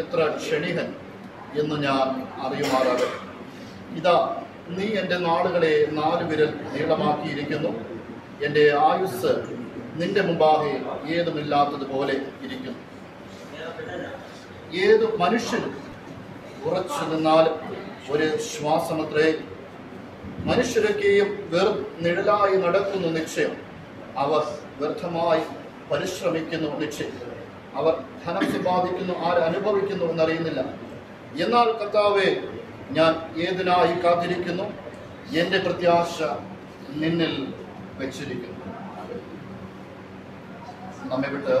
എത്ര ക്ഷണികൻ എന്ന് ഞാൻ അറിയുമാറാകട്ടെ. ഇതാ നീ എന്റെ നാളുകളെ നാല് വിരൽ നീളമാക്കിയിരിക്കുന്നു. എന്റെ ആയുസ് നിന്റെ മുമ്പാകെ ഏതുമില്ലാത്തതുപോലെ ഇരിക്കുന്നു. ഏത് മനുഷ്യനും ഉറച്ചു നിന്നാൽ ഒരു ശ്വാസമത്രേ? മനുഷ്യരൊക്കെയും വെറും നിഴലായി നടക്കുന്നു നിശ്ചയം. അവർ വ്യർത്ഥമായി പരിശ്രമിക്കുന്നു നിശ്ചയം. അവർ ധനം സമ്പാദിക്കുന്നു ആര് അനുഭവിക്കുന്നു എന്നറിയുന്നില്ല. എന്നാൽ കർത്താവെ ഞാൻ ഏതിനായി കാത്തിരിക്കുന്നു? എന്റെ പ്രത്യാശ നിന്നിൽ വെച്ചിരിക്കുന്നു. നമ്മെ വിട്ട്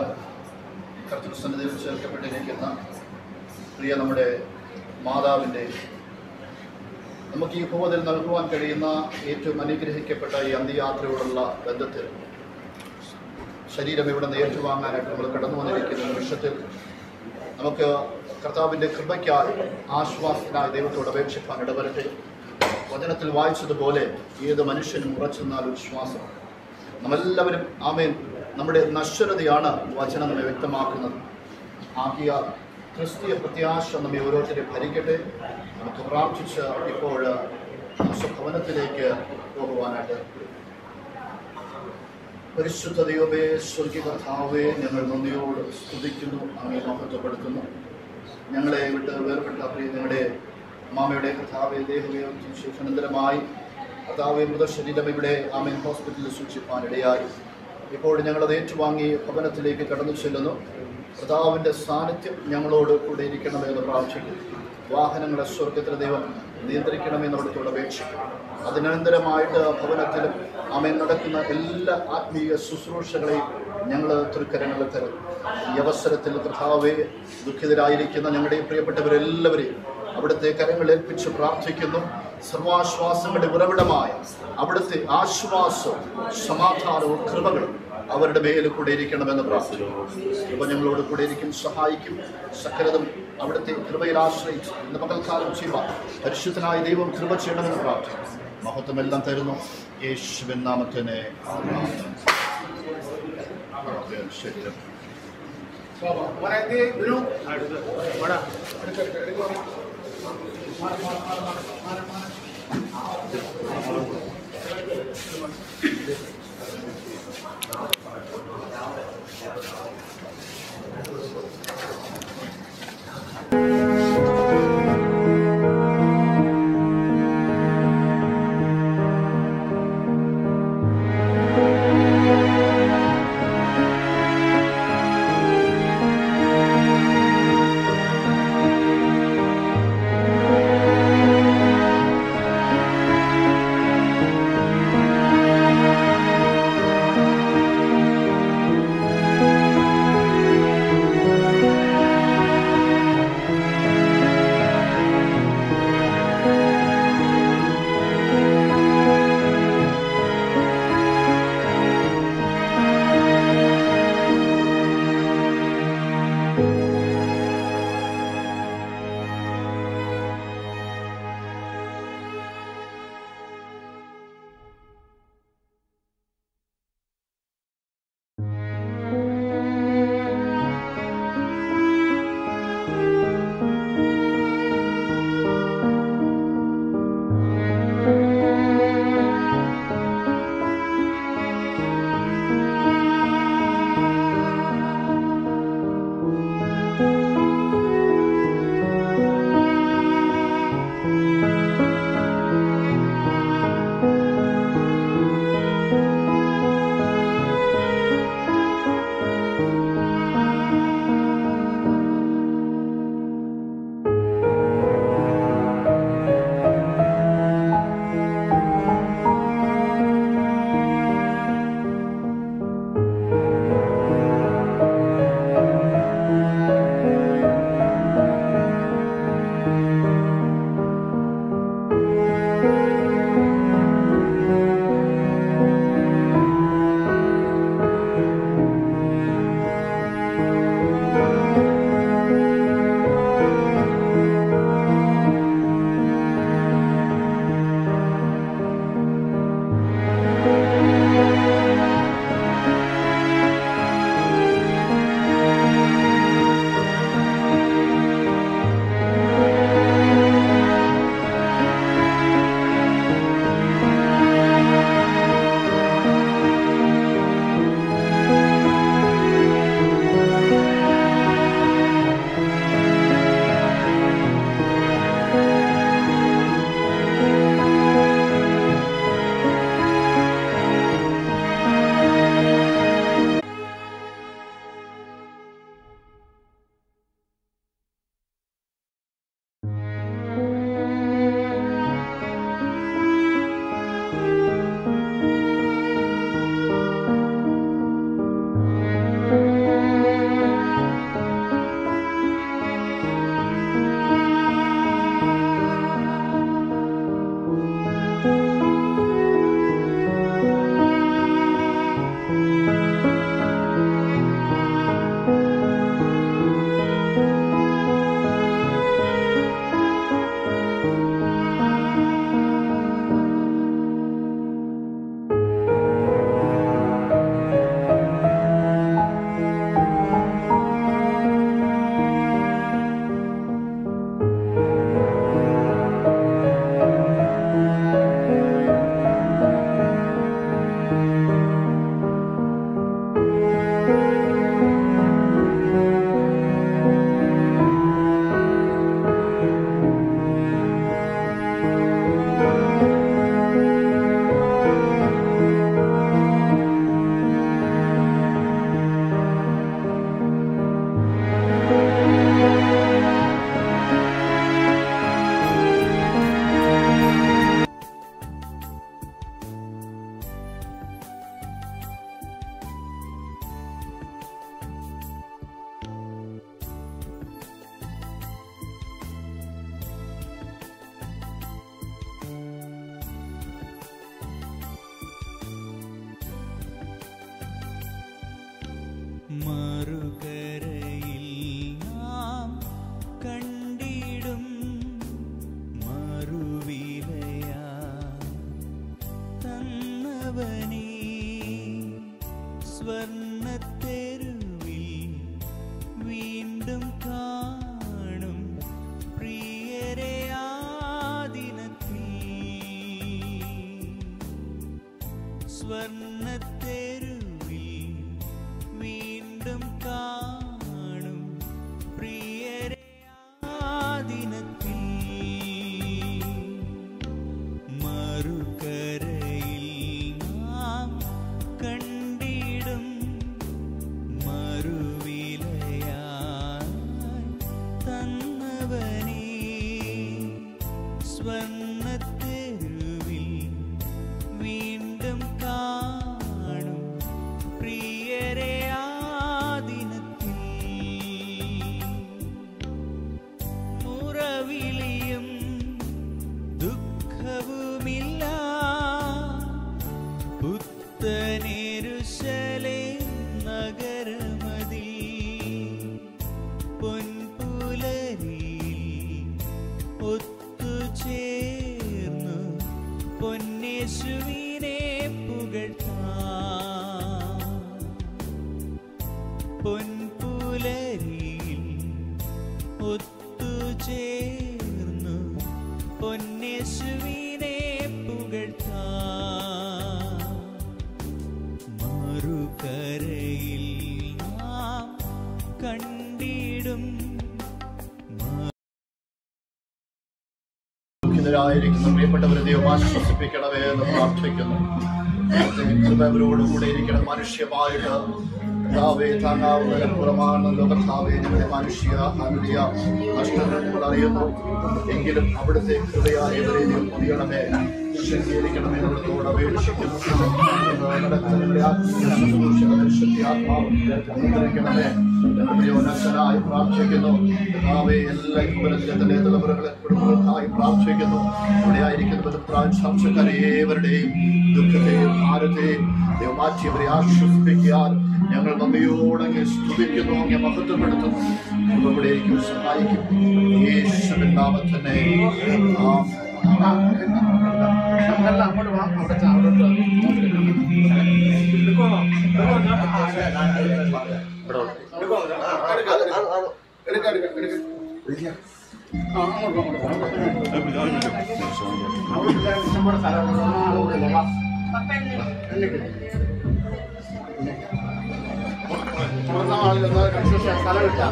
കർത്തൃസന്നിധിയിൽ ചേർക്കപ്പെട്ടിരിക്കുന്ന പ്രിയ നമ്മുടെ മാതാവിന്റെ നമുക്ക് ഈ ഭൂമതിൽ നൽകുവാൻ കഴിയുന്ന ഏറ്റവും അനുഗ്രഹിക്കപ്പെട്ട ഈ അന്ത്യയാത്രയോടുള്ള ബന്ധത്തിൽ ശരീരം ഇവിടെ നിന്ന് ഏറ്റുവാങ്ങാനായിട്ട് നമ്മൾ കടന്നു വന്നിരിക്കുന്ന നിമിഷത്തിൽ നമുക്ക് കർത്താവിന്റെ കൃപയ്ക്കായി ആശ്വാസത്തിനായി ദൈവത്തോട് അപേക്ഷിക്കാൻ ഇടവരട്ടെ. വചനത്തിൽ വായിച്ചതുപോലെ ഏത് മനുഷ്യനും ഉറച്ചെന്നാൽ ഒരു ശ്വാസം. നമ്മെല്ലാവരും ആമേൻ. നമ്മുടെ നശ്വരതയാണ് വചനം നമ്മെ വ്യക്തമാക്കുന്നത്. ആകിയ ക്രിസ്തീയ പ്രത്യാശ നമ്മെ ഓരോരുത്തരെ ഭരിക്കട്ടെ. നമുക്ക് പ്രാർത്ഥിച്ച് ഇപ്പോൾ ഭവനത്തിലേക്ക് പോകുവാനായിട്ട് പരിശുദ്ധ ദൈവമേ സ്വർഗീയ ഞങ്ങൾ നന്ദിയോട് സ്തുതിക്കുന്നു അങ്ങേ മഹത്വപ്പെടുത്തുന്നു. ഞങ്ങളെ വിട്ട് വേർപെട്ട പ്രിയ ഞങ്ങളുടെ മാമയുടെ കർത്താവെ ദേഹവേ ശേഷാനന്തരമായി കർത്താവെ മൃതശരീരം ഇവിടെ ആമേൻ ഹോസ്പിറ്റലിൽ സൂക്ഷിപ്പാൻ ഇടയായി. ഇപ്പോൾ ഞങ്ങളത് ഏറ്റുവാങ്ങി ഭവനത്തിലേക്ക് കടന്നു ചെല്ലുന്നു. കർത്താവിന്റെ സാന്നിധ്യം ഞങ്ങളോട് കൂടെ ഇരിക്കണമെന്ന് പ്രാർത്ഥിക്കുന്നു. വാഹനങ്ങളെ സ്വർഗത്തിലെ ദൈവം നിയന്ത്രിക്കണമെന്ന് അവിടുത്തോട് അതിനന്തരമായിട്ട് ഭവനത്തിലും അമ്മ നടക്കുന്ന എല്ലാ ആത്മീയ ശുശ്രൂഷകളെയും ഞങ്ങൾ തൃക്കരങ്ങളിൽ തരും. ഈ അവസരത്തിൽ കർത്താവെ ദുഃഖിതരായിരിക്കുന്ന ഞങ്ങളുടെ പ്രിയപ്പെട്ടവരെല്ലാവരെയും അവിടുത്തെ കരങ്ങൾ ഏൽപ്പിച്ച് പ്രാർത്ഥിക്കുന്നു. സർവാശ്വാസങ്ങളുടെ ഉറവിടമായ അവിടുത്തെ ആശ്വാസവും സമാധാനവും കൃപകളും അവരുടെ മേൽ കൂടെ ഇരിക്കണമെന്ന് പ്രാർത്ഥിക്കുന്നു. കൃപ ഞങ്ങളോട് കൂടെ ഇരിക്കും സഹായിക്കും. സകലതും അവിടുത്തെ കൃപയിൽ ആശ്രയിച്ച് ഇന്ന് പകൽക്കാലം ചെയ്യുവാൻ പരിശുദ്ധനായ ദൈവം കൃപ ചെയ്യണമെന്ന് പ്രാർത്ഥിക്കുന്നു. മഹത്വമെല്ലാം തരുന്നു യേശുവിൻ നാമത്തിനെ ആമേൻ. ശരീരം ും മറുകരയിൽ ദൈവം ആശ്വസിപ്പിക്കണമേ എന്ന് പ്രാർത്ഥിക്കുന്നു കൃപ അവരോടുകൂടെ ഇരിക്കണം മനുഷ്യമായിട്ട് താങ്ങാവുന്നതിനപ്പുറമാണ് ലോകത്താവേ ഞങ്ങളുടെ മനുഷ്യ അനുദിയ നഷ്ടങ്ങൾ നിങ്ങൾ അറിയുന്നു എങ്കിലും അവിടുത്തെ യോനസനായി പ്രാർത്ഥിക്കുന്നു എല്ലാ കുമരത്തിന്റെ തലമുറകളെ കുടുംബങ്ങൾക്കായി പ്രാർത്ഥിക്കുന്നു. ഇവിടെ ആയിരിക്കുന്ന സംശക്കാരെ ഏവരുടെയും ദുഃഖത്തെയും ഭാരത്തെയും ദൈവമാറ്റി അവരെ ആശ്വസിപ്പിക്കാൻ ഞങ്ങൾ നമ്മയോടങ്ങ് സ്തുതിക്കുന്നു അങ്ങ് മഹത്വപ്പെടുത്തുന്നു. ഇവിടേക്കും സഹായിക്കും. യേശുവിൻ നാമത്തന്നെ. നമുക്കെല്ലാം അങ്ങോട്ട് വാ. അവിടെ ചാ- അവിടോട്ട് ആ, അങ്ങോട്ട് കൺസ്ട്രക്ഷൻ സ്ഥലം ഇട്ടാ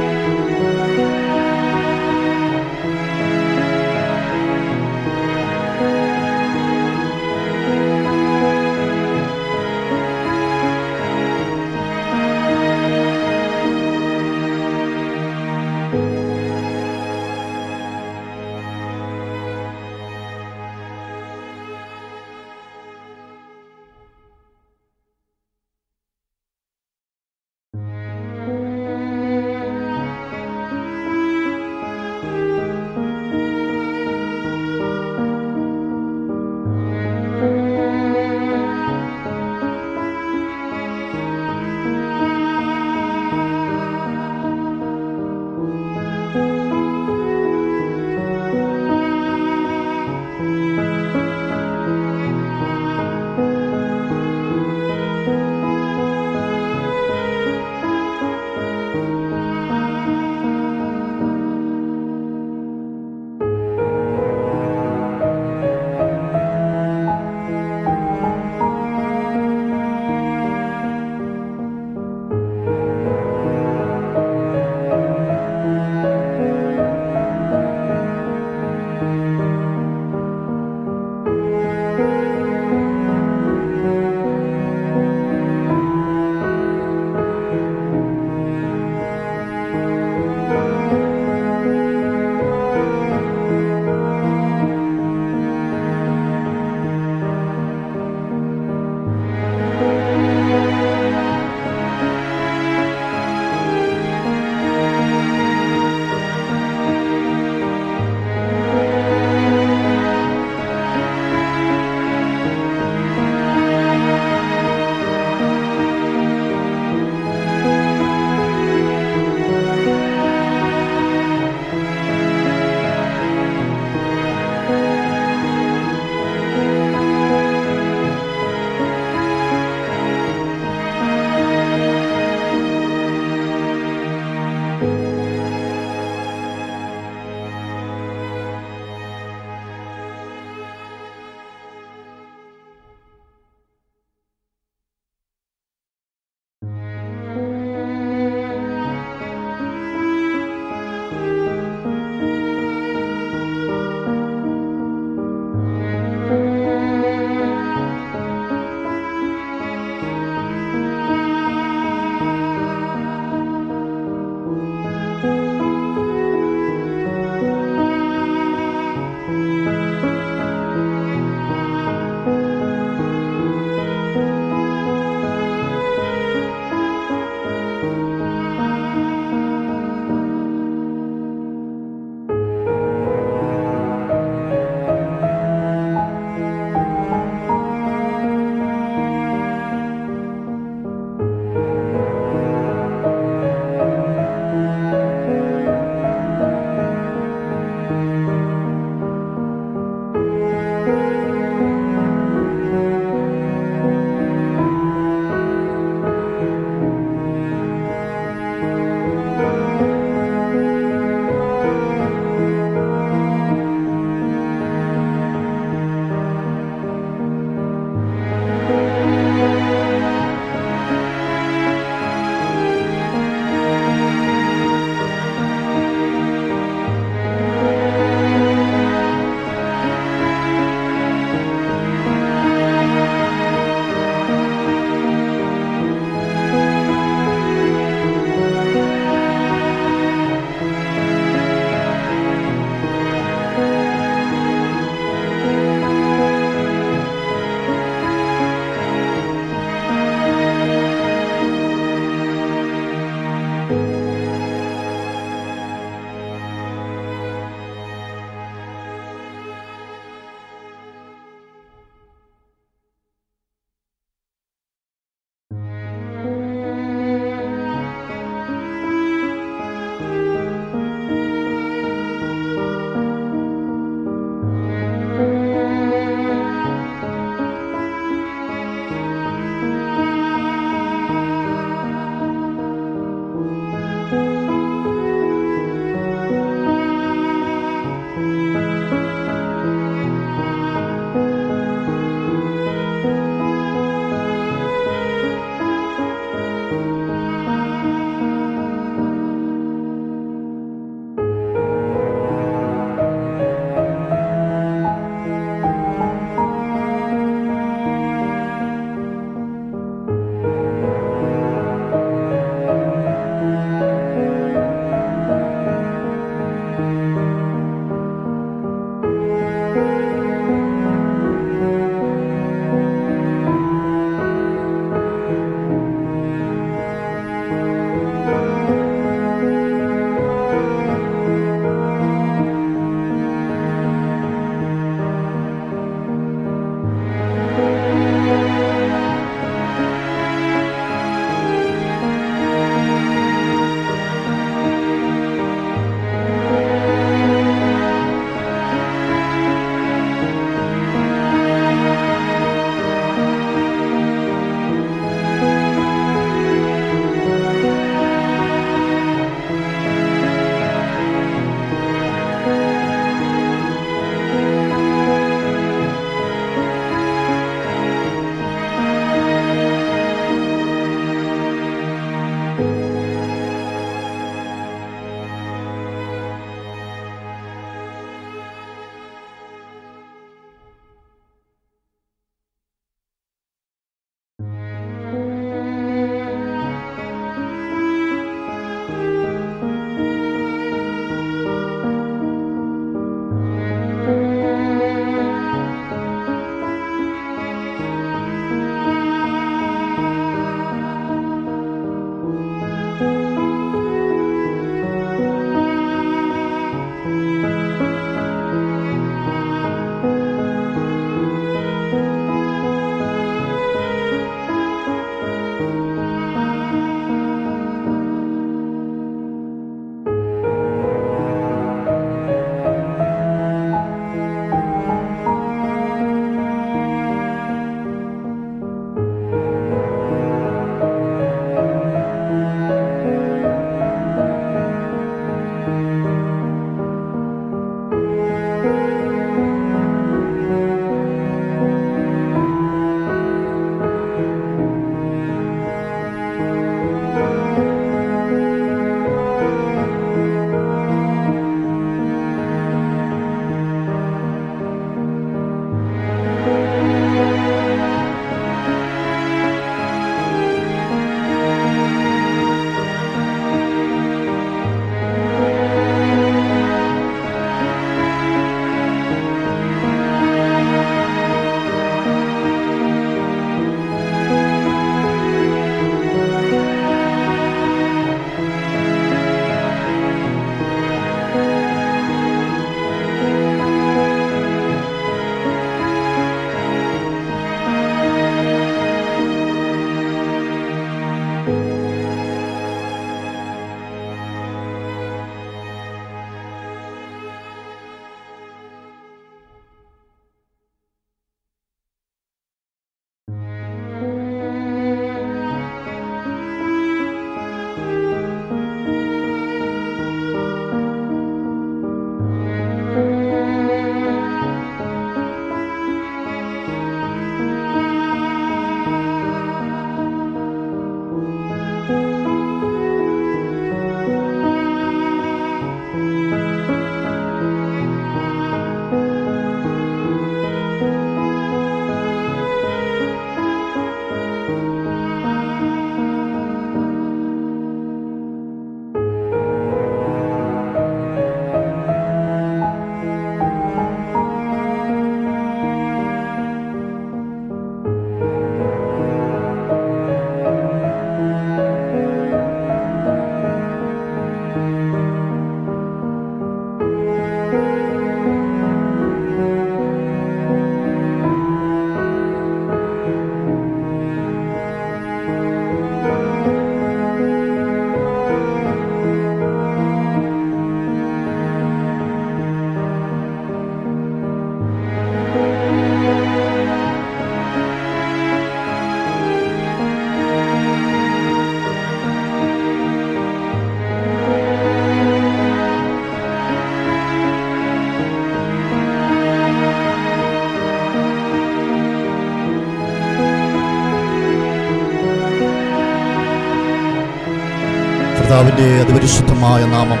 കർത്താവിന്റെ അതിപരിശുദ്ധമായ നാമം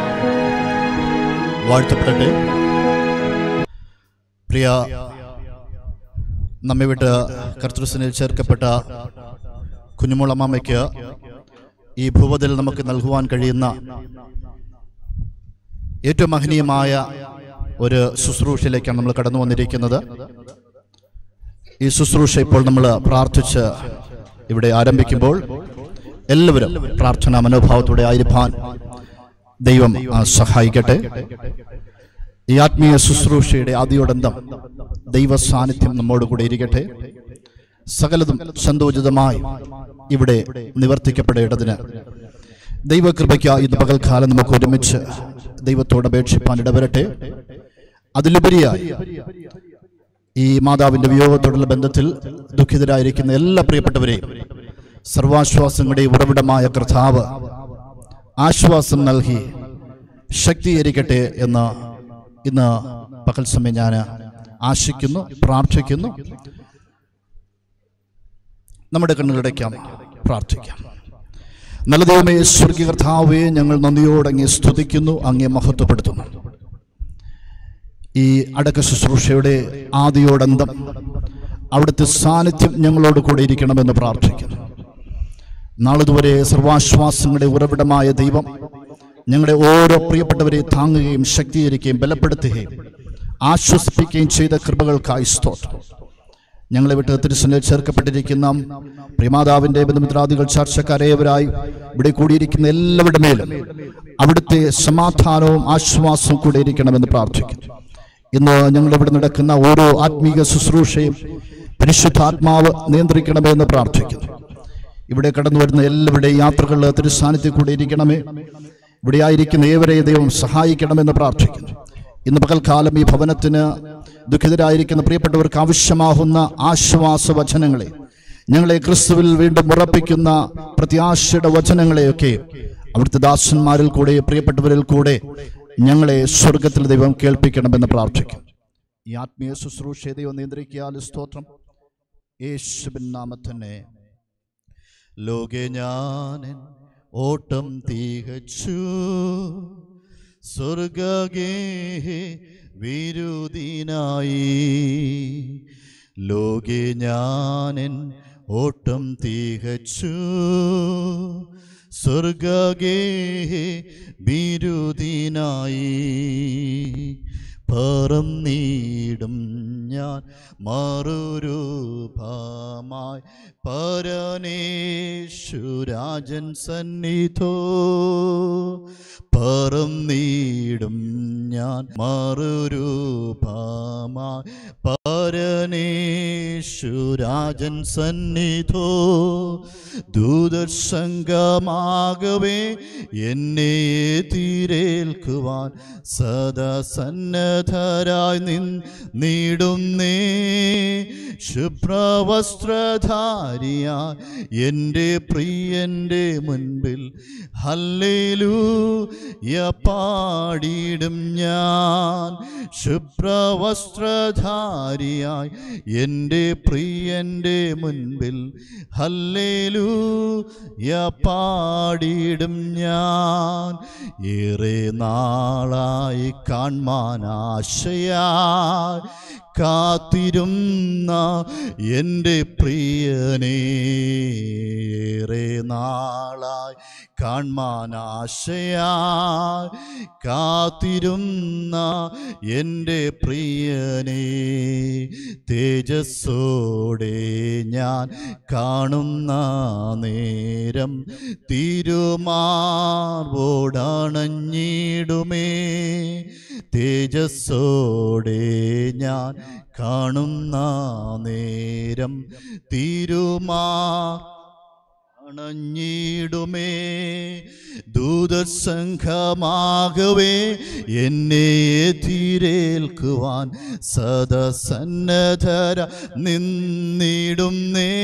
വാഴ്ത്തപ്പെടട്ടെ. പ്രിയ നമ്മെ വിട്ട് കർത്തൃസനിൽ ചേർക്കപ്പെട്ട കുഞ്ഞുമുളമാമയ്ക്ക് ഈ ഭൂപതിൽ നമുക്ക് നൽകുവാൻ കഴിയുന്ന ഏറ്റവും മഹനീയമായ ഒരു ശുശ്രൂഷയിലേക്കാണ് നമ്മൾ കടന്നു വന്നിരിക്കുന്നത്. ഈ ശുശ്രൂഷ ഇപ്പോൾ നമ്മൾ പ്രാർത്ഥിച്ച് ഇവിടെ ആരംഭിക്കുമ്പോൾ എല്ലാവരും പ്രാർത്ഥനാ മനോഭാവത്തോടെ ആയിരിക്കാൻ ദൈവം സഹായിക്കട്ടെ. ഈ ആത്മീയ ശുശ്രൂഷയുടെ ആദ്യോടന്തം ദൈവ സാന്നിധ്യം നമ്മോട് കൂടെ ഇരിക്കട്ടെ. സകലതും സന്തോചിതമായി ഇവിടെ നിവർത്തിക്കപ്പെടേണ്ടതിന് ദൈവകൃപയ്ക്ക് ഇന്ന് പകൽക്കാലം നമുക്ക് ഒരുമിച്ച് ദൈവത്തോട് അപേക്ഷിപ്പാൻ ഇടവരട്ടെ. അതിലുപരിയായി ഈ മാതാവിന്റെ വിയോഗത്തോടുള്ള ബന്ധത്തിൽ ദുഃഖിതരായിരിക്കുന്ന എല്ലാ പ്രിയപ്പെട്ടവരെയും സർവാശ്വാസങ്ങളുടെ ഉറവിടമായ കർത്താവ് ആശ്വാസം നൽകി ശക്തീകരിക്കട്ടെ എന്ന് ഇന്ന് പകൽ സമയം ഞാൻ ആശിക്കുന്നു പ്രാർത്ഥിക്കുന്നു. നമ്മുടെ കണ്ണുകളടയ്ക്കാം പ്രാർത്ഥിക്കാം. നല്ല ദൈവമേ സ്വർഗീയ കർത്താവെ ഞങ്ങൾ നന്ദിയോടെ അങ്ങേ സ്തുതിക്കുന്നു അങ്ങേ മഹത്വപ്പെടുത്തുന്നു. ഈ അടക്ക ശുശ്രൂഷയുടെ ആദിയോടന്തം അവിടുത്തെ സാന്നിധ്യം ഞങ്ങളോട് കൂടെ ഇരിക്കണമെന്ന് പ്രാർത്ഥിക്കുന്നു. നാളിതുവരെ സർവാശ്വാസങ്ങളുടെ ഉറവിടമായ ദൈവം ഞങ്ങളുടെ ഓരോ പ്രിയപ്പെട്ടവരെ താങ്ങുകയും ശക്തീകരിക്കുകയും ബലപ്പെടുത്തുകയും ആശ്വസിപ്പിക്കുകയും ചെയ്ത കൃപകൾക്കായി സ്തോത്രം. ഞങ്ങളെ വിട്ട് തിരുസനിൽ ചേർക്കപ്പെട്ടിരിക്കുന്ന പ്രിമാതാവിന്റെ ബന്ധുമിത്രാദികൾ ചർച്ചക്കാരേവരായി ഇവിടെ കൂടിയിരിക്കുന്ന എല്ലാവരുടെ മേലും അവിടുത്തെ സമാധാനവും ആശ്വാസവും കൂടെ ഇരിക്കണമെന്ന് പ്രാർത്ഥിക്കുന്നു. ഇന്ന് ഞങ്ങളിവിടെ നടക്കുന്ന ഓരോ ആത്മീക ശുശ്രൂഷയും പരിശുദ്ധാത്മാവ് നിയന്ത്രിക്കണമെന്ന് പ്രാർത്ഥിക്കുന്നു. ഇവിടെ കടന്നു വരുന്ന എല്ലാവരുടെയും യാത്രകൾ തിരുസ്ഥാനത്തിൽ കൂടെ ഇരിക്കണമേ. ഇവിടെ ആയിരിക്കുന്ന ഏവരെയും ദൈവം സഹായിക്കണമെന്ന് പ്രാർത്ഥിക്കുന്നു. ഇന്ന് പകൽക്കാലം ഈ ഭവനത്തിന് ദുഃഖിതരായിരിക്കുന്ന പ്രിയപ്പെട്ടവർക്ക് ആവശ്യമാകുന്ന ആശ്വാസ വചനങ്ങളെ ഞങ്ങളെ ക്രിസ്തുവിൽ വീണ്ടും ഉറപ്പിക്കുന്ന പ്രത്യാശയുടെ വചനങ്ങളെയൊക്കെ അവിടുത്തെ ദാസന്മാരിൽ കൂടെ പ്രിയപ്പെട്ടവരിൽ കൂടെ ഞങ്ങളെ സ്വർഗത്തിൽ ദൈവം കേൾപ്പിക്കണമെന്ന് പ്രാർത്ഥിക്കും ഈ ആത്മീയ ശുശ്രൂഷ ദൈവം നിയന്ത്രിക്കാൽ സ്തോത്രം. യേശുബിൻ നാമത്തന്നെ. ലോകെ ഞാനൻ ഓട്ടം തികച്ചു സ്വർഗേ വിരുദീനായി. ലോകെ ഞാനൻ ഓട്ടം തികച്ചു സ്വർഗേ വിരുദിനായി. പറന്നീടും ഞാൻ. മറുരൂപമായി പരനേശുരാജൻ സന്നിധോ. പറന്നീടും ഞാൻ. മറുരൂപമായി പരനേശുരാജൻ സന്നിധോ. ദൂതസംഗമാകവേ എന്നെ തീരേൽക്കുവാൻ സദാ സന്നദ്ധരായി നിൻ നീടുന്നേ. ശുഭ്രവസ്ത്രധാരിയാ എന്റെ പ്രിയന്റെ മുൻപിൽ. ഹല്ലേലൂയ പാടിയിടും ഞാൻ. ശുഭ്രവസ്ത്രധാരിയായി എന്റെ പ്രിയന്റെ മുൻപിൽ. ഹല്ലേലൂയ പാടിയിടും ഞാൻ. ഏറെ നാളായി കാൺമാൻ ആശയായി കാത്തിരുന്ന എന്റെ പ്രിയനേറെ നാളായി കാൺമാൻ ആശയായി കാത്തിരുന്ന എന്റെ പ്രിയനെ തേജസ്സോടെ ഞാൻ കാണുന്ന നേരം തിരുമാർവോടണഞ്ഞിടുമേ. തേജസ്സോടെ ഞാൻ കാണുന്ന നേരം തിരുമാ അണഞ്ഞിടുമേ. ദൂതസംഘമാകവേ എന്നെ എതിരേൽക്കുവാൻ സദസന്നധര നിന്നിടുന്നേ.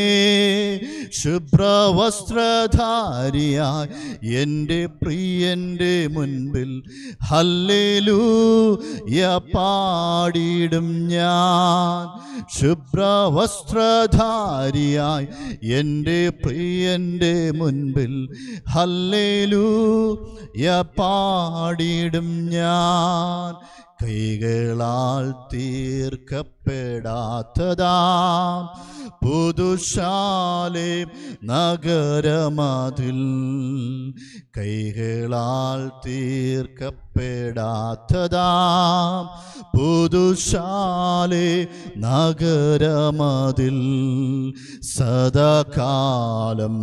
ശുഭ്രവസ്ത്രധാരിയായി എന്റെ പ്രിയന്റെ മുൻപിൽ ഹല്ലേലൂയ പാടിയിടും ഞാൻ. ശുഭ്രവസ്ത്രധാരിയായി എന്റെ പ്രിയന്റെ മുൻപിൽ. ഹല്ലേലൂയ പാടിയിടും ഞാൻ. കൈകളാൽ തീർക്കപ്പെടാത്തതാ പുതുശാലെ നഗരമതിൽ കൈകളാൽ തീർക്കപ്പെടാത്തതാ. പുതുശാലെ നഗരമതിൽ സദാകാലം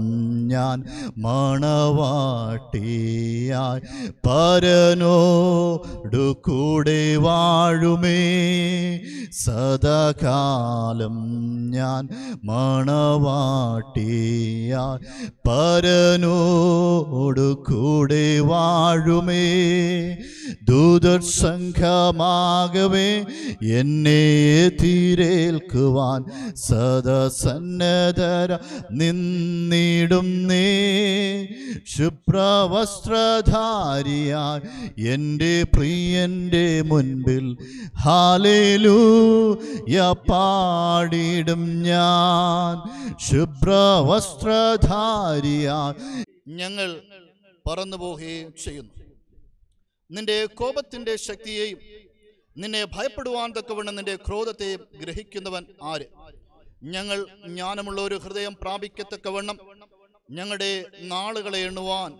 ഞാൻ മണവാട്ടിയായി പരനോടു കൂടെ വാഴുമേ സദാകാലം ഞാൻ മണവാട്ടിയാൽ പരനോടു കൂടെ വാഴുമേ. ദൂതർ സംഘമാകവേ എന്നെ സദസന്നദ്ധര നിന്നിടും നീ ശുഭ്രവസ്ത്രധാരിയായി എന്റെ പ്രിയന്റെ മുൻപിൽ ഹാലേലൂയ പാടിടും ഞാൻ. ശുഭ്രവസ്ത്രധാരിയ ഞങ്ങൾ പറന്നു പോവുകയും ചെയ്യുന്നു. നിന്റെ കോപത്തിന്റെ ശക്തിയെയും നിന്നെ ഭയപ്പെടുവാൻ തക്കവണ്ണം നിന്റെ ക്രോധത്തെയും ഗ്രഹിക്കുന്നവൻ ആര്? ഞങ്ങൾ ജ്ഞാനമുള്ള ഒരു ഹൃദയം പ്രാപിക്കത്തക്കവണ്ണം ഞങ്ങളുടെ നാളുകളെ എണ്ണുവാൻ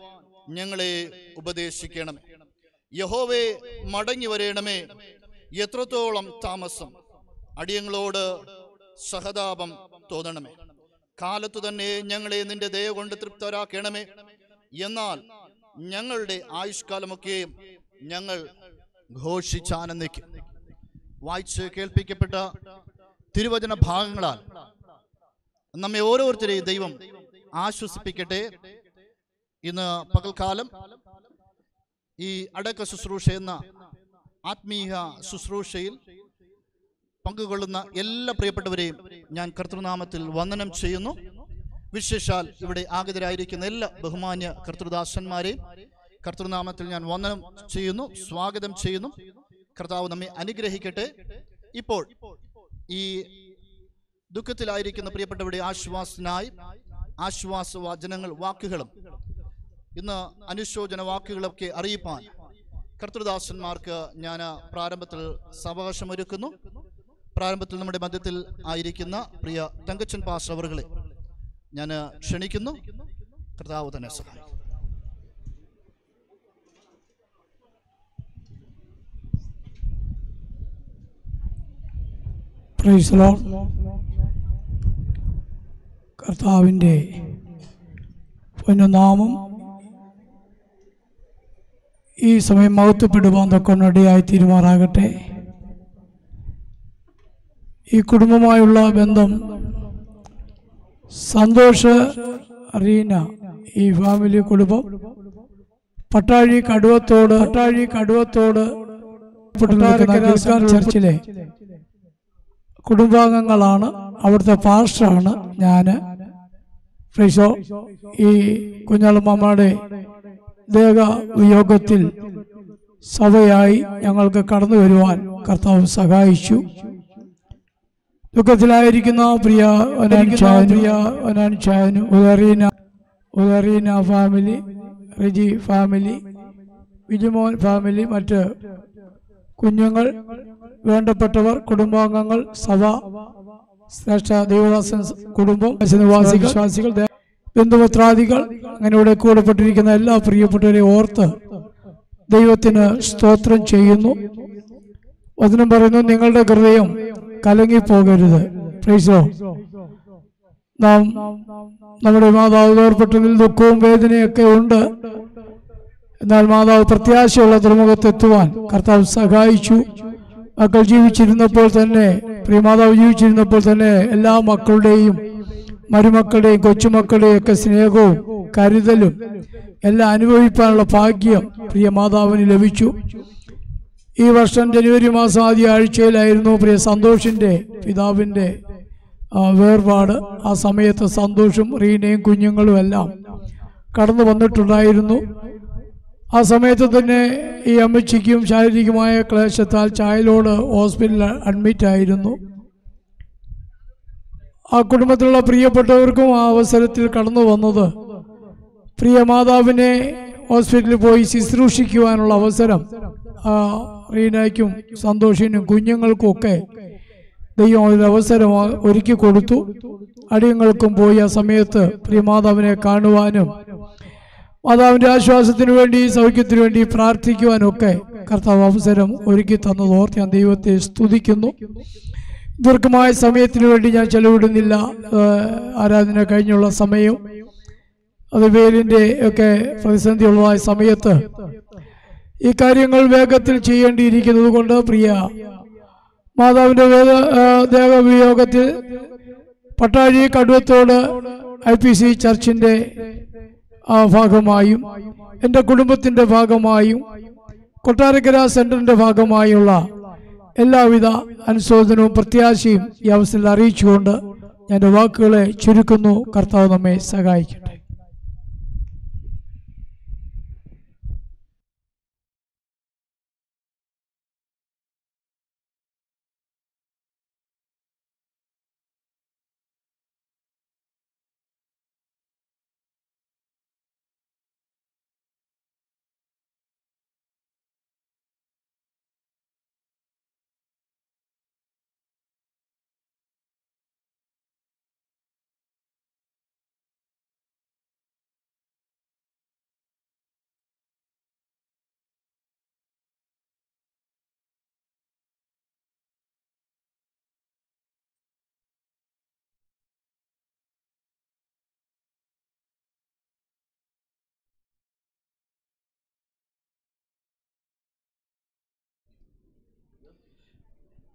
ഞങ്ങളെ ഉപദേശിക്കണം യഹോവേ മടങ്ങി വരേണമേ. എത്രത്തോളം താമസം അടിയങ്ങളോട് സഹതാപം തോന്നണമേ. കാലത്തു തന്നെ ഞങ്ങളെ നിന്റെ ദയ കൊണ്ട് തൃപ്തരാക്കണമേ. എന്നാൽ ഞങ്ങളുടെ ആയുഷ്കാലമൊക്കെയും ഞങ്ങൾ ഘോഷിച്ചാനന്ദിക്കും വായിച്ച് കേൾപ്പിക്കപ്പെട്ട തിരുവചന ഭാഗങ്ങളാൽ നമ്മെ ഓരോരുത്തരെയും ദൈവം ആശ്വസിപ്പിക്കട്ടെ. ഇന്ന് പകൽക്കാലം ഈ അടക്ക ശുശ്രൂഷ എന്ന ആത്മീയ ശുശ്രൂഷയിൽ പങ്കുകൊള്ളുന്ന എല്ലാ പ്രിയപ്പെട്ടവരെയും ഞാൻ കർത്തൃനാമത്തിൽ വന്ദനം ചെയ്യുന്നു. വിശേഷാൽ ഇവിടെ ആഗതരായിരിക്കുന്ന എല്ലാ ബഹുമാന്യ കർത്തൃദാസന്മാരെയും കർത്തൃനാമത്തിൽ ഞാൻ വന്ദനം ചെയ്യുന്നു സ്വാഗതം ചെയ്യുന്നു. കർത്താവ് നമ്മെ അനുഗ്രഹിക്കട്ടെ. ഇപ്പോൾ ഈ ദുഃഖത്തിലായിരിക്കുന്ന പ്രിയപ്പെട്ടവരുടെ ആശ്വാസനായി ആശ്വാസ വചനങ്ങൾ വാക്കുകളും ഇന്ന് അനുശോചന വാക്കുകളൊക്കെ അറിയിപ്പാൻ കർത്തൃദാസന്മാർക്ക് ഞാൻ പ്രാരംഭത്തിൽ സാവകാശമൊരുക്കുന്നു. പ്രാരംഭത്തിൽ നമ്മുടെ മധ്യത്തിൽ ആയിരിക്കുന്ന പ്രിയ തങ്കച്ചൻ പാസ് അവറുകളെ ഞാൻ ക്ഷണിക്കുന്നു. കർത്താവ് തന്നെ സഹായിക്കും. കർത്താവിന്റെ പൊന്നുനാമം ഈ സമയം മഹത്വപ്പെടുവാൻ തൊക്കൊണ്ടിടയായി തീരുമാറാകട്ടെ. ഈ കുടുംബമായുള്ള ബന്ധം സന്തോഷ് റീന ഈ ഫാമിലി കുടുംബം പട്ടാഴി കടുവത്തോട് പട്ടാഴി കടുവത്തോട് ചർച്ചിലെ കുടുംബാംഗങ്ങളാണ്. അവിടുത്തെ പാസ്റ്ററാണ് ഞാൻ ഫ്രീഷോ ഈ കുഞ്ഞാളമ്മയുടെ ദേഹ വിയോഗത്തിൽ സഭയായി ഞങ്ങൾക്ക് കടന്നു വരുവാൻ കർത്താവ് സഹായിച്ചു. ദുഃഖത്തിലായിരിക്കുന്ന പ്രിയ പ്രിയ ഉദറീന ഉദറീന family Riji family Vijumon family മറ്റ് കുഞ്ഞുങ്ങൾ വേണ്ടപ്പെട്ടവർ കുടുംബാംഗങ്ങൾ സഭ ശ്രേഷ്ഠ ദേവദാസൻ കുടുംബം വിശ്വാസികൾ ബന്ധുപത്രാദികൾ ബന്ധുമിത്രാദികൾ അങ്ങനെ ഇവിടെ കൂടപ്പെട്ടിരിക്കുന്ന എല്ലാ പ്രിയപ്പെട്ടവരെ ഓർത്ത് ദൈവത്തിന് സ്തോത്രം ചെയ്യുന്നു. വചനം പറയുന്നു നിങ്ങളുടെ ഹൃദയം കലങ്ങിപ്പോകരുത്. പ്രൈസോ? നാം നമ്മുടെ മാതാവ് വേർപെട്ടതിൽ ദുഃഖവും വേദനയൊക്കെ ഉണ്ട്. എന്നാൽ മാതാവ് പ്രത്യാശയുള്ള തുറമുഖത്തെത്തുവാൻ കർത്താവ് സഹായിച്ചു. മക്കൾ ജീവിച്ചിരുന്നപ്പോൾ തന്നെ പ്രിയമാതാവ് ജീവിച്ചിരുന്നപ്പോൾ തന്നെ എല്ലാ മക്കളുടെയും മരുമക്കളുടെയും കൊച്ചുമക്കളുടെയും ഒക്കെ സ്നേഹവും കരുതലും എല്ലാം അനുഭവിക്കാനുള്ള ഭാഗ്യം പ്രിയ മാതാവിന് ലഭിച്ചു. ഈ വർഷം ജനുവരി മാസം ആദ്യ ആഴ്ചയിലായിരുന്നു പ്രിയ സന്തോഷിന്റെ പിതാവിന്റെ വേർപാട്. ആ സമയത്ത് സന്തോഷും റീനയും കുഞ്ഞുങ്ങളും എല്ലാം കടന്നു വന്നിട്ടുണ്ടായിരുന്നു. ആ സമയത്ത് തന്നെ ഈ അമ്മച്ചിക്കും ശാരീരികമായ ക്ലേശത്താൽ ചായലോട് ഹോസ്പിറ്റലിൽ അഡ്മിറ്റ് ആയിരുന്നു ആ കുടുംബത്തിലുള്ള പ്രിയപ്പെട്ടവർക്കും ആ അവസരത്തിൽ കടന്നു വന്നത് പ്രിയ മാതാവിനെ ഹോസ്പിറ്റലിൽ പോയി ശുശ്രൂഷിക്കുവാനുള്ള അവസരം റീനയ്ക്കും സന്തോഷിനും കുഞ്ഞുങ്ങൾക്കും ഒക്കെ ദൈവം ഒരു അവസരം ഒരുക്കി കൊടുത്തു. അടിയങ്ങൾക്കും പോയി ആ സമയത്ത് പ്രിയ മാതാവിനെ കാണുവാനും മാതാവിന്റെ ആശ്വാസത്തിന് വേണ്ടി സൗഖ്യത്തിന് വേണ്ടി പ്രാർത്ഥിക്കുവാനൊക്കെ കർത്താവ് അവസരം ഒരുക്കി തന്നത് ഓർത്ത് ഞാൻ ദൈവത്തെ സ്തുതിക്കുന്നു. ദീർഘമായ സമയത്തിന് വേണ്ടി ഞാൻ ചെലവിടുന്നില്ല. ആരാധന കഴിഞ്ഞുള്ള സമയം. അത് വേലിന്റെ ഒക്കെ പ്രതിസന്ധി ഉള്ളതായ സമയത്ത് ഈ കാര്യങ്ങൾ വേഗത്തിൽ ചെയ്യേണ്ടിയിരിക്കുന്നത് കൊണ്ട് പ്രിയ മാതാവിന്റെ വേദ ദേഹവിയോഗത്തിൽ Pattazhi Kaduvathode I P C ചർച്ചിന്റെ ഭാഗമായും എന്റെ കുടുംബത്തിന്റെ ഭാഗമായും കൊട്ടാരക്കര സെന്ററിന്റെ ഭാഗമായുള്ള എല്ലാവിധ അനുശോചനവും പ്രത്യാശയും ഈ അവസരത്തിൽ അറിയിച്ചുകൊണ്ട് ഞാൻ വാക്കുകളെ ചുരുക്കുന്നു. കർത്താവ് നമ്മെ സഹായിക്കട്ടെ.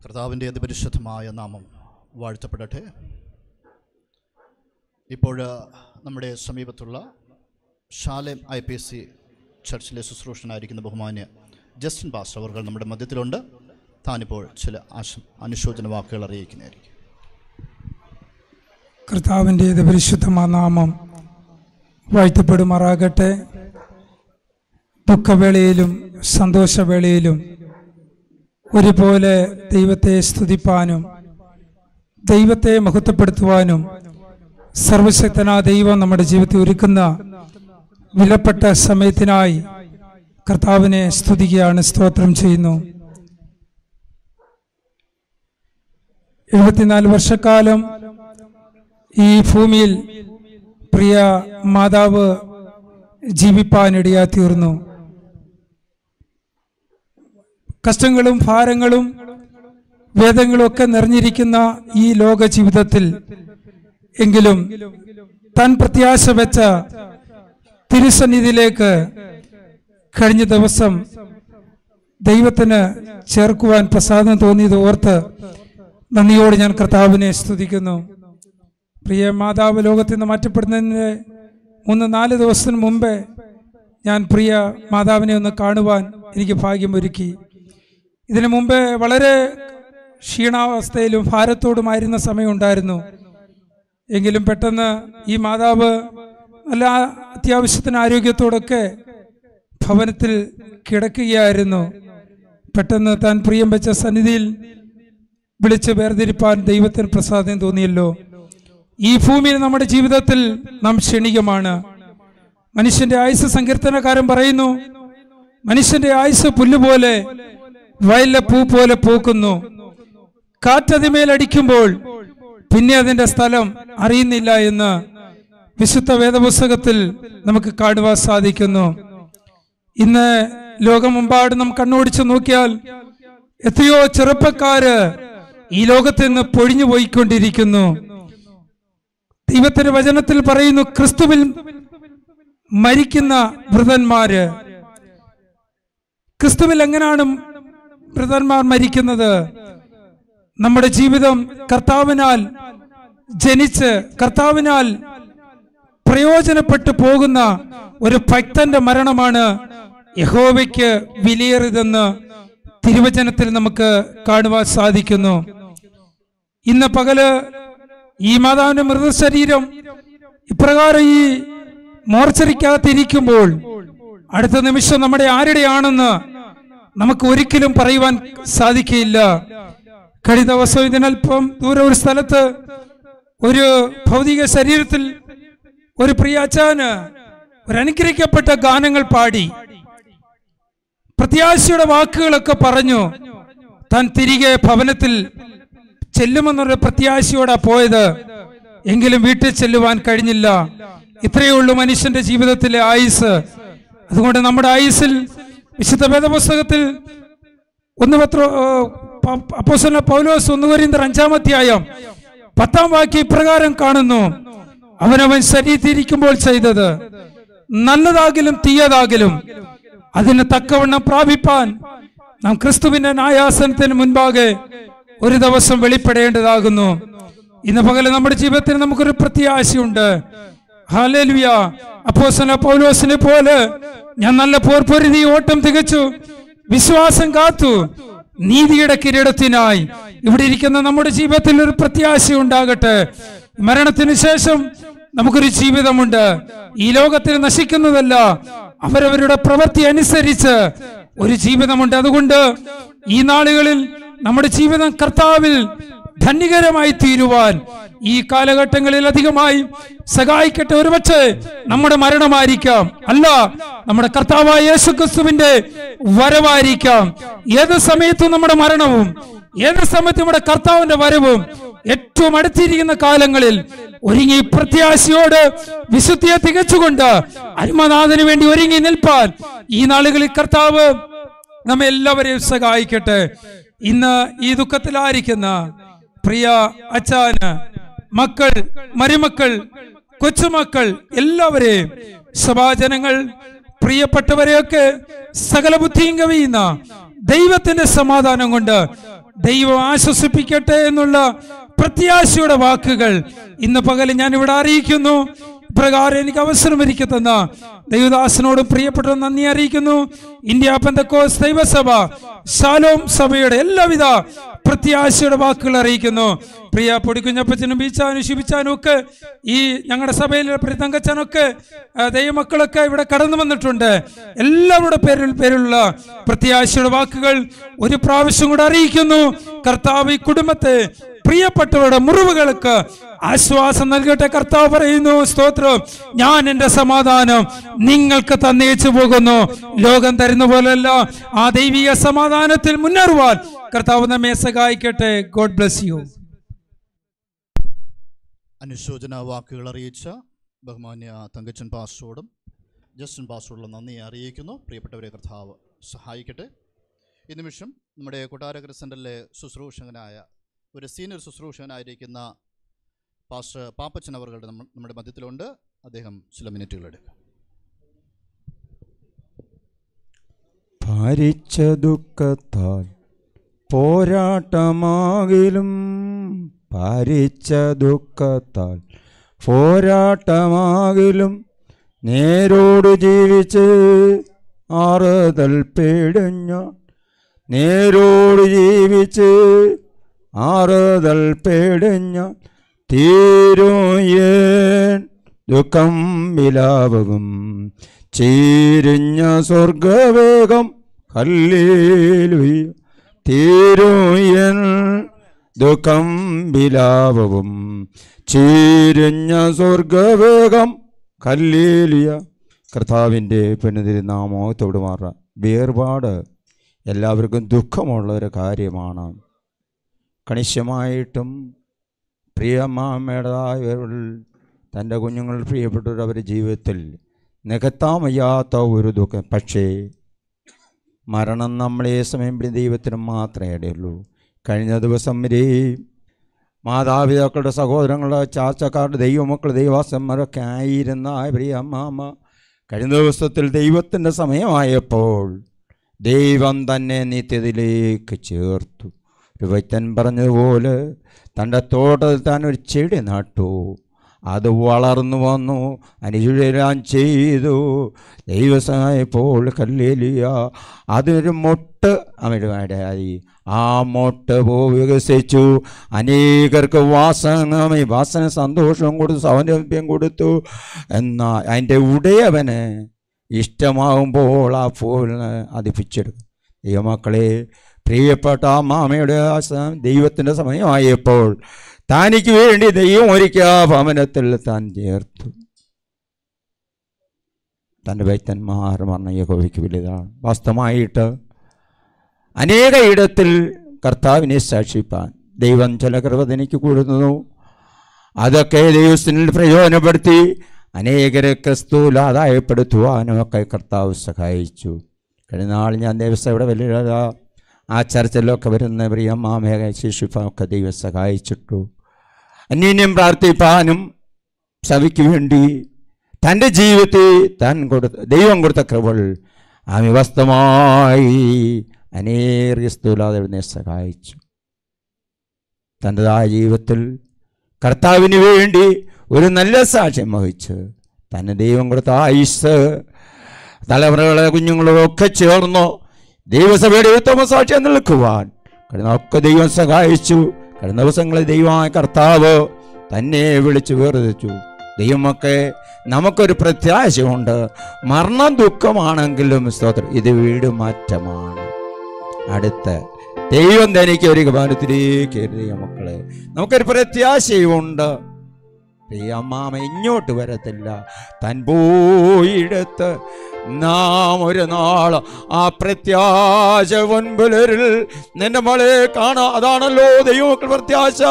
കർത്താവിന്റെ അതിപരിശുദ്ധമായ നാമം വാഴ്ത്തപ്പെടട്ടെ. ഇപ്പോൾ നമ്മുടെ സമീപത്തുള്ള Shalem I P S C ചർച്ചിലെ ശുശ്രൂഷനായിരിക്കുന്ന ബഹുമാന്യ ജസ്റ്റിൻ പാസ്റ്റർ അവർ നമ്മുടെ മധ്യത്തിലുണ്ട്. താനിപ്പോൾ ചില ആശ അനുശോചന വാക്കുകൾ അറിയിക്കുന്നതായിരിക്കും. കർത്താവിന്റെ പരിശുദ്ധമായ നാമം വാഴ്ത്തപ്പെടുമാറാകട്ടെ. ദുഃഖവേളയിലും സന്തോഷവേളയിലും ഒരുപോലെ ദൈവത്തെ സ്തുതിപ്പാനും ദൈവത്തെ മഹത്വപ്പെടുത്തുവാനും സർവശക്തനാ ദൈവം നമ്മുടെ ജീവിതത്തിൽ ഒരുക്കുന്ന വിലപ്പെട്ട സമയത്തിനായി കർത്താവിനെ സ്തുതിക്കുകയാണ് സ്തോത്രം ചെയ്യുന്നു. എഴുപത്തിനാല് വർഷക്കാലം ഈ ഭൂമിയിൽ പ്രിയ മാതാവ് ജീവിപ്പാനിടയാ തീർന്നു. കഷ്ടങ്ങളും ഭാരങ്ങളും വേദങ്ങളും ഒക്കെ നിറഞ്ഞിരിക്കുന്ന ഈ ലോക ജീവിതത്തിൽ എങ്കിലും താൻ പ്രത്യാശ വെച്ച തിരുസന്നിധിയിലേക്ക് കഴിഞ്ഞ ദിവസം ദൈവത്തിന് ചേർക്കുവാൻ പ്രസാദം തോന്നിയത് ഓർത്ത് നന്ദിയോട് ഞാൻ കർത്താവിനെ സ്തുതിക്കുന്നു. പ്രിയ മാതാവ് ലോകത്തിൽ നിന്ന് മാറ്റപ്പെടുന്നതിന് മൂന്ന് നാല് ദിവസത്തിന് മുമ്പേ ഞാൻ പ്രിയ മാതാവിനെ ഒന്ന് കാണുവാൻ എനിക്ക് ഭാഗ്യമൊരുക്കി. ഇതിനു മുമ്പ് വളരെ ക്ഷീണാവസ്ഥയിലും ഭാരത്തോടുമായിരുന്ന സമയമുണ്ടായിരുന്നു. എങ്കിലും പെട്ടെന്ന് ഈ മാതാവ് നല്ല അത്യാവശ്യത്തിന് ആരോഗ്യത്തോടൊക്കെ ഭവനത്തിൽ കിടക്കുകയായിരുന്നു. പെട്ടെന്ന് താൻ പ്രിയം വെച്ച സന്നിധിയിൽ വിളിച്ച് വേർതിരിപ്പാൻ ദൈവത്തിന് പ്രസാദം തോന്നിയല്ലോ. ഈ ഭൂമിയിൽ നമ്മുടെ ജീവിതത്തിൽ നാം ക്ഷണികമാണ്. മനുഷ്യന്റെ ആയുസ് സങ്കീർത്തനക്കാരൻ പറയുന്നു മനുഷ്യന്റെ ആയുസ് പുല്ലുപോലെ വയലിലെ പൂ പോലെ പൂക്കുന്നു. കാറ്റതിമേലടിക്കുമ്പോൾ പിന്നെ അതിന്റെ സ്ഥലം അറിയുന്നില്ല എന്ന് വിശുദ്ധ വേദപുസ്തകത്തിൽ നമുക്ക് കാണുവാൻ സാധിക്കുന്നു. ഇന്ന് ലോകമെമ്പാടും നാം കണ്ണോടിച്ചു നോക്കിയാൽ എത്രയോ ചെറുപ്പക്കാര് ഈ ലോകത്ത് നിന്ന് പൊഴിഞ്ഞു പോയിക്കൊണ്ടിരിക്കുന്നു. ദൈവത്തിന്റെ വചനത്തിൽ പറയുന്നു ക്രിസ്തുവിൽ മരിക്കുന്ന വൃതന്മാര്. ക്രിസ്തുവിൽ എങ്ങനെയാണ് ബ്രദർമാർ മരിക്കുന്നത് നമ്മുടെ ജീവിതം കർത്താവിനാൽ ജനിച്ച് കർത്താവിനാൽ പ്രയോജനപ്പെട്ടു പോകുന്ന ഒരു ഭക്തന്റെ മരണമാണ് യഹോവയ്ക്ക് വിലയേറിയതെന്ന് തിരുവചനത്തിൽ നമുക്ക് കാണുവാൻ സാധിക്കുന്നു. ഇന്ന് പകൽ ഈ മാതാവിന്റെ മൃതശരീരം ഇപ്രകാരം ഈ മോർച്ചറിക്കകത്തിരിക്കുമ്പോൾ അടുത്ത നിമിഷം നമ്മുടെ ആരുടെയാണെന്ന് നമുക്ക് ഒരിക്കലും പറയുവാൻ സാധിക്കയില്ല. കഴിഞ്ഞ ദിവസം ഇതിനൽപ്പം ദൂരെ ഒരു സ്ഥലത്ത് ഒരു ഭൗതിക ശരീരത്തിൽ ഒരു പ്രിയാച്ചാന് ഒരു അനുഗ്രഹിക്കപ്പെട്ട ഗാനങ്ങൾ പാടി പ്രത്യാശയുടെ വാക്കുകളൊക്കെ പറഞ്ഞു. താൻ തിരികെ ഭവനത്തിൽ ചെല്ലുമെന്നൊരു പ്രത്യാശയോടെ പോയത്. എങ്കിലും വീട്ടിൽ ചെല്ലുവാൻ കഴിഞ്ഞില്ല. ഇത്രയേ ഉള്ളൂ മനുഷ്യന്റെ ജീവിതത്തിലെ ആയുസ്. അതുകൊണ്ട് നമ്മുടെ ആയുസിൽ വിശുദ്ധ വേദപുസ്തകത്തിൽ ഒന്ന് പത്ര അപ്പോസല പൗലോസ് ഒന്ന് അഞ്ചാം അഞ്ചാമധ്യായം പത്താം വാക്യം ഇപ്രകാരം കാണുന്നു. അവനവൻ ശരീരത്തിരിക്കുമ്പോൾ ചെയ്തത് നല്ലതാകിലും തീയതാകിലും അതിന് തക്കവണ്ണം പ്രാപിപ്പാൻ നാം ക്രിസ്തുവിന്റെ ന്യായാസനത്തിന് മുൻപാകെ ഒരു ദിവസം വെളിപ്പെടേണ്ടതാകുന്നു. ഇന്ന് പകലെ നമ്മുടെ ജീവിതത്തിൽ നമുക്കൊരു പ്രത്യാശയുണ്ട്. ഹാലേലുയ. അപ്പോസന പൗലോസിനെ പോലെ ഞാൻ നല്ല പോർപ്പൊരുതി ഓട്ടം തികച്ചു വിശ്വാസം കാത്തു നീതിയുടെ കിരീടത്തിനായി. ഇവിടെ ഇരിക്കുന്ന നമ്മുടെ ജീവിതത്തിൽ ഒരു പ്രത്യാശ ഉണ്ടാകട്ടെ. മരണത്തിന് ശേഷം നമുക്കൊരു ജീവിതമുണ്ട്. ഈ ലോകത്തിൽ നശിക്കുന്നതല്ല അവരവരുടെ പ്രവൃത്തി അനുസരിച്ച് ഒരു ജീവിതമുണ്ട്. അതുകൊണ്ട് ഈ നാളുകളിൽ നമ്മുടെ ജീവിതം കർത്താവിൽ ധന്യകരമായി തീരുവാൻ ഈ കാലഘട്ടങ്ങളിൽ അധികമായി സഹായിക്കട്ടെ ഒരുപക്ഷെ നമ്മുടെ മരണമായിരിക്കാം. അല്ല നമ്മുടെ കർത്താവായ യേശു ക്രിസ്തുവിന്റെ വരവായിരിക്കാം. ഏത് സമയത്തും നമ്മുടെ മരണവും ഏത് സമയത്തും നമ്മുടെ കർത്താവിന്റെ വരവും ഏറ്റവും അടുത്തിരിക്കുന്ന കാലങ്ങളിൽ ഒരുങ്ങി പ്രത്യാശയോട് വിശുദ്ധിയെ തികച്ചുകൊണ്ട് അരുമനാഥന് വേണ്ടി ഒരുങ്ങി നിൽപ്പാൻ ഈ നാളുകളിൽ കർത്താവ് നമ്മെ എല്ലാവരെയും സഹായിക്കട്ടെ. ഇന്ന് ഈ ദുഃഖത്തിലായിരിക്കുന്ന പ്രിയ അച്ചാന് മക്കൾ മരുമക്കൾ കൊച്ചുമക്കൾ എല്ലാവരെയും സഭാജനങ്ങൾ പ്രിയപ്പെട്ടവരെയൊക്കെ സകല ബുദ്ധിയും കവിയുന്ന ദൈവത്തിന്റെ സമാധാനം കൊണ്ട് ദൈവം ആശ്വസിപ്പിക്കട്ടെ എന്നുള്ള പ്രത്യാശയുടെ വാക്കുകൾ ഇന്ന് പകൽ ഞാൻ ഇവിടെ അറിയിക്കുന്നു. പ്രകാരം എനിക്ക് അവസരം ഒരുക്കി തന്ന ദൈവദാസനോട് പ്രിയപ്പെട്ട നന്ദി അറിയിക്കുന്നു. ഇന്ത്യ പെന്തക്കോസ് ദൈവസഭ ശാലോം സഭയുടെ എല്ലാവിധ പ്രത്യാശയുടെ വാക്കുകൾ അറിയിക്കുന്നു. പ്രിയ പൊടിക്കുഞ്ഞപ്പച്ചനും ബീച്ചാനും ശിബിച്ചാനും ഒക്കെ ഈ ഞങ്ങളുടെ സഭയിലെ പ്രിതങ്കച്ചനൊക്കെ ദൈവമക്കളൊക്കെ ഇവിടെ കടന്നു വന്നിട്ടുണ്ട്. എല്ലാവരുടെ പേരിൽ പേരിലുള്ള പ്രത്യാശയുടെ വാക്കുകൾ ഒരു പ്രാവശ്യം കൂടെ അറിയിക്കുന്നു. കർത്താവ് ഈ കുടുംബത്തെ പ്രിയപ്പെട്ടവരുടെ മുറിവുകൾക്ക് ആശ്വാസം നൽകട്ടെ. കർത്താവ് പറയുന്നു സ്തോത്രം. ഞാൻ എന്റെ സമാധാനം നിങ്ങൾക്ക് തന്നേച്ചു പോകുന്നു. ലോകം തരുന്ന പോലെയല്ല ആ ദൈവിക സമാധാനത്തിൽ മുന്നേറുവാൻ കർത്താവ് നമ്മെ സഹായിക്കട്ടെ. ഗോഡ് ബ്ലസ് യു അനുശോചന വാക്കുകൾ അറിയിച്ച ബഹുമാന്യ തങ്കച്ചൻ പാസ്റ്റോടും ജസ്റ്റിൻ പാസ്റ്റോടുള്ള നന്ദി അറിയിക്കുന്നു. പ്രിയപ്പെട്ടവരെ കർത്താവ് സഹായിക്കട്ടെ. ഈ നിമിഷം നമ്മുടെ കൊട്ടാരകര സെന്ററിലെ ശുശ്രൂഷകനായ ഒരു സീനിയർ ശുശ്രൂഷകനായിരിക്കുന്ന പാസ്റ്റർ പാപ്പച്ചൻ അവറുകളുടെ നമ്മുടെ മധ്യത്തിലുണ്ട്. അദ്ദേഹം ചില മിനിറ്റുകൾ എടുക്കും. ഭാരിച്ച ദുഃഖത്താൽ പോരാട്ടമാകിലും ഭാരിച്ച ദുഃഖത്താൽ പോരാട്ടമാകിലും നേരോട് ജീവിച്ച് ആറുതൽ പേടിഞ്ഞ നേരോട് ജീവിച്ച് ആറുതൽ പേടിഞ്ഞ തീരുയേൻ ദുഃഖം വിലാപകം ചീരിഞ്ഞ സ്വർഗവേഗം ഹല്ലേലൂയ തീരുയൻ ദുഃഖം വിലാപവും ചീരഞ്ഞ സ്വർഗവേഗം കല്ലേലിയ. കർത്താവിന്റെ പുനതിരുനാമോത്തോട് മാറ. വേർപാട് എല്ലാവർക്കും ദുഃഖമുള്ള ഒരു കാര്യമാണ്. കണിശമായിട്ടും പ്രിയമാമേടതായവർ തന്റെ കുഞ്ഞുങ്ങൾ പ്രിയപ്പെട്ടവർ അവരുടെ ജീവിതത്തിൽ നികത്താൻ വയ്യാത്ത ഒരു ദുഃഖം. പക്ഷേ മരണം നമ്മളെ സമയം പിടി ദൈവത്തിന് മാത്രമേ ഇടയുള്ളൂ കഴിഞ്ഞ ദിവസം വരെയും മാതാപിതാക്കളുടെ സഹോദരങ്ങളുടെ ചാച്ചക്കാരുടെ ദൈവമക്കൾ ദൈവാസന്മാരൊക്കെ ആയിരുന്ന പ്രിയ അമ്മാമ്മ കഴിഞ്ഞ ദിവസത്തിൽ ദൈവത്തിന്റെ സമയമായപ്പോൾ ദൈവം തന്നെ നിത്യത്തിലേക്ക് ചേർത്തു. ഒരു വൈദ്യൻ പറഞ്ഞതുപോലെ തന്റെ തോട്ടത്തിൽ താൻ ഒരു ചെടി നട്ടു. അത് വളർന്നു വന്നു അനുചുഴരാൻ ചെയ്തു. ദൈവസഹായപ്പോൾ കല്ലേലിയ. അതൊരു മൊട്ട് അമിതമായിട്ടായി ആ മൊട്ട് പോ വികസിച്ചു. അനേകർക്ക് വാസന വാസന സന്തോഷം കൊടുത്തു സൗന്ദര്യം കൊടുത്തു. എന്നാൽ അതിന്റെ ഉടയവന് ഇഷ്ടമാകുമ്പോൾ ആ പൂവിന് അത് പിച്ചെടുക്കും ദൈവമക്കളെ പ്രിയപ്പെട്ട ആ മാമയുടെ ദൈവത്തിന്റെ സമയമായപ്പോൾ തനിക്ക് വേണ്ടി ദൈവം ഒരിക്കൽ ആ ഭവനത്തിൽ താൻ ചേർത്തു. തന്റെ ഭക്തന്മാർ പറഞ്ഞ യഹോവയ്ക്ക് വലുതാണ് വാസ്തവമായിട്ട് അനേക ഇടത്തിൽ കർത്താവിനെ സാക്ഷിപ്പാൻ ദൈവം ചില കൃപ എനിക്ക് കൂടുന്നു അതൊക്കെ ദൈവത്തിൽ പ്രയോജനപ്പെടുത്തി അനേകരെ ക്രിസ്തുലാദായപ്പെടുത്തുവാനും ഒക്കെ കർത്താവ് സഹായിച്ചു. കഴിഞ്ഞ നാൾ ഞാൻ ദേവസ്വയുടെ വലിയ ആ ചർച്ചിലൊക്കെ വരുന്ന പ്രിയ മാമേക ശിശുഫൊക്കെ ദൈവം സഹായിച്ചിട്ടു. അന്യോന്യം പ്രാർത്ഥിപ്പാനും സഭയ്ക്ക് വേണ്ടി തന്റെ ജീവിതത്തിൽ താൻ കൊടുത്ത ദൈവം കൊടുത്ത കൃപകൾ ആ വ്യവസ്ഥമായി അനേറിയ സ്ഥൂലാതെ സഹായിച്ചു. തന്റെതായ ജീവിതത്തിൽ കർത്താവിന് വേണ്ടി ഒരു നല്ല സാക്ഷ്യം വഹിച്ച് തന്നെ ദൈവം കൊടുത്ത ആയുസ് തലമുറകളെ കുഞ്ഞുങ്ങളൊക്കെ ചേർന്നു ദൈവസഭയുടെ ഉത്തമ സാക്ഷ്യം നിൽക്കുവാൻ ഒക്കെ ദൈവം സഹായിച്ചു. കഴിഞ്ഞ ദിവസങ്ങളിൽ ദൈവമായ കർത്താവ് തന്നെ വിളിച്ചു വേർതിച്ചു ദൈവമൊക്കെ നമുക്കൊരു പ്രത്യാശയുണ്ട്. മരണം ദുഃഖമാണെങ്കിലും സ്തോത്രം. ഇത് വീട് മാറ്റമാണ്. അടുത്ത ദൈവം തനിക്ക് ഒരു ഭവനത്തിലേക്ക് എഴുതിയ മക്കളെ നമുക്കൊരു പ്രത്യാശയുണ്ട് പ്രിയ അമ്മാമ ഇങ്ങോട്ട് വരത്തില്ല. തൻ പോയിടത്ത് നാം ഒരു നാൾ ആ പ്രത്യാശ ഒൻപലരിൽ നിന്റെ മകളെ കാണാം. അതാണല്ലോ ദൈവമക്കൾ പ്രത്യാശ.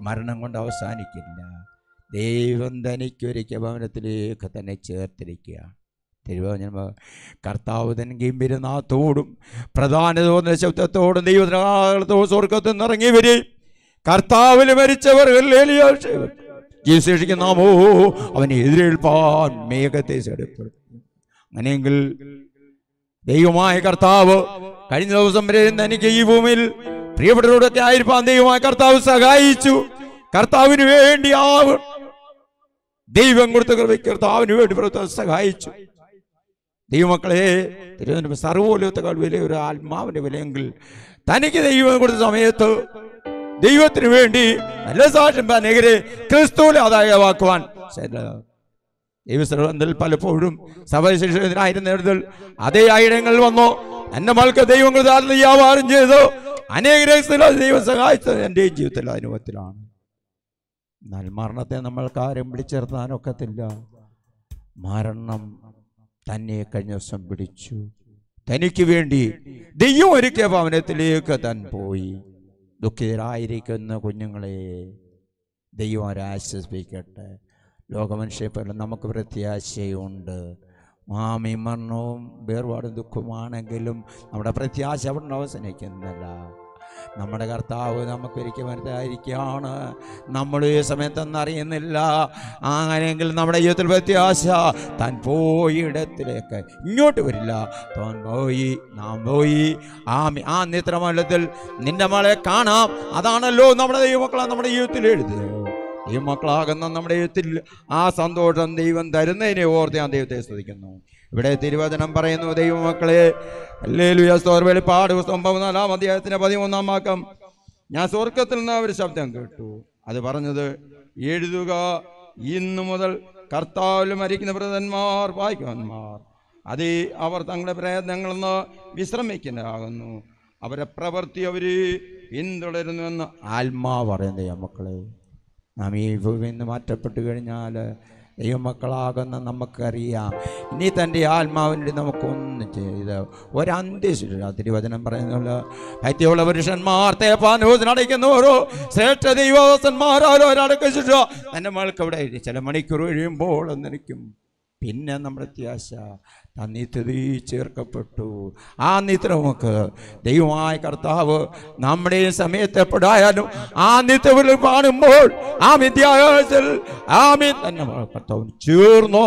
മരണം കൊണ്ട് അവസാനിക്കില്ല. ദൈവം തനിക്കൊരിക്കൽ ഭവനത്തിലേക്ക് തന്നെ ചേർത്തിരിക്കുകയാണ്. തിരുവചന കർത്താവ് തൻ ഗംഭീരനാഥോടും പ്രധാന തോന്നുന്ന ശബ്ദത്തോടും ദൈവത്തിനോടും സ്വർഗത്തിൽ നിന്ന് ഇറങ്ങി വരും കർത്താവിൽ മരിച്ചവർ ഹല്ലേലൂയ. നാമോ അവനെ എതിരേൽപ്പാൻ മേഘത്തെ അങ്ങനെയെങ്കിൽ ദൈവമായ കർത്താവ് കഴിഞ്ഞ ദിവസം വരെ എനിക്ക് ഈ ഭൂമിയിൽ പ്രിയപ്പെട്ടവരോടൊക്കെ ആയിരിക്കാൻ ദൈവമായ കർത്താവ് സഹായിച്ചു കർത്താവിന് വേണ്ടി ആ ദൈവം കൊടുത്ത കർത്താവിന് വേണ്ടി പ്രവർത്തനം സഹായിച്ചു ദൈവമക്കളെ തിരുവനന്തപുരം സർവോലത്തേക്കാൾ വലിയ ഒരു ആത്മാവിന്റെ വിലയെങ്കിൽ തനിക്ക് ദൈവം കൊടുത്ത സമയത്ത് ദൈവത്തിന് വേണ്ടി നല്ല സാക്ഷ്യം അനേകരെ ക്രിസ്തുവിൽ ആദായമാക്കുവാൻ. ദൈവസർവത്തിൽ പലപ്പോഴും സഭശിക്ഷനായിരുന്ന നേടുതൽ അതേ ആയിരങ്ങളിൽ വന്നു. എന്നെ മൾക്ക് ദൈവങ്ങൾ വ്യാപാരം ചെയ്തു. അനേകരെ ദൈവം സഹായിച്ചത് എന്റെ ജീവിതത്തിലെ അനുഭവത്തിലാണ്. എന്നാൽ മരണത്തെ നമ്മൾക്ക് ആരും പിടിച്ചേർത്താനൊക്കത്തില്ല മരണം തന്നെ കഴിഞ്ഞ ദിവസം പിടിച്ചു. തനിക്ക് വേണ്ടി ദൈവം ഒരുക്കിയ ഭവനത്തിലേക്ക് താൻ പോയി. ദുഃഖിതരായിരിക്കുന്ന കുഞ്ഞുങ്ങളെ ദൈവം ആശ്വസിപ്പിക്കട്ടെ ലോകമനുഷ്യപ്പെല്ലാം നമുക്ക് പ്രത്യാശയുണ്ട്. മാമി മരണവും വേർപാടും ദുഃഖമാണെങ്കിലും നമ്മുടെ പ്രത്യാശ അവിടെ അവസാനിക്കുന്നില്ല. നമ്മുടെ കർത്താവ് നമുക്കൊരിക്കൽ വരുന്നതായിരിക്കുകയാണ് നമ്മൾ ഈ സമയത്തൊന്നും അറിയുന്നില്ല. അങ്ങനെയെങ്കിൽ നമ്മുടെ ജീവിതത്തിൽ വ്യത്യാശ താൻ പോയി ഇടത്തിലേക്ക് ഇങ്ങോട്ട് വരില്ല. താൻ പോയി നാം പോയി. ആ ആ നിത്രമല്ലത്തിൽ നിന്റെ മകളെ കാണാം. അതാണല്ലോ നമ്മുടെ ദൈവമക്കളെ നമ്മുടെ ജീവിതത്തിൽ എഴുതുന്നത് മക്കളാകുന്ന നമ്മുടെ ജീവിതത്തിൽ ആ സന്തോഷം ദൈവം തരുന്നതിനെ ഓർത്ത് ഞാൻ ദൈവത്തെ സ്തുതിക്കുന്നു. ഇവിടെ തിരുവചനം പറയുന്നു ദൈവമക്കളെ. അല്ലേലുയസ്തോർ വെളിപ്പാട് സംഭവം നാലാം അധ്യായത്തിന്റെ പതിമൂന്നാം വാക്കം. ഞാൻ സ്വർഗത്തിൽ നിന്ന് ഒരു ശബ്ദം കേട്ടു. അത് പറഞ്ഞത് എഴുതുക ഇന്നു മുതൽ കർത്താവിൽ മരിക്കുന്ന വ്രതന്മാർ വായിക്കുവാന്മാർ അത് അവർ തങ്ങളുടെ പ്രയത്നങ്ങളിൽ നിന്ന് വിശ്രമിക്കുന്നതാകുന്നു അവരെ പ്രവൃത്തി അവർ പിന്തുടരുന്നുവെന്ന് ആത്മാവ് പറയുന്നത് മക്കളെ നാം ഈ ഭൂമിയിൽ നിന്ന് മാറ്റപ്പെട്ടു കഴിഞ്ഞാൽ ദൈവമക്കളാകുന്ന നമുക്കറിയാം. ഇനി തന്റെ ആത്മാവിനുവേണ്ടി നമുക്കൊന്നും ചെയ്ത് ഒരന്ത്യശിക്ഷ. തിരുവചനം പറയുന്നുള്ള ഭക്തിയുള്ള പുരുഷന്മാർ തേപ്പാനൂസിനടയ്ക്കുന്ന ഓരോ ശ്രേഷ്ഠ ദൈവദാസന്മാരാലോ ഒരടക്ക ശിക്ഷ തന്റെ മകൾക്ക് അവിടെ ചില മണിക്കൂർ കഴിയുമ്പോൾ ഒന്നിരിക്കും പിന്നെ നമ്മുടെ ത്യാശ ആ നിത്യതീ ചേർക്കപ്പെട്ടു. ആ നിത്യ നമുക്ക് ദൈവമായ കർത്താവ് നമ്മുടെ സമയത്ത് എപ്പോഴായാലും ആ നിത്യവിൽ കാണുമ്പോൾ ആ വിദ്യാഭ്യാസത്തിൽ ആമി തന്നെ കർത്താവ് ചേർന്നോ.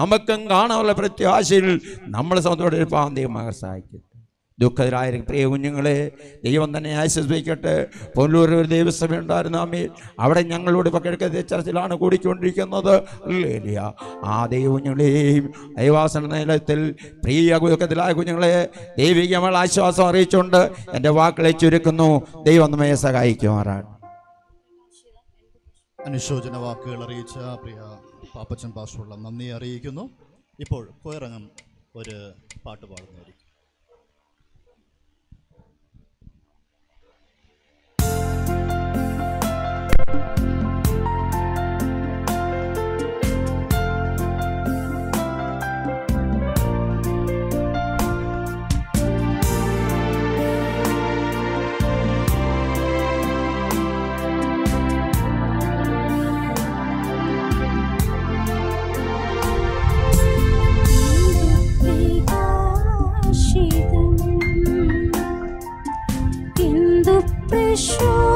നമുക്കും കാണാനുള്ള പ്രത്യാശയിൽ നമ്മളെ സന്തോഷം ദൈവமாக സഹായിക്കട്ടെ. ദുഃഖിതരായ പ്രിയ കുഞ്ഞുങ്ങളെ ദൈവം തന്നെ ആശ്വസിപ്പിക്കട്ടെ പൊന്നൂർ ഒരു ദൈവസഭ ഉണ്ടായിരുന്നു അമ്മേ. അവിടെ ഞങ്ങളോട് പക്കെടുക്കത്തെ ചർച്ചിലാണ് കൂടിക്കൊണ്ടിരിക്കുന്നത്. ഹല്ലേലൂയ. ആ ദൈവകുഞ്ഞുങ്ങളെയും ദൈവാസന നിലത്തിൽ പ്രിയ ദുഃഖത്തിലായ കുഞ്ഞുങ്ങളെ ദൈവികമായ ആശ്വാസം അറിയിച്ചുകൊണ്ട് എന്റെ വാക്കുകളെ ചുരുക്കുന്നു. ദൈവം നമ്മെ സഹായിക്കുമാറാണ്. അനുശോചന വാക്കുകൾ അറിയിച്ച പ്രിയ പാപ്പച്ചൻ പാസ്റ്ററുള്ള നന്ദി അറിയിക്കുന്നു. ഇപ്പോൾ കൊയറങ്ങം ഒരു പാട്ട് പാടുന്നതായിരിക്കും 说。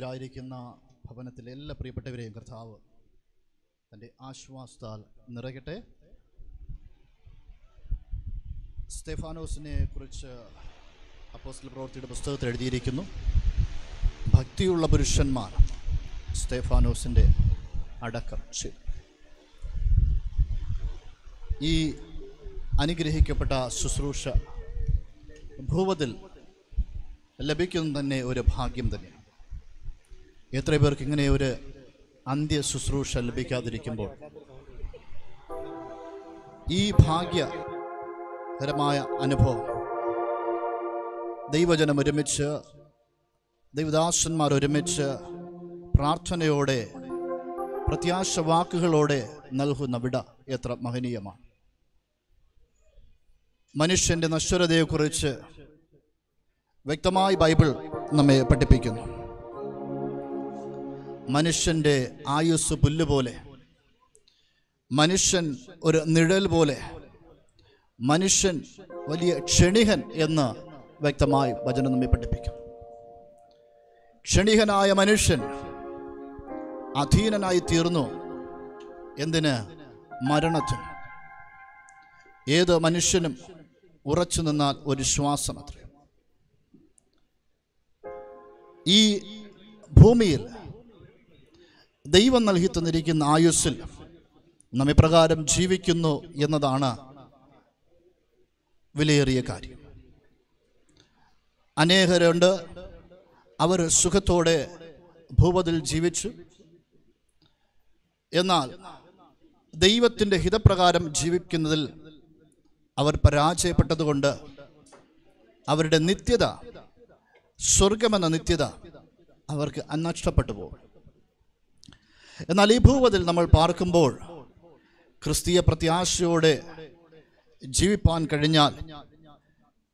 ദുഃഖിതരായിരിക്കുന്ന ഭവനത്തിലെ എല്ലാ പ്രിയപ്പെട്ടവരെയും കർത്താവ് തന്റെ ആശ്വാസത്താൽ നിറയട്ടെ സ്റ്റെഫാനോസിനെ കുറിച്ച് അപ്പോസ്റ്റൽ പ്രവർത്തിയുടെ പുസ്തകത്തിൽ എഴുതിയിരിക്കുന്നു. ഭക്തിയുള്ള പുരുഷന്മാർ സ്റ്റെഫാനോസിന്റെ അടക്കം. ഈ അനുഗ്രഹിക്കപ്പെട്ട ശുശ്രൂഷ ഭൂവതിൽ ലഭിക്കുന്ന തന്നെ ഒരു ഭാഗ്യം തന്നെയാണ്. എത്ര പേർക്ക് ഇങ്ങനെ ഒരു അന്ത്യ ശുശ്രൂഷ ലഭിക്കാതിരിക്കുമ്പോൾ ഈ ഭാഗ്യകരമായ അനുഭവം ദൈവജനം ഒരുമിച്ച് ദൈവദാസന്മാർ ഒരുമിച്ച് പ്രാർത്ഥനയോടെ പ്രത്യാശ വാക്കുകളോടെ നൽകുന്ന വിട എത്ര മഹനീയമാണ്. മനുഷ്യന്റെ നശ്വരതയെക്കുറിച്ച് വ്യക്തമായി ബൈബിൾ നമ്മെ പഠിപ്പിക്കുന്നു. മനുഷ്യന്റെ ആയുസ് പുല്ല് പോലെ മനുഷ്യൻ ഒരു നിഴൽ പോലെ മനുഷ്യൻ വലിയ ക്ഷണികൻ എന്ന് വ്യക്തമായി വചനം നമ്മെ പഠിപ്പിക്കും. ക്ഷണികനായ മനുഷ്യൻ അധീനനായി തീർന്നു. എന്തിന്? മരണത്തിന് ഏത് മനുഷ്യനും ഉറച്ചു നിന്നാൽ ഒരു ശ്വാസം ഈ ഭൂമിയിൽ ദൈവം നൽകി തന്നിരിക്കുന്ന ആയുസ്സിൽ നാം പ്രകാരം ജീവിക്കുന്നു എന്നതാണ് വിലയേറിയ കാര്യം. അനേകരുണ്ട് അവർ സുഖത്തോടെ ഭൂപതിൽ ജീവിച്ചു. എന്നാൽ ദൈവത്തിന്റെ ഹിതപ്രകാരം ജീവിക്കുന്നതിൽ അവർ പരാജയപ്പെട്ടതുകൊണ്ട് അവരുടെ നിത്യത സ്വർഗമെന്ന നിത്യത അവർക്ക് നഷ്ടപ്പെട്ടു പോകും. എന്നാൽ ഈ ഭൂപതിൽ നമ്മൾ പാർക്കുമ്പോൾ ക്രിസ്തീയ പ്രത്യാശയോടെ ജീവിപ്പാൻ കഴിഞ്ഞാൽ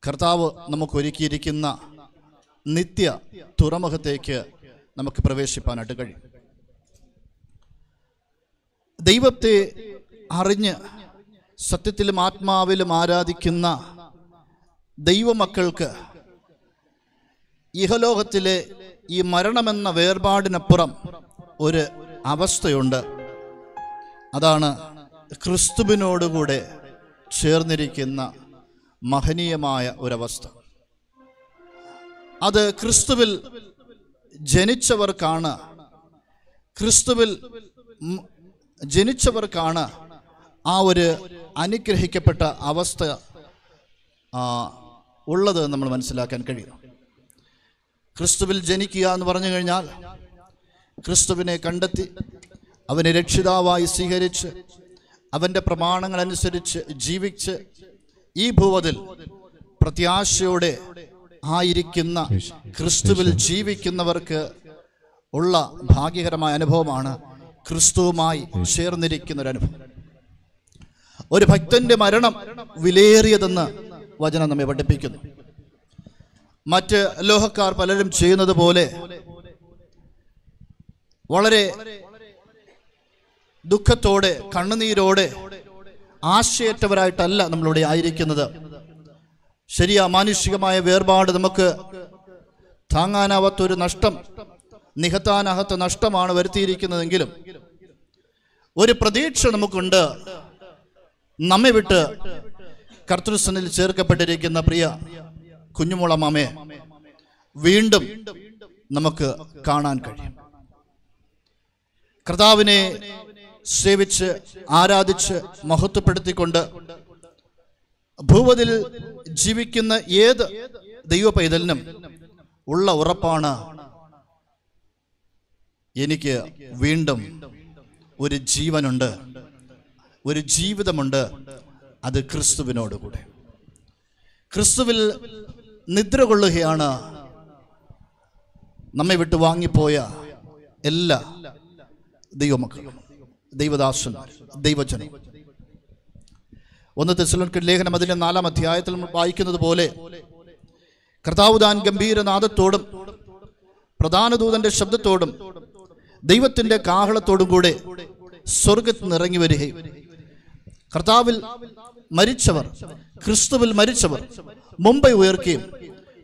കർത്താവ് നമുക്കൊരുക്കിയിരിക്കുന്ന നിത്യ തുറമുഖത്തേക്ക് നമുക്ക് പ്രവേശിപ്പാനായിട്ട് കഴിയും. ദൈവത്തെ അറിഞ്ഞ് സത്യത്തിലും ആത്മാവിലും ആരാധിക്കുന്ന ദൈവമക്കൾക്ക് ഇഹലോകത്തിലെ ഈ മരണമെന്ന വേർപാടിനപ്പുറം ഒരു അവസ്ഥയുണ്ട്. അതാണ് ക്രിസ്തുവിനോടുകൂടെ ചേർന്നിരിക്കുന്ന മഹനീയമായ ഒരവസ്ഥ. അത് ക്രിസ്തുവിൽ ജനിച്ചവർക്കാണ്. ക്രിസ്തുവിൽ ജനിച്ചവർക്കാണ് ആ ഒരു അനുഗ്രഹിക്കപ്പെട്ട അവസ്ഥ ഉള്ളത് നമ്മൾ മനസ്സിലാക്കാൻ കഴിയും. ക്രിസ്തുവിൽ ജനിക്കുക എന്ന് പറഞ്ഞു കഴിഞ്ഞാൽ ക്രിസ്തുവിനെ കണ്ടെത്തി അവനെ രക്ഷിതാവായി സ്വീകരിച്ച് അവന്റെ പ്രമാണങ്ങളനുസരിച്ച് ജീവിച്ച് ഈ ഭൂവതിൽ പ്രത്യാശയോടെ ആയിരിക്കുന്ന ക്രിസ്തുവിൽ ജീവിക്കുന്നവർക്ക് ഉള്ള ഭാഗ്യകരമായ അനുഭവമാണ് ക്രിസ്തുവുമായി ചേർന്നിരിക്കുന്ന ഒരു അനുഭവം ഒരു ഭക്തന്റെ മരണം വിലയേറിയതെന്ന് വചനം നമ്മെ പഠിപ്പിക്കുന്നു. മറ്റ് ലോഹക്കാർ പലരും ചെയ്യുന്നത് പോലെ വളരെ ദുഃഖത്തോടെ കണ്ണുനീരോടെ ആശയറ്റവരായിട്ടല്ല നമ്മളിവിടെ ആയിരിക്കുന്നത്. ശരിയാ മാനുഷികമായ വേർപാട് നമുക്ക് താങ്ങാനാവാത്തൊരു നഷ്ടം നികത്താനാകാത്ത നഷ്ടമാണ് വരുത്തിയിരിക്കുന്നതെങ്കിലും ഒരു പ്രതീക്ഷ നമുക്കുണ്ട്. നമ്മെ വിട്ട് കർത്തൃസനിൽ ചേർക്കപ്പെട്ടിരിക്കുന്ന പ്രിയ കുഞ്ഞുമുളമാമെ വീണ്ടും നമുക്ക് കാണാൻ കഴിയും. കർത്താവിനെ സേവിച്ച് ആരാധിച്ച് മഹത്വപ്പെടുത്തിക്കൊണ്ട് ഭൂവതിൽ ജീവിക്കുന്ന ഏത് ദൈവ പൈതലിനും ഉള്ള ഉറപ്പാണ് എനിക്ക് വീണ്ടും ഒരു ജീവനുണ്ട് ഒരു ജീവിതമുണ്ട് അത് ക്രിസ്തുവിനോടുകൂടെ. ക്രിസ്തുവിൽ നിദ്ര കൊള്ളുകയാണ് നമ്മെ വിട്ട് വാങ്ങിപ്പോയ എല്ലാ ദൈവമക്കളും ദൈവദാസൻ ദൈവജനം. ഒന്ന് തെസ്സലോനിക്കർ ലേഖനം അതിന്റെ നാലാം അധ്യായത്തിൽ വായിക്കുന്നത് പോലെ കർത്താവ് താൻ പ്രധാന ദൂതന്റെ ശബ്ദത്തോടും ദൈവത്തിന്റെ കാഹളത്തോടും കൂടെ സ്വർഗത്തിൽ നിന്ന് ഇറങ്ങി വരികയും കർത്താവിൽ മരിച്ചവർ ക്രിസ്തുവിൽ മരിച്ചവർ മുംബൈ ഉയർക്കുകയും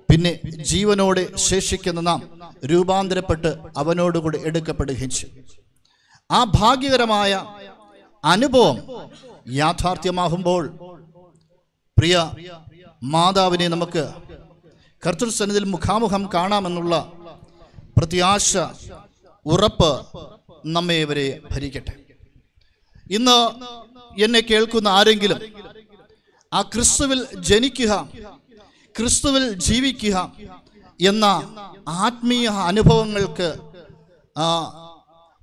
പിന്നെ ജീവനോടെ ശേഷിക്കുന്ന നാം രൂപാന്തരപ്പെട്ട് അവനോടുകൂടെ എടുക്കപ്പെടുകയും ചെയ്യും. ആ ഭാഗ്യകരമായ അനുഭവം യാഥാർത്ഥ്യമാകുമ്പോൾ പ്രിയ മാതാവിനെ നമുക്ക് കർത്തൃസന്നിധിയിൽ മുഖാമുഖം കാണാമെന്നുള്ള പ്രത്യാശ ഉറപ്പ് നമ്മെ ഇവരെ ഭരിക്കട്ടെ. ഇന്ന് എന്നെ കേൾക്കുന്ന ആരെങ്കിലും ആ ക്രിസ്തുവിൽ ജനിക്കുക ക്രിസ്തുവിൽ ജീവിക്കുക എന്ന ആത്മീയ അനുഭവങ്ങൾക്ക്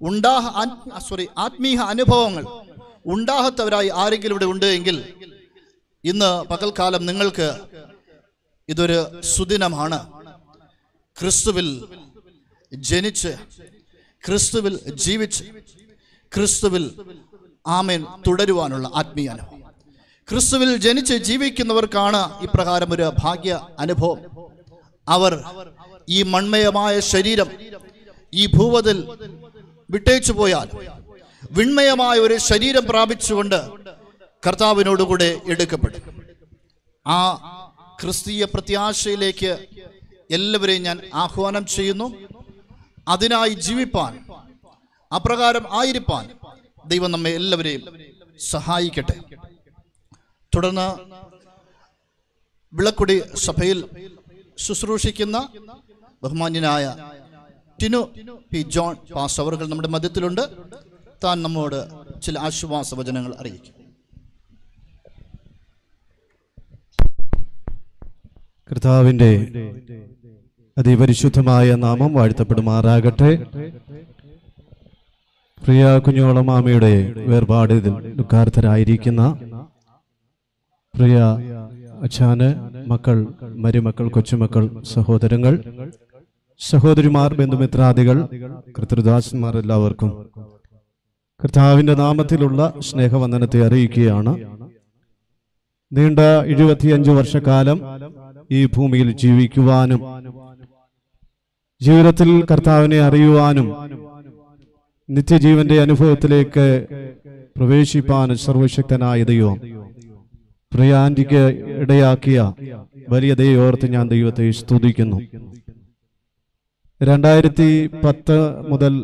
ഉണ്ടാഹ സോറി ആത്മീയ അനുഭവങ്ങൾ. ഉണ്ടാകാത്തവരായി ആരെങ്കിലും ഇവിടെ ഉണ്ട് എങ്കിൽ ഇന്ന് പകൽക്കാലം നിങ്ങൾക്ക് ഇതൊരു സുദിനമാണ്. ക്രിസ്തുവിൽ ജനിച്ച് ക്രിസ്തുവിൽ ജീവിച്ച് ക്രിസ്തുവിൽ ആമേൻ തുടരുവാനുള്ള ആത്മീയ അനുഭവം. ക്രിസ്തുവിൽ ജനിച്ച് ജീവിക്കുന്നവർക്കാണ് ഇപ്രകാരം ഒരു ഭാഗ്യ അനുഭവം. അവർ ഈ മൺമയമായ ശരീരം ഈ ഭൂവതിൽ വിട്ടേച്ചു പോയാൽ വിൺമയമായ ഒരു ശരീരം പ്രാപിച്ചുകൊണ്ട് കർത്താവിനോടുകൂടെ എടുക്കപ്പെടും. ആ ക്രിസ്തീയ പ്രത്യാശയിലേക്ക് എല്ലാവരെയും ഞാൻ ആഹ്വാനം ചെയ്യുന്നു. അതിനായി ജീവിപ്പാൻ അപ്രകാരം ആയിരിപ്പാൻ ദൈവം നമ്മെ എല്ലാവരെയും സഹായിക്കട്ടെ. തുടർന്ന് വിളക്കുടി സഭയിൽ ശുശ്രൂഷിക്കുന്ന ബഹുമാന്യനായ ടിനു പി ജോൺ പാസ് അവറുകൾ നമ്മുടെ മധ്യത്തിലുണ്ട്. താൻ നമ്മോട് ചില ആശ്വാസ വചനങ്ങൾ അറിയിക്കും. കർത്താവിന്റെ അതിപരിശുദ്ധമായ നാമം വാഴ്ത്തപ്പെടുമാറാകട്ടെ. പ്രിയ കുഞ്ഞോളമാമയുടെ ഇതിൽ ദുഃഖാർത്ഥരായിരിക്കുന്ന പ്രിയ അച്ഛാന് മക്കൾ മരുമക്കൾ കൊച്ചുമക്കൾ സഹോദരങ്ങൾ സഹോദരിമാർ ബന്ധുമിത്രാദികൾ കൃത്യദാസന്മാർ എല്ലാവർക്കും കർത്താവിന്റെ നാമത്തിലുള്ള സ്നേഹവന്ദനത്തെ അറിയിക്കുകയാണ്. നീണ്ട എഴുപത്തിയഞ്ച് വർഷക്കാലം ഈ ഭൂമിയിൽ ജീവിക്കുവാനും ജീവിതത്തിൽ കർത്താവിനെ അറിയുവാനും നിത്യജീവന്റെ അനുഭവത്തിലേക്ക് പ്രവേശിപ്പാനും സർവശക്തനായ ദൈവം പ്രിയാന്റിക്ക് ഇടയാക്കിയ വലിയ ദൈവോർത്ത് ഞാൻ ദൈവത്തെ സ്തുതിക്കുന്നു. രണ്ടായിരത്തി പത്ത് മുതൽ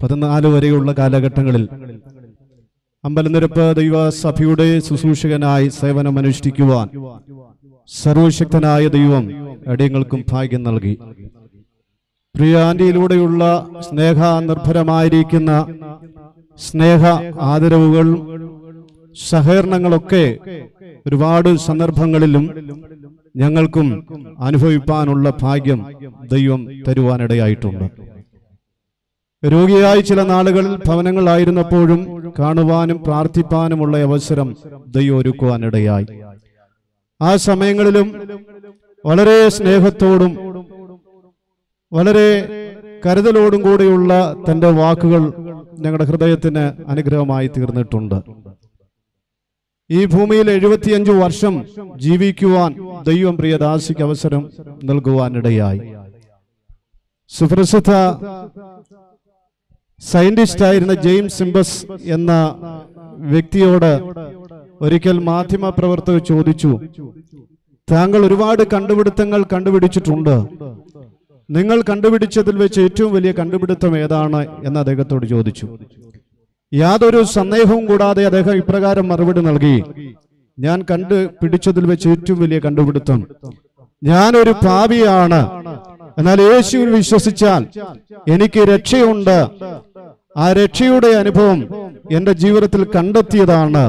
പതിനാല് വരെയുള്ള കാലഘട്ടങ്ങളിൽ അമ്പലനിരപ്പ് ദൈവസഭയുടെ ശുശ്രൂഷകനായി സേവനമനുഷ്ഠിക്കുവാൻ സർവശക്തനായ ദൈവം അടിയങ്ങൾക്കും ഭാഗ്യം നൽകി. പ്രിയ ആന്റിയിലൂടെയുള്ള സ്നേഹ നിർഭരമായിരിക്കുന്ന സ്നേഹ ആദരവുകളും സഹകരണങ്ങളൊക്കെ ഒരുപാട് സന്ദർഭങ്ങളിലും ഞങ്ങൾക്കും അനുഭവിപ്പാനുള്ള ഭാഗ്യം ദൈവം തരുവാനിടയായിട്ടുണ്ട്. രോഗിയായി ചില നാളുകളിൽ ഭവനങ്ങളായിരുന്നപ്പോഴും കാണുവാനും പ്രാർത്ഥിപ്പാനുമുള്ള അവസരം ദൈവം ഒരുക്കുവാനിടയായി. ആ സമയങ്ങളിലും വളരെ സ്നേഹത്തോടും വളരെ കരുതലോടും കൂടിയുള്ള തന്റെ വാക്കുകൾ ഞങ്ങളുടെ ഹൃദയത്തിന് അനുഗ്രഹമായി തീർന്നിട്ടുണ്ട്. ഈ ഭൂമിയിൽ എഴുപത്തിയഞ്ചു വർഷം ജീവിക്കുവാൻ ദൈവം പ്രിയ ദാസിക്ക് അവസരം നൽകുവാനിടയായി. സുപ്രസിദ്ധ സയന്റിസ്റ്റ് ആയിരുന്ന ജെയിംസ് സിംബസ് എന്ന വ്യക്തിയോട് ഒരിക്കൽ മാധ്യമ പ്രവർത്തകർ ചോദിച്ചു താങ്കൾ ഒരുപാട് കണ്ടുപിടുത്തങ്ങൾ കണ്ടുപിടിച്ചിട്ടുണ്ട്. നിങ്ങൾ കണ്ടുപിടിച്ചതിൽ വെച്ച് ഏറ്റവും വലിയ കണ്ടുപിടുത്തം ഏതാണ്? എന്ന് അദ്ദേഹത്തോട് ചോദിച്ചു. യാതൊരു സന്ദേഹവും കൂടാതെ അദ്ദേഹം ഇപ്രകാരം മറുപടി നൽകി ഞാൻ കണ്ടുപിടിച്ചതിൽ വെച്ച് ഏറ്റവും വലിയ കണ്ടുപിടുത്തം. ഞാനൊരു പാപിയാണ്. എന്നാൽ യേശുവിൽ വിശ്വസിച്ചാൽ എനിക്ക് രക്ഷയുണ്ട്. ആ രക്ഷയുടെ അനുഭവം എന്റെ ജീവിതത്തിൽ കണ്ടെത്തിയതാണ്.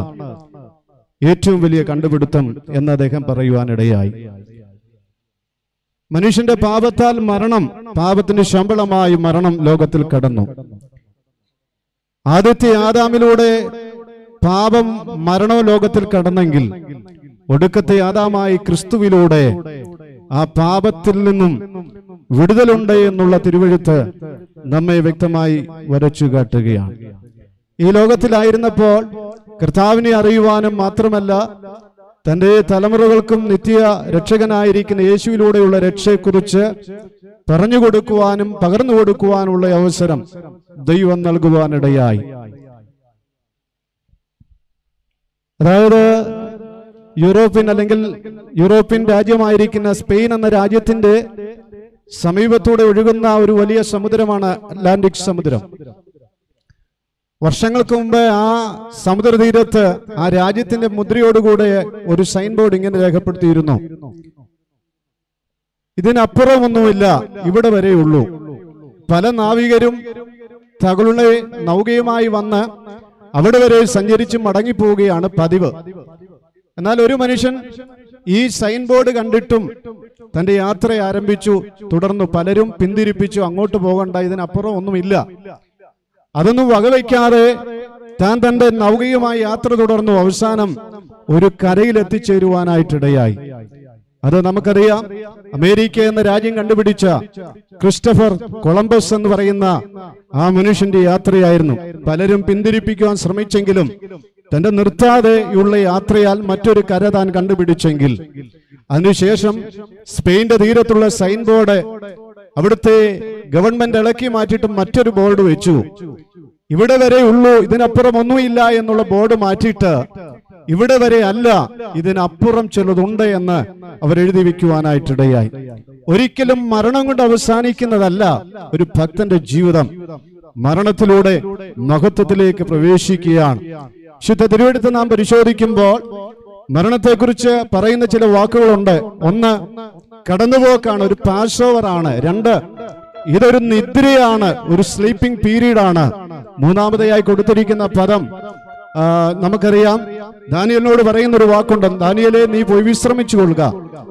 ഏറ്റവും വലിയ കണ്ടുപിടുത്തം എന്ന് അദ്ദേഹം പറയുവാനിടയായി. മനുഷ്യന്റെ പാപത്താൽ മരണം പാപത്തിന് ശമ്പളമായി മരണം ലോകത്തിൽ കടന്നു. ആദ്യത്തെ ആദാമിലൂടെ പാപം മരണോ ലോകത്തിൽ കടന്നെങ്കിൽ ഒടുക്കത്തെ ആദാമായി ക്രിസ്തുവിലൂടെ ആ പാപത്തിൽ നിന്നും വിടുതലുണ്ട് എന്നുള്ള തിരുവഴുത്ത് നമ്മെ വ്യക്തമായി വരച്ചു കാട്ടുകയാണ്. ഈ ലോകത്തിലായിരുന്നപ്പോൾ കർത്താവിനെ അറിയുവാനും മാത്രമല്ല തന്റെ തലമുറകൾക്കും നിത്യ രക്ഷകനായിരിക്കുന്ന യേശുവിലൂടെയുള്ള രക്ഷയെക്കുറിച്ച് പറഞ്ഞു കൊടുക്കുവാനും പകർന്നു കൊടുക്കുവാനുള്ള അവസരം ദൈവം നൽകുവാനിടയായി. അതായത് യൂറോപ്യൻ അല്ലെങ്കിൽ യൂറോപ്യൻ രാജ്യമായിരിക്കുന്ന സ്പെയിൻ എന്ന രാജ്യത്തിന്റെ സമീപത്തൂടെ ഒഴുകുന്ന ഒരു വലിയ സമുദ്രമാണ് അറ്റ്ലാന്റിക് സമുദ്രം. വർഷങ്ങൾക്ക് മുമ്പ് ആ സമുദ്രതീരത്ത് ആ രാജ്യത്തിന്റെ മുദ്രയോടുകൂടെ ഒരു സൈൻ ബോർഡ് ഇങ്ങനെ രേഖപ്പെടുത്തിയിരുന്നു. ഇതിനപ്പുറമൊന്നുമില്ല ഇവിടെ വരെയുള്ളൂ പല നാവികരും തകളുടെ നൗകയുമായി വന്ന് അവിടെ വരെ സഞ്ചരിച്ച് മടങ്ങിപ്പോവുകയാണ് പതിവ്. എന്നാൽ ഒരു മനുഷ്യൻ ഈ സൈൻ ബോർഡ് കണ്ടിട്ടും തന്റെ യാത്ര ആരംഭിച്ചു തുടർന്നു പലരും പിന്തിരിപ്പിച്ചു അങ്ങോട്ട് പോകണ്ട ഇതിനപ്പുറം ഒന്നുമില്ല. അതൊന്നും വകവയ്ക്കാതെ താൻ തന്റെ നൗകികമായി യാത്ര തുടർന്നു. അവസാനം ഒരു കരയിൽ എത്തിച്ചേരുവാനായിട്ടിടയായി അത് നമുക്കറിയാം. അമേരിക്ക എന്ന രാജ്യം കണ്ടുപിടിച്ച ക്രിസ്റ്റഫർ കൊളംബസ് എന്ന് പറയുന്ന ആ മനുഷ്യന്റെ യാത്രയായിരുന്നു. പലരും പിന്തിരിപ്പിക്കുവാൻ ശ്രമിച്ചെങ്കിലും തന്റെ നിർത്താതെയുള്ള യാത്രയാൽ മറ്റൊരു കര താൻ കണ്ടുപിടിച്ചെങ്കിൽ. അതിനുശേഷം സ്പെയിന്റെ തീരത്തുള്ള സൈൻ ബോർഡ് അവിടുത്തെ ഗവൺമെന്റ് ഇളക്കി മാറ്റിയിട്ട് മറ്റൊരു ബോർഡ് വെച്ചു. ഇവിടെ വരെ ഉള്ളൂ ഇതിനപ്പുറം ഒന്നുമില്ല എന്നുള്ള ബോർഡ് മാറ്റിയിട്ട് ഇവിടെ വരെ അല്ല ഇതിനപ്പുറം ചിലതുണ്ട് എന്ന് അവരെഴുതി വെക്കുവാനായിട്ടിടയായി ഒരിക്കലും മരണം കൊണ്ട് അവസാനിക്കുന്നതല്ല ഒരു ഭക്തന്റെ ജീവിതം. മരണത്തിലൂടെ മഹത്വത്തിലേക്ക് പ്രവേശിക്കുകയാണ്. ശുദ്ധ തിരുവെടുത്ത് നാം പരിശോധിക്കുമ്പോൾ മരണത്തെക്കുറിച്ച് പറയുന്ന ചില വാക്കുകളുണ്ട്. ഒന്ന് കടന്നുപോക്കാണ് ഒരു പാസ് ആണ് രണ്ട് ഇതൊരു നിദ്രയാണ് ഒരു സ്ലീപ്പിംഗ് പീരീഡ് ആണ് മൂന്നാമതായി കൊടുത്തിരിക്കുന്ന പദം നമുക്കറിയാം. ദാനിയലിനോട് പറയുന്ന ഒരു വാക്കുണ്ട്. ദാനിയലെ നീ പോയി വിശ്രമിച്ചു കൊള്ളുക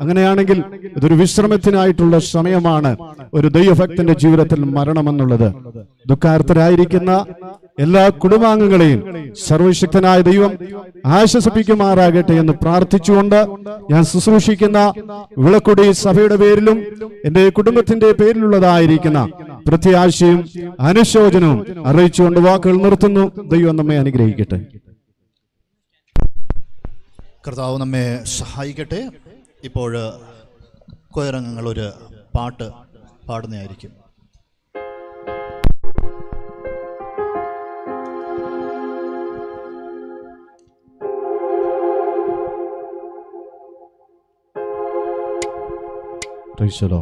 അങ്ങനെയാണെങ്കിൽ ഇതൊരു വിശ്രമത്തിനായിട്ടുള്ള സമയമാണ് ഒരു ദൈവഭക്തന്റെ ജീവിതത്തിൽ മരണമെന്നുള്ളത്. ദുഃഖാർത്ഥരായിരിക്കുന്ന എല്ലാ കുടുംബാംഗങ്ങളെയും സർവശക്തനായ ദൈവം ആശ്വസിപ്പിക്കുമാറാകട്ടെ എന്ന് പ്രാർത്ഥിച്ചുകൊണ്ട് ഞാൻ ശുശ്രൂഷിക്കുന്ന വിളക്കുടി സഭയുടെ പേരിലും എന്റെ കുടുംബത്തിന്റെ പേരിലുള്ളതായിരിക്കുന്ന പ്രത്യാശയും അനുശോചനവും അറിയിച്ചുകൊണ്ട് വാക്കുകൾ നിർത്തുന്നു. ദൈവം നമ്മെ അനുഗ്രഹിക്കട്ടെ. കർത്താവ് നമ്മെ സഹായിക്കട്ടെ. ഇപ്പോൾ കൊയറംഗങ്ങൾ ഒരു പാട്ട് പാടുന്നതായിരിക്കും. 对是的。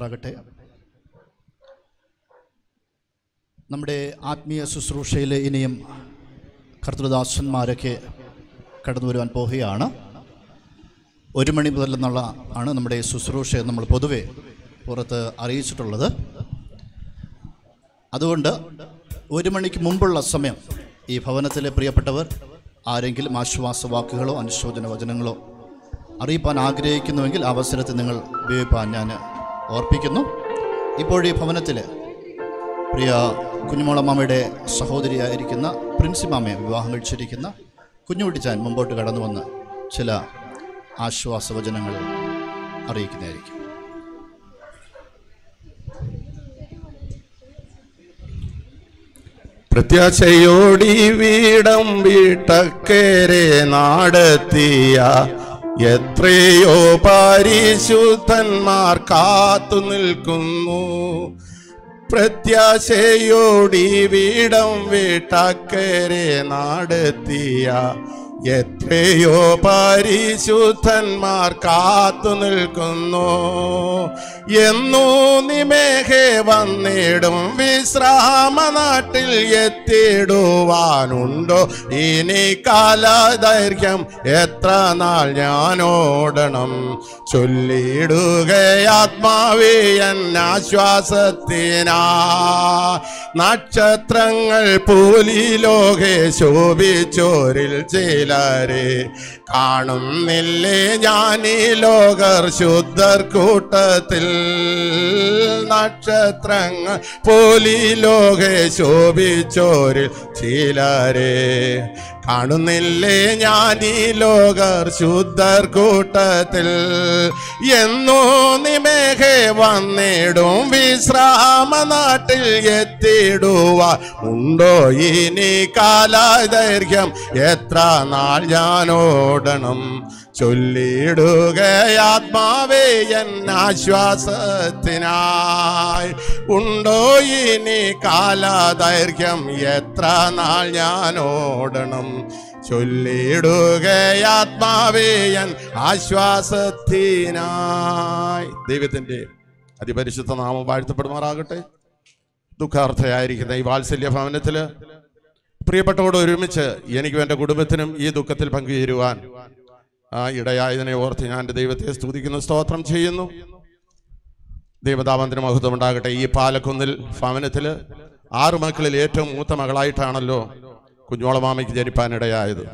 വാഴ്ത്തപ്പെടുമാറാകട്ടെ നമ്മുടെ ആത്മീയ ശുശ്രൂഷയിൽ ഇനിയും കർത്തൃദാസന്മാരൊക്കെ കടന്നു വരുവാൻ പോവുകയാണ്. ഒരു മണി മുതൽ എന്നുള്ള ആണ് നമ്മുടെ ശുശ്രൂഷ നമ്മൾ പൊതുവെ പുറത്ത് അറിയിച്ചിട്ടുള്ളത്. അതുകൊണ്ട് ഒരു മണിക്ക് മുമ്പുള്ള സമയം ഈ ഭവനത്തിലെ പ്രിയപ്പെട്ടവർ ആരെങ്കിലും ആശ്വാസ വാക്കുകളോ അനുശോചന വചനങ്ങളോ അറിയിപ്പാൻ ആഗ്രഹിക്കുന്നുവെങ്കിൽ അവസരത്തെ നിങ്ങൾ ഉപയോഗിപ്പാൻ ഞാൻ ഓർപ്പിക്കുന്നു. ഇപ്പോൾ ഈ ഭവനത്തിൽ പ്രിയ കുഞ്ഞുമോളമ്മയുടെ സഹോദരിയായിരിക്കുന്ന പ്രിൻസിമാമയെ വിവാഹം കഴിച്ചിരിക്കുന്ന കുഞ്ഞുകുട്ടിച്ചാൻ മുമ്പോട്ട് കടന്നു വന്ന് ചില ആശ്വാസവചനങ്ങൾ അറിയിക്കുന്നതായിരിക്കും. പ്രത്യാശയോടി വീടം വീട്ടക്കേരെ നാടെത്തിയ എത്രയോ പരിശുദ്ധന്മാർ കാത്തു നിൽക്കുന്നു. പ്രത്യാശയോടി വീടം വീട്ടക്കരെ നാടെത്തിയ എത്രയോ പരിശുദ്ധന്മാർ കാത്തു നിൽക്കുന്നു. എന്നു നിമേഹെ വന്നിടും വിശ്രാമ നാട്ടിൽ എത്തിടുവാനുണ്ടോ ഇനി കാലദൈർഘ്യം എത്ര നാൾ ഞാനോടണം ചൊല്ലിടുകയാത്മാവേ എന്നാശ്വാസത്തിനാ നക്ഷത്രങ്ങൾ പൂലിലോകെ ശോഭിച്ചോരിൽ ചിലരെ കാണുന്നില്ലേ ഞാൻ ഈ ലോകർ ശുദ്ധർ കൂട്ടത്തിൽ. നക്ഷത്രങ്ങൾ പോലീ ലോകെ ശോഭിച്ചോരിൽ ചിലരെ കാണുന്നില്ലേ ഞാൻ ഈ ലോകർ ശുദ്ധർ കൂട്ടത്തിൽ എന്നോ നിമേഘെ വന്നിടും വിശ്രാമ നാട്ടിൽ എത്തിടുക ഉണ്ടോ ഇനി കാലദൈർഘ്യം? എത്ര നാൾ ഞാൻ ഓടണം? ചൊല്ലിടുകയാത്മാവേ ആത്മാവേ ആശ്വാസത്തിനായി. ഉണ്ടോ ഇനി കാലദൈർഘ്യം? എത്ര നാൾ ഞാൻ ഓടണം? ചൊല്ലിടുകയാത്മാവേ എൻ ആശ്വാസത്തിനായി. ദൈവത്തിന്റെ അതിപരിശുദ്ധ നാമം വാഴ്ത്തപ്പെടുമാറാകട്ടെ. ദുഃഖാർത്ഥയായിരിക്കുന്ന ഈ വാത്സല്യ ഭവനത്തിൽ പ്രിയപ്പെട്ടവരോട് ഒരുമിച്ച് എനിക്കും എന്റെ കുടുംബത്തിനും ഈ ദുഃഖത്തിൽ പങ്കുചേരുവാൻ ആ ഇടയായതിനെ ഓർത്ത് ഞാൻ എന്റെ ദൈവത്തെ സ്തുതിക്കുന്നു സ്തോത്രം ചെയ്യുന്നു. ദൈവതാപന്തിന് മഹത്വം ഉണ്ടാകട്ടെ. ഈ പാലക്കുന്നിൽ ഭവനത്തിൽ ആറു മക്കളിൽ ഏറ്റവും മൂത്ത മകളായിട്ടാണല്ലോ കുഞ്ഞോളമാമയ്ക്ക് ജനിപ്പാനിടയായത്.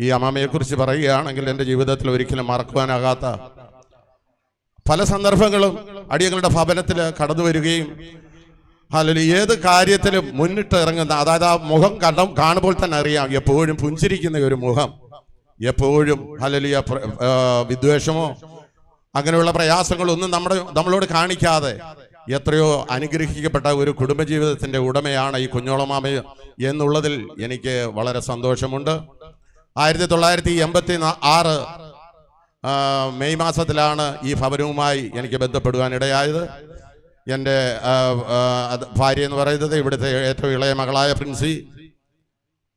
ഈ അമ്മാമയെക്കുറിച്ച് പറയുകയാണെങ്കിൽ എന്റെ ജീവിതത്തിൽ ഒരിക്കലും മറക്കുവാനാകാത്ത പല സന്ദർഭങ്ങളും അടിയങ്ങളുടെ ഭവനത്തിൽ കടന്നു വരികയും അല്ലെങ്കിൽ ഏത് കാര്യത്തിലും മുന്നിട്ട് ഇറങ്ങുന്ന അതായത് ആ മുഖം കണ്ട കാണുമ്പോൾ തന്നെ അറിയാം എപ്പോഴും പുഞ്ചിരിക്കുന്ന ഒരു മുഖം. എപ്പോഴും ഹലലിയ വിദ്വേഷമോ? അങ്ങനെയുള്ള പ്രയാസങ്ങളൊന്നും നമ്മുടെ നമ്മളോട് കാണിക്കാതെ എത്രയോ അനുഗ്രഹിക്കപ്പെട്ട ഒരു കുടുംബജീവിതത്തിന്റെ ഉടമയാണ് ഈ കുഞ്ഞോളമാമ എന്നുള്ളതിൽ എനിക്ക് വളരെ സന്തോഷമുണ്ട്. ആയിരത്തി തൊള്ളായിരത്തി എൺപത്തി ആറ് മെയ് മാസത്തിലാണ് ഈ ഭവനവുമായി എനിക്ക് ബന്ധപ്പെടുവാൻ ഇടയായത് എന്റെ ഭാര്യ എന്ന് പറയുന്നത് ഇവിടുത്തെ ഏറ്റവും ഇളയ മകളായ പ്രിൻസി.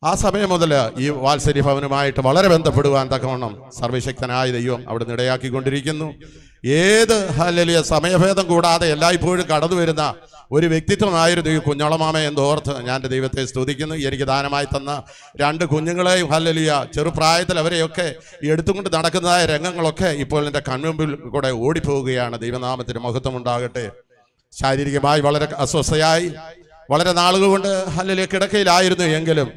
ആ സമയം മുതൽ ഈ വാത്സരി ഭവനുമായിട്ട് വളരെ ബന്ധപ്പെടുവാൻ തക്കവണ്ണം സർവശക്തനായ ദൈവം അവിടെ നിടയാക്കിക്കൊണ്ടിരിക്കുന്നു ഏത് ഹലലിയ സമയഭേദം കൂടാതെ എല്ലായ്പ്പോഴും കടന്നു വരുന്ന ഒരു വ്യക്തിത്വമായിരുന്നു ഈ കുഞ്ഞോളമാമ എന്ന് ഓർത്ത് ഞാൻ എന്റെ ദൈവത്തെ സ്തുതിക്കുന്നു. എനിക്ക് ദാനമായി തന്ന രണ്ട് കുഞ്ഞുങ്ങളെയും ഹല്ലേലൂയ ചെറുപ്രായത്തിൽ അവരെയൊക്കെ എടുത്തുകൊണ്ട് നടക്കുന്നതായ രംഗങ്ങളൊക്കെ ഇപ്പോൾ എന്റെ കൺമുമ്പിൽ കൂടെ ഓടിപ്പോവുകയാണ് ദൈവനാമത്തിന് മഹത്വം ഉണ്ടാകട്ടെ ശാരീരികമായി വളരെ അസ്വസ്ഥയായി. വളരെ നാളുകൾ കൊണ്ട് ഹല്ലിലെ കിടക്കയിലായിരുന്നു എങ്കിലും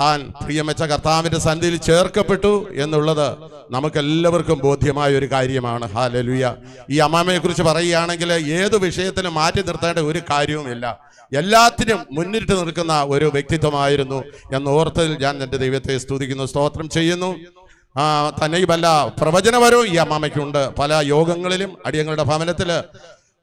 താൻ പ്രിയമെച്ച കർത്താവിന്റെ സന്ധിയിൽ ചേർക്കപ്പെട്ടു എന്നുള്ളത് നമുക്കെല്ലാവർക്കും ബോധ്യമായ ഒരു കാര്യമാണ്. ഹാലലുയ ഈ അമ്മാമയെ കുറിച്ച് പറയുകയാണെങ്കിൽ ഏത് വിഷയത്തിനും മാറ്റി നിർത്തേണ്ട ഒരു കാര്യവുമില്ല. എല്ലാത്തിനും മുന്നിട്ട് നിൽക്കുന്ന ഒരു വ്യക്തിത്വമായിരുന്നു എന്നോർത്തതിൽ ഞാൻ എന്റെ ദൈവത്തെ സ്തുതിക്കുന്നു സ്തോത്രം ചെയ്യുന്നു. ആ തന്നെയുമല്ല പ്രവചനപരവും ഈ അമ്മാമയ്ക്കുണ്ട്. പല യോഗങ്ങളിലും അടിയങ്ങളുടെ ഭവനത്തിൽ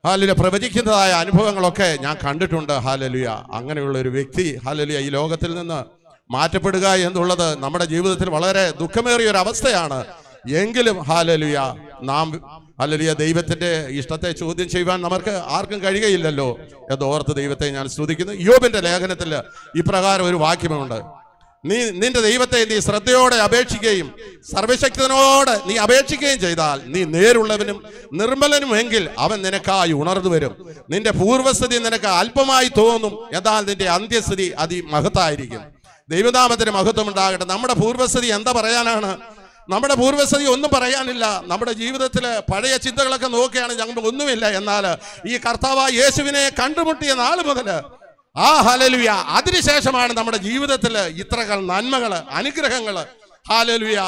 ഹാലലുയ പ്രവചിക്കുന്നതായ അനുഭവങ്ങളൊക്കെ ഞാൻ കണ്ടിട്ടുണ്ട്. ഹാലലുയ. അങ്ങനെയുള്ള ഒരു വ്യക്തി ഹാലലുയ ഈ ലോകത്തിൽ നിന്ന് മാറ്റപ്പെടുക എന്നുള്ളത് നമ്മുടെ ജീവിതത്തിൽ വളരെ ദുഃഖമേറിയ ഒരു അവസ്ഥയാണ്. എങ്കിലും ഹാലലുയ നാം ഹാലലുയ ദൈവത്തിന്റെ ഇഷ്ടത്തെ ചോദ്യം ചെയ്യുവാൻ നമുക്ക് ആർക്കും കഴിയുകയില്ലല്ലോ. എന്ന് ഓർത്ത് ദൈവത്തെ ഞാൻ സ്തുതിക്കുന്നു. യോബിന്റെ ലേഖനത്തിൽ ഇപ്രകാരം ഒരു വാക്യമുണ്ട്. നീ നിന്റെ ദൈവത്തെ നീ ശ്രദ്ധയോടെ അപേക്ഷിക്കുകയും സർവശക്തനോട് നീ അപേക്ഷിക്കുകയും ചെയ്താൽ നീ നേരുള്ളവനും നിർമ്മലനും എങ്കിൽ അവൻ നിനക്കായി ഉണർന്നു വരും. നിന്റെ പൂർവസ്ഥിതി നിനക്ക് അല്പമായി തോന്നും എന്നാൽ നിന്റെ അന്ത്യസ്ഥിതി അതിമഹത്തായിരിക്കും. ദൈവനാമത്തിന് മഹത്വം ഉണ്ടാകട്ടെ. നമ്മുടെ പൂർവസ്ഥിതി എന്താ പറയാനാണ്? നമ്മുടെ പൂർവസ്ഥിതി ഒന്നും പറയാനില്ല. നമ്മുടെ ജീവിതത്തിൽ പഴയ ചിന്തകളൊക്കെ നോക്കുകയാണ് ഞങ്ങൾക്ക് ഒന്നുമില്ല. എന്നാൽ ഈ കർത്താവ് യേശുവിനെ കണ്ടുമുട്ടിയ നാൾ മുതൽ ആ ഹലലുയ അതിനുശേഷമാണ് നമ്മുടെ ജീവിതത്തിൽ ഇത്രകൾ നന്മകൾ അനുഗ്രഹങ്ങൾ. ഹാലലുയ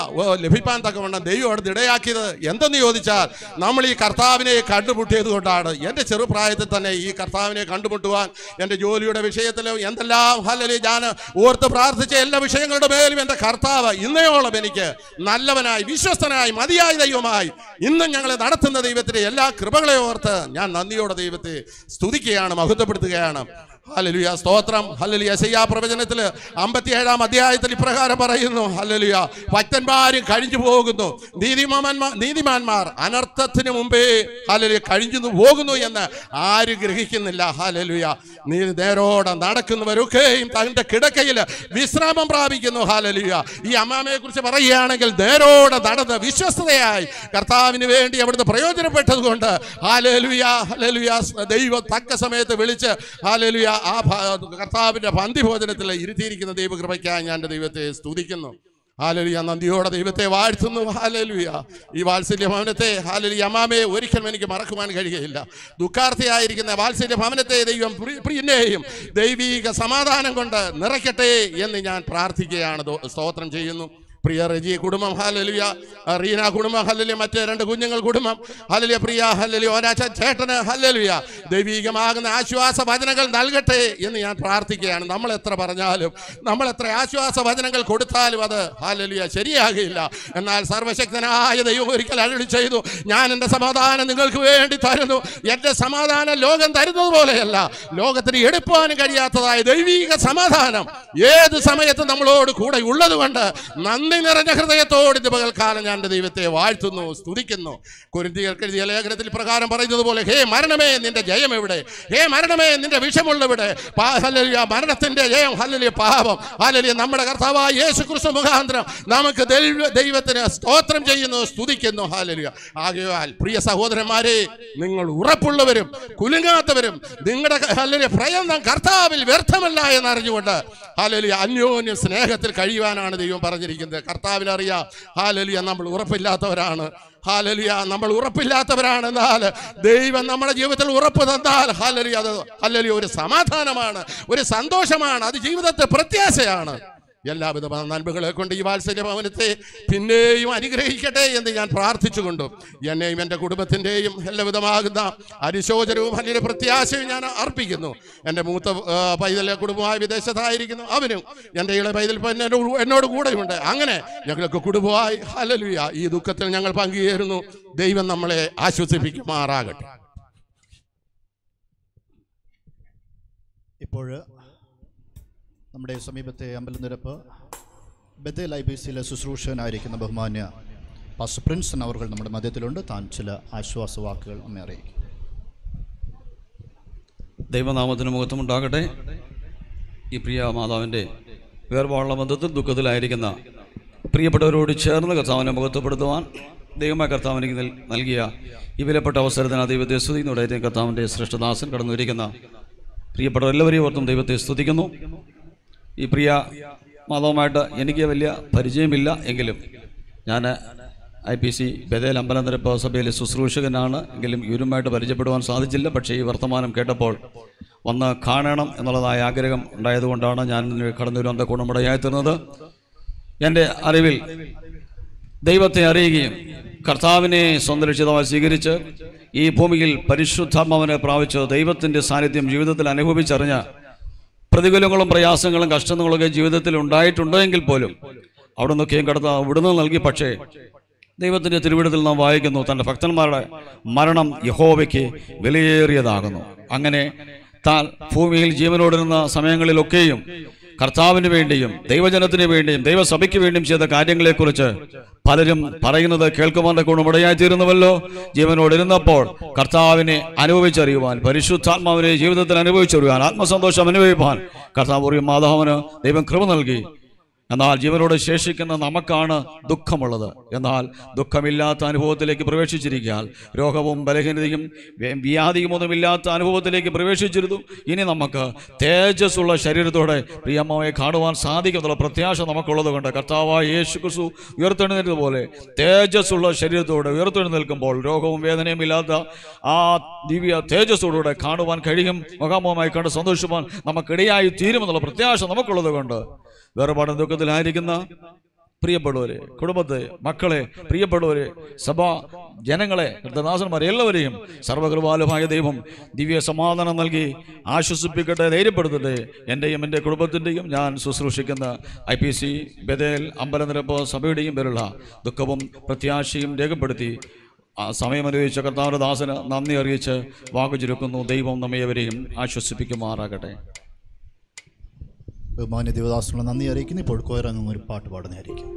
ലഭിപ്പാൻ തക്കവണ്ണം ദൈവം അവിടെ ഇടയാക്കിയത് എന്തെന്ന് ചോദിച്ചാൽ നമ്മൾ ഈ കർത്താവിനെ കണ്ടുമുട്ടിയത് കൊണ്ടാണ്. എന്റെ ചെറുപ്രായത്തിൽ തന്നെ ഈ കർത്താവിനെ കണ്ടുമുട്ടുവാൻ എന്റെ ജോലിയുടെ വിഷയത്തിലും എന്തെല്ലാം ഹാലലി ഞാൻ ഓർത്ത് പ്രാർത്ഥിച്ച എല്ലാ വിഷയങ്ങളുടെ മേലും എന്റെ കർത്താവ് ഇന്നയോളം എനിക്ക് നല്ലവനായി വിശ്വസ്തനായി മതിയായ ദൈവമായി ഇന്നും ഞങ്ങളെ നടത്തുന്ന ദൈവത്തിന്റെ എല്ലാ കൃപകളെ ഓർത്ത് ഞാൻ നന്ദിയോടെ ദൈവത്തെ സ്തുതിക്കുകയാണ് മഹത്വപ്പെടുത്തുകയാണ്. ഹല്ലേലൂയ. സ്തോത്രം. ഹല്ലേലൂയ. ശയ്യാ പ്രവചനത്തിൽ അമ്പത്തിയേഴാം അധ്യായത്തിൽ ഇപ്രകാരം പറയുന്നു. ഹല്ലേലൂയ. ഭക്തന്മാരും കഴിഞ്ഞു പോകുന്നു. നീതിമാന്മാർ നീതിമാന്മാർ അനർത്ഥത്തിന് മുമ്പേ ഹല്ലേലൂയ കഴിഞ്ഞു പോകുന്നു എന്ന് ആരും ഗ്രഹിക്കുന്നില്ല. ഹല്ലേലൂയ. നീ നേരോടെ നടക്കുന്നവരൊക്കെയും തന്റെ കിടക്കയിൽ വിശ്രാമം പ്രാപിക്കുന്നു. ഹല്ലേലൂയ. ഈ അമ്മാമയെ കുറിച്ച് പറയുകയാണെങ്കിൽ നേരോടെ നടന്ന് വിശ്വസ്തയായി കർത്താവിന് വേണ്ടി അവിടുന്ന് പ്രയോജനപ്പെട്ടത് കൊണ്ട് ഹലലുയ ഹല്ലേലൂയ ദൈവം തക്ക സമയത്ത് വിളിച്ച് ഹാലേലുയ ആ കർത്താവിന്റെ പന്തിഭോജനത്തിൽ ഇരുത്തിയിരിക്കുന്ന ദൈവകൃപയ്ക്കായി ഞാൻ എന്റെ ദൈവത്തെ സ്തുതിക്കുന്നു. ഹാലലിയ നന്ദിയോടെ ദൈവത്തെ വാഴ്ത്തുന്നു. ഹാലലുയ. ഈ വാത്സല്യ ഭവനത്തെ ഹാലലിയ അമ്മാമയെ ഒരിക്കലും എനിക്ക് മറക്കുവാൻ കഴിയുകയില്ല. ദുഃഖാർത്ഥിയായിരിക്കുന്ന വാത്സല്യ ഭവനത്തെ ദൈവം പ്രി- പ്രിയനെയും ദൈവീക സമാധാനം കൊണ്ട് നിറയ്ക്കട്ടെ എന്ന് ഞാൻ പ്രാർത്ഥിക്കുകയാണ്. സ്തോത്രം ചെയ്യുന്നു. പ്രിയ റജി കുടുംബം ഹലലിയ റീന കുടുംബം ഹലലിയ മറ്റേ രണ്ട് കുഞ്ഞുങ്ങൾ കുടുംബം. ഹലലിയ പ്രിയ ഹലലിയ ഒരാച്ച ചേട്ടന് ഹലലിയ ദൈവീകമാകുന്ന ആശ്വാസ വചനങ്ങൾ നൽകട്ടെ എന്ന് ഞാൻ പ്രാർത്ഥിക്കുകയാണ്. നമ്മൾ എത്ര പറഞ്ഞാലും നമ്മൾ എത്ര ആശ്വാസ വചനങ്ങൾ കൊടുത്താലും അത് ഹലലിയ ശരിയാകില്ല. എന്നാൽ സർവശക്തനായ ദൈവം ഒരിക്കൽ അരുളി ചെയ്തു ഞാൻ എന്റെ സമാധാനം നിങ്ങൾക്ക് വേണ്ടി തരുന്നു. എന്റെ സമാധാനം ലോകം തരുന്നത് പോലെയല്ല. ലോകത്തിന് എടുപ്പാനും കഴിയാത്തതായ ദൈവീക സമാധാനം ഏത് സമയത്തും നമ്മളോട് കൂടെ ഉള്ളത് കൊണ്ട് നന്ദി നിറഞ്ഞ ഹൃദയത്തോട് ഇത് പകൽക്കാലം ഞാൻ എന്റെ ദൈവത്തെ വാഴ്ത്തുന്നു സ്തുതിക്കുന്നു. കുരുന്തികൾക്ക് ലേഖനത്തിൽ പ്രകാരം പറയുന്നത് പോലെ ഹേ മരണമേ നിന്റെ ജയം എവിടെ? ഹേ മരണമേ നിന്റെ വിഷമുള്ളവിടെ ഹല്ലലിയ ഹല്ലേലൂയ, മരണത്തിന്റെ ജയം ഹല്ലലിയ പാപം. ഹല്ലലിയ നമ്മുടെ കർത്താവായ യേശു ക്രിസ്തു മുഖാന്തരം നമുക്ക് ദൈവ ദൈവത്തിന് സ്തോത്രം ചെയ്യുന്നു സ്തുതിക്കുന്നു. ഹാലലിയ ആകയാൽ പ്രിയ സഹോദരന്മാരെ നിങ്ങൾ ഉറപ്പുള്ളവരും കുലുങ്ങാത്തവരും നിങ്ങളുടെ ഹല്ലലിയ പ്രയത്നം കർത്താവിൽ വ്യർത്ഥമല്ല എന്ന് അറിഞ്ഞുകൊണ്ട് ഹാലലിയ അന്യോന്യ സ്നേഹത്തിൽ കഴിയുവാനാണ് ദൈവം പറഞ്ഞിരിക്കുന്നത്. കർത്താവിനറിയാം. ഹാലലിയ നമ്മൾ ഉറപ്പില്ലാത്തവരാണ്. ഹാലലിയ നമ്മൾ ഉറപ്പില്ലാത്തവരാണ് എന്നാൽ ദൈവം നമ്മുടെ ജീവിതത്തിൽ ഉറപ്പ് തന്നാൽ ഹാലലിയ അത് ഹാലലിയ ഒരു സമാധാനമാണ് ഒരു സന്തോഷമാണ് അത് ജീവിതത്തെ പ്രത്യാശയാണ്. എല്ലാവിധ നന്മകളെ കൊണ്ട് ഈ വാത്സല്യ ഭവനത്തെ പിന്നെയും അനുഗ്രഹിക്കട്ടെ എന്ന് ഞാൻ പ്രാർത്ഥിച്ചുകൊണ്ടും. എന്നെയും എന്റെ കുടുംബത്തിന്റെയും എല്ലാവിധമാകുന്ന അനുശോചനവും അല്ലെങ്കിൽ പ്രത്യാശയും ഞാൻ അർപ്പിക്കുന്നു. എന്റെ മൂത്ത പൈതൽ കുടുംബമായി വിദേശത്തായിരിക്കുന്നു. അവനും എന്റെ ഇളയ പൈതൽ എന്നോട് കൂടെയുണ്ട്. അങ്ങനെ ഞങ്ങൾക്ക് കുടുംബമായി ഹലലുയ ഈ ദുഃഖത്തിൽ ഞങ്ങൾ പങ്കുചേരുന്നു. ദൈവം നമ്മളെ ആശ്വസിപ്പിക്കുമാറാകട്ടെ. ഇപ്പോൾ നമ്മുടെ സമീപത്തെ അമ്പലനിരപ്പ് ബദേ ഐ ബി സിയിലെ ശുശ്രൂഷകനായിരിക്കുന്ന ബഹുമാന്യ പാസ് പ്രിൻസൺ അവർ നമ്മുടെ മധ്യത്തിലുണ്ട്. താൻ ചില ആശ്വാസ വാക്കുകൾ നമ്മെ അറിയിക്കും. ദൈവനാമത്തിന് മുഖത്തുമുണ്ടാകട്ടെ. ഈ പ്രിയ മാതാവിന്റെ വേർപാടുള്ള ബന്ധത്തിൽ ദുഃഖത്തിലായിരിക്കുന്ന പ്രിയപ്പെട്ടവരോട് ചേർന്ന് കർത്താവിനെ മുഖത്തപ്പെടുത്തുവാൻ ദൈവമായ കർത്താവിന് നൽ- നൽകിയ ഈ വിലപ്പെട്ട അവസരത്തിന് ദൈവത്തെ സ്തുതിക്കുന്നതോടെ കർത്താവിന്റെ ശ്രേഷ്ഠദാസൻ കടന്നുവരിക്കുന്ന പ്രിയപ്പെട്ട എല്ലാവരെയും ഓർത്തും ദൈവത്തെ സ്തുതിക്കുന്നു. ഈ പ്രിയ മാതാവുമായിട്ട് എനിക്ക് വലിയ പരിചയമില്ല എങ്കിലും ഞാൻ I P C Bethel Ambalanirappu സഭയിലെ ശുശ്രൂഷകനാണ് എങ്കിലും ഇവരുമായിട്ട് പരിചയപ്പെടുവാൻ സാധിച്ചില്ല. പക്ഷേ ഈ വർത്തമാനം കേട്ടപ്പോൾ വന്ന് കാണണം എന്നുള്ളതായ ആഗ്രഹം ഉണ്ടായതുകൊണ്ടാണ് ഞാൻ ഇന്ന് കടന്നു വരുവാൻ ഗുണമുടയായി തീർന്നത്. എന്റെ അറിവിൽ ദൈവത്തെ അറിയുകയും കർത്താവിനെ സ്വന്തം സ്വീകരിച്ച് ഈ ഭൂമിയിൽ പരിശുദ്ധാത്മാവിനെ പ്രാപിച്ച് ദൈവത്തിന്റെ സാന്നിധ്യം ജീവിതത്തിൽ അനുഭവിച്ചറിഞ്ഞ പ്രതികൂലങ്ങളും പ്രയാസങ്ങളും കഷ്ടങ്ങളൊക്കെ ജീവിതത്തിൽ ഉണ്ടായിട്ടുണ്ടെങ്കിൽ പോലും അവിടെ നിന്നൊക്കെയും കടത്ത അവിടുന്ന് നൽകി. പക്ഷേ ദൈവത്തിന്റെ തിരുവിടത്തിൽ നാം വായിക്കുന്നു തന്റെ ഭക്തന്മാരുടെ മരണം യഹോവയ്ക്ക് വിലയേറിയതാകുന്നു. അങ്ങനെ താൻ ഭൂമിയിൽ ജീവനോടിരുന്ന സമയങ്ങളിലൊക്കെയും കർത്താവിന് വേണ്ടിയും ദൈവജനത്തിന് വേണ്ടിയും ദൈവസഭയ്ക്ക് വേണ്ടിയും ചെയ്ത കാര്യങ്ങളെക്കുറിച്ച് പലരും പറയുന്നത് കേൾക്കുവാന്റെ ഗുണമുടയായി തീരുന്നുവല്ലോ. ജീവനോടിരുന്നപ്പോൾ കർത്താവിനെ അനുഭവിച്ചറിയുവാൻ പരിശുദ്ധാത്മാവിനെ ജീവിതത്തിൽ അനുഭവിച്ചറിയുവാൻ ആത്മസന്തോഷം അനുഭവിപ്പാൻ കർത്താവ് മാതാവിന് ദൈവം കൃപ നൽകി. എന്നാൽ ജീവനോട് ശേഷിക്കുന്ന നമുക്കാണ് ദുഃഖമുള്ളത്. എന്നാൽ ദുഃഖമില്ലാത്ത അനുഭവത്തിലേക്ക് പ്രവേശിച്ചിരിക്കാൻ രോഗവും ബലഹീനതയും വ്യാധിയും ഒന്നും ഇല്ലാത്ത അനുഭവത്തിലേക്ക് പ്രവേശിച്ചിരുന്നു. ഇനി നമുക്ക് തേജസ്സുള്ള ശരീരത്തോടെ പ്രിയമ്മയെ കാണുവാൻ സാധിക്കുന്നുള്ള പ്രത്യാശ നമുക്കുള്ളത് കൊണ്ട് കർത്താവായ യേശു ക്രിസ്തു ഉയർത്തെഴുന്നേറ്റതുപോലെ തേജസ്സുള്ള ശരീരത്തോടെ ഉയർത്തെഴുന്നേൽക്കുമ്പോൾ രോഗവും വേദനയും ഇല്ലാത്ത ആ ദിവ്യ തേജസ്സോടുകൂടെ കാണുവാൻ കഴിയും. മുഖാമുഖമായി കണ്ട് സന്തോഷിപ്പാൻ നമുക്കിടയായി തീരുമെന്നുള്ള പ്രത്യാശ നമുക്കുള്ളത് കൊണ്ട് വേർപാടും ദുഃഖത്തിലായിരിക്കുന്ന പ്രിയപ്പെടുവരെ കുടുംബത്തെ മക്കളെ പ്രിയപ്പെടുവരെ സഭ ജനങ്ങളെ കൃതദാസന്മാരെ എല്ലാവരെയും സർവകൃപാലുമായ ദൈവം ദിവ്യ സമാധാനം നൽകി ആശ്വസിപ്പിക്കട്ടെ ധൈര്യപ്പെടുത്തട്ടെ. എന്റെയും എന്റെ കുടുംബത്തിന്റെയും ഞാൻ ശുശ്രൂഷിക്കുന്ന I P C Bethel Ambalanirappu സഭയുടെയും പേരുള്ള ദുഃഖവും പ്രത്യാശയും രേഖപ്പെടുത്തി സമയം അനുഭവിച്ച കർത്താവിന്റെ ദാസന് നന്ദി അറിയിച്ച് വാക്കു ചുരുക്കുന്നു ദൈവം നമ്മയവരെയും ആശ്വസിപ്പിക്കുമാറാകട്ടെ. ബഹുമാന്യ ദേവദാസനുള്ള നന്ദി അറിയിക്കുന്നു. ഇപ്പോൾ കോയറങ്ങും ഒരു പാട്ട് പാടുന്നതായിരിക്കും.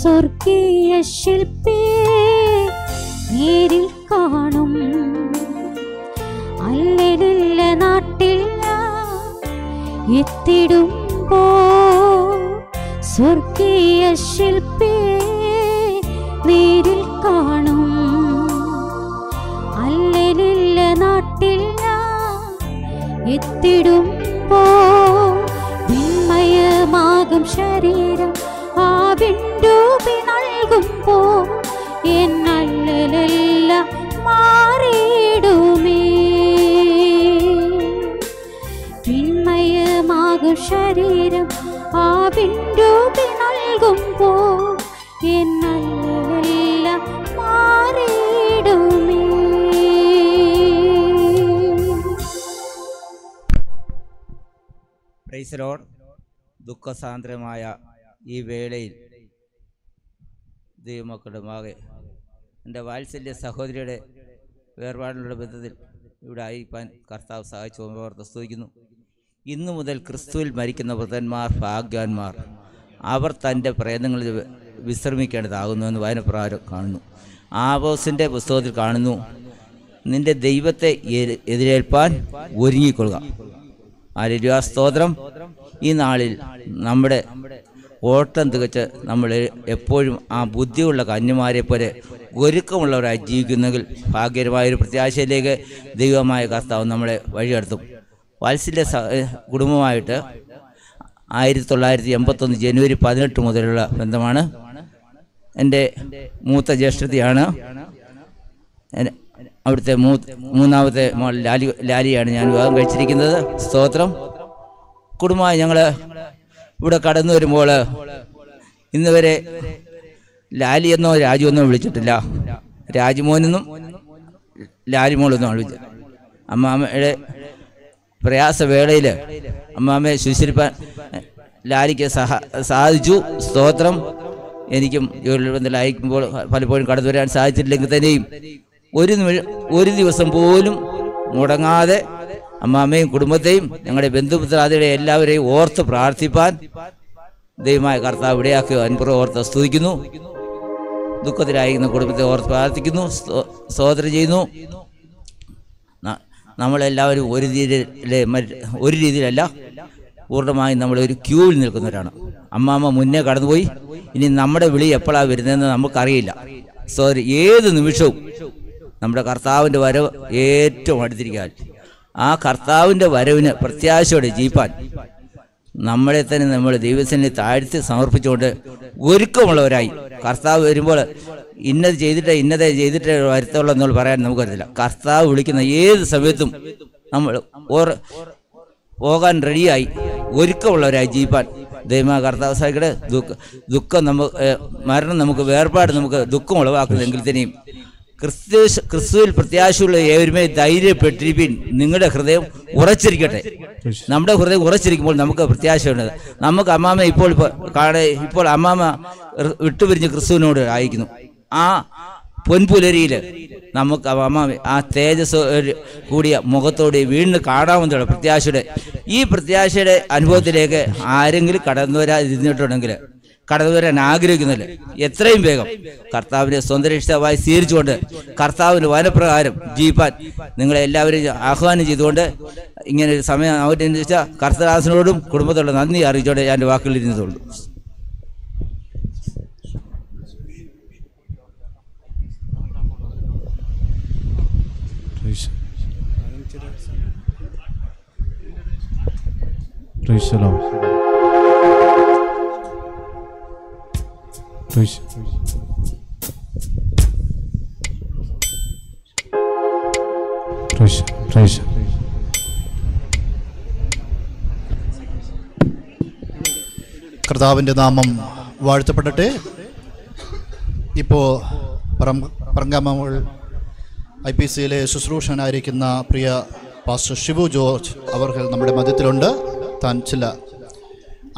സ്വർഗീയ ശില്പിയെ നേരിൽ കാണും. അല്ലലില്ല നാട്ടിൽ എത്തിടുമ്പോ സ്വർഗീയ ശില്പിയെ നേരിൽ കാണും. അല്ലലില്ല നാട്ടിൽ എത്തിടുമ്പോ വിന്മയമാകും ശരീരം ശരീരം ആ പിൻരൂപി നൽകുമ്പോ ദുഃഖസാന്ദ്രമായ ഈ വേളയിൽ ദൈവമക്കളുമാകെ എന്റെ വാത്സല്യ സഹോദരിയുടെ വേർപാടിനുള്ള ബന്ധത്തിൽ ഇവിടെ ആയിരിക്കാൻ കർത്താവ് സഹായിച്ചു ഓർത്ത് സ്തുതിക്കുന്നു. ഇന്നു മുതൽ ക്രിസ്തുവിൽ മരിക്കുന്ന വൃതന്മാർ ഭാഗ്യവാന്മാർ അവർ തന്റെ പ്രയത്നങ്ങളിൽ വി- വിശ്രമിക്കേണ്ടതാകുന്നു എന്ന് വായനപ്രകാരം കാണുന്നു. ആബോസിന്റെ പുസ്തകത്തിൽ കാണുന്നു നിന്റെ ദൈവത്തെ എതിരേൽപ്പാൻ ഒരുങ്ങിക്കൊള്ളുക. ആരോഗ്യ സ്തോത്രം. ഈ നാളിൽ നമ്മുടെ ഓട്ടം തികച്ച് നമ്മൾ എപ്പോഴും ആ ബുദ്ധിയുള്ള കന്യമാരെ പോലെ ഒരുക്കമുള്ളവരായി ജീവിക്കുന്നെങ്കിൽ ഭാഗ്യകരമായൊരു പ്രത്യാശയിലേക്ക് ദൈവമായ കർത്താവ് നമ്മളെ വഴിയെടുത്തും വാത്സല്യ കുടുംബമായിട്ട് ആയിരത്തി തൊള്ളായിരത്തി എൺപത്തൊന്ന് ജനുവരി പതിനെട്ട് മുതലുള്ള ബന്ധമാണ്. എന്റെ മൂത്ത ജ്യേഷ്ഠതയാണ് അവിടുത്തെ മൂന്നാമത്തെ മോൾ ലാലി ലാലിയാണ് ഞാൻ വിവാഹം കഴിച്ചിരിക്കുന്നത്. സ്തോത്രം. കുടുംബമായി ഞങ്ങൾ ഇവിടെ കടന്നു വരുമ്പോൾ ഇന്ന് വരെ ലാലി എന്നോ രാജു എന്നോ വിളിച്ചിട്ടില്ല. രാജുമോനെന്നും ലാലിമോളെന്നോ വിളിച്ചു അമ്മാമ്മയുടെ പ്രയാസവേളയിൽ അമ്മാമ്മയെ ശുശ്രിപ്പാൻ ലാലിക്ക് സഹ സാധിച്ചു. സ്തോത്രം. എനിക്കും ജോലി ലായിക്കുമ്പോൾ പലപ്പോഴും കടന്നു വരാൻ സാധിച്ചിട്ടില്ലെങ്കിൽ തന്നെയും ഒരു ഒരു ദിവസം പോലും മുടങ്ങാതെ അമ്മാമ്മയും കുടുംബത്തെയും ഞങ്ങളുടെ ബന്ധുമിത്രാദികളെ എല്ലാവരെയും ഓർത്ത് പ്രാർത്ഥിപ്പാൻ ദൈവമായ കർത്താവ് ഇടയാക്കി അൻപുറം ഓർത്ത് സ്തുതിക്കുന്നു. ദുഃഖത്തിലായിരിക്കുന്ന കുടുംബത്തെ ഓർത്ത് പ്രാർത്ഥിക്കുന്നു. സ്തോ- സ്തോത്രം ചെയ്യുന്നു. നമ്മളെല്ലാവരും ഒരു രീതിയിലെ ഒരു രീതിയിലല്ല പൂർണമായും നമ്മൾ ഒരു ക്യൂവിൽ നിൽക്കുന്നവരാണ്. അമ്മാമ്മ മുന്നേ കടന്നുപോയി. ഇനി നമ്മുടെ വിളി എപ്പോഴാണ് വരുന്നതെന്ന് നമുക്കറിയില്ല. സോറി ഏത് നിമിഷവും നമ്മുടെ കർത്താവിന്റെ വരവ് ഏറ്റവും അടുത്തിരിക്കാൻ ആ കർത്താവിന്റെ വരവിന് പ്രത്യാശയോടെ ജീപ്പാൻ നമ്മളെ തന്നെ നമ്മൾ ദൈവത്തിന് താഴ്ത്തി സമർപ്പിച്ചുകൊണ്ട് ഒരുക്കമുള്ളവരായി കർത്താവ് വരുമ്പോൾ ഇന്നത് ചെയ്തിട്ട് ഇന്നതേ ചെയ്തിട്ട് വരുത്തുള്ളൂ എന്നുള്ള പറയാൻ നമുക്ക് അറിയില്ല കർത്താവ് വിളിക്കുന്ന ഏത് സമയത്തും നമ്മൾ പോകാൻ റെഡിയായി. ഒരുക്കമുള്ളവരായി ജീവിപ്പാൻ. ദൈവമാ കർത്താവ് സഹായിക്കട്ടെ. ദുഃഖ ദുഃഖം നമുക്ക് മരണം നമുക്ക് വേർപാട് നമുക്ക് ദുഃഖം ഉളവാക്കുന്നെങ്കിൽ തന്നെയും ക്രിസ്തു ക്രിസ്തുവിൽ പ്രത്യാശയുള്ള ഏവരുമേ ധൈര്യപ്പെട്ടിരിപ്പിൻ. നിങ്ങളുടെ ഹൃദയം ഉറച്ചിരിക്കട്ടെ. നമ്മുടെ ഹൃദയം ഉറച്ചിരിക്കുമ്പോൾ നമുക്ക് പ്രത്യാശയുണ്ട് നമുക്ക് അമ്മാമ ഇപ്പോൾ ഇപ്പോൾ അമ്മാമ വിട്ടുപിരിഞ്ഞ് ക്രിസ്തുവിനോട് ആയിരിക്കുന്നു. ആ പൊൻപുലരിയിൽ നമുക്ക് ആ തേജസ് കൂടിയ മുഖത്തോടെ വീണ്ടും കാണാവുന്നതാണ് പ്രത്യാശയുടെ ഈ പ്രത്യാശയുടെ അനുഭവത്തിലേക്ക് ആരെങ്കിലും കടന്നു വരാതിരുന്നിട്ടുണ്ടെങ്കിൽ കടന്നു വരാൻ ആഗ്രഹിക്കുന്നില്ല എത്രയും വേഗം കർത്താവിനെ സ്വന്തം രക്ഷിതാവായി സ്വീകരിച്ചുകൊണ്ട് കർത്താവിന് വനപ്രകാരം ജീപ്പാൻ നിങ്ങളെ എല്ലാവരും ആഹ്വാനം ചെയ്തുകൊണ്ട് ഇങ്ങനെ ഒരു സമയം അവതരിച്ച കർത്തദാസിനോടും കുടുംബത്തോടും നന്ദി അറിയിച്ചോണ്ട് ഞാൻ എന്റെ കർത്താവിന്റെ നാമം വാഴ്ത്തപ്പെടട്ടെ. ഇപ്പോൾ പറങ്കാമൾ ഐ പി സിയിലെ ശുശ്രൂഷനായിരിക്കുന്ന പ്രിയ പാസ്റ്റർ ഷിബു ജോർജ് അവർ നമ്മുടെ മധ്യത്തിലുണ്ട്. താൻ ചില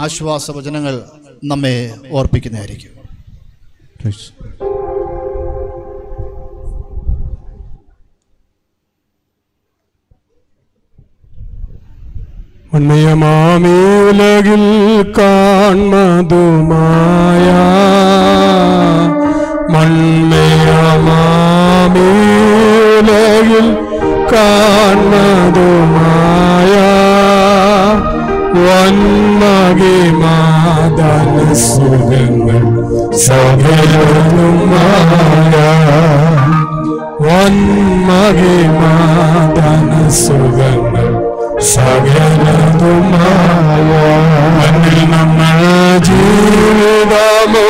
ആശ്വാസവചനങ്ങൾ നമ്മെ ഓർപ്പിക്കുന്നതായിരിക്കും. ഉണ്മയമാമീ ഉലകിൽ കാൺമതുമായ മൺമയമാമീ ഉലകിൽ കാൺമതുമായ വന്മകിമാതന സുഖങ്ങൾ സകലതുമായ വന്മകിമാതന സുഖങ്ങൾ സകലതുമായ മണ്ണിൽ നമ്മൾ ജീവിതമോ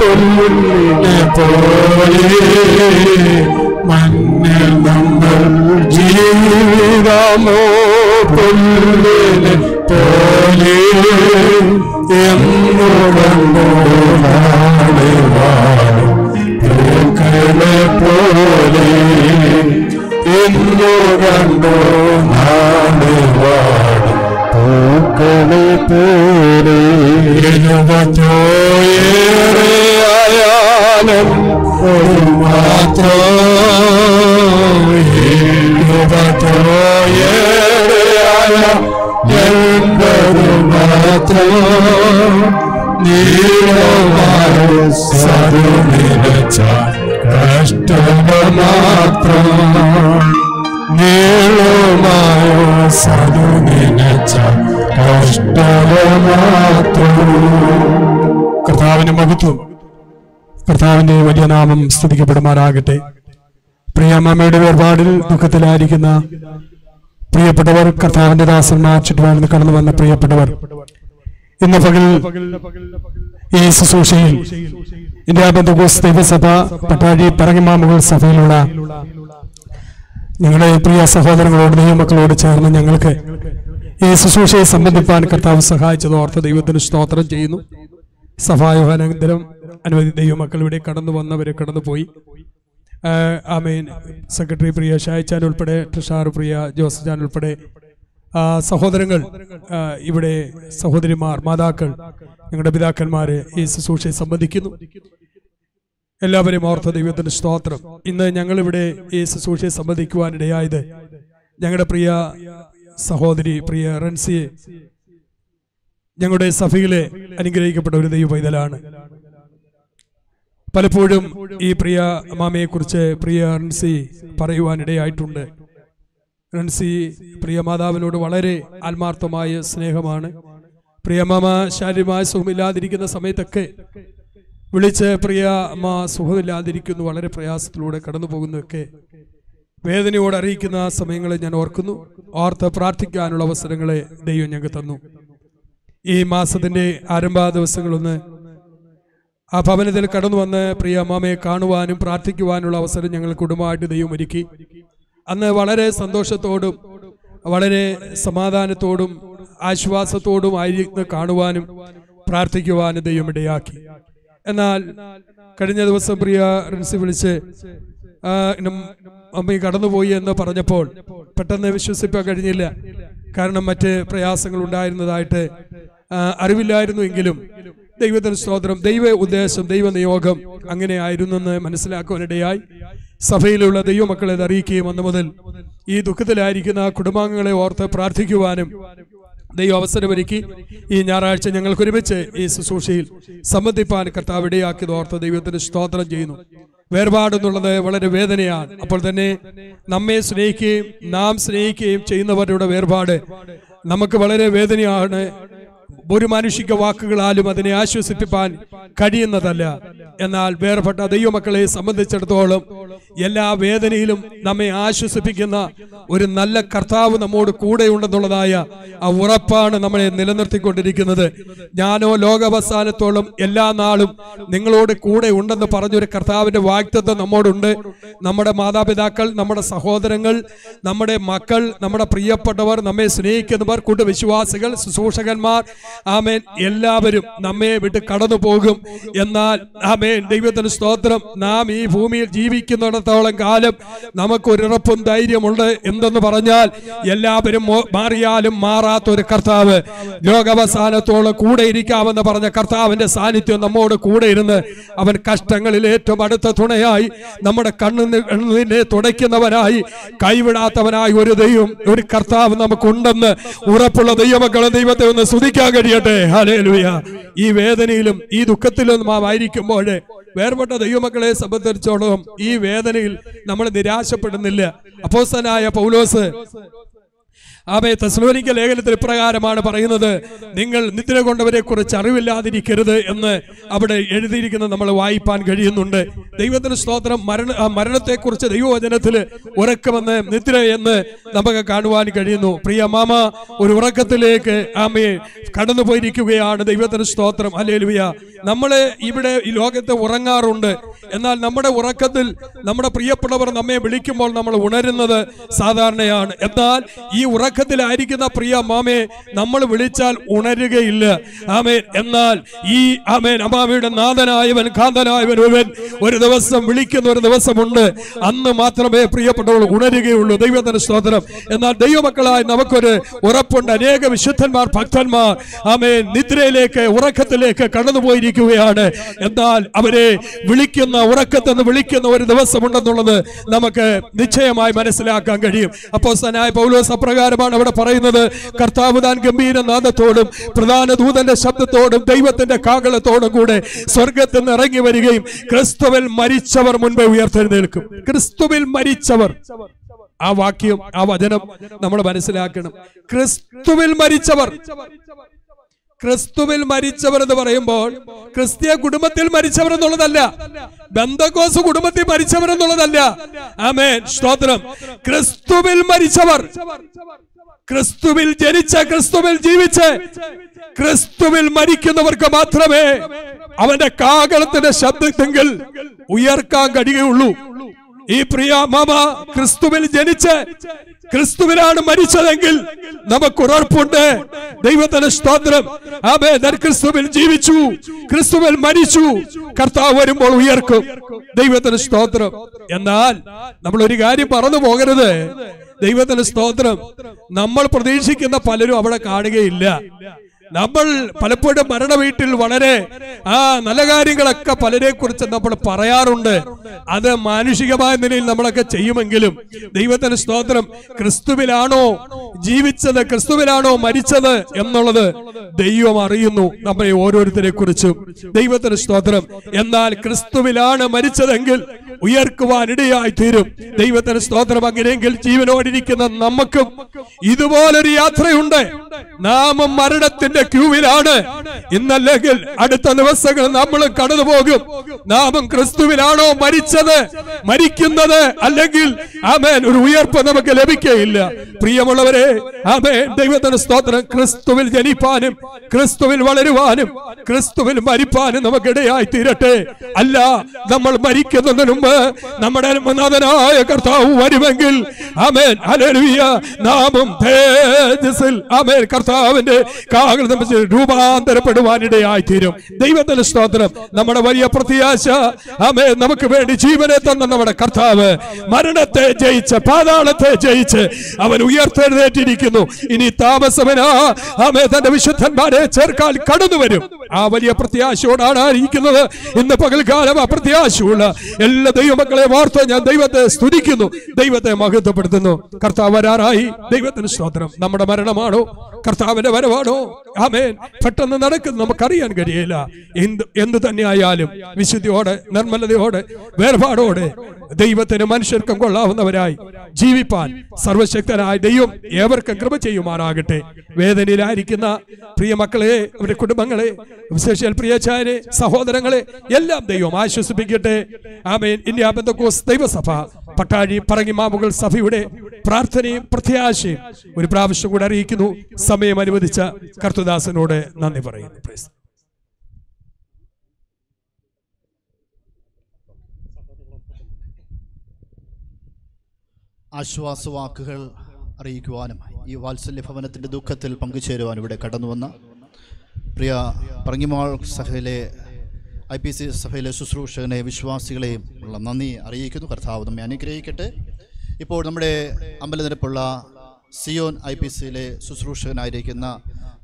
പുല്ലിനെ പോലെ. മണ്ണിൽ നമ്മൾ ജീവിതമോ പുല്ലിനെ പോലെ എന്നുടന്നോടുവാളെ പോലെ എന്നുടന്നോ നാടുവാടും പൂക്കളെ പോലെ ഇരുപത്തോയേറെയായാലും ഒരു മാത്രം ഇരുപത്തോയേറെയായാലും என்பது மாத்திரம் നീളമായി സരുനിരച്ച കഷ്ടമ മാത്രം നീളമായ സരുനിരച്ച കഷ്ടമ മാത്രം കർത്താവിന് മഹത്വം കർത്താവിന്റെ വലിയ നാമം സ്തുതിക്കപ്പെടുമാറാകട്ടെ. പ്രിയ അമ്മയുടെ വേർപാടിൽ ദുഃഖത്തിലായിരിക്കുന്ന പ്രിയപ്പെട്ടവർ കർത്താവിന്റെ ദാസന്മാർ ചുറ്റുപാടിന് കടന്നു വന്ന പ്രിയപ്പെട്ടവർ. ഇന്ന് പകൽ ഈ ശുശ്രൂഷയിൽ ഇന്ത്യ ദൈവസഭ പട്ടാഴി പറങ്ങിമാമുകൾ സഭയിലുള്ള ഞങ്ങളുടെ പ്രിയ സഹോദരങ്ങളോട് ദൈവമക്കളോട് ചേർന്ന് ഞങ്ങൾക്ക് ഈ ശുശ്രൂഷയെ സംബന്ധിപ്പാൻ കർത്താവ് സഹായിച്ചത് ഓർത്ത് ദൈവത്തിന് സ്തോത്രം ചെയ്യുന്നു. സഭായോഹാനന്തരം അനവധി ദൈവമക്കൾ ഇവിടെ കടന്നു വന്നവരെ കടന്നുപോയി. ആമേൻ. സെക്രട്ടറി പ്രിയ ഷായിച്ചാൻ ഉൾപ്പെടെ ട്രഷാർ പ്രിയ ജോസഫ് ജാൻ ഉൾപ്പെടെ സഹോദരങ്ങൾ ഇവിടെ സഹോദരിമാർ മാതാക്കൾ ഞങ്ങളുടെ പിതാക്കന്മാരെ ഈ ശുശ്രൂഷയെ സംബന്ധിക്കുന്നു. എല്ലാവരെയും ഓർത്ത ദൈവത്തിന്റെ സ്തോത്രം. ഇന്ന് ഞങ്ങളിവിടെ ഈ ശുശ്രൂഷയെ സംബന്ധിക്കുവാനിടയായത് ഞങ്ങളുടെ പ്രിയ സഹോദരി പ്രിയ റൻസിയെ ഞങ്ങളുടെ സഭയിലെ അനുഗ്രഹിക്കപ്പെട്ട ഒരു ദൈവ പൈതലാണ് പലപ്പോഴും ഈ പ്രിയ മാമയെ കുറിച്ച് പ്രിയ റൺസി പറയുവാനിടയായിട്ടുണ്ട്. റൺസി പ്രിയ മാതാവിനോട് വളരെ ആത്മാർത്ഥമായ സ്നേഹമാണ്. പ്രിയമാമ ശാരീരമായ സുഖമില്ലാതിരിക്കുന്ന സമയത്തൊക്കെ വിളിച്ച് പ്രിയ അമ്മ സുഖമില്ലാതിരിക്കുന്നു വളരെ പ്രയാസത്തിലൂടെ കടന്നു പോകുന്നതൊക്കെ വേദനയോട് അറിയിക്കുന്ന സമയങ്ങളെ ഞാൻ ഓർക്കുന്നു. ഓർത്ത് പ്രാർത്ഥിക്കാനുള്ള അവസരങ്ങളെ ദൈവം ഞങ്ങൾക്ക് തന്നു. ഈ മാസത്തിന്റെ ആരംഭ ദിവസങ്ങളൊന്ന് ആ ഭവനത്തിൽ കടന്നു വന്ന് പ്രിയ അമ്മാമയെ കാണുവാനും പ്രാർത്ഥിക്കുവാനുള്ള അവസരം ഞങ്ങൾ കുടുംബമായിട്ട് ദൈവം ഒരുക്കി. അന്ന് വളരെ സന്തോഷത്തോടും വളരെ സമാധാനത്തോടും ആശ്വാസത്തോടും ആയിരിക്കുന്ന കാണുവാനും പ്രാർത്ഥിക്കുവാനും ദൈവം ഇടയാക്കി. എന്നാൽ കഴിഞ്ഞ ദിവസം പ്രിയ റിൻസി വിളിച്ച് അമ്മ കടന്നുപോയി എന്ന് പറഞ്ഞപ്പോൾ പെട്ടെന്ന് വിശ്വസിപ്പാൻ കഴിഞ്ഞില്ല. കാരണം മറ്റ് പ്രയാസങ്ങൾ ഉണ്ടായിരുന്നതായിട്ട് അറിവില്ലായിരുന്നു എങ്കിലും ദൈവത്തിന് സ്തോത്രം ദൈവ ഉദ്ദേശം ദൈവ നിയോഗം അങ്ങനെ ആയിരുന്നെന്ന് മനസ്സിലാക്കുവാനിടയായി. സഭയിലുള്ള ദൈവമക്കളെ ഇത് അറിയിക്കുകയും അന്ന് മുതൽ ഈ ദുഃഖത്തിലായിരിക്കുന്ന കുടുംബാംഗങ്ങളെ ഓർത്ത് പ്രാർത്ഥിക്കുവാനും ദൈവം അവസരമൊരുക്കി ഈ ഞായറാഴ്ച ഞങ്ങൾക്ക് ഒരുമിച്ച് ഈ ശുശ്രൂഷയിൽ സംബന്ധിപ്പാൻ കർത്താവ് ഇടയാക്കിയത് ഓർത്ത് ദൈവത്തിന് സ്തോത്രം ചെയ്യുന്നു. വേർപാടെന്നുള്ളത് വളരെ വേദനയാണ്. അപ്പോൾ തന്നെ നമ്മെ സ്നേഹിക്കുകയും നാം സ്നേഹിക്കുകയും ചെയ്യുന്നവരുടെ വേർപാട് നമുക്ക് വളരെ വേദനയാണ്. ഒരു മാനുഷിക വാക്കുകളാലും അതിനെ ആശ്വസിപ്പിക്കാൻ കഴിയുന്നതല്ല. എന്നാൽ വേർപെട്ട ദൈവമക്കളെ സംബന്ധിച്ചിടത്തോളം എല്ലാ വേദനയിലും നമ്മെ ആശ്വസിപ്പിക്കുന്ന ഒരു നല്ല കർത്താവ് നമ്മോട് കൂടെ ഉണ്ടെന്നുള്ളതായ ആ ഉറപ്പാണ് നമ്മളെ നിലനിർത്തിക്കൊണ്ടിരിക്കുന്നത്. ഞാനോ ലോകാവസാനത്തോളം എല്ലാ നാളും നിങ്ങളോട് കൂടെ ഉണ്ടെന്ന് പറഞ്ഞൊരു കർത്താവിന്റെ വാക്തത്വം നമ്മോടുണ്ട്. നമ്മുടെ മാതാപിതാക്കൾ നമ്മുടെ സഹോദരങ്ങൾ നമ്മുടെ മക്കൾ നമ്മുടെ പ്രിയപ്പെട്ടവർ നമ്മെ സ്നേഹിക്കുന്നവർ കൂട്ടുവിശ്വാസികൾ ശുശ്രൂഷകന്മാർ ആമേൻ. എല്ലാവരും നമ്മെ വിട്ട് കടന്നു പോകും. എന്നാൽ ആമേൻ. ദൈവത്തിന് സ്തോത്രം. നാം ഈ ഭൂമിയിൽ ജീവിക്കുന്നിടത്തോളം കാലം നമുക്കൊരുറപ്പും ധൈര്യമുണ്ട് എന്തെന്ന് പറഞ്ഞാൽ എല്ലാവരും മാറിയാലും മാറാത്ത ഒരു കർത്താവ്. ലോകാവസാനത്തോളം കൂടെ ഇരിക്കാമെന്ന് പറഞ്ഞ കർത്താവിന്റെ സാന്നിധ്യം നമ്മോട് കൂടെ ഇരുന്ന് അവൻ കഷ്ടങ്ങളിൽ ഏറ്റവും അടുത്ത തുണയായി നമ്മുടെ കണ്ണിന് കണ്ണിനെ തുടയ്ക്കുന്നവനായി കൈവിടാത്തവനായി ഒരു ദൈവം ഒരു കർത്താവ് നമുക്കുണ്ടെന്ന് ഉറപ്പുള്ള ദൈവമക്കളെ ദൈവത്തെ ഒന്ന് സ്തുതിക്കാൻ കഴിയട്ടെ. ഹലേലുയ ഈ വേദനയിലും ഈ ദുഃഖത്തിലും നാം ആയിരിക്കുമ്പോൾ വേർപെട്ട ദൈവമക്കളെ സംബന്ധിച്ചോളം ഈ വേദനയിൽ നമ്മൾ നിരാശപ്പെടുന്നില്ല. അപ്പോസനായ പൗലോസ് ആമേ തെസ്ലോനിക്ക ലേഖനത്തിൽ ഇപ്രകാരമാണ് പറയുന്നത്. നിങ്ങൾ നിദ്ര കൊണ്ടവരെ കുറിച്ച് അറിവില്ലാതിരിക്കരുത് എന്ന് അവിടെ എഴുതിയിരിക്കുന്നത് നമ്മൾ വായിപ്പാൻ കഴിയുന്നുണ്ട്. ദൈവത്തിന് സ്തോത്രം. മരണ മരണത്തെ മരണത്തെക്കുറിച്ച് ദൈവവചനത്തിൽ ഉറക്കമെന്ന് നിദ്ര എന്ന് നമുക്ക് കാണുവാൻ കഴിയുന്നു. പ്രിയ മാമ ഒരു ഉറക്കത്തിലേക്ക് ആമയെ കടന്നു പോയിരിക്കുകയാണ് ദൈവത്തിന് സ്തോത്രം. അല്ലേലുവിയ നമ്മൾ ഇവിടെ ഈ ലോകത്ത് ഉറങ്ങാറുണ്ട്. എന്നാൽ നമ്മുടെ ഉറക്കത്തിൽ നമ്മുടെ പ്രിയപ്പെട്ടവർ നമ്മെ വിളിക്കുമ്പോൾ നമ്മൾ ഉണരുന്നത് സാധാരണയാണ്. എന്നാൽ ഈ ഉറക്കത്തിലായിരിക്കുന്ന പ്രിയ മാമേ നമ്മൾ വിളിച്ചാൽ ഉണരുകയില്ല. ആമേൻ. എന്നാൽ ഈ ആമേൻ അമ്മാമയുടെ നാഥനായവൻ കാന്തനായവൻ ഒരുവൻ ഒരു ദിവസം വിളിക്കുന്ന ഒരു ദിവസമുണ്ട്. അന്ന് മാത്രമേ പ്രിയപ്പെട്ടവൾ ഉണരുകയുള്ളൂ. ദൈവത്തിന്റെ സ്തോത്രം. എന്നാൽ ദൈവമക്കളായി നമുക്കൊരു ഉറപ്പുണ്ട്. അനേക വിശുദ്ധന്മാർ ഭക്തന്മാർ ആമേൻ നിദ്രയിലേക്ക് ഉറക്കത്തിലേക്ക് കടന്നുപോയിരിക്കുകയാണ്. എന്നാൽ അവരെ വിളിക്കുന്ന ഉറക്കത്തെന്ന് വിളിക്കുന്ന ഒരു ദിവസമുണ്ടെന്നുള്ളത് നമുക്ക് നിശ്ചയമായി മനസ്സിലാക്കാൻ കഴിയും. സനായ പൗലോസ് അപ്രകാരമാണ് അവിടെ പറയുന്നത്. കർത്താവ് താൻ ഗംഭീര നാദത്തോടും പ്രധാന ദൂതന്റെ ശബ്ദത്തോടും ദൈവത്തിന്റെ കാകളത്തോടും കൂടെ സ്വർഗത്തിൽ നിന്ന് ഇറങ്ങി വരികയും ക്രിസ്തുവിൽ മരിച്ചവർ മുൻപേ ഉയർത്തെഴുന്നേൽക്കും. ക്രിസ്തുവിൽ മരിച്ചവർ. ആ വാക്യം ആ വചനം നമ്മൾ മനസ്സിലാക്കണം. ക്രിസ്തുവിൽ മരിച്ചവർ. ക്രിസ്തുവിൽ മരിച്ചവർ എന്ന് പറയുമ്പോൾ ക്രിസ്തീയ കുടുംബത്തിൽ മരിച്ചവർ എന്നുള്ളതല്ല. ബന്ധകോസ് കുടുംബത്തിൽ മരിച്ചവർ എന്നുള്ളതല്ല. ആമേ സ്തോത്രം. ക്രിസ്തുവിൽ മരിച്ചവർ. ക്രിസ്തുവിൽ ജനിച്ച ക്രിസ്തുവിൽ ജീവിച്ച് ക്രിസ്തുവിൽ മരിക്കുന്നവർക്ക് മാത്രമേ അവന്റെ കാകളത്തിന്റെ ശബ്ദത്തെങ്കിൽ ഉയർക്കാൻ കഴിയുകയുള്ളൂ. ഈ പ്രിയ മാമ ക്രിസ്തുവിൽ ജനിച്ച് ക്രിസ്തുവിലാണ് മരിച്ചതെങ്കിൽ നമുക്ക് ഉറപ്പുണ്ട് ദൈവത്തിന് സ്തോത്രം. ആമേ ക്രിസ്തുവിൽ ജീവിച്ചു ക്രിസ്തുവിൽ മരിച്ചു കർത്താവ് വരുമ്പോൾ ഉയർക്കും. ദൈവത്തിന് സ്തോത്രം. എന്നാൽ നമ്മൾ ഒരു കാര്യം പറഞ്ഞു പോകരുത്. ദൈവത്തിന് സ്തോത്രം. നമ്മൾ പ്രതീക്ഷിക്കുന്ന പലരും അവിടെ കാണുകയില്ല. നമ്മൾ പലപ്പോഴും മരണ വീട്ടിൽ വളരെ ആ നല്ല കാര്യങ്ങളൊക്കെ പലരെ കുറിച്ച് നമ്മൾ പറയാറുണ്ട്. അത് മാനുഷികമായ നിലയിൽ നമ്മളൊക്കെ ചെയ്യുമെങ്കിലും ദൈവത്തിന് സ്തോത്രം ക്രിസ്തുവിലാണോ ജീവിച്ചത് ക്രിസ്തുവിലാണോ മരിച്ചത് എന്നുള്ളത് ദൈവം അറിയുന്നു നമ്മെ ഓരോരുത്തരെ കുറിച്ചും ദൈവത്തിന് സ്തോത്രം. എന്നാൽ ക്രിസ്തുവിലാണ് മരിച്ചതെങ്കിൽ ഉയർക്കുവാൻ ഇടയായി തീരും. ദൈവത്തിന് സ്തോത്രം അങ്ങനെയെങ്കിൽ ജീവനോടിരിക്കുന്ന നമുക്കും ഇതുപോലൊരു യാത്രയുണ്ട്. നാമം മരണത്തിന്റെ ക്യൂവിലാണ്. ഇന്നല്ലെങ്കിൽ അടുത്ത ദിവസങ്ങൾ നമ്മൾ കടന്നു പോകും. നാമം ക്രിസ്തുവിലാണോ മരിച്ചത്? മരിക്കുന്നത് അല്ലെങ്കിൽ ആമേൻ ഒരു ഉയർപ്പ് നമുക്ക് ലഭിക്കുകയില്ല പ്രിയമുള്ളവരെ ആമേൻ. ദൈവത്തിന് സ്തോത്രം. ക്രിസ്തുവിൽ ജനിപ്പാനും ക്രിസ്തുവിൽ വളരുവാനും ക്രിസ്തുവിൽ മരിപ്പാനും നമുക്കിടയായി തീരട്ടെ. അല്ല നമ്മൾ മരിക്കുന്നതിന് മുമ്പ് നമ്മുടെ നാഥനായ കർത്താവ് വരുമെങ്കിൽ ആമേൻ. അലരുവിയ നാമം തേജസ്സിൽ ആമേൻ കർത്താവിന്റെ നമുക്ക് രൂപാന്തരപ്പെടുവാനിടയായി തീരും ദൈവത്തിന്റെ സ്തോത്രം. നമ്മുടെ വലിയ പ്രത്യാശ ആമേ നമുക്ക് വേണ്ടി ജീവനെ തന്ന നമ്മുടെ കർത്താവ് മരണത്തെ ജയിച്ച് പാതാളത്തെ ജയിച്ച് അവൻ ഉയർത്തെഴുന്നേറ്റിരിക്കുന്നു. ഇനി താമസമനാ ആമേ തന്റെ വിശുദ്ധന്മാരെ ചേർക്കാൻ കടന്നു വരും. ആ വലിയ പ്രത്യാശയോടാണ് ഇരിക്കുന്നത് ഇന്ന് പകൽക്കാലം ആ പ്രത്യാശയുള്ള എല്ലാ ദൈവമക്കളെ വാർത്ത ഞാൻ ദൈവത്തെ സ്തുതിക്കുന്നു ദൈവത്തെ മഹത്വപ്പെടുത്തുന്നു. കർത്താവ് വരാറായി. ദൈവത്തിന് സ്തോത്രം. നമ്മുടെ മരണമാണോ? കർത്താവിന്റെ വരവാണോ? ആമേൻ. പെട്ടെന്ന് നടക്കുന്നത് നമുക്കറിയാൻ കഴിയില്ല. എന്ത് എന്ത് തന്നെയായാലും വിശുദ്ധിയോടെ നിർമ്മലതയോടെ വേർപാടോടെ ദൈവത്തിന് മനുഷ്യർക്കും കൊള്ളാവുന്നവരായി ജീവിപ്പാൻ സർവശക്തനായ ദൈവം ഏവർക്കും കൃപ ചെയ്യുമാറാകട്ടെ. വേദനയിലായിരിക്കുന്ന പ്രിയ മക്കളെ അവരുടെ കുടുംബങ്ങളെ വിശേഷാൽ പ്രിയച്ചാരെ സഹോദരങ്ങളെ എല്ലാം ദൈവം ആശ്വസിപ്പിക്കട്ടെ. ആമേൻ. ഇന്ത്യ ബന്ധക്കോസ് ദൈവസഭ പട്ടാഴി പറങ്ങി മാമുകൾ സഭയുടെ പ്രാർത്ഥനയും പ്രത്യാശയും ഒരു പ്രാവശ്യം കൂടെ അറിയിക്കുന്നു. സമയം അനുവദിച്ച കർത്തുദാസനോട് നന്ദി പറയുന്നു. Praise. ആശ്വാസവാക്കുകൾ അറിയിക്കുവാനും ഈ വാത്സല്യ ഭവനത്തിന്റെ ദുഃഖത്തിൽ പങ്കുചേരുവാനും ഇവിടെ കടന്നു വന്ന പ്രിയ പറങ്ങിമാൾ സഭയിലെ ഐ പി സി സഭയിലെ ശുശ്രൂഷകനെ വിശ്വാസികളെയും ഉള്ള നന്ദി അറിയിക്കുന്നു. കർത്താവ് നമ്മെ അനുഗ്രഹിക്കട്ടെ. ഇപ്പോൾ നമ്മുടെ അമ്പലനിരപ്പുള്ള സിയോൻ ഐ പി സിയിലെ ശുശ്രൂഷകനായിരിക്കുന്ന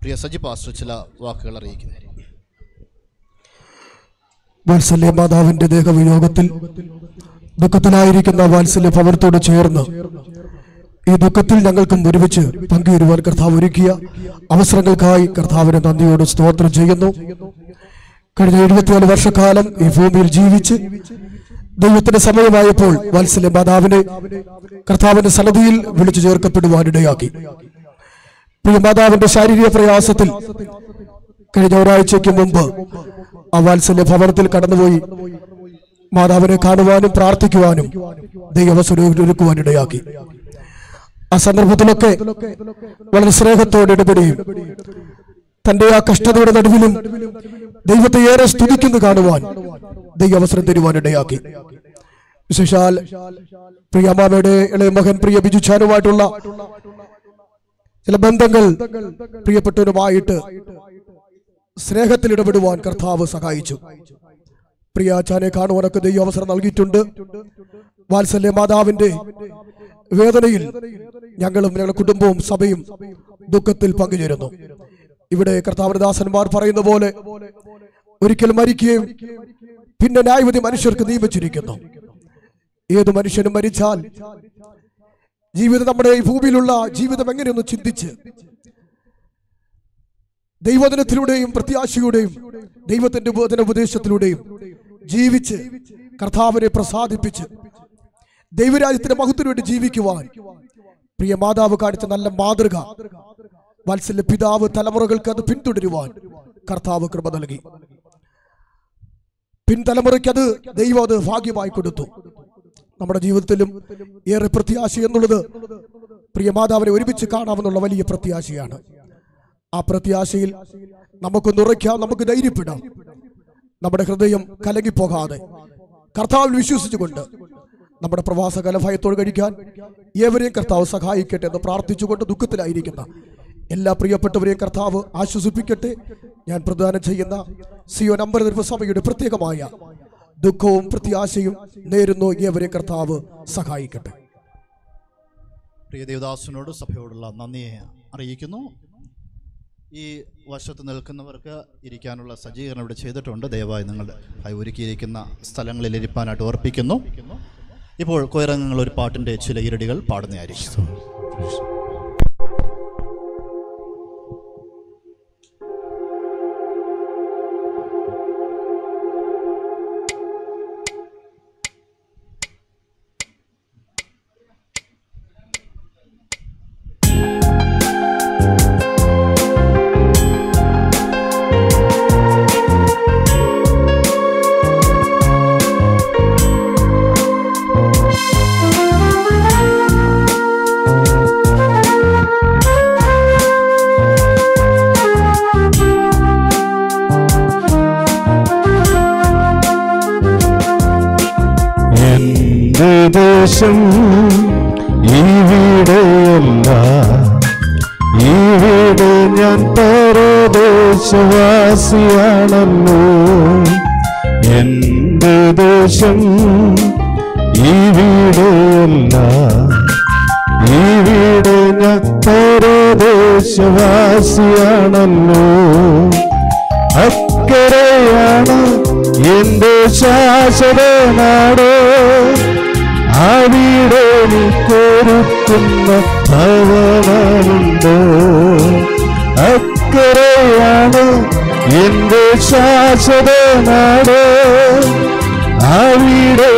പ്രിയ സജി പാസ്റ്റർ ചില വാക്കുകൾ അറിയിക്കുന്നു വാത്സല്യ മാതാവിന്റെ ദേഹവിയോഗത്തിൽ ദുഃഖത്തിലായിരിക്കുന്ന വാത്സല്യ ഭവനത്തോട് ചേർന്ന് ഈ ദുഃഖത്തിൽ ഞങ്ങൾക്കും ഒരുമിച്ച് പങ്കുവരുവാൻ കർത്താവ് ഒരുക്കിയ അവസരങ്ങൾക്കായി കർത്താവിനെ നന്ദിയോട് സ്തോത്രം ചെയ്യുന്നു. കഴിഞ്ഞ എഴുപത്തിനാല് വർഷക്കാലം ഈ ഭൂമിയിൽ ജീവിച്ച് ദൈവത്തിന്റെ സമയമായപ്പോൾ വാത്സല്യ മാതാവിനെ കർത്താവിന്റെ സന്നദ്ധിയിൽ വിളിച്ചു ചേർക്കപ്പെടുവാനിടയാക്കി. പ്രിയ മാതാവിന്റെ ശാരീരിക പ്രയാസത്തിൽ കഴിഞ്ഞ ഒരാഴ്ചയ്ക്ക് മുമ്പ് അവാത്സല്യ വാത്സല്യ ഭവനത്തിൽ കടന്നുപോയി. മാതാവിനെ കാണുവാനും പ്രാർത്ഥിക്കുവാനും ദൈവവസരം ഇടയാക്കി. ആ സന്ദർഭത്തിലൊക്കെ വളരെ സ്നേഹത്തോടെ ഇടപെടുകയും തന്റെ ആ കഷ്ടതയുടെ നടുവിലും ദൈവത്തെ ഏറെ സ്തുതിക്കുന്നു കാണുവാൻ ദൈവ അവസരം തരുവാനിടയാക്കി വിശേഷാൽ പ്രിയമാമയുടെ ഇളയ മകൻ പ്രിയ ബിജു ചാനുമായിട്ടുള്ള ചില ബന്ധങ്ങൾ പ്രിയപ്പെട്ടവരുമായിട്ട് സ്നേഹത്തിൽ ഇടപെടുവാൻ കർത്താവ് സഹായിച്ചു. പ്രിയ അച്ഛനെ കാണുവാനൊക്കെ ദൈവം അവസരം നൽകിയിട്ടുണ്ട്. വാത്സല്യ മാതാവിന്റെ വേദനയിൽ ഞങ്ങളും ഞങ്ങളുടെ കുടുംബവും സഭയും ദുഃഖത്തിൽ പങ്കുചേരുന്നു. ഇവിടെ കർത്താവിന്റെ ദാസന്മാർ പറയുന്ന പോലെ ഒരിക്കൽ മരിക്കുകയും പിന്നെ ന്യായവതി മനുഷ്യർക്ക് നിയമിച്ചിരിക്കുന്നു. ഏത് മനുഷ്യനും മരിച്ചാൽ ജീവിതം നമ്മുടെ ഈ ഭൂമിയിലുള്ള ജീവിതം എങ്ങനെയൊന്ന് ചിന്തിച്ച് ദൈവദിനത്തിലൂടെയും പ്രത്യാശയുടെയും ദൈവത്തിന്റെ ബോധന ഉപദേശത്തിലൂടെയും ജീവിച്ച് കർത്താവിനെ പ്രസാദിപ്പിച്ച് ദൈവരാജ്യത്തിന്റെ മഹത്വത്തിന് വേണ്ടി ജീവിക്കുവാൻ പ്രിയ മാതാവ് കാണിച്ച നല്ല മാതൃക വാത്സല്യ പിതാവ് തലമുറകൾക്ക് അത് പിന്തുടരുവാൻ കർത്താവ് കൃപ നൽകി. പിൻതലമുറയ്ക്ക് അത് ദൈവം അത് ഭാഗ്യമായി കൊടുത്തു. നമ്മുടെ ജീവിതത്തിലും ഏറെ പ്രത്യാശ എന്നുള്ളത് പ്രിയ മാതാവിനെ ഒരുമിച്ച് കാണാമെന്നുള്ള വലിയ പ്രത്യാശയാണ്. ആ പ്രത്യാശയിൽ നമുക്ക് നുറയ്ക്കാം നമുക്ക് ധൈര്യപ്പെടാം. നമ്മുടെ ഹൃദയം കലങ്ങിപ്പോകാതെ കർത്താവിൽ വിശ്വസിച്ചുകൊണ്ട് നമ്മുടെ പ്രവാസ കലഭയത്തോട് കഴിക്കാൻ ഏവരെയും കർത്താവ് സഹായിക്കട്ടെ എന്ന് പ്രാർത്ഥിച്ചുകൊണ്ട് ദുഃഖത്തിലായിരിക്കുന്ന എല്ലാ പ്രിയപ്പെട്ടവരെയും കർത്താവ് ആശ്വസിപ്പിക്കട്ടെ. ഞാൻ പ്രദാനം ചെയ്യുന്ന സിയോ നമ്പർ സഭയുടെ പ്രത്യേകമായ ദുഃഖവും പ്രത്യാശയും നേരുന്നു. ഇവരെ കർത്താവ് സഹായിക്കട്ടെ. പ്രിയ ദേവദാസനോട് സഭയോടുള്ള നന്ദിയെ അറിയിക്കുന്നു. ഈ വശത്ത് നിൽക്കുന്നവർക്ക് ഇരിക്കാനുള്ള സജ്ജീകരണം ഇവിടെ ചെയ്തിട്ടുണ്ട്. ദയവായി നിങ്ങൾ ഒരുക്കിയിരിക്കുന്ന സ്ഥലങ്ങളിൽ ഇരിപ്പാനായിട്ട് ഓർപ്പിക്കുന്നു. ഇപ്പോൾ കൊയറങ്ങൾ ഒരു പാട്ടിന്റെ ചില ഇരടികൾ പാടുന്നതായിരിക്കും. ദേശം ഇവിടെയല്ല ഇവിടെ ഞാൻ പരദേശവാസിയാണല്ലോ എന്റെ ദേശം ശാശ്വത നാട് അവിടെ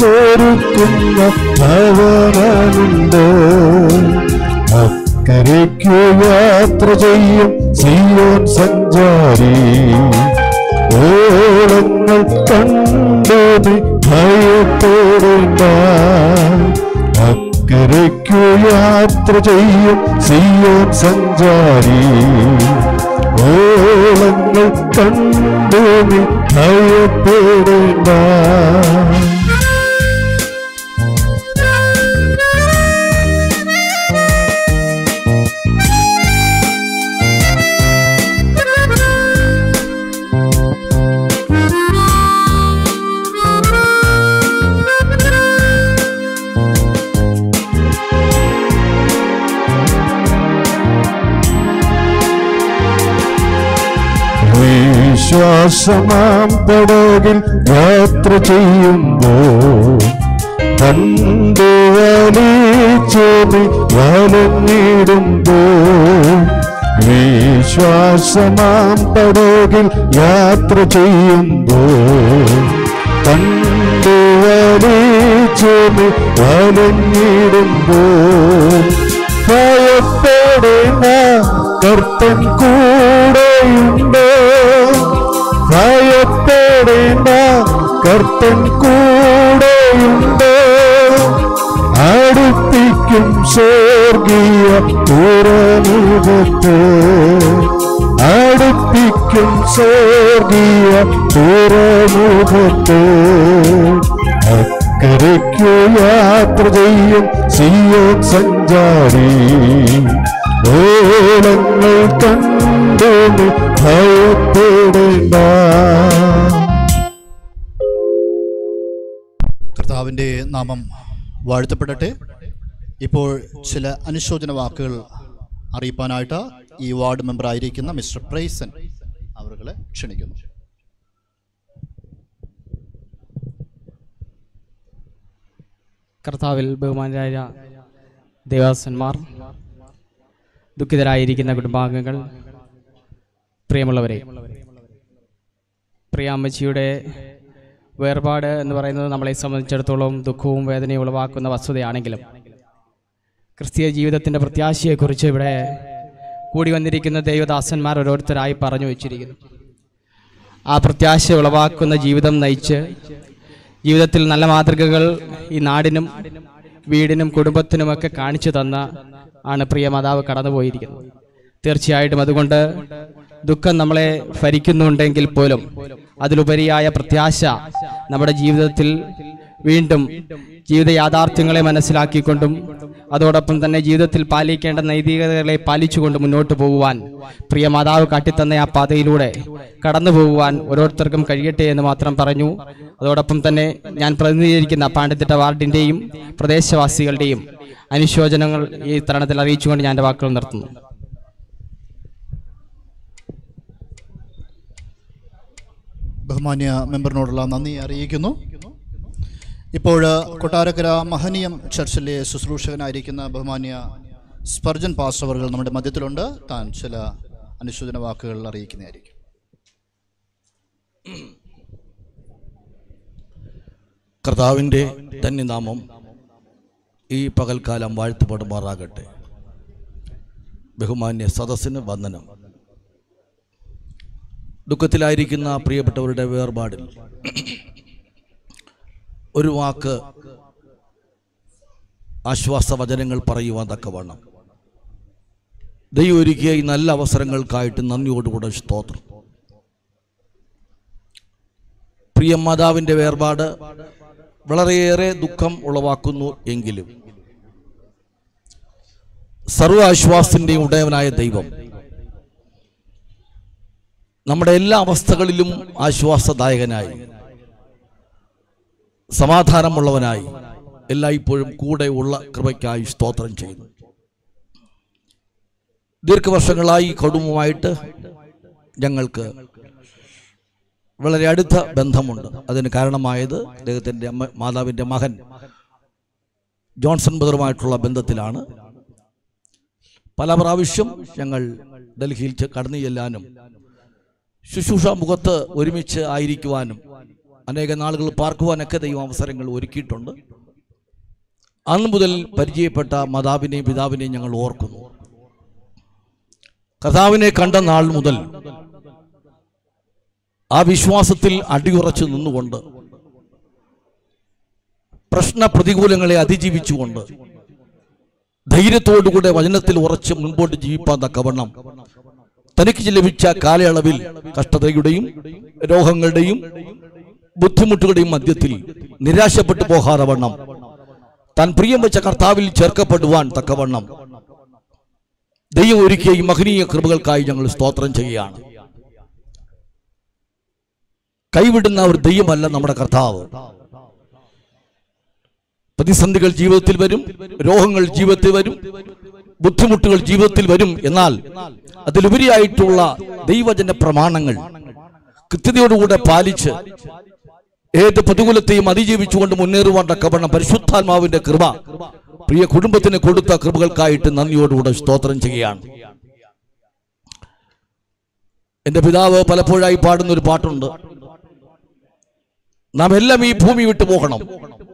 കൊരുക്കുന്ന അക്കരയ്ക്ക് അക്കരയ്ക്കു യാത്ര ചെയ്യും സിയോൻ സഞ്ചാരി. ഓളങ്ങൾ കണ്ടത് ഭയപ്പെടേണ്ട. അക്കരയ്ക്കു യാത്ര ചെയ്യും സിയോൻ സഞ്ചാരി. ഓളങ്ങൾ കണ്ടേ നീ ഭയപ്പെടേണ്ട വിശ്വാസമാം പടകിൽ യാത്ര ചെയ്യുമ്പോൾ കണ്ടു വിശ്വാസമാം പടകിൽ യാത്ര ചെയ്യുമ്പോൾ കണ്ടു വലിച്ചോതി വലഞ്ഞിടുമ്പോൾ ഭയപ്പെടേണ്ട കർത്തൻ കൂടെയുണ്ട്. ഭയപ്പെടേണ്ട കർത്തൻ കൂടെയുണ്ട്. അടുപ്പിക്കും സ്വർഗീയ തുറമുഖത്ത് അടുപ്പിക്കും സ്വർഗീയ തുറമുഖത്ത് അക്കരയ്ക്കു യാത്ര ചെയ്യും സിയോ സഞ്ചാരി. ഓളങ്ങൾ കണ്ടു ഭയത്തോട് ഭയപ്പെടേണ്ട കർത്താവിന്റെ നാമം വാഴ്ത്തപ്പെടട്ടെ. ഇപ്പോൾ ചില അനുശോചന വാക്കുകൾ അറിയിപ്പാനായിട്ട് ഈ വാർഡ് മെമ്പർ ആയിരിക്കുന്ന മിസ്റ്റർ പ്രൈസൻ അവരെ ക്ഷണിക്കുന്നു. കർത്താവിൽ ബഹുമാനായ ദേവാസന്മാർ ദുഃഖിതരായിരിക്കുന്ന കുടുംബാംഗങ്ങൾ പ്രിയമുള്ളവരെ പ്രിയാമ്മച്ചിയുടെ വേർപാട് എന്ന് പറയുന്നത് നമ്മളെ സംബന്ധിച്ചിടത്തോളം ദുഃഖവും വേദനയും ഉളവാക്കുന്ന വസ്തുതയാണെങ്കിലും ക്രിസ്തീയ ജീവിതത്തിന്റെ പ്രത്യാശയെക്കുറിച്ച് ഇവിടെ കൂടി വന്നിരിക്കുന്ന ദൈവദാസന്മാർ ഓരോരുത്തരായി പറഞ്ഞു വച്ചിരിക്കുന്നു. ആ പ്രത്യാശ ഉളവാക്കുന്ന ജീവിതം നയിച്ച് ജീവിതത്തിൽ നല്ല മാതൃകകൾ ഈ നാടിനും വീടിനും കുടുംബത്തിനുമൊക്കെ കാണിച്ചു തന്ന ആണ് പ്രിയ മാതാവ് കടന്നുപോയിരിക്കുന്നത്. തീർച്ചയായിട്ടും അതുകൊണ്ട് ദുഃഖം നമ്മളെ ഭരിക്കുന്നുണ്ടെങ്കിൽ പോലും അതിലുപരിയായ പ്രത്യാശ നമ്മുടെ ജീവിതത്തിൽ വീണ്ടും ജീവിത യാഥാർത്ഥ്യങ്ങളെ മനസ്സിലാക്കിക്കൊണ്ടും അതോടൊപ്പം തന്നെ ജീവിതത്തിൽ പാലിക്കേണ്ട നൈതികതകളെ പാലിച്ചുകൊണ്ട് മുന്നോട്ട് പോകുവാൻ പ്രിയ മാതാവ് കാട്ടിത്തന്ന ആ പാതയിലൂടെ കടന്നു പോകുവാൻ ഓരോരുത്തർക്കും കഴിയട്ടെ എന്ന് മാത്രം പറഞ്ഞു. അതോടൊപ്പം തന്നെ ഞാൻ പ്രതിനിധീകരിക്കുന്ന പാണ്ഡിത്തിട്ട വാർഡിന്റെയും പ്രദേശവാസികളുടെയും അനുശോചനങ്ങൾ ഈ തരണത്തിൽ അറിയിച്ചുകൊണ്ട് ഞാൻ എന്റെ വാക്കുകൾ നിർത്തുന്നു. ബഹുമാന്യ മെമ്പറിനോടുള്ള നന്ദി അറിയിക്കുന്നു. ഇപ്പോൾ കൊട്ടാരക്കര മഹനീയം ചർച്ചിലെ ശുശ്രൂഷകനായിരിക്കുന്ന ബഹുമാന്യ സ്പർജൻ പാസ്റ്റവറുകൾ നമ്മുടെ മധ്യത്തിലുണ്ട്. താൻ ചില അനുശോചന വാക്കുകൾ അറിയിക്കുന്നതായിരിക്കും. കർത്താവിന്റെ തന്നെ നാമം ഈ പകൽക്കാലം വാഴ്ത്തപ്പെടുമാറാകട്ടെ. ബഹുമാന്യ സദസ്സിന് വന്ദനം. ദുഃഖത്തിലായിരിക്കുന്ന പ്രിയപ്പെട്ടവരുടെ വേർപാടിൽ ഒരു വാക്ക് ആശ്വാസവചനങ്ങൾ പറയുവാൻ തക്കവണ്ണം. ദൈവം ഒരുക്കിയ ഈ നല്ല അവസരങ്ങൾക്കായിട്ട് നന്ദിയോടുകൂടെ സ്തോത്രം. പ്രിയ മാതാവിന്റെ വേർപാട് വളരെയേറെ ദുഃഖം ഉളവാക്കുന്നു എങ്കിലും സർവ ഉടയവനായ ദൈവം നമ്മുടെ എല്ലാ അവസ്ഥകളിലും ആശ്വാസദായകനായി സമാധാനമുള്ളവനായി എല്ലായ്പ്പോഴും കൂടെ ഉള്ള കൃപയ്ക്കായി സ്തോത്രം ചെയ്യുന്നു. ദീർഘവർഷങ്ങളായി കടുമുമായിട്ട് ഞങ്ങൾക്ക് വളരെ അടുത്ത ബന്ധമുണ്ട്. അതിന് കാരണമായത് അദ്ദേഹത്തിന്റെ അമ്മ മാതാവിന്റെ മകൻ ജോൺസൺ ബദറുമായിട്ടുള്ള ബന്ധത്തിലാണ്. പല പ്രാവശ്യം ഞങ്ങൾ ഡൽഹിയിൽ കടന്നു ചെല്ലാനും ശുശ്രൂഷ മുഖത്ത് ഒരുമിച്ച് ആയിരിക്കുവാനും അനേക നാളുകൾ പാർക്കുവാനൊക്കെ ദൈവം അവസരങ്ങൾ ഒരുക്കിയിട്ടുണ്ട്. അന്ന് മുതൽ പരിചയപ്പെട്ട മാതാവിനെയും പിതാവിനെയും ഞങ്ങൾ ഓർക്കുന്നു. കഥാവിനെ കണ്ട നാൾ മുതൽ ആ വിശ്വാസത്തിൽ അടിയുറച്ചു നിന്നുകൊണ്ട് പ്രശ്ന പ്രതികൂലങ്ങളെ അതിജീവിച്ചുകൊണ്ട് ധൈര്യത്തോടുകൂടെ വചനത്തിൽ ഉറച്ച് മുൻപോട്ട് ജീവിപ്പാൻ തക്കവണ്ണം തനിക്ക് ലഭിച്ച കാലയളവിൽ കഷ്ടതയുടെയും രോഗങ്ങളുടെയും ബുദ്ധിമുട്ടുകളുടെയും മധ്യത്തിൽ നിരാശപ്പെട്ടു പോകാതെ വണ്ണം. താൻ പ്രിയം വെച്ച കർത്താവിൽ ചേർക്കപ്പെടുവാൻ തക്കവണ്ണം. ദൈവം ഒരുക്കിയ ഈ മഹനീയ കൃപകൾക്കായി ഞങ്ങൾ സ്തോത്രം ചെയ്യുകയാണ്. കൈവിടുന്ന ഒരു ദൈവമല്ല നമ്മുടെ കർത്താവ്. പ്രതിസന്ധികൾ ജീവിതത്തിൽ വരും രോഗങ്ങൾ ജീവിതത്തിൽ വരും ബുദ്ധിമുട്ടുകൾ ജീവിതത്തിൽ വരും എന്നാൽ അതിലുപരിയായിട്ടുള്ള ദൈവജന പ്രമാണങ്ങൾ കൃത്യതയോടുകൂടെ പാലിച്ച് ഏത് പ്രതികൂലത്തെയും അതിജീവിച്ചുകൊണ്ട് മുന്നേറുവാൻ തക്കവണ്ണം പരിശുദ്ധാത്മാവിന്റെ കൃപ പ്രിയ കുടുംബത്തിന് കൊടുത്ത കൃപകൾക്കായിട്ട് നന്ദിയോടുകൂടെ സ്തോത്രം ചെയ്യുകയാണ്. എന്റെ പിതാവ് പലപ്പോഴായി പാടുന്ന ഒരു പാട്ടുണ്ട്. നാം എല്ലാം ഈ ഭൂമി വിട്ട് പോകണം.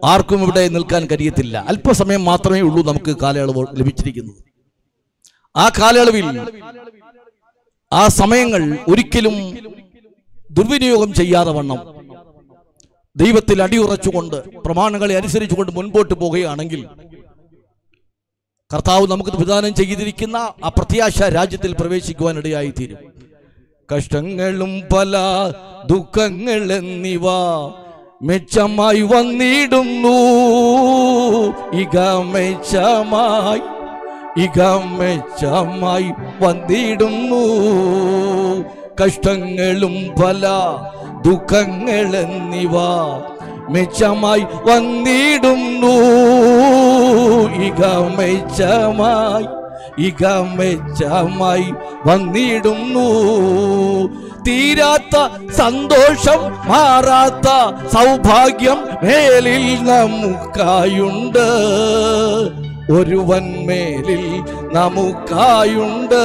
ആർക്കും ഇവിടെ നിൽക്കാൻ കഴിയത്തില്ല. അല്പസമയം മാത്രമേ ഉള്ളൂ നമുക്ക് കാലയളവ് ലഭിച്ചിരിക്കുന്നത്. ആ കാലയളവിൽ ആ സമയങ്ങൾ ഒരിക്കലും ദുർവിനിയോഗം ചെയ്യാതെ വണ്ണം. ദൈവത്തിൽ അടിയുറച്ചുകൊണ്ട് പ്രമാണങ്ങളെ അനുസരിച്ചുകൊണ്ട് മുൻപോട്ട് പോകുകയാണെങ്കിൽ കർത്താവ് നമുക്ക് വിധാനം ചെയ്തിരിക്കുന്ന ആ പ്രത്യാശ രാജ്യത്തിൽ പ്രവേശിക്കുവാനിടയായി തീരും കഷ്ടങ്ങളും പല ദുഃഖങ്ങൾ എന്നിവ മെച്ചമായി വന്നിടുന്നു. ഇക മെച്ചമായി ഇക മെച്ചമായി വന്നിടുന്നു. കഷ്ടങ്ങളും പല ദുഃഖങ്ങൾ എന്നിവ മെച്ചമായി വന്നിടുന്നു. ഇക മെച്ചമായി ഇകമെച്ചമായി വന്നിടുന്നു. തീരാത്ത സന്തോഷം മാറാത്ത സൗഭാഗ്യം മേലിൽ നമുക്കായുണ്ട്. ഒരുവൻ മേലിൽ നമുക്കായുണ്ട്.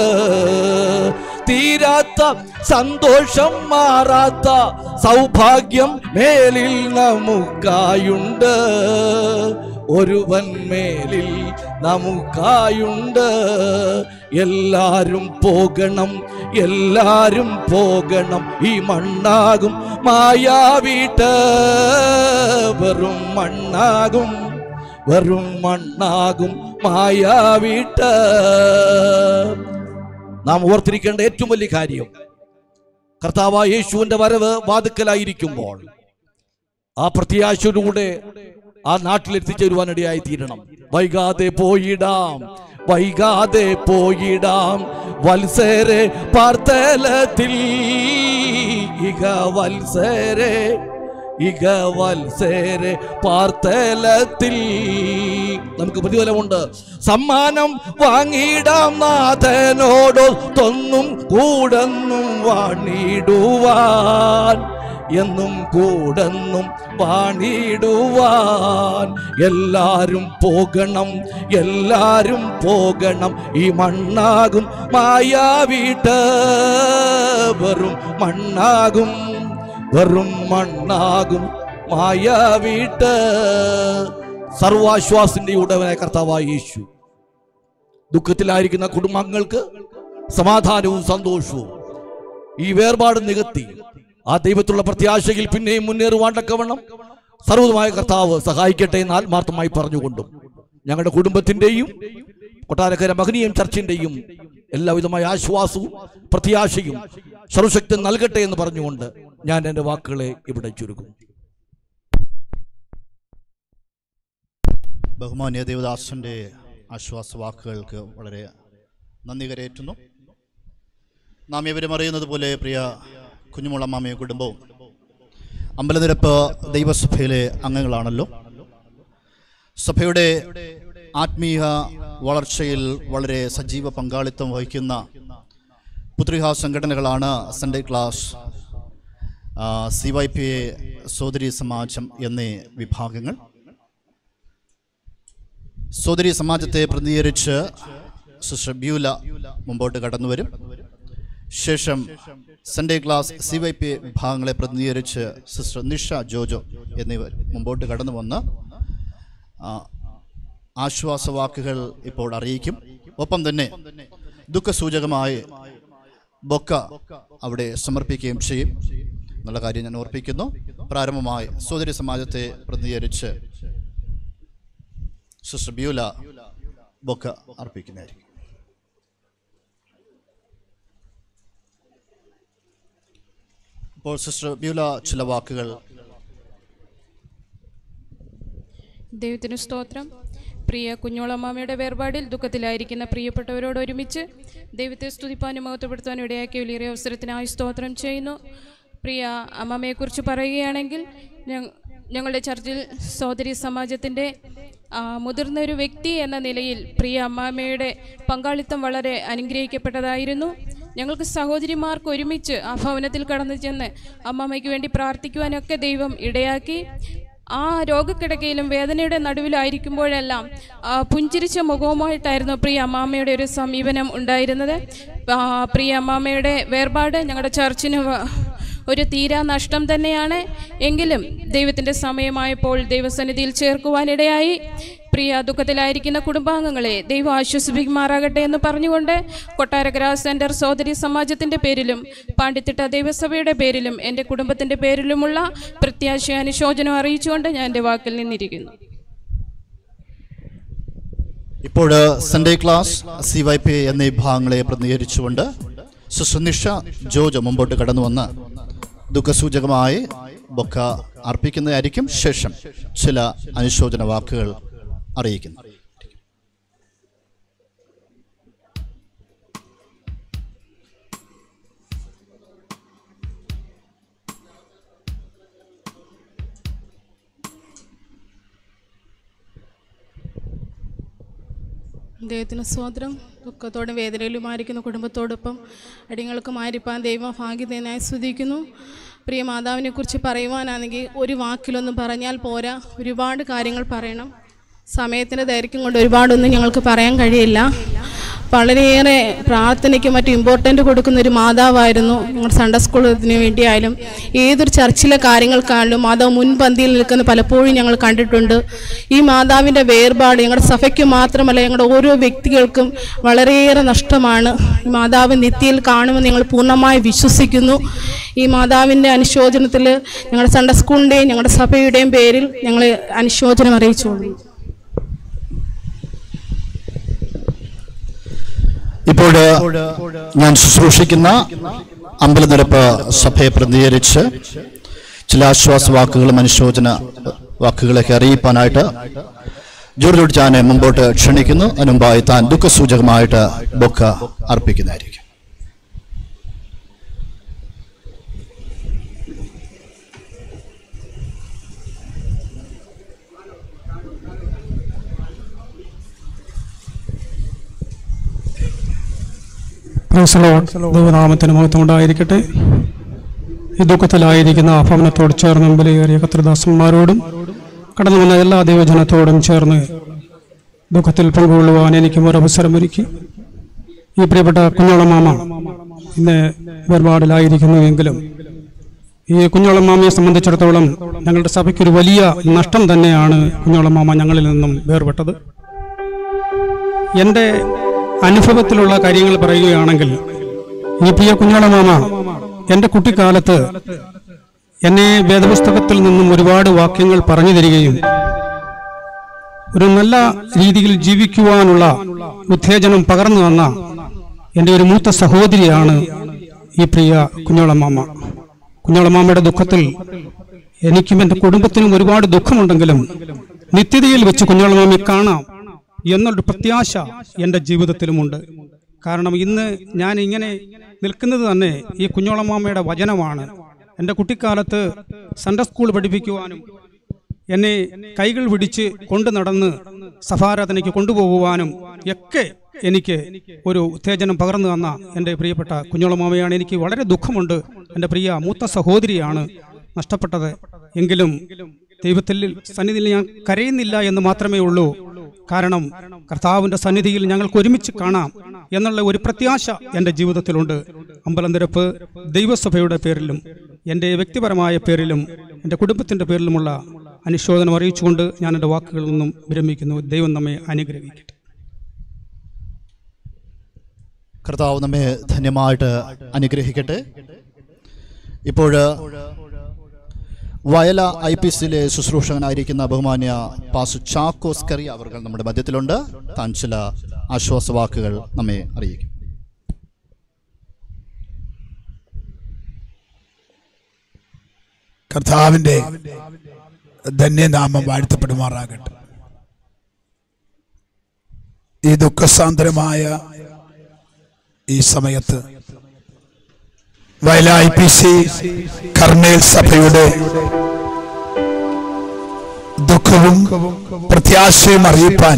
തീരാത്ത സന്തോഷം മാറാത്ത സൗഭാഗ്യം മേലിൽ നമുക്കായുണ്ട്. ഒരുവൻ മേലിൽ നമുക്കായുണ്ട്. എല്ലാരും പോകണം എല്ലാരും പോകണം. ഈ മണ്ണാകും മായാവീട്ട് വെറും മണ്ണാകും. വെറും മണ്ണാകും മായാവീട്ട്. നാം ഓർത്തിരിക്കേണ്ട ഏറ്റവും വലിയ കാര്യം കർത്താവായ യേശുവിന്റെ വരവ് വാതുക്കലായിരിക്കുമ്പോൾ ആ പ്രത്യാശയിലൂടെ ആ നാട്ടിൽ എത്തിച്ചേരുവാനിടയായി തീരണം. വൈകാതെ പോയിടാം വൈകാതെ പോയിടാം. വത്സരെ പാർത്തലത്തിൽ വത്സരെ ഇക വത്സരെ പാർത്തലത്തിൽ. നമുക്ക് പ്രതിഫലമുണ്ട്. സമ്മാനം വാങ്ങിയിടാം നാഥനോടോ തൊന്നും കൂടെന്നും വാണിടുവാൻ. എന്നും കൂടെന്നും പാണിടുവാൻ എല്ലാരും പോകണം എല്ലാരും പോകണം. ഈ മണ്ണാകും മായാവീട്ട്. വെറും മണ്ണാകും വെറും മണ്ണാകും മായ വീട്ട്. സർവാശ്വാസിന്റെ ഉടവനെ കർത്താവായ യേശു. ദുഃഖത്തിലായിരിക്കുന്ന കുടുംബങ്ങൾക്ക് സമാധാനവും സന്തോഷവും ഈ വേർപാട് നികത്തി. ആ ദൈവത്തിലുള്ള പ്രത്യാശയിൽ പിന്നെയും മുന്നേറുവാൻ തക്കവണ്ണം സർവതുമായ കർത്താവ് സഹായിക്കട്ടെ എന്ന് ആത്മാർത്ഥമായി പറഞ്ഞുകൊണ്ടും ഞങ്ങളുടെ കുടുംബത്തിന്റെയും കൊട്ടാരക്കര മകനിയും ചർച്ചിന്റെയും എല്ലാവിധമായ ആശ്വാസവും പ്രത്യാശയും സർവശക്തി നൽകട്ടെ എന്ന് പറഞ്ഞുകൊണ്ട് ഞാൻ എന്റെ വാക്കുകളെ ഇവിടെ ചുരുക്കും. ബഹുമാന്യ ദേവദാസിന്റെ ആശ്വാസ വാക്കുകൾക്ക് വളരെ നന്ദി കരയേറ്റുന്നു. നാം ഇവരും അറിയുന്നത് പോലെ പ്രിയ കുഞ്ഞുമുളമ്മാമയും കുടുംബവും അമ്പലനിരപ്പ് ദൈവസഭയിലെ അംഗങ്ങളാണല്ലോ. സഭയുടെ ആത്മീയ വളർച്ചയിൽ വളരെ സജീവ പങ്കാളിത്തം വഹിക്കുന്ന പുത്രിക സംഘടനകളാണ് Sunday class C Y P A സോദരി സമാജം എന്നീ വിഭാഗങ്ങൾ. സോദരി സമാജത്തെ പ്രതിനിധീകരിച്ച് സിസ്റ്റർ ബ്യൂല മുമ്പോട്ട് കടന്നു വരും ശേഷം Sunday class C Y P വിഭാഗങ്ങളെ പ്രതിനിധീകരിച്ച് സിസ്റ്റർ നിഷ ജോജോ എന്നിവർ മുമ്പോട്ട് കടന്നു വന്ന് ആശ്വാസ ആശ്വാസവാക്കുകൾ ഇപ്പോൾ അറിയിക്കും. ഒപ്പം തന്നെ ദുഃഖസൂചകമായി ബൊക്ക അവിടെ സമർപ്പിക്കുകയും ചെയ്യും. എന്നുള്ള കാര്യം ഞാൻ ഓർപ്പിക്കുന്നു. പ്രാരംഭമായി സോദരി സമാജത്തെ പ്രതിനിധീകരിച്ച് സിസ്റ്റർ ബ്യൂല ബൊക്ക അർപ്പിക്കുന്നതായിരിക്കും. ഇപ്പോൾ സിസ്റ്റർ ബ്യൂല ചില വാക്കുകൾ ദൈവത്തിന് സ്തോത്രം. പ്രിയ കുഞ്ഞോളമ്മാമയുടെ വേർപാടിൽ ദുഃഖത്തിലായിരിക്കുന്ന പ്രിയപ്പെട്ടവരോട് ഒരുമിച്ച് ദൈവത്തെ സ്തുതിപ്പാനും മഹത്വപ്പെടുത്താനും ഇടയാക്കിയ വലിയ അവസരത്തിനായി സ്തോത്രം ചെയ്യുന്നു. പ്രിയ അമ്മമ്മയെക്കുറിച്ച് പറയുകയാണെങ്കിൽ ഞങ്ങളുടെ ചർച്ചിൽ സഹോദരി സമാജത്തിന്റെ മുതിർന്ന ഒരു വ്യക്തി എന്ന നിലയിൽ പ്രിയ അമ്മാമ്മയുടെ പങ്കാളിത്തം വളരെ അനുഗ്രഹിക്കപ്പെട്ടതായിരുന്നു. ഞങ്ങൾക്ക് സഹോദരിമാർക്ക് ഒരുമിച്ച് ആ ഭവനത്തിൽ കടന്നു ചെന്ന് അമ്മാമ്മയ്ക്ക് വേണ്ടി പ്രാർത്ഥിക്കുവാനൊക്കെ ദൈവം ഇടയാക്കി. ആ രോഗക്കിടക്കയിലും വേദനയുടെ നടുവിലായിരിക്കുമ്പോഴെല്ലാം പുഞ്ചിരിച്ച മുഖവുമായിട്ടായിരുന്നു പ്രിയ അമ്മാമ്മയുടെ ഒരു സമീപനം ഉണ്ടായിരുന്നത്. പ്രിയ അമ്മാമ്മയുടെ വേർപാട് ഞങ്ങളുടെ ചർച്ചിന് ഒരു തീരാ നഷ്ടം തന്നെയാണ്. എങ്കിലും ദൈവത്തിന്റെ സമയമായപ്പോൾ ദൈവസന്നിധിയിൽ ചേർക്കുവാനിടയായി. പ്രിയ ദുഃഖത്തിലായിരിക്കുന്ന കുടുംബാംഗങ്ങളെ ദൈവം ആശ്വസിപ്പിക്കുമാറാകട്ടെ എന്ന് പറഞ്ഞുകൊണ്ട് കൊട്ടാരക്കര സെന്റർ സോദരി സമാജത്തിന്റെ പേരിലും പാണ്ഡിത്തിട്ട ദൈവസഭയുടെ പേരിലും എന്റെ കുടുംബത്തിന്റെ പേരിലുമുള്ള പ്രത്യാശ അനുശോചനം അറിയിച്ചുകൊണ്ട് ഞാൻ എന്റെ വാക്കിൽ നിന്നിരിക്കുന്നു. ഇപ്പോൾ Sunday class C Y P എന്നീ വിഭാഗങ്ങളെ പ്രതിനിധീകരിച്ചുകൊണ്ട് സുസുനിഷ നിഷ ജോജ് മുമ്പോട്ട് കടന്നു വന്ന് ദുഃഖസൂചകമായി ബൊക്ക അർപ്പിക്കുന്നതായിരിക്കും ശേഷം ചില അനുശോചന വാക്കുകൾ അറിയിക്കുന്നു. ദൈവത്തിന് സ്വാതന്ത്ര്യം ദുഃഖത്തോടും വേദനയിലുമായിരിക്കുന്ന കുടുംബത്തോടൊപ്പം അടിങ്ങൾക്ക് മാരിപ്പാൻ ദൈവം ഭാഗ്യതനായി സ്തുതിക്കുന്നു. പ്രിയ മാതാവിനെ കുറിച്ച് പറയുവാനാണെങ്കിൽ ഒരു വാക്കിലൊന്നും പറഞ്ഞാൽ പോരാ. ഒരുപാട് കാര്യങ്ങൾ പറയണം. സമയത്തിന്റെ ദൈർഘ്യം കൊണ്ട് ഒരുപാടൊന്നും ഞങ്ങൾക്ക് പറയാൻ കഴിയില്ല. വളരെയേറെ പ്രാർത്ഥനയ്ക്ക് മറ്റു ഇമ്പോർട്ടന്റ് കൊടുക്കുന്ന ഒരു മാതാവായിരുന്നു ഞങ്ങളുടെ സൺഡേ സ്കൂളിന് വേണ്ടിയായാലും ഏതൊരു ചർച്ചിലെ കാര്യങ്ങൾക്കാണെങ്കിലും മാതാവ് മുൻപന്തിയിൽ നിൽക്കുന്ന പലപ്പോഴും ഞങ്ങൾ കണ്ടിട്ടുണ്ട്. ഈ മാതാവിന്റെ വേർപാട് ഞങ്ങളുടെ സഭയ്ക്ക് മാത്രമല്ല ഞങ്ങളുടെ ഓരോ വ്യക്തികൾക്കും വളരെയേറെ നഷ്ടമാണ്. മാതാവ് നിത്യയിൽ കാണുമെന്ന് ഞങ്ങൾ പൂർണമായി വിശ്വസിക്കുന്നു. ഈ മാതാവിന്റെ അനുശോചനത്തിൽ ഞങ്ങളുടെ സൺഡേ സ്കൂളിന്റെയും ഞങ്ങളുടെ സഭയുടെയും പേരിൽ ഞങ്ങൾ അനുശോചനം അറിയിച്ചുകൊള്ളുന്നു. ഇപ്പോൾ ഞാൻ ശുശ്രൂഷിക്കുന്ന അമ്പലനിരപ്പ് സഭയെ പ്രതികരിച്ച് ചില ആശ്വാസ വാക്കുകളും അനുശോചന വാക്കുകളൊക്കെ അറിയിപ്പാനായിട്ട് ജോർജ് ചാനെ മുമ്പോട്ട് ക്ഷണിക്കുന്നു. അതിനുമ്പായി താൻ ദുഃഖസൂചകമായിട്ട് ബൊക്ക അർപ്പിക്കുന്നതായിരിക്കും. ദൈവനാമത്തിന് മഹത്വം ഉണ്ടായിരിക്കട്ടെ ഈ ദുഃഖത്തിലായിരിക്കുന്ന ഭവനത്തോട് ചേർന്ന് വിലയേറിയ കത്രദാസന്മാരോടും കടന്നു വന്ന എല്ലാ ദൈവജനത്തോടും ചേർന്ന് ദുഃഖത്തിൽ പങ്കുകൊള്ളുവാൻ എനിക്കും ഒരു ഒരുക്കി. ഈ പ്രിയപ്പെട്ട കുഞ്ഞോളമാമ ഇന്ന് വേർപാടിലായിരിക്കുന്നു എങ്കിലും ഈ കുഞ്ഞോളമാമയെ സംബന്ധിച്ചിടത്തോളം ഞങ്ങളുടെ സഭയ്ക്കൊരു വലിയ നഷ്ടം തന്നെയാണ് കുഞ്ഞോളമാമ ഞങ്ങളിൽ നിന്നും വേർപെട്ടത്. എന്റെ അനുഭവത്തിലുള്ള കാര്യങ്ങൾ പറയുകയാണെങ്കിൽ ഈ പ്രിയ കുഞ്ഞോളമാമ എന്റെ കുട്ടിക്കാലത്ത് എന്നെ വേദപുസ്തകത്തിൽ നിന്നും ഒരുപാട് വാക്യങ്ങൾ പറഞ്ഞു തരികയും ഒരു നല്ല രീതിയിൽ ജീവിക്കുവാനുള്ള ഉത്തേജനം പകർന്നു തന്ന എന്റെ ഒരു മൂത്ത സഹോദരിയാണ് ഈ പ്രിയ കുഞ്ഞോളമാമ. കുഞ്ഞോളമാമയുടെ ദുഃഖത്തിൽ എനിക്കും എന്റെ കുടുംബത്തിനും ഒരുപാട് ദുഃഖമുണ്ടെങ്കിലും നിത്യതയിൽ വെച്ച് കുഞ്ഞോളമാമയെ കാണാം. എന്നുള്ളൊരു പ്രത്യാശ എന്റെ ജീവിതത്തിലുമുണ്ട്. കാരണം ഇന്ന് ഞാൻ ഇങ്ങനെ നിൽക്കുന്നത് തന്നെ ഈ കുഞ്ഞോളമാമയുടെ വചനമാണ്. എന്റെ കുട്ടിക്കാലത്ത് സൺഡേ സ്കൂൾ പഠിപ്പിക്കുവാനും എന്നെ കൈകൾ പിടിച്ച് കൊണ്ടു നടന്ന് സഭാരാധനയ്ക്ക് കൊണ്ടുപോകുവാനും ഒക്കെ എനിക്ക് ഒരു ഉത്തേജനം പകർന്നു തന്ന എന്റെ പ്രിയപ്പെട്ട കുഞ്ഞോളമാമയാണ് എനിക്ക് വളരെ ദുഃഖമുണ്ട്. എന്റെ പ്രിയ മൂത്ത സഹോദരിയാണ് നഷ്ടപ്പെട്ടത്. എങ്കിലും ദൈവത്തിൽ സന്നിധിയിൽ ഞാൻ കരയുന്നില്ല എന്ന് മാത്രമേ ഉള്ളൂ. കാരണം കർത്താവിന്റെ സന്നിധിയിൽ ഞങ്ങൾക്ക് ഒരുമിച്ച് കാണാം എന്നുള്ള ഒരു പ്രത്യാശ എന്റെ ജീവിതത്തിലുണ്ട്. അമ്പലനിരപ്പ് ദൈവസഭയുടെ പേരിലും എന്റെ വ്യക്തിപരമായ പേരിലും എന്റെ കുടുംബത്തിന്റെ പേരിലുമുള്ള അനുശോചനം അറിയിച്ചുകൊണ്ട് ഞാൻ എന്റെ വാക്കുകളിൽ നിന്നും വിരമിക്കുന്നു. ദൈവം നമ്മെ അനുഗ്രഹിക്കട്ടെ. കർത്താവ് നമ്മെ ധന്യമായിട്ട് അനുഗ്രഹിക്കട്ടെ. ഇപ്പോൾ വയല ഐ പി സിയിലെ ശുശ്രൂഷകനായിരിക്കുന്ന ബഹുമാന്യ പാസു ചാക്കോസ് കറി അവർ നമ്മുടെ മധ്യത്തിലുണ്ട്. താൻ ചില ആശ്വാസ വാക്കുകൾ നമ്മെ അറിയിക്കും. കർത്താവിന്റെ ധന്യനാമം വാഴ്ത്തപ്പെടുമാറാകട്ടെ. ഈ ദുഃഖസാന്ദ്രമായ ഈ സമയത്ത് Vayala I P C Carmel സഭയുടെ ദുഃഖവും പ്രത്യാശയും അറിയിപ്പാൻ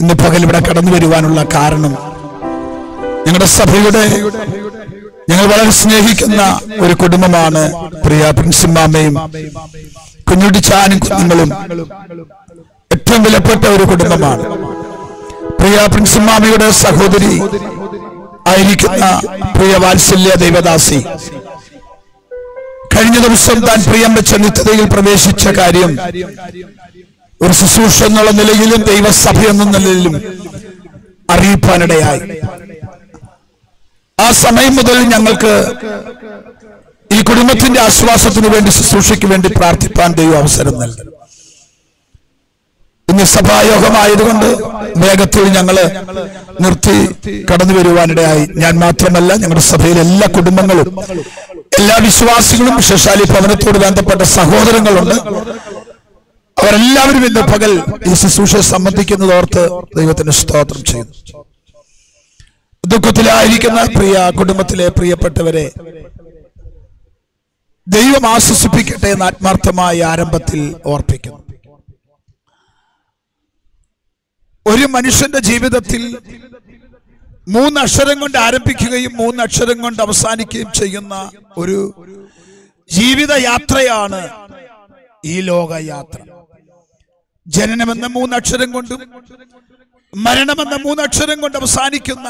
ഇന്ന് പകൽ ഇവിടെ കടന്നു വരുവാനുള്ള കാരണം ഞങ്ങളുടെ സഭയുടെ ഞങ്ങൾ വളരെ സ്നേഹിക്കുന്ന ഒരു കുടുംബമാണ് പ്രിയ പ്രിൻസിമാമയും കുഞ്ഞുടിച്ചാനും കുഞ്ഞുങ്ങളും. ഏറ്റവും വിലപ്പെട്ട ഒരു കുടുംബമാണ്. പ്രിയ പ്രിൻസിമാമയുടെ സഹോദരി ആയിരിക്കുന്ന പ്രിയ വാത്സല്യ ദൈവദാസി. കഴിഞ്ഞ ദിവസം താൻ പ്രിയം വെച്ച നിത്യതയിൽ പ്രവേശിച്ച കാര്യം ഒരു ശുശ്രൂഷ എന്നുള്ള നിലയിലും ദൈവസഭ എന്ന നിലയിലും അറിയിപ്പാനിടയായി. ആ സമയം മുതൽ ഞങ്ങൾക്ക് ഈ കുടുംബത്തിന്റെ ആശ്വാസത്തിനു വേണ്ടി ശുശ്രൂഷയ്ക്ക് വേണ്ടി പ്രാർത്ഥിപ്പാൻ ദൈവം അവസരം നൽകി. ഇന്ന് സഭായോഗമായതുകൊണ്ട് വേഗത്തിൽ ഞങ്ങൾ നിർത്തി കടന്നു വരുവാനിടയായി. ഞാൻ മാത്രമല്ല ഞങ്ങളുടെ സഭയിലെ എല്ലാ കുടുംബങ്ങളും എല്ലാ വിശ്വാസികളും വിശേഷാലി ഭവനത്തോട് ബന്ധപ്പെട്ട സഹോദരങ്ങളുണ്ട്. അവരെല്ലാവരും ഇന്ന് പകൽ ഈ ശുശ്രൂഷ സംബന്ധിക്കുന്നത് ഓർത്ത് ദൈവത്തിന് സ്തോത്രം ചെയ്യുന്നു. ദുഃഖത്തിലായിരിക്കുന്ന പ്രിയ കുടുംബത്തിലെ പ്രിയപ്പെട്ടവരെ ദൈവം ആശ്വസിപ്പിക്കട്ടെ എന്ന് ആത്മാർത്ഥമായ ആരംഭത്തിൽ ഓർപ്പിക്കുന്നു. ഒരു മനുഷ്യന്റെ ജീവിതത്തിൽ മൂന്നക്ഷരം കൊണ്ട് ആരംഭിക്കുകയും മൂന്നക്ഷരം കൊണ്ട് അവസാനിക്കുകയും ചെയ്യുന്ന ഒരു ജീവിതയാത്രയാണ് ഈ ലോകയാത്ര. ജനനമെന്ന മൂന്നക്ഷരം കൊണ്ടും മരണമെന്ന മൂന്നക്ഷരം കൊണ്ട് അവസാനിക്കുന്ന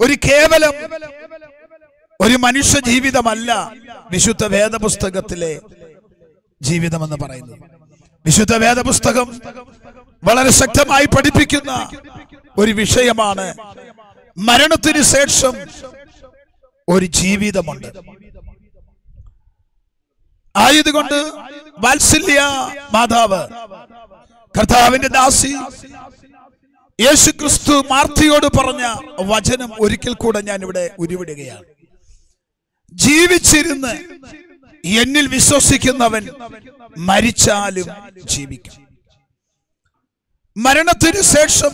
ഒരു കേവലം ഒരു മനുഷ്യ ജീവിതമല്ല വിശുദ്ധ വേദപുസ്തകത്തിലെ ജീവിതമെന്ന് പറയുന്നത്. വിശുദ്ധ വേദപുസ്തകം വളരെ ശക്തമായി പഠിപ്പിക്കുന്ന ഒരു വിഷയമാണ്. മരണത്തിന് ശേഷം ഒരു ജീവിതമുണ്ട്. ആയതുകൊണ്ട് വാത്സല്യ മാതാവ് കർത്താവിന്റെ ദാസി യേശു ക്രിസ്തു മാർത്തിയോട് പറഞ്ഞ വചനം ഒരിക്കൽ കൂടെ ഞാൻ ഇവിടെ ഉരുവിടുകയാണ്. ജീവിച്ചിരുന്ന് എന്നിൽ വിശ്വസിക്കുന്നവൻ മരിച്ചാലും ജീവിക്കും. മരണത്തിന് ശേഷം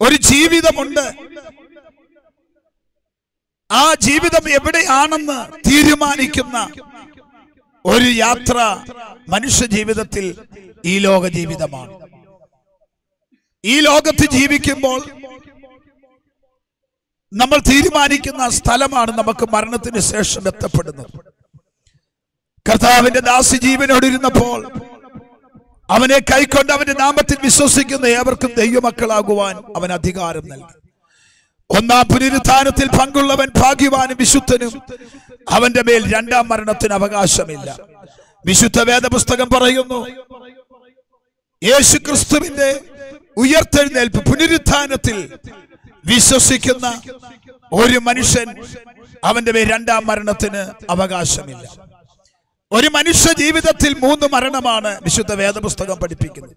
ഒരു ജീവിതമുണ്ട്. ആ ജീവിതം എവിടെയാണെന്ന് തീരുമാനിക്കുന്ന ഒരു യാത്ര മനുഷ്യ ജീവിതത്തിൽ ഈ ലോക ജീവിതമാണ്. ഈ ലോകത്ത് ജീവിക്കുമ്പോൾ നമ്മൾ തീരുമാനിക്കുന്ന സ്ഥലമാണ് നമുക്ക് മരണത്തിന് ശേഷം എത്തപ്പെടുന്നത്. കർത്താവിന്റെ ദാസി ജീവനോടിരുന്നപ്പോൾ അവനെ കൈക്കൊണ്ട് അവന്റെ നാമത്തിൽ വിശ്വസിക്കുന്ന ഏവർക്കും ദൈവമക്കളാകുവാൻ അവൻ അധികാരം നൽകി. ഒന്നാം പുനരുത്ഥാനത്തിൽ പങ്കുള്ളവൻ ഭാഗ്യവാനും വിശുദ്ധനും. അവന്റെ മേൽ രണ്ടാം മരണത്തിന് അവകാശമില്ല. വിശുദ്ധ വേദപുസ്തകം പറയുന്നു യേശു ക്രിസ്തുവിന്റെ ഉയർത്തെഴുന്നേൽപ്പ് പുനരുത്ഥാനത്തിൽ വിശ്വസിക്കുന്ന ഒരു മനുഷ്യൻ അവന്റെ മേൽ രണ്ടാം മരണത്തിന് അവകാശമില്ല. ഒരു മനുഷ്യ ജീവിതത്തിൽ മൂന്ന് മരണമാണ് വിശുദ്ധ വേദപുസ്തകം പഠിപ്പിക്കുന്നത്.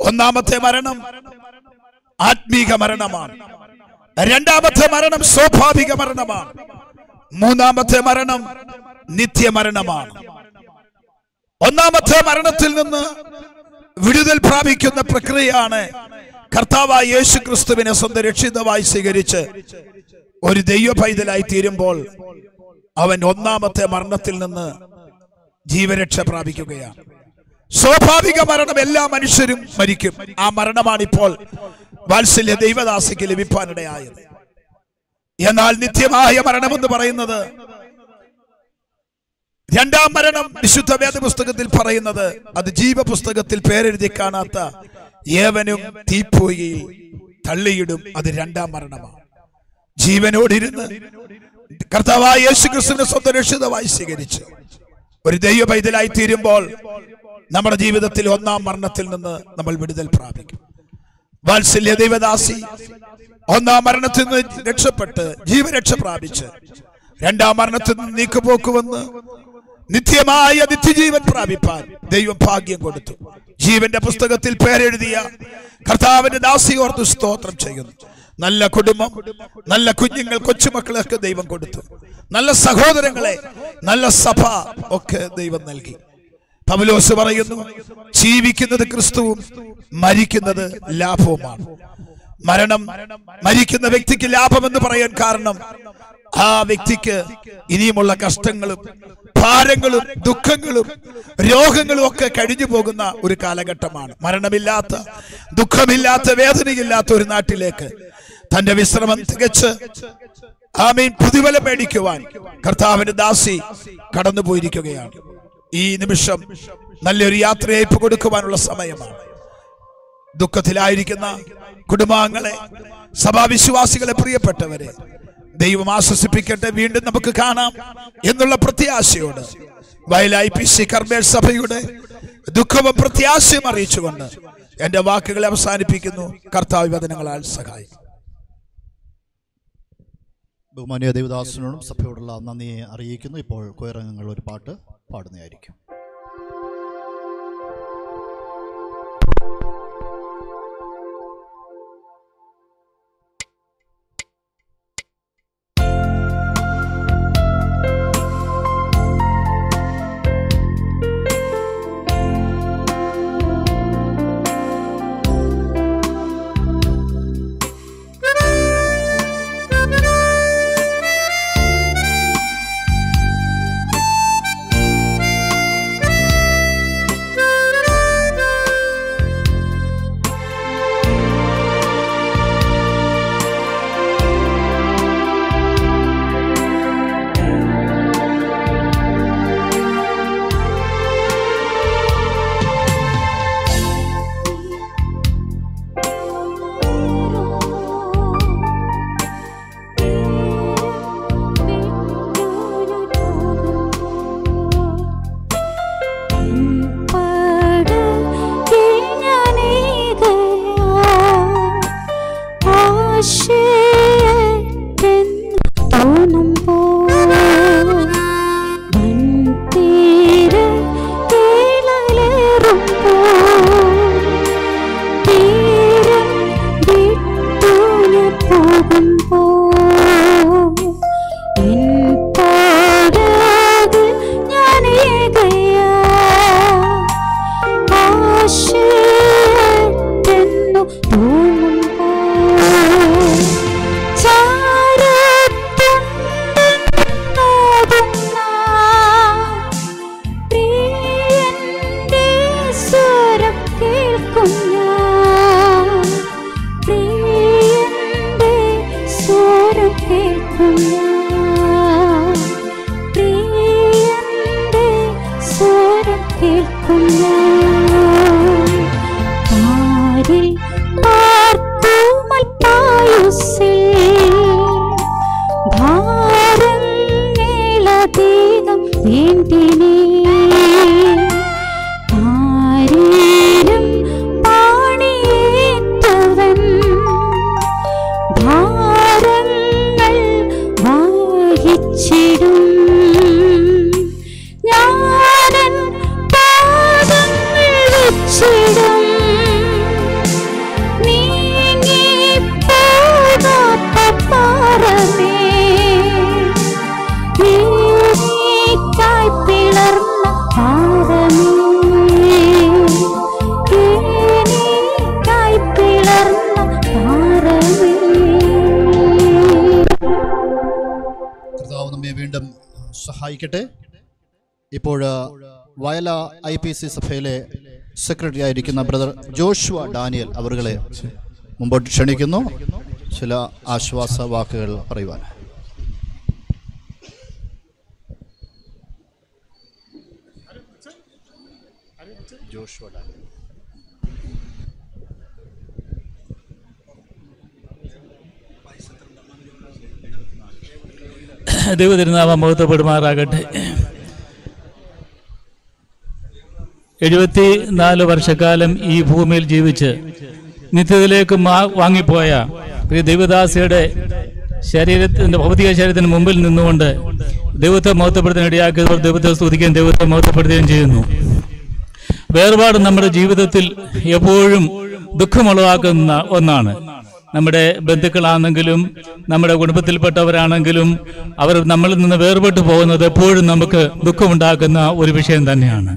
ഒന്നാമത്തെ മരണം ആത്മീക മരണമാണ്. രണ്ടാമത്തെ മരണം സ്വാഭാവിക മരണമാണ്. മൂന്നാമത്തെ മരണം നിത്യമരണമാണ്. ഒന്നാമത്തെ മരണത്തിൽ നിന്ന് വിടുതൽ പ്രാപിക്കുന്ന പ്രക്രിയയാണ് കർത്താവായ യേശു ക്രിസ്തുവിനെ സ്വന്തം രക്ഷിതമായി സ്വീകരിച്ച് ഒരു ദൈവ പൈതലായി തീരുമ്പോൾ അവൻ ഒന്നാമത്തെ മരണത്തിൽ നിന്ന് ജീവരക്ഷ പ്രാപിക്കുകയാണ്. സ്വാഭാവിക മരണം എല്ലാ മനുഷ്യരും മരിക്കും. ആ മരണമാണ് ഇപ്പോൾ വാത്സല്യ ദൈവദാസിക്ക് ലഭിക്കാനിടയായത് എന്നാൽ നിത്യമായ മരണമെന്ന് പറയുന്നത് രണ്ടാം മരണം വിശുദ്ധ വേദപുസ്തകത്തിൽ പറയുന്നത് അത് ജീവപുസ്തകത്തിൽ പേരെഴുതി കാണാത്ത ഏവനും തീപ്പോയിൽ തള്ളിയിടും. അത് രണ്ടാം മരണമാണ്. ജീവനോടിരുന്ന് കർത്താവായ യേശു ക്രിസ്തുവിനെ സ്വന്തം രക്ഷിതമായി സ്വീകരിച്ചു. ഒരു ദൈവ പൈതലായി തീരുമ്പോൾ നമ്മുടെ ജീവിതത്തിൽ ഒന്നാം മരണത്തിൽ നിന്ന് നമ്മൾ വിടുതൽ പ്രാപിക്കും. വാത്സല്യ ദൈവദാസി ഒന്നാം മരണത്തിൽ നിന്ന് രക്ഷപ്പെട്ട് ജീവരക്ഷ പ്രാപിച്ച് രണ്ടാം മരണത്തിൽ നിന്ന് നീക്കുപോക്ക് വന്ന് നിത്യമായ നിത്യജീവൻ പ്രാപിപ്പാൻ ദൈവം ഭാഗ്യം കൊടുത്തു. ജീവന്റെ പുസ്തകത്തിൽ പേരെഴുതിയ കർത്താവിന്റെ ദാസി ഓർത്ത് സ്തോത്രം ചെയ്യുന്നു. നല്ല കുടുംബം നല്ല കുഞ്ഞുങ്ങൾ കൊച്ചുമക്കളൊക്കെ ദൈവം കൊടുത്തു. നല്ല സഹോദരങ്ങളെ നല്ല സഭ ഒക്കെ ദൈവം നൽകി. പബലോസ് പറയുന്നു ജീവിക്കുന്നത് ക്രിസ്തുവും മരിക്കുന്നത് ലാഭവുമാണ്. മരണം മരിക്കുന്ന വ്യക്തിക്ക് ലാഭമെന്ന് പറയാൻ കാരണം ആ വ്യക്തിക്ക് ഇനിയുമുള്ള കഷ്ടങ്ങളും ഭാരങ്ങളും ദുഃഖങ്ങളും രോഗങ്ങളും ഒക്കെ കഴിഞ്ഞു പോകുന്ന ഒരു കാലഘട്ടമാണ്. മരണമില്ലാത്ത ദുഃഖമില്ലാത്ത വേദനയില്ലാത്ത ഒരു നാട്ടിലേക്ക് തന്റെ വിശ്രമം തികച്ച് ആമീൻ. പ്രതിഫല മേടിക്കുവാൻ കർത്താവിന്റെ ദാസി കടന്നു പോയിരിക്കുകയാണ്. ഈ നിമിഷം നല്ലൊരു യാത്രയയപ്പ് കൊടുക്കുവാനുള്ള സമയമാണ്. ദുഃഖത്തിലായിരിക്കുന്ന കുടുംബാംഗങ്ങളെ സഭാവിശ്വാസികളെ പ്രിയപ്പെട്ടവരെ ദൈവം ആശ്വസിപ്പിക്കട്ടെ. വീണ്ടും നമുക്ക് കാണാം എന്നുള്ള പ്രത്യാശയോട് വയലായി പി സി കർമ്മേൽ സഭയുടെ ദുഃഖവും പ്രത്യാശയും അറിയിച്ചുകൊണ്ട് എന്റെ വാക്കുകളെ അവസാനിപ്പിക്കുന്നു. കർത്താവ് വചനങ്ങളാൽ സഹായിക്കും. ബഹുമാനിയ ദേവദാസനോടും സഭയോടുള്ള നന്ദിയെ അറിയിക്കുന്നു. ഇപ്പോൾ കൊയറംഗങ്ങൾ ഒരു പാട്ട് പാടുന്നതായിരിക്കും. സെക്രട്ടറി ആയിരിക്കുന്ന ബ്രദർ ജോഷുവ ഡാനിയൽ അവരുകളെ മുമ്പോട്ട് ക്ഷണിക്കുന്നു. ചില ആശ്വാസ വാക്കുകൾ പറയുവാൻ. Joshua Daniel. ദൈവതിരുനാമം എഴുപത്തി നാല് വർഷക്കാലം ഈ ഭൂമിയിൽ ജീവിച്ച് നിത്യത്തിലേക്ക് വാങ്ങിപ്പോയ പ്രിയ ദൈവദാസിയുടെ ശരീരത്തിന്റെ ഭൗതിക ശരീരത്തിന് മുമ്പിൽ നിന്നുകൊണ്ട് ദൈവത്തെ മഹത്വപ്പെടുത്താൻ ഇടയാക്കിയതോടെ ദൈവത്തെ സ്തുതിക്കുകയും ദൈവത്തെ മഹത്വപ്പെടുത്തുകയും ചെയ്യുന്നു. വേർപാട് നമ്മുടെ ജീവിതത്തിൽ എപ്പോഴും ദുഃഖമുളവാക്കുന്ന ഒന്നാണ്. നമ്മുടെ ബന്ധുക്കളാണെങ്കിലും നമ്മുടെ കുടുംബത്തിൽപ്പെട്ടവരാണെങ്കിലും അവർ നമ്മളിൽ നിന്ന് വേർപെട്ടു പോകുന്നത് എപ്പോഴും നമുക്ക് ദുഃഖമുണ്ടാക്കുന്ന ഒരു വിഷയം തന്നെയാണ്.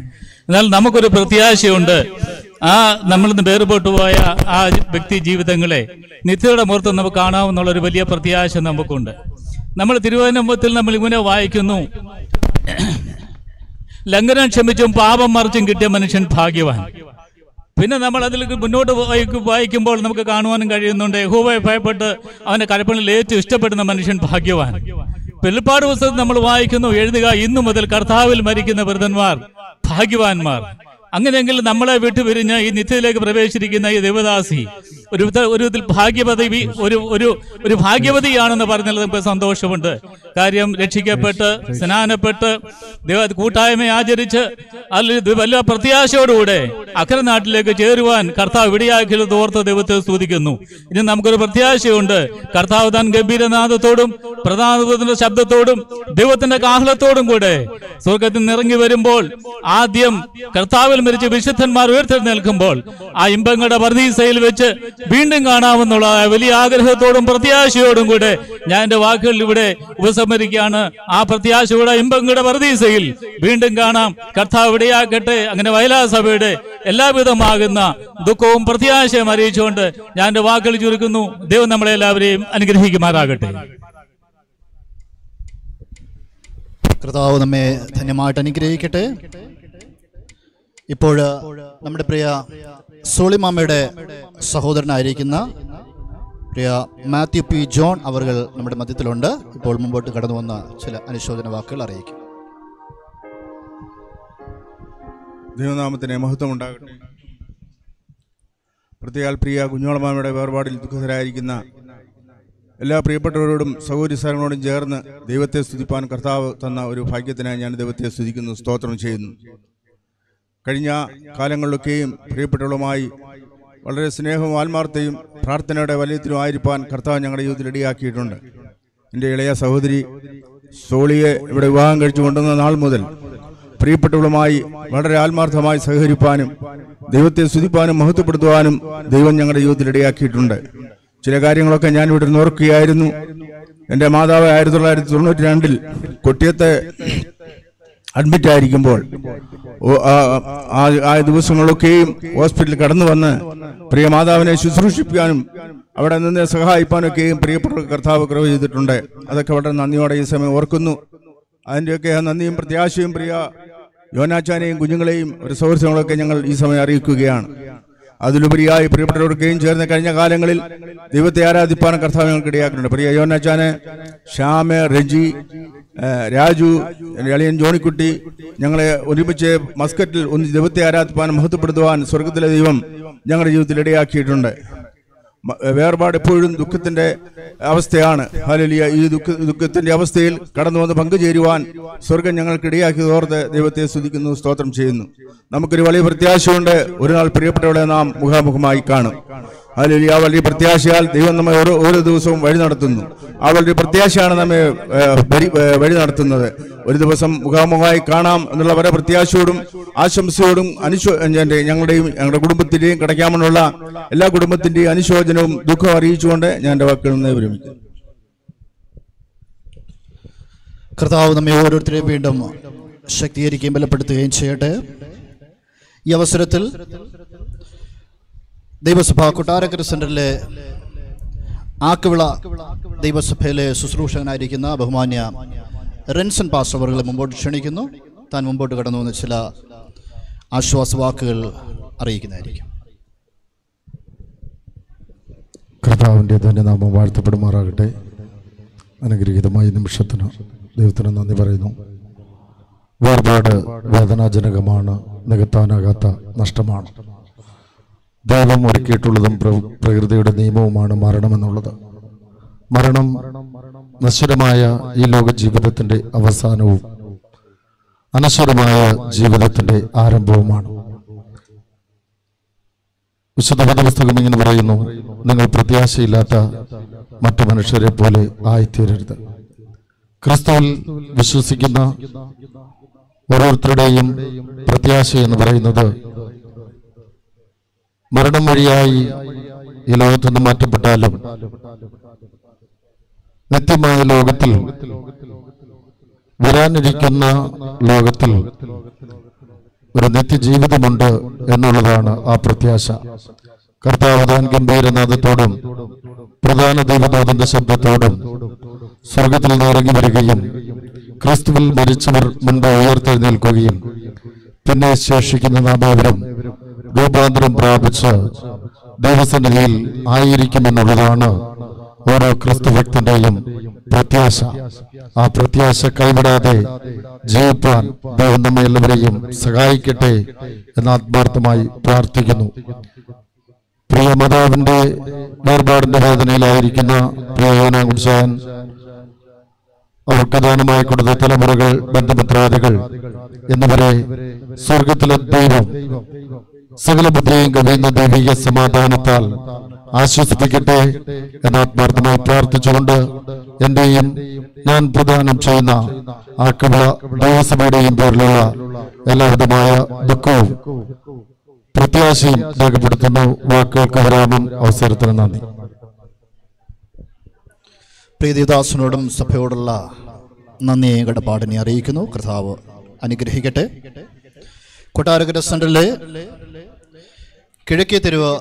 എന്നാൽ നമുക്കൊരു പ്രത്യാശയുണ്ട്. ആ നമ്മൾ വേർപെട്ടു പോയ ആ വ്യക്തി ജീവിതങ്ങളെ നിത്യയുടെ മുഹൂർത്തം നമുക്ക് കാണാമെന്നുള്ള ഒരു വലിയ പ്രത്യാശ നമുക്കുണ്ട്. നമ്മൾ തിരുവനന്തപുരത്തിൽ നമ്മൾ ഇങ്ങനെ വായിക്കുന്നു. ലംഘനം ക്ഷമിച്ചും പാപം മറിച്ചും കിട്ടിയ മനുഷ്യൻ ഭാഗ്യവാൻ. പിന്നെ നമ്മൾ അതിൽ മുന്നോട്ട് വായിക്കുമ്പോൾ നമുക്ക് കാണുവാനും കഴിയുന്നുണ്ട്. യഹോവയെ ഭയപ്പെട്ട് അവന്റെ കരപ്പണിൽ ഏറ്റവും ഇഷ്ടപ്പെടുന്ന മനുഷ്യൻ ഭാഗ്യവാൻ. വെളിപ്പാട് പുസ്തകം നമ്മൾ വായിക്കുന്നു എഴുതുക ഇന്നു മുതൽ കർത്താവിൽ മരിക്കുന്ന വൃതന്മാർ ഭാഗ്യവാന്മാർ. അങ്ങനെയെങ്കിൽ നമ്മളെ വിട്ടുപിരിഞ്ഞ് ഈ നിത്യത്തിലേക്ക് പ്രവേശിച്ചിരിക്കുന്ന ഈ ദേവദാസി ഒരു ഒരു ഇതിൽ ഭാഗ്യവതി ഒരു ഒരു ഒരു ഭാഗ്യവതിയാണെന്ന് പറഞ്ഞാൽ നമുക്ക് സന്തോഷമുണ്ട്. കാര്യം രക്ഷിക്കപ്പെട്ട് സ്നാനപ്പെട്ട് കൂട്ടായ്മ ആചരിച്ച് അതിൽ വല്ല പ്രത്യാശയോടുകൂടെ അക്രനാട്ടിലേക്ക് ചേരുവാൻ കർത്താവ് ഇടയാക്കിയത് ഓർത്ത് ദൈവത്തെ സ്തുതിക്കുന്നു. ഇനി നമുക്കൊരു പ്രത്യാശയുണ്ട്. കർത്താവ് താൻ ഗംഭീരനാഥത്തോടും പ്രധാനത്തിന്റെ ശബ്ദത്തോടും ദൈവത്തിന്റെ കാഹളത്തോടും കൂടെ സ്വർഗത്തിൽ നിറങ്ങി വരുമ്പോൾ ആദ്യം കർത്താവിൽ മരിച്ച് വിശുദ്ധന്മാർ ഉയർത്തെഴുന്നേൽക്കുമ്പോൾ ആ ഇമ്പങ്ങളുടെ വർദ്ധീസയിൽ വെച്ച് വീണ്ടും കാണാമെന്നുള്ള വലിയ ആഗ്രഹത്തോടും പ്രത്യാശയോടും കൂടെ ഞാൻ എന്റെ വാക്കുകൾ ഇവിടെ ഉപസംഹരിക്കുകയാണ്. ആ പ്രത്യാശയുടെ ഇമ്പങ്ങളുടെ വർദ്ധീസയിൽ വീണ്ടും കാണാം. കർത്താവ് ഇടയാക്കട്ടെ. അങ്ങനെ വയലാ സഭയുടെ എല്ലാവിധമാകുന്ന ദുഃഖവും പ്രത്യാശയും അറിയിച്ചുകൊണ്ട് ഞാൻ എന്റെ വാക്കുകൾ ചുരുക്കുന്നു. ദൈവം നമ്മളെ എല്ലാവരെയും അനുഗ്രഹിക്കുമാറാകട്ടെ. കർത്താവ് നമ്മെ ധന്യമായിട്ട് അനുഗ്രഹിക്കട്ടെ. ഇപ്പോൾ നമ്മുടെ പ്രിയ സോളിമാമയുടെ സഹോദരനായിരിക്കുന്ന പ്രിയ മാത്യു പി ജോൺ അവർ നമ്മുടെ മധ്യത്തിലുണ്ട്. ഇപ്പോൾ മുമ്പോട്ട് കടന്നു വന്ന ചില അനുശോചന വാക്കുകൾ അറിയിക്കും. ദൈവനാമത്തിന് മഹത്വം ഉണ്ടാകട്ടെ. പ്രത്യേക പ്രിയ കുഞ്ഞോളമാമയുടെ വേർപാടിൽ ദുഃഖിതരായിരിക്കുന്ന എല്ലാ പ്രിയപ്പെട്ടവരോടും സഹോദരി സ്ഥലങ്ങളോടും ചേർന്ന് ദൈവത്തെ സ്തുതിപ്പാൻ കർത്താവ് തന്ന ഒരു ഭാഗ്യത്തിനായി ഞാൻ ദൈവത്തെ സ്തുതിക്കുന്നു സ്തോത്രം ചെയ്യുന്നു. കഴിഞ്ഞ കാലങ്ങളിലൊക്കെയും പ്രിയപ്പെട്ടവളുമായി വളരെ സ്നേഹവും ആത്മാർത്ഥയും പ്രാർത്ഥനയുടെ വലയത്തിലും ആയിരിക്കാൻ കർത്താവ് ഞങ്ങളുടെ ജീവിതത്തിൽ ഇടയാക്കിയിട്ടുണ്ട്. എന്റെ ഇളയ സഹോദരി സോളിയെ ഇവിടെ വിവാഹം കഴിച്ചു കൊണ്ടുവന്ന നാൾ മുതൽ പ്രിയപ്പെട്ടവളുമായി വളരെ ആത്മാർത്ഥമായി സഹകരിപ്പാനും ദൈവത്തെ സ്തുതിപ്പാനും മഹത്വപ്പെടുത്തുവാനും ദൈവം ഞങ്ങളുടെ ജീവിതത്തിൽ ഇടയാക്കിയിട്ടുണ്ട്. ചില കാര്യങ്ങളൊക്കെ ഞാൻ ഇവിടെ ഓർക്കുകയായിരുന്നു. എന്റെ മാതാവ് ആയിരത്തി തൊള്ളായിരത്തി തൊണ്ണൂറ്റി രണ്ടിൽ കൊട്ടിയത്തെ അഡ്മിറ്റ് ആയിരിക്കുമ്പോൾ ആ- ദിവസങ്ങളൊക്കെയും ഹോസ്പിറ്റലിൽ കടന്നു വന്ന് പ്രിയ മാതാവിനെ ശുശ്രൂഷിക്കാനും അവിടെ നിന്ന് സഹായിപ്പാനൊക്കെയും പ്രിയപ്പെട്ട കർത്താവ് കൃപ ചെയ്തിട്ടുണ്ട്. അതൊക്കെ വളരെ നന്ദിയോടെ ഈ സമയം ഓർക്കുന്നു. അതിന്റെയൊക്കെ നന്ദിയും പ്രത്യാശയും പ്രിയ യോനാച്ചാനെയും കുഞ്ഞുങ്ങളെയും ഒരു സൗഹൃദങ്ങളൊക്കെ ഞങ്ങൾ ഈ സമയം അറിയിക്കുകയാണ്. അതിലുപരിയായി പ്രിയപ്പെട്ടവർക്കെയും ചേർന്ന് കഴിഞ്ഞ കാലങ്ങളിൽ ദൈവത്തെ ആരാധിപ്പാൻ കർത്താവ് ഞങ്ങൾക്ക് ഇടയാക്കുന്നുണ്ട്. പ്രിയ യോനാച്ചാന് ശ്യാമ രജി രാജു അളിയൻ ജോണിക്കുട്ടി ഞങ്ങളെ ഒരുമിച്ച് മസ്കറ്റിൽ ഒന്ന് ദൈവത്തെ ആരാധിപ്പാൻ മഹത്വപ്പെടുത്തുവാൻ സ്വർഗത്തിലെ ദൈവം ഞങ്ങളുടെ ജീവിതത്തിൽ ഇടയാക്കിയിട്ടുണ്ട്. വേർപാട് എപ്പോഴും ദുഃഖത്തിന്റെ അവസ്ഥയാണ്. ഹലലിയ ഈ ദുഃഖ ദുഃഖത്തിന്റെ അവസ്ഥയിൽ കടന്നു വന്ന് പങ്കുചേരുവാൻ സ്വർഗം ഞങ്ങൾക്ക് ഇടയാക്കി ഓർത്ത് ദൈവത്തെ സ്തുതിക്കുന്നു സ്തോത്രം ചെയ്യുന്നു. നമുക്കൊരു വലിയ പ്രത്യാശയുണ്ട്. ഒരു നാൾ പ്രിയപ്പെട്ടവളെ നാം മുഖാമുഖമായി കാണും. ഹാലലിയ അവളുടെ പ്രത്യാശയാൽ ദൈവം നമ്മെ ഓരോ ഓരോ ദിവസവും വഴി നടത്തുന്നു. അവളുടെ പ്രത്യാശയാണ് നമ്മെ വഴി നടത്തുന്നത്. ഒരു ദിവസം മുഖാമുഖമായി കാണാം എന്നുള്ള വളരെ പ്രത്യാശയോടും ആശംസയോടും അനുശോ ഞങ്ങളുടെയും ഞങ്ങളുടെ കുടുംബത്തിന്റെയും കിടക്കാമെന്നുള്ള എല്ലാ കുടുംബത്തിന്റെയും അനുശോചനവും ദുഃഖം അറിയിച്ചുകൊണ്ട് ഞാൻ എന്റെ വാക്കുകളിൽ നിന്ന് വിരമിക്കുന്നു. കർത്താവ് നമ്മെ ഓരോരുത്തരെയും വീണ്ടും ശക്തീകരിക്കുകയും ബലപ്പെടുത്തുകയും ചെയ്യട്ടെ. ഈ അവസരത്തിൽ ദൈവസഭ കൊട്ടാരക്കര സെന്ററിലെ ആക്കുവിള ദൈവസഭയിലെ ശുശ്രൂഷകനായിരിക്കുന്ന ബഹുമാന്യ റെൻസൺ പാസ്റ്റർ മുമ്പോട്ട് ക്ഷണിക്കുന്നു. താൻ മുമ്പോട്ട് കടന്നു വന്ന ചില ആശ്വാസവാക്കുകൾ അറിയിക്കുന്നതായിരിക്കും. കർത്താവിന്റെ തന്നെ നാമം വാഴ്ത്തപ്പെടുമാറാകട്ടെ. അനുഗ്രഹീതമായ നിമിഷത്തിന് ദൈവത്തിന് നന്ദി പറയുന്നു. വേർപാട് വേദനാജനകമാണ് നികത്താനാകാത്ത നഷ്ടമാണ്. ദൈവം ഒരുക്കിയിട്ടുള്ളതും പ്ര- പ്രകൃതിയുടെ നിയമവുമാണ് മരണമെന്നുള്ളത്. മരണം നശ്വരമായ ഈ ലോക ജീവിതത്തിന്റെ അവസാനവും അനശ്വരമായ ജീവിതത്തിന്റെ ആരംഭവുമാണ്. വിശുദ്ധ പദപുസ്തകം ഇങ്ങനെ പറയുന്നു നിങ്ങൾ പ്രത്യാശയില്ലാത്ത മറ്റു മനുഷ്യരെ പോലെ ആയിത്തീരരുത്. ക്രിസ്തുവിൽ വിശ്വസിക്കുന്ന ഓരോരുത്തരുടെയും പ്രത്യാശ എന്ന് പറയുന്നത് മരണം വഴിയായി ഈ ലോകത്തു നിന്ന് മാറ്റപ്പെട്ടാലും നിത്യമായ ലോകത്തിൽ വരാനിരിക്കുന്ന ലോകത്തിൽ ഒരു നിത്യജീവിതമുണ്ട് എന്നുള്ളതാണ് ആ പ്രത്യാശ. കർത്താവ് താൻ ഗംഭീരനാഥത്തോടും പ്രധാന ദൈവനാഥന്റെ ശബ്ദത്തോടും സ്വർഗത്തിൽ നിന്ന് ഇറങ്ങി വരികയും ക്രിസ്തുവിൽ മരിച്ചവർ മുൻപ് ഉയർത്തെഴുന്നേൽക്കുകയും പിന്നെ ശേഷിക്കുന്ന നാമേവരും രൂപാന്തരം പ്രാപിച്ച് ദൈവസന്നിധിയിൽ ആയിരിക്കുമെന്നുള്ളതാണ് ഓരോ ക്രിസ്തു ഭക്തന്റെയും പ്രത്യാശ. ആ പ്രത്യാശ കൈവിടാതെ ജീവിപ്പാൻ ദൈവം നമ്മെ എല്ലാവരെയും സഹായിക്കട്ടെ എന്ന് ആത്മാർത്ഥമായി പ്രാർത്ഥിക്കുന്നു. പ്രിയ മാതാവിന്റെ വേർപാടിന്റെ വേദനയിലായിരിക്കുന്ന പ്രിയ യോനാകുംശാൻ അവർക്ക് ദാനമായി കൊടുത്ത തലമുറകൾ ബന്ധപത്രാദികൾ എന്നിവരെ സ്വർഗത്തിലെ ദൈവം സകല ബുദ്ധിയും കവിയുന്ന ദൈവിക സമാധാനത്താൽ ആശ്വസിപ്പിക്കട്ടെ എന്ന് ആത്മാർത്ഥമായി പ്രാർത്ഥിച്ചുകൊണ്ട് എന്റെയും ഞാൻ പ്രദാനം ചെയ്യുന്ന ആ കവിള ദേവസഭയുടെയും പേരിലുള്ള എല്ലാവിധമായ ദുഃഖവും പ്രത്യാശയും രേഖപ്പെടുത്തുന്നു. വാക്കുകൾക്ക് വിരാമം അവസരത്തിന് നന്ദി. പ്രീതിദാസനോടും സഭയോടുള്ള നന്ദി കടപ്പാടിനെ അറിയിക്കുന്നു. കർത്താവ് അനുഗ്രഹിക്കട്ടെ. കൊട്ടാരക്കര സെന്ററിലെ കിഴക്കേ തെരുവ്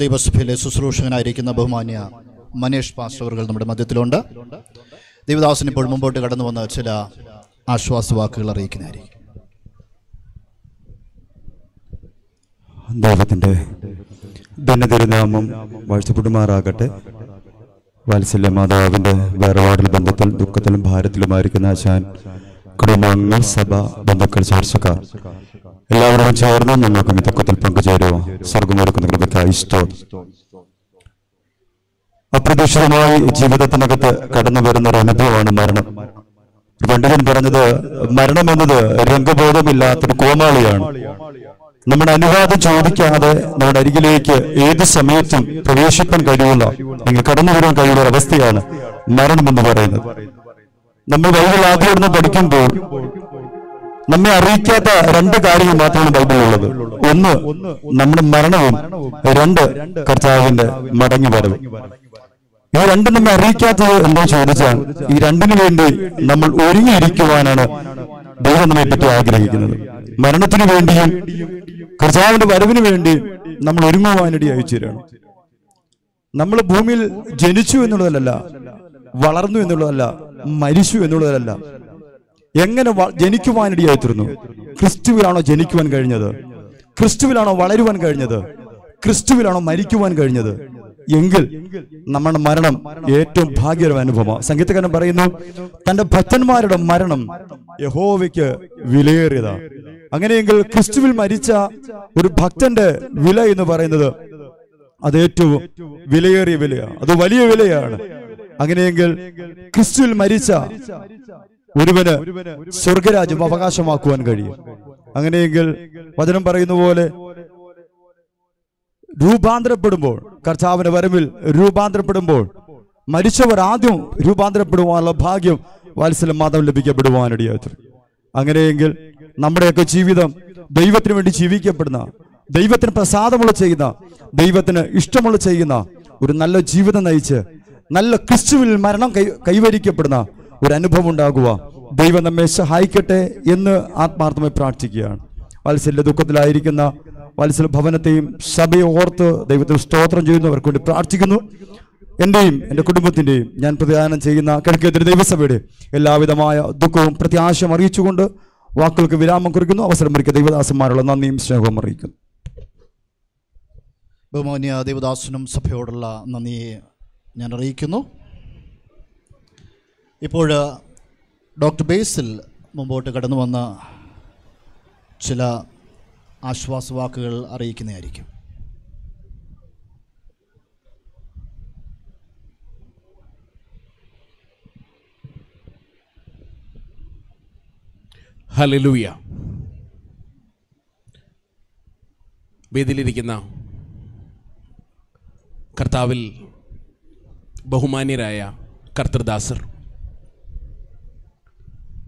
ദൈവസഭയിലെ ശുശ്രൂഷകനായിരിക്കുന്ന ബഹുമാന്യ മനേഷ് പാസ്റ്റവറുകൾ നമ്മുടെ മധ്യത്തിലുണ്ട്. ദേവദാസൻ ഇപ്പോൾ മുമ്പോട്ട് കടന്നു വന്ന ചില ആശ്വാസ വാക്കുകൾ അറിയിക്കുന്നതായിരിക്കും. ദൈവത്തിന്റെ ധനതിരുനാമം വാഴ്ചപ്പെടുമാറാകട്ടെ വാത്സല്യ മാതാവിന്റെ വേർപാടിൽ ബന്ധത്തിൽ ദുഃഖത്തിലും ഭാരത്തിലുമായിരിക്കുന്ന ആശാൻ കുടുംബാംഗങ്ങൾ സഭ ബന്ധുക്കൾ ചർച്ചക്കാർ എല്ലാവരും ചേർന്ന് ഞങ്ങൾക്കും മിതക്കത്തിൽ പങ്കുചേരുവോ സ്വർഗമൊരുക്കുന്ന കൃപയ്ക്കായി സ്തോത്രം അപ്രതീക്ഷിതമായി ജീവിതത്തിനകത്ത് കടന്നു വരുന്ന ഒരു അനുഭവമാണ് മരണം. പണ്ഡിതൻ പറഞ്ഞത് മരണം എന്നത് രംഗബോധമില്ലാത്തൊരു കോമാളിയാണ്. നമ്മുടെ അനുവാദം ചോദിക്കാതെ നമ്മുടെ അരികിലേക്ക് ഏത് സമയത്തും പ്രവേശിക്കാൻ കഴിയുന്ന നിങ്ങൾ കടന്നു വരാൻ കഴിയുന്ന അവസ്ഥയാണ് മരണം എന്ന് പറയുന്നത്. നമ്മൾ ബൈബിൾ ആദ്യം പഠിക്കുമ്പോൾ നമ്മെ അറിയിക്കാത്ത രണ്ട് കാര്യങ്ങൾ മാത്രമാണ് ബൈബിളിലുള്ളത്. ഒന്ന് നമ്മുടെ മരണവും രണ്ട് കർത്താവിന്റെ മടങ്ങി വരവ്. ഈ രണ്ടും നമ്മെ അറിയിക്കാത്തത് എന്താ ചോദിച്ചാൽ ഈ രണ്ടിനു വേണ്ടി നമ്മൾ ഒരുങ്ങിയിരിക്കുവാനാണ് ദൈവം നമ്മെ പറ്റി ആഗ്രഹിക്കുന്നത്. മരണത്തിനു വേണ്ടിയും കർത്താവിന്റെ വരവിന് വേണ്ടി നമ്മൾ ഒരുങ്ങുവാനിടി അയച്ചു തരാണ് നമ്മൾ ഭൂമിയിൽ ജനിച്ചു എന്നുള്ളതല്ല വളർന്നു എന്നുള്ളതല്ല മരിച്ചു എന്നുള്ളതല്ല എങ്ങനെ ജനിക്കുവാനിടയായിത്തീർന്നു ക്രിസ്തുവിലാണോ ജനിക്കുവാൻ കഴിഞ്ഞത്? ക്രിസ്തുവിലാണോ വളരുവാൻ കഴിഞ്ഞത്? ക്രിസ്തുവിലാണോ മരിക്കുവാൻ കഴിഞ്ഞത്? എങ്കിൽ നമ്മുടെ മരണം ഏറ്റവും ഭാഗ്യകരമായ അനുഭവമാണ് സംഗീതകാരൻ പറയുന്നു തന്റെ ഭക്തന്മാരുടെ മരണം യഹോവയ്ക്ക് വിലയേറിയതാ. അങ്ങനെയെങ്കിൽ ക്രിസ്തുവിൽ മരിച്ച ഒരു ഭക്തന്റെ വില എന്ന് പറയുന്നത് അത് ഏറ്റവും വിലയേറിയ വിലയാണ് അത് വലിയ വിലയാണ്. അങ്ങനെയെങ്കിൽ ക്രിസ്തുവിൽ മരിച്ച ഒരുവന് സ്വർഗരാജ്യം അവകാശമാക്കുവാൻ കഴിയും. അങ്ങനെയെങ്കിൽ വചനം പറയുന്ന പോലെ രൂപാന്തരപ്പെടുമ്പോൾ കർത്താവിന്റെ വരവിൽ രൂപാന്തരപ്പെടുമ്പോൾ മരിച്ചവർ ആദ്യം രൂപാന്തരപ്പെടുവാനുള്ള ഭാഗ്യം വാത്സല്യം മാത്രം ലഭിക്കപ്പെടുവാനിടയായി അങ്ങനെയെങ്കിൽ നമ്മുടെയൊക്കെ ജീവിതം ദൈവത്തിന് വേണ്ടി ജീവിക്കപ്പെടുന്ന ദൈവത്തിന് പ്രസാദമുള്ള ചെയ്യുന്ന ദൈവത്തിന് ഇഷ്ടമുള്ള ചെയ്യുന്ന ഒരു നല്ല ജീവിതം നയിച്ച് നല്ല ക്രിസ്തുവിൽ മരണം കൈ കൈവരിക്കപ്പെടുന്ന ഒരു അനുഭവം ഉണ്ടാകുക. ദൈവം നമ്മെ സഹായിക്കട്ടെ എന്ന് ആത്മാർത്ഥമായി പ്രാർത്ഥിക്കുകയാണ്. വത്സല്യ ദുഃഖത്തിലായിരിക്കുന്ന വത്സല ഭവനത്തെയും സഭയെ ഓർത്ത് ദൈവത്തിന് സ്തോത്രം ചെയ്യുന്നവർക്ക് വേണ്ടി പ്രാർത്ഥിക്കുന്നു. എന്റെയും എന്റെ കുടുംബത്തിന്റെയും ഞാൻ പ്രതിദാനം ചെയ്യുന്ന കിഴക്കേതിരി ദൈവസഭയുടെ എല്ലാവിധമായ ദുഃഖവും പ്രത്യാശയും അറിയിച്ചുകൊണ്ട് വാക്കുകൾക്ക് വിരാമം കുറിക്കുന്നു. അവസരം ഒരുക്കിയ ദൈവദാസന്മാരുള്ള നന്ദിയും സ്നേഹവും അറിയിക്കുന്നു. ബഹുമാന്യ ദേവദാസനും സഭയോടുള്ള നന്ദിയെ ഞാൻ അറിയിക്കുന്നു. ഇപ്പോൾ ഡോക്ടർ ബേസിൽ മുമ്പോട്ട് കടന്നു വന്ന ചില ആശ്വാസവാക്കുകൾ അറിയിക്കുന്നതായിരിക്കും. ഹലലൂയ വേദിയിലിരിക്കുന്ന കർത്താവിൽ ബഹുമാന്യരായ കർത്തൃദാസർ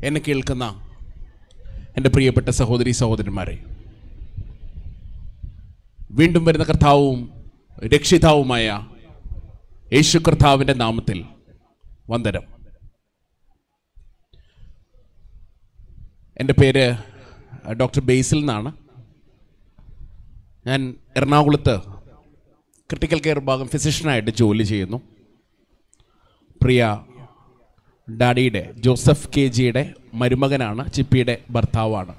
എന്നെ കേൾക്കുന്ന എന്റെ പ്രിയപ്പെട്ട സഹോദരി സഹോദരന്മാരെ വീണ്ടും വരുന്ന കർത്താവും രക്ഷിതാവുമായ യേശു കർത്താവിന്റെ നാമത്തിൽ വന്ദനം. എന്റെ പേര് ഡോക്ടർ ബേസിൽ എന്നാണ്. ഞാൻ എറണാകുളത്ത് ക്രിട്ടിക്കൽ കെയർ വിഭാഗം ഫിസിഷ്യനായിട്ട് ജോലി ചെയ്യുന്നു. പ്രിയ ഡാഡിയുടെ ജോസഫ് കെ ജിയുടെ മരുമകനാണ് ചിപ്പിയുടെ ഭർത്താവാണ്.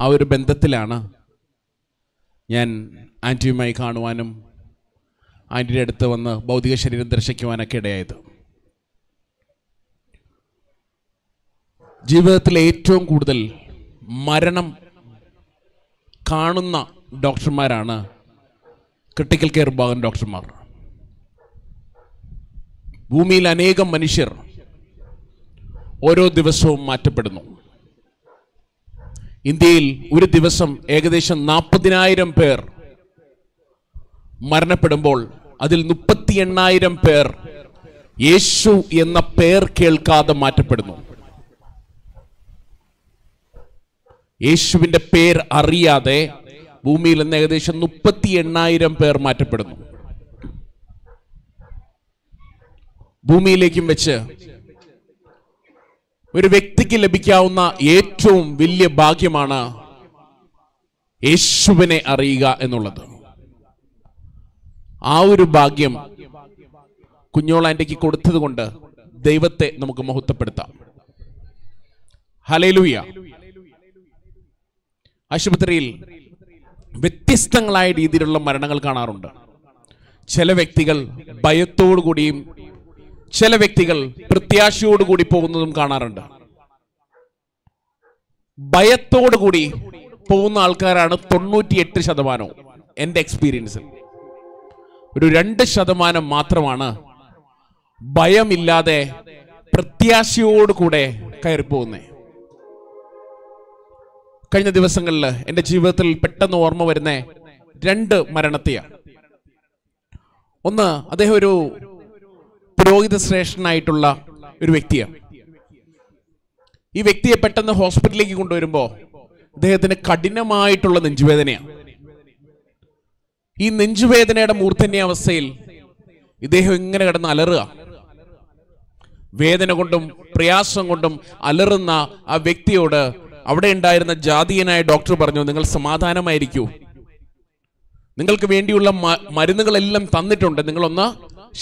ആ ഒരു ബന്ധത്തിലാണ് ഞാൻ ആന്റിയുമായി കാണുവാനും ആന്റിയുടെ അടുത്ത് വന്ന് ഭൗതിക ശരീരം ദർശിക്കുവാനൊക്കെ ഇടയായത്. ജീവിതത്തിൽ ഏറ്റവും കൂടുതൽ മരണം കാണുന്ന ഡോക്ടർമാരാണ് ക്രിട്ടിക്കൽ കെയർ വിഭാഗം ഡോക്ടർമാർ. ഭൂമിയിൽ അനേകം മനുഷ്യർ ഓരോ ദിവസവും മാറ്റപ്പെടുന്നു. ഇന്ത്യയിൽ ഒരു ദിവസം ഏകദേശം നാൽപ്പതിനായിരം പേർ മരണപ്പെടുമ്പോൾ അതിൽ മുപ്പത്തി എണ്ണായിരം പേർ യേശു എന്ന പേർ കേൾക്കാതെ മാറ്റപ്പെടുന്നു. യേശുവിന്റെ പേർ അറിയാതെ ഭൂമിയിൽ നിന്ന് ഏകദേശം മുപ്പത്തി എണ്ണായിരം പേർ മാറ്റപ്പെടുന്നു. ഭൂമിയിലേക്കും വെച്ച് ഒരു വ്യക്തിക്ക് ലഭിക്കാവുന്ന ഏറ്റവും വലിയ ഭാഗ്യമാണ് യേശുവിനെ അറിയുക എന്നുള്ളത്. ആ ഒരു ഭാഗ്യം കുഞ്ഞോളാന്റെക്ക് കൊടുത്തത് കൊണ്ട് ദൈവത്തെ നമുക്ക് മഹത്വപ്പെടുത്താം. ഹലേലൂയ ആശുപത്രിയിൽ വ്യത്യസ്തങ്ങളായ രീതിയിലുള്ള മരണങ്ങൾ കാണാറുണ്ട്. ചില വ്യക്തികൾ ഭയത്തോടുകൂടിയും ചില വ്യക്തികൾ പ്രത്യാശയോടുകൂടി പോകുന്നതും കാണാറുണ്ട്. ഭയത്തോടുകൂടി പോകുന്ന ആൾക്കാരാണ് തൊണ്ണൂറ്റിയെട്ട് ശതമാനവും എന്റെ എക്സ്പീരിയൻസിൽ ഒരു രണ്ട് ശതമാനം മാത്രമാണ് ഭയമില്ലാതെ പ്രത്യാശയോടുകൂടെ കയറിപ്പോകുന്നത് കഴിഞ്ഞ ദിവസങ്ങളിൽ എന്റെ ജീവിതത്തിൽ പെട്ടെന്ന് ഓർമ്മ വരുന്ന രണ്ട് മരണത്തെയാണ്. ഒന്ന് അദ്ദേഹം ഒരു പുരോഹിത ശ്രേഷ്ഠനായിട്ടുള്ള ഒരു വ്യക്തിയാണ് ഈ വ്യക്തിയെ പെട്ടെന്ന് ഹോസ്പിറ്റലിലേക്ക് കൊണ്ടുവരുമ്പോൾ അദ്ദേഹത്തിന് കഠിനമായിട്ടുള്ള നെഞ്ചുവേദനയാണ് ഈ നെഞ്ചുവേദനയുടെ മൂർധന്യ അവസ്ഥയിൽ ഇദ്ദേഹം ഇങ്ങനെ കിടന്ന് അലറുക. വേദന കൊണ്ടും പ്രയാസം കൊണ്ടും അലറുന്ന ആ വ്യക്തിയോട് അവിടെ ഉണ്ടായിരുന്ന ജാതീയനായ ഡോക്ടർ പറഞ്ഞു നിങ്ങൾ സമാധാനമായിരിക്കൂ. നിങ്ങൾക്ക് വേണ്ടിയുള്ള മരുന്നുകളെല്ലാം തന്നിട്ടുണ്ട്. നിങ്ങളൊന്ന്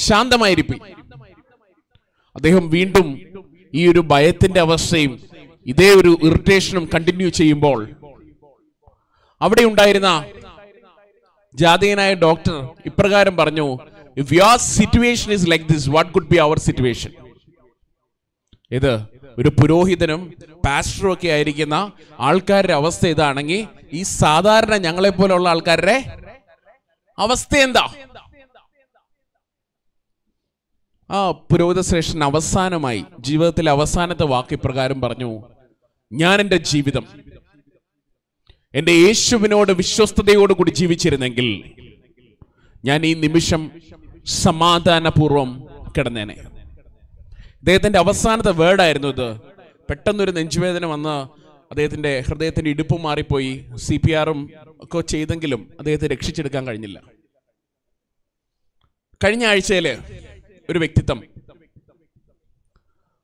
ശാന്തമായിരിക്കും അദ്ദേഹം വീണ്ടും ഈ ഒരു ഭയത്തിന്റെ അവസ്ഥയും ഇതേ ഒരു ഇറിറ്റേഷനും കണ്ടിന്യൂ ചെയ്യുമ്പോൾ അവിടെ ഉണ്ടായിരുന്ന ജാതീയനായ ഡോക്ടർ ഇപ്രകാരം പറഞ്ഞു if your situation is like this what could be our situation ഇത് ഒരു പുരോഹിതനും പാസ്റ്ററും ഒക്കെ ആയിരിക്കുന്ന ആൾക്കാരുടെ അവസ്ഥ ഇതാണെങ്കിൽ ഈ സാധാരണ ഞങ്ങളെ പോലുള്ള ആൾക്കാരുടെ അവസ്ഥ എന്താ? ആ പുരോഹിത ശ്രേഷ്ഠൻ അവസാനമായി ജീവിതത്തിലെ അവസാനത്തെ വാക്കിപ്രകാരം പറഞ്ഞു ഞാൻ എന്റെ ജീവിതം എന്റെ യേശുവിനോട് വിശ്വസ്തയോടുകൂടി ജീവിച്ചിരുന്നെങ്കിൽ ഞാൻ ഈ നിമിഷം സമാധാനപൂർവം കിടന്നേനെ. അദ്ദേഹത്തിന്റെ അവസാനത്തെ വേർഡായിരുന്നു ഇത്. പെട്ടെന്നൊരു നെഞ്ചുവേദന വന്ന് അദ്ദേഹത്തിന്റെ ഹൃദയത്തിന്റെ ഇടുപ്പ് മാറിപ്പോയി. സി പി ആറും ഒക്കെ ചെയ്തെങ്കിലും അദ്ദേഹത്തെ രക്ഷിച്ചെടുക്കാൻ കഴിഞ്ഞില്ല. കഴിഞ്ഞ ആഴ്ചയിൽ ഒരു വ്യക്തിത്വം.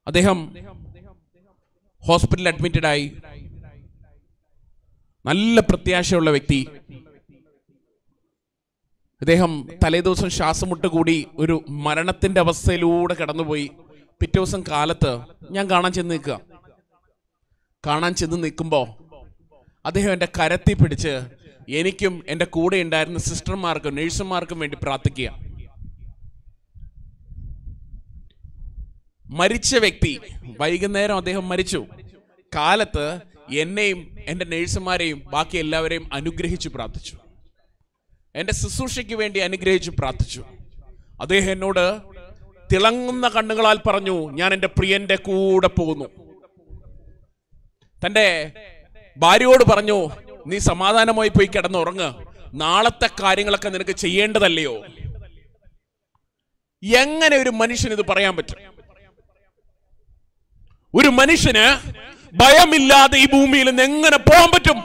അദ്ദേഹം ഹോസ്പിറ്റലിൽ അഡ്മിറ്റഡായി നല്ല പ്രത്യാശയുള്ള വ്യക്തി. അദ്ദേഹം തലേദിവസം ശ്വാസമുട്ട് കൂടി ഒരു മരണത്തിന്റെ അവസ്ഥയിലൂടെ കടന്നുപോയി. പിറ്റേ ദിവസം കാലത്ത് ഞാൻ കാണാൻ ചെന്ന് നിൽക്കുക. കാണാൻ ചെന്ന് നിൽക്കുമ്പോൾ അദ്ദേഹം എന്റെ കരത്തി പിടിച്ച് എനിക്കും എന്റെ കൂടെ ഉണ്ടായിരുന്ന സിസ്റ്റർമാർക്കും നഴ്സുമാർക്കും വേണ്ടി പ്രാർത്ഥിക്കുക. മരിച്ച വ്യക്തി. വൈകുന്നേരം അദ്ദേഹം മരിച്ചു. കാലത്ത് എന്നെയും എന്റെ നേഴ്സുമാരെയും ബാക്കി എല്ലാവരെയും അനുഗ്രഹിച്ചു പ്രാർത്ഥിച്ചു. എന്റെ ശുശ്രൂഷയ്ക്ക് വേണ്ടി അനുഗ്രഹിച്ചു പ്രാർത്ഥിച്ചു. അദ്ദേഹം എന്നോട് തിളങ്ങുന്ന കണ്ണുകളാൽ പറഞ്ഞു ഞാൻ എന്റെ പ്രിയന്റെ കൂടെ പോകുന്നു. തന്റെ ഭാര്യയോട് പറഞ്ഞു നീ സമാധാനമായി പോയി കിടന്നുറങ്ങ്. നാളത്തെ കാര്യങ്ങളൊക്കെ നിനക്ക് ചെയ്യേണ്ടതല്ലയോ? എങ്ങനെ ഒരു മനുഷ്യൻ ഇത് പറയാൻ പറ്റും? ഒരു മനുഷ്യന് ഭയമില്ലാതെ ഈ ഭൂമിയിൽ നിന്ന് എങ്ങനെ പോകാൻ പറ്റും?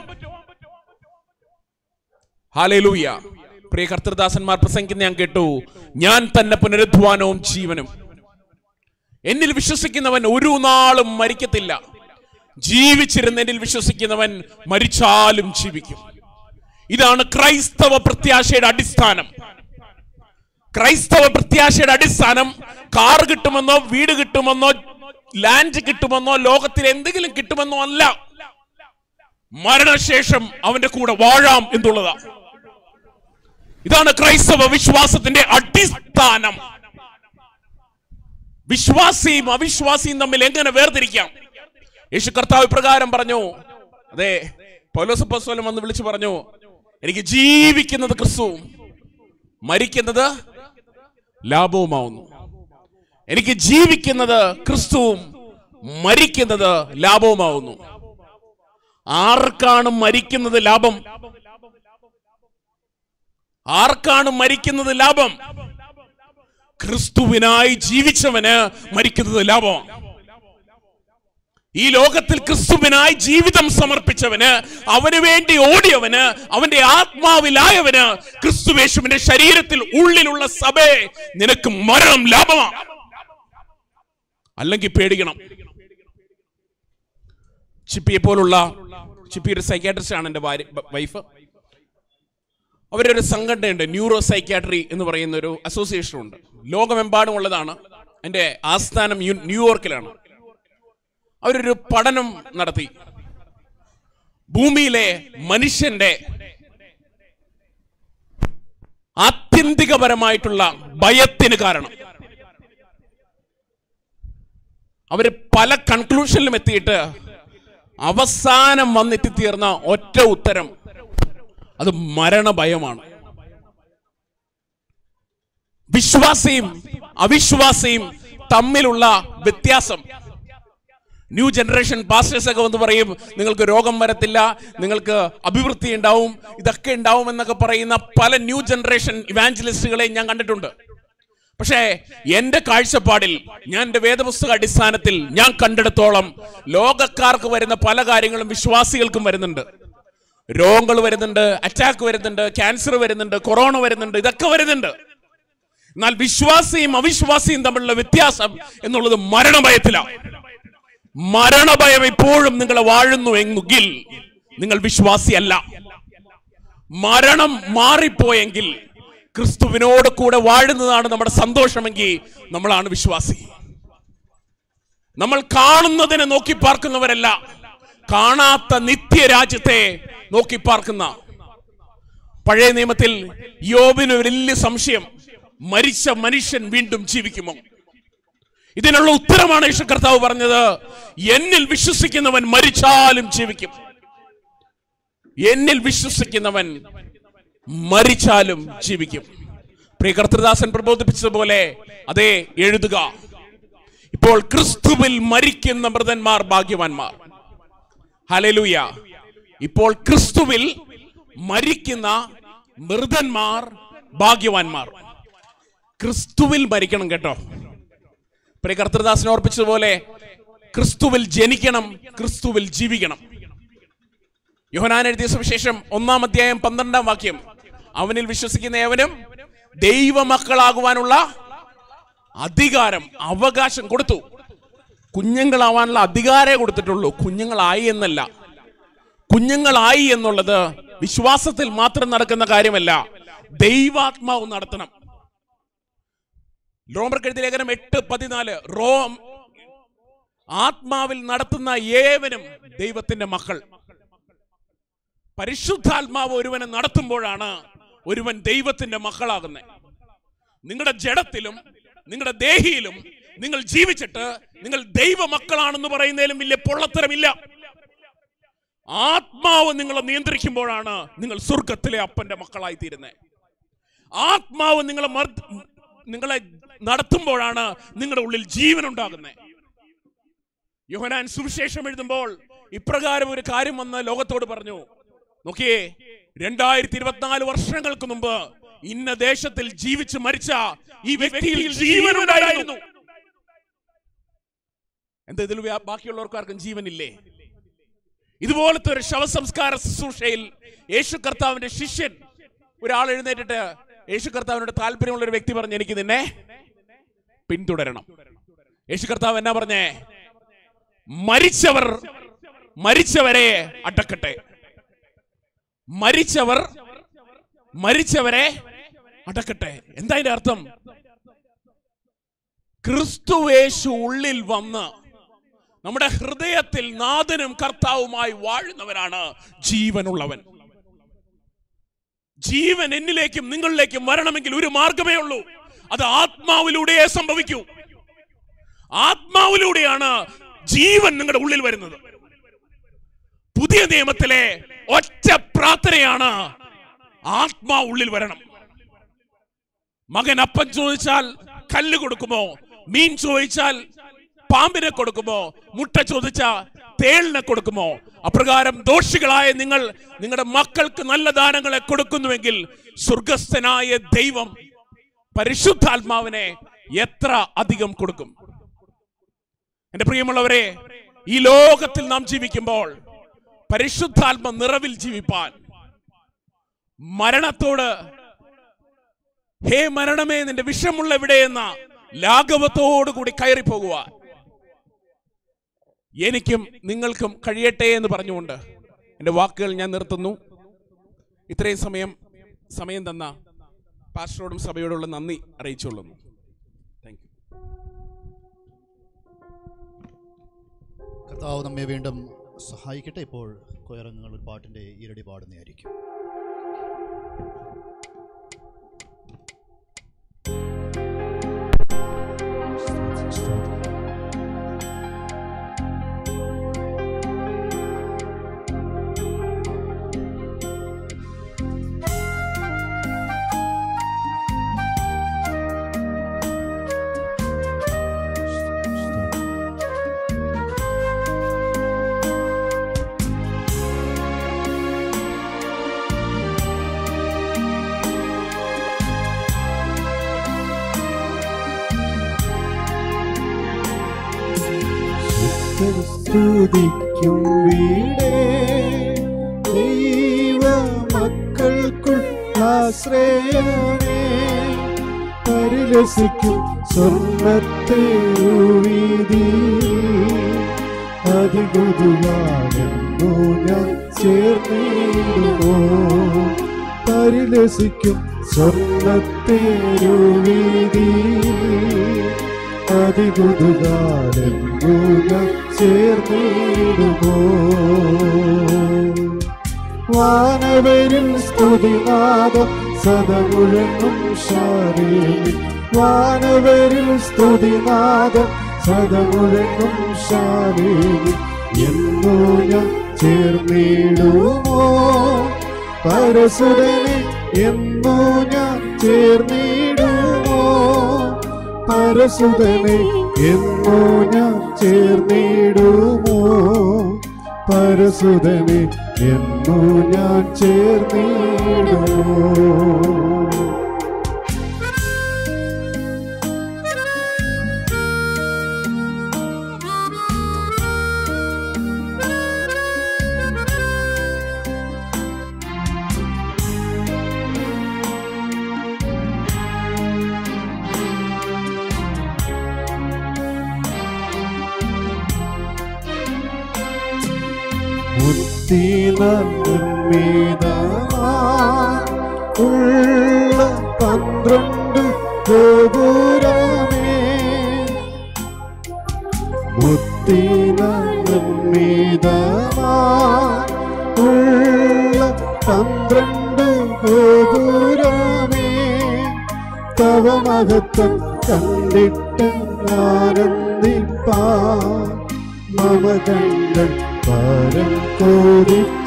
ഹാലേലൂയ പ്രിയ കർത്തൃദാസന്മാർ പ്രസംഗിക്കുന്ന ഞാൻ കേട്ടു. ഞാൻ തന്നെ പുനരുദ്ധാനവും ജീവനും. എന്നിൽ വിശ്വസിക്കുന്നവൻ ഒരു നാളും മരിക്കത്തില്ല. ജീവിച്ചിരുന്ന എന്നിൽ വിശ്വസിക്കുന്നവൻ മരിച്ചാലും ജീവിക്കും. ഇതാണ് ക്രൈസ്തവ പ്രത്യാശയുടെ അടിസ്ഥാനം. ക്രൈസ്തവ പ്രത്യാശയുടെ അടിസ്ഥാനം കാർ കിട്ടുമെന്നോ വീട് കിട്ടുമെന്നോ ലാൻഡ് കിട്ടുമെന്നോ ലോകത്തിൽ എന്തെങ്കിലും കിട്ടുമെന്നോ അല്ല. മരണശേഷം അവന്റെ കൂടെ വാഴാം എന്നുള്ളതാ. ഇതാണ് ക്രൈസ്തവ വിശ്വാസത്തിന്റെ അടിസ്ഥാനം. വിശ്വാസിയും അവിശ്വാസിയും തമ്മിൽ എങ്ങനെ വേർതിരിക്കാം? യേശു കർത്താവ് പ്രകാരം പറഞ്ഞു. അതെ പൗലോസപ്പസ്വലം വന്ന് വിളിച്ചു പറഞ്ഞു എനിക്ക് ജീവിക്കുന്നത് ക്രിസ്തുവും മരിക്കുന്നത് ലാഭവുമാവുന്നു എനിക്ക് ജീവിക്കുന്നത് ക്രിസ്തുവും മരിക്കുന്നത് ലാഭവുമാവുന്നു. ആർക്കാണ് മരിക്കുന്നത് ലാഭം? ആർക്കാണ് മരിക്കുന്നത് ലാഭം? ക്രിസ്തുവിനായി ജീവിച്ചവന് മരിക്കുന്നത് ലാഭം. ഈ ലോകത്തിൽ ക്രിസ്തുവിനായി ജീവിതം സമർപ്പിച്ചവന് അവന് വേണ്ടി ഓടിയവന് അവന്റെ ആത്മാവിലായവന് ക്രിസ്തുവേശുവിന്റെ ശരീരത്തിൽ ഉള്ളിലുള്ള സഭയെ നിനക്ക് മരണം ലാഭമാണ് അല്ലെങ്കിൽ പേടിക്കണം. ചിപ്പിയെ പോലുള്ള ചിപ്പിയുടെ ഒരു സൈക്കാട്രിസ്റ്റ് ആണ് എന്റെ ഭാര്യ വൈഫ് അവരൊരു സംഘടനയുണ്ട് ന്യൂറോ സൈക്കാട്രി എന്ന് പറയുന്ന ഒരു അസോസിയേഷൻ ഉണ്ട്. ലോകമെമ്പാടും ഉള്ളതാണ് എന്റെ ആസ്ഥാനം ന്യൂയോർക്കിലാണ്. അവരൊരു പഠനം നടത്തി. ഭൂമിയിലെ മനുഷ്യന്റെ ആത്യന്തികപരമായിട്ടുള്ള ഭയത്തിന് കാരണം. അവർ പല കൺക്ലൂഷനിലും എത്തിയിട്ട് അവസാനം വന്നെത്തിത്തീർന്ന ഒറ്റ ഉത്തരം. അത് മരണഭയമാണ്. വിശ്വാസിയും അവിശ്വാസിയും തമ്മിലുള്ള വ്യത്യാസം. ന്യൂ ജനറേഷൻ പാസ്റ്റേഴ്സ് ഒക്കെ വന്ന് പറയും നിങ്ങൾക്ക് രോഗം വരത്തില്ല നിങ്ങൾക്ക് അഭിവൃദ്ധി ഉണ്ടാവും ഇതൊക്കെ ഉണ്ടാവും എന്നൊക്കെ പറയുന്ന പല ന്യൂ ജനറേഷൻ ഇവാഞ്ചലിസ്റ്റുകളെ ഞാൻ കണ്ടിട്ടുണ്ട്. പക്ഷേ എന്റെ കാഴ്ചപ്പാടിൽ ഞാൻ എന്റെ വേദപുസ്തക അടിസ്ഥാനത്തിൽ ഞാൻ കണ്ടെടുത്തോളം ലോകക്കാർക്ക് വരുന്ന പല കാര്യങ്ങളും വിശ്വാസികൾക്കും വരുന്നുണ്ട്. രോഗങ്ങൾ വരുന്നുണ്ട് അറ്റാക്ക് വരുന്നുണ്ട് ക്യാൻസർ വരുന്നുണ്ട് കൊറോണ വരുന്നുണ്ട് ഇതൊക്കെ വരുന്നുണ്ട്. എന്നാൽ വിശ്വാസിയും അവിശ്വാസിയും തമ്മിലുള്ള വ്യത്യാസം എന്നുള്ളത് മരണഭയത്തിലാണ് മരണഭയം ഇപ്പോഴും നിങ്ങളെ വാഴുന്നു എങ്കിൽ നിങ്ങൾ വിശ്വാസിയല്ല. മരണം മാറിപ്പോയെങ്കിൽ ക്രിസ്തുവിനോട് കൂടെ വാഴുന്നതാണ് നമ്മുടെ സന്തോഷമെങ്കിൽ നമ്മളാണ് വിശ്വാസി. നമ്മൾ കാണുന്നതിനെ നോക്കി പാർക്കുന്നവരല്ല കാണാത്ത നിത്യരാജ്യത്തെ നോക്കി പാർക്കുന്ന. പഴയ നിയമത്തിൽ യോബിന് വലിയ സംശയം മരിച്ച മനുഷ്യൻ വീണ്ടും ജീവിക്കുമോ? ഇതിനുള്ള ഉത്തരമാണ് യേശു കർത്താവ് പറഞ്ഞത് എന്നിൽ വിശ്വസിക്കുന്നവൻ മരിച്ചാലും ജീവിക്കും. എന്നിൽ വിശ്വസിക്കുന്നവൻ മരിച്ചാലും ജീവിക്കും. പ്രിയ കർത്തൃദാസൻ പ്രബോധിപ്പിച്ചതുപോലെ അതെ എഴുതുക. ഇപ്പോൾ ക്രിസ്തുവിൽ മരിക്കുന്ന മൃതന്മാർ ഭാഗ്യവാന്മാർ. ഹലലൂയ ഇപ്പോൾ ക്രിസ്തുവിൽ മരിക്കുന്ന മൃതന്മാർ ഭാഗ്യവാന്മാർ. ക്രിസ്തുവിൽ മരിക്കണം കേട്ടോ. പ്രിയ കർത്തൃദാസൻ ഓർപ്പിച്ചതുപോലെ ക്രിസ്തുവിൽ ജനിക്കണം ക്രിസ്തുവിൽ ജീവിക്കണം. യോഹനാൻ എഴുതിയ സുവിശേഷം ഒന്നാം അധ്യായം പന്ത്രണ്ടാം വാക്യം. അവനിൽ വിശ്വസിക്കുന്ന ഏവനും ദൈവമക്കളാകുവാനുള്ള അധികാരം അവകാശം കൊടുത്തു. കുഞ്ഞുങ്ങളാവാനുള്ള അധികാരമേ കൊടുത്തിട്ടുള്ളൂ. കുഞ്ഞുങ്ങളായി എന്നല്ല. കുഞ്ഞുങ്ങളായി എന്നുള്ളത് വിശ്വാസത്തിൽ മാത്രം നടക്കുന്ന കാര്യമല്ല. ദൈവാത്മാവ് നടത്തണം. റോമർക്കെഴുതിയ ലേഖനം എട്ട് പതിനാല്. റോം ആത്മാവിൽ നടത്തുന്ന ഏവനും ദൈവത്തിന്റെ മക്കൾ. പരിശുദ്ധാത്മാവ് ഒരുവനെ നടത്തുമ്പോഴാണ് ഒരുവൻ ദൈവത്തിന്റെ മക്കളാകുന്നത് നിങ്ങളുടെ ജഡത്തിലും നിങ്ങളുടെ ദേഹിയിലും നിങ്ങൾ ജീവിച്ചിട്ട് നിങ്ങൾ ദൈവ മക്കളാണെന്ന് പറയുന്നതിലും വലിയ പൊള്ളത്തരമില്ല. ആത്മാവ് നിങ്ങളെ നിയന്ത്രിക്കുമ്പോഴാണ് നിങ്ങൾ സ്വർഗത്തിലെ അപ്പന്റെ മക്കളായി തീരുന്നത് ആത്മാവ് നിങ്ങളെ നിങ്ങളെ നടത്തുമ്പോഴാണ് നിങ്ങളുടെ ഉള്ളിൽ ജീവൻ ഉണ്ടാകുന്നത് യോഹനാൻ സുവിശേഷം എഴുതുമ്പോൾ ഇപ്രകാരം ഒരു കാര്യം വന്ന് ലോകത്തോട് പറഞ്ഞു. നോക്കിയേ രണ്ടായിരത്തി ഇരുപത്തിനാല് വർഷങ്ങൾക്ക് മുമ്പ് ഇന്ന ദേശത്തിൽ ജീവിച്ച് മരിച്ച ഈ വ്യക്തിയിൽ ജീവനുണ്ടായിരുന്നു. എന്താ ഇതിൽ ബാക്കിയുള്ളവർക്കാർക്കും ജീവനില്ലേ? ഇതുപോലത്തെ ഒരു ശവസംസ്കാര ശുശ്രൂഷയിൽ യേശു കർത്താവിന്റെ ശിഷ്യൻ ഒരാൾ എഴുന്നേറ്റിട്ട് യേശു കർത്താവിനോട് താല്പര്യമുള്ള ഒരു വ്യക്തി പറഞ്ഞു എനിക്ക് നിന്നെ പിന്തുടരണം. യേശു കർത്താവ് എന്നാ പറഞ്ഞേ? മരിച്ചവർ മരിച്ചവരെ അടക്കട്ടെ. മരിച്ചവർ മരിച്ചവരെ അടക്കട്ടെ. എന്താ അതിന്റെ അർത്ഥം? ക്രിസ്തുവേശു ഉള്ളിൽ വന്ന് നമ്മുടെ ഹൃദയത്തിൽ നാഥനും കർത്താവുമായി വാഴുന്നവനാണ് ജീവനുള്ളവൻ. ജീവൻ എന്നിലേക്കും നിങ്ങളിലേക്കും വരണമെങ്കിൽ ഒരു മാർഗമേ ഉള്ളൂ. അത് ആത്മാവിലൂടെയേ സംഭവിക്കൂ. ആത്മാവിലൂടെയാണ് ജീവൻ നിങ്ങളുടെ ഉള്ളിൽ വരുന്നത്. പുതിയ നിയമത്തിലെ ഒറ്റ പ്രാർത്ഥനയാണ് ആത്മാ ഉള്ളിൽ വരണം. മകൻ അപ്പം ചോദിച്ചാൽ കല്ല് കൊടുക്കുമോ? മീൻ ചോദിച്ചാൽ പാമ്പിനെ കൊടുക്കുമോ? മുട്ട ചോദിച്ച തേളിനെ കൊടുക്കുമോ? അപ്രകാരം ദോഷികളായ നിങ്ങൾ നിങ്ങളുടെ മക്കൾക്ക് നല്ല ദാനങ്ങളെ കൊടുക്കുന്നുവെങ്കിൽ സ്വർഗസ്ഥനായ ദൈവം പരിശുദ്ധാത്മാവിനെ എത്ര അധികം കൊടുക്കും. എന്റെ പ്രിയമുള്ളവരെ ഈ ലോകത്തിൽ നാം ജീവിക്കുമ്പോൾ പരിശുദ്ധാത്മ നിറവിൽ ജീവിപ്പാൻ. മരണത്തോട് ഹേ മരണമേ നിന്റെ വിഷമുള്ള എവിടെയെന്ന ലാഘവത്തോടു കൂടി പോകുക എനിക്കും നിങ്ങൾക്കും കഴിയട്ടെ എന്ന് പറഞ്ഞുകൊണ്ട് എന്റെ വാക്കുകൾ ഞാൻ നിർത്തുന്നു. ഇത്രയും സമയം സമയം തന്ന പാസ്റ്ററോടും സഭയോടുള്ള നന്ദി അറിയിച്ചുകൊള്ളുന്നു. കർത്താവ് നമ്മെ വീണ്ടും സഹായിക്കട്ടെ ഇപ്പോൾ കൊയറങ്ങൾ ഒരു പാട്ടിന്റെ ഈരടി പാടുന്നതായിരിക്കും. സ്തുതിക്കും പരിലസിക്കും സ്വർണത്തേരുവീതി അതികുതുവാനെന്നു ഞാൻ പരിലസിക്കും സ്വർണത്തേരുവീതി അതികുതുകാലെന്നു ഞാൻ ചേർന്നിടുമോ? വാനവരിൽ സ്തുതിനാദം സദമുഴങ്ങും ശാരീരി വാനവരിൽ സ്തുതിനാഥം സദമുഴങ്ങും ശാരീരി എന്നോ ഞാൻ ചേർന്നിടുമോ? പരസുരനെ എന്നോ ഞാൻ ചേർന്നിടുമോ? പരസുതനെ എന്നോ ഞാൻ ചേർന്നിടുമോ? പരസുതനെ എന്നോ ഞാൻ ചേർന്നിടുമോ? ഉള്ള പന്ത്രണ്ട് ഗോപുരമേ ഉള്ള പന്ത്രണ്ട് ഗോപുരമേ തവ മഹത്വം കണ്ടിട്ട് ആനന്ദിപ്പാ മമ കണ്ടൻ പരം കോരിച്ചിടുന്നേ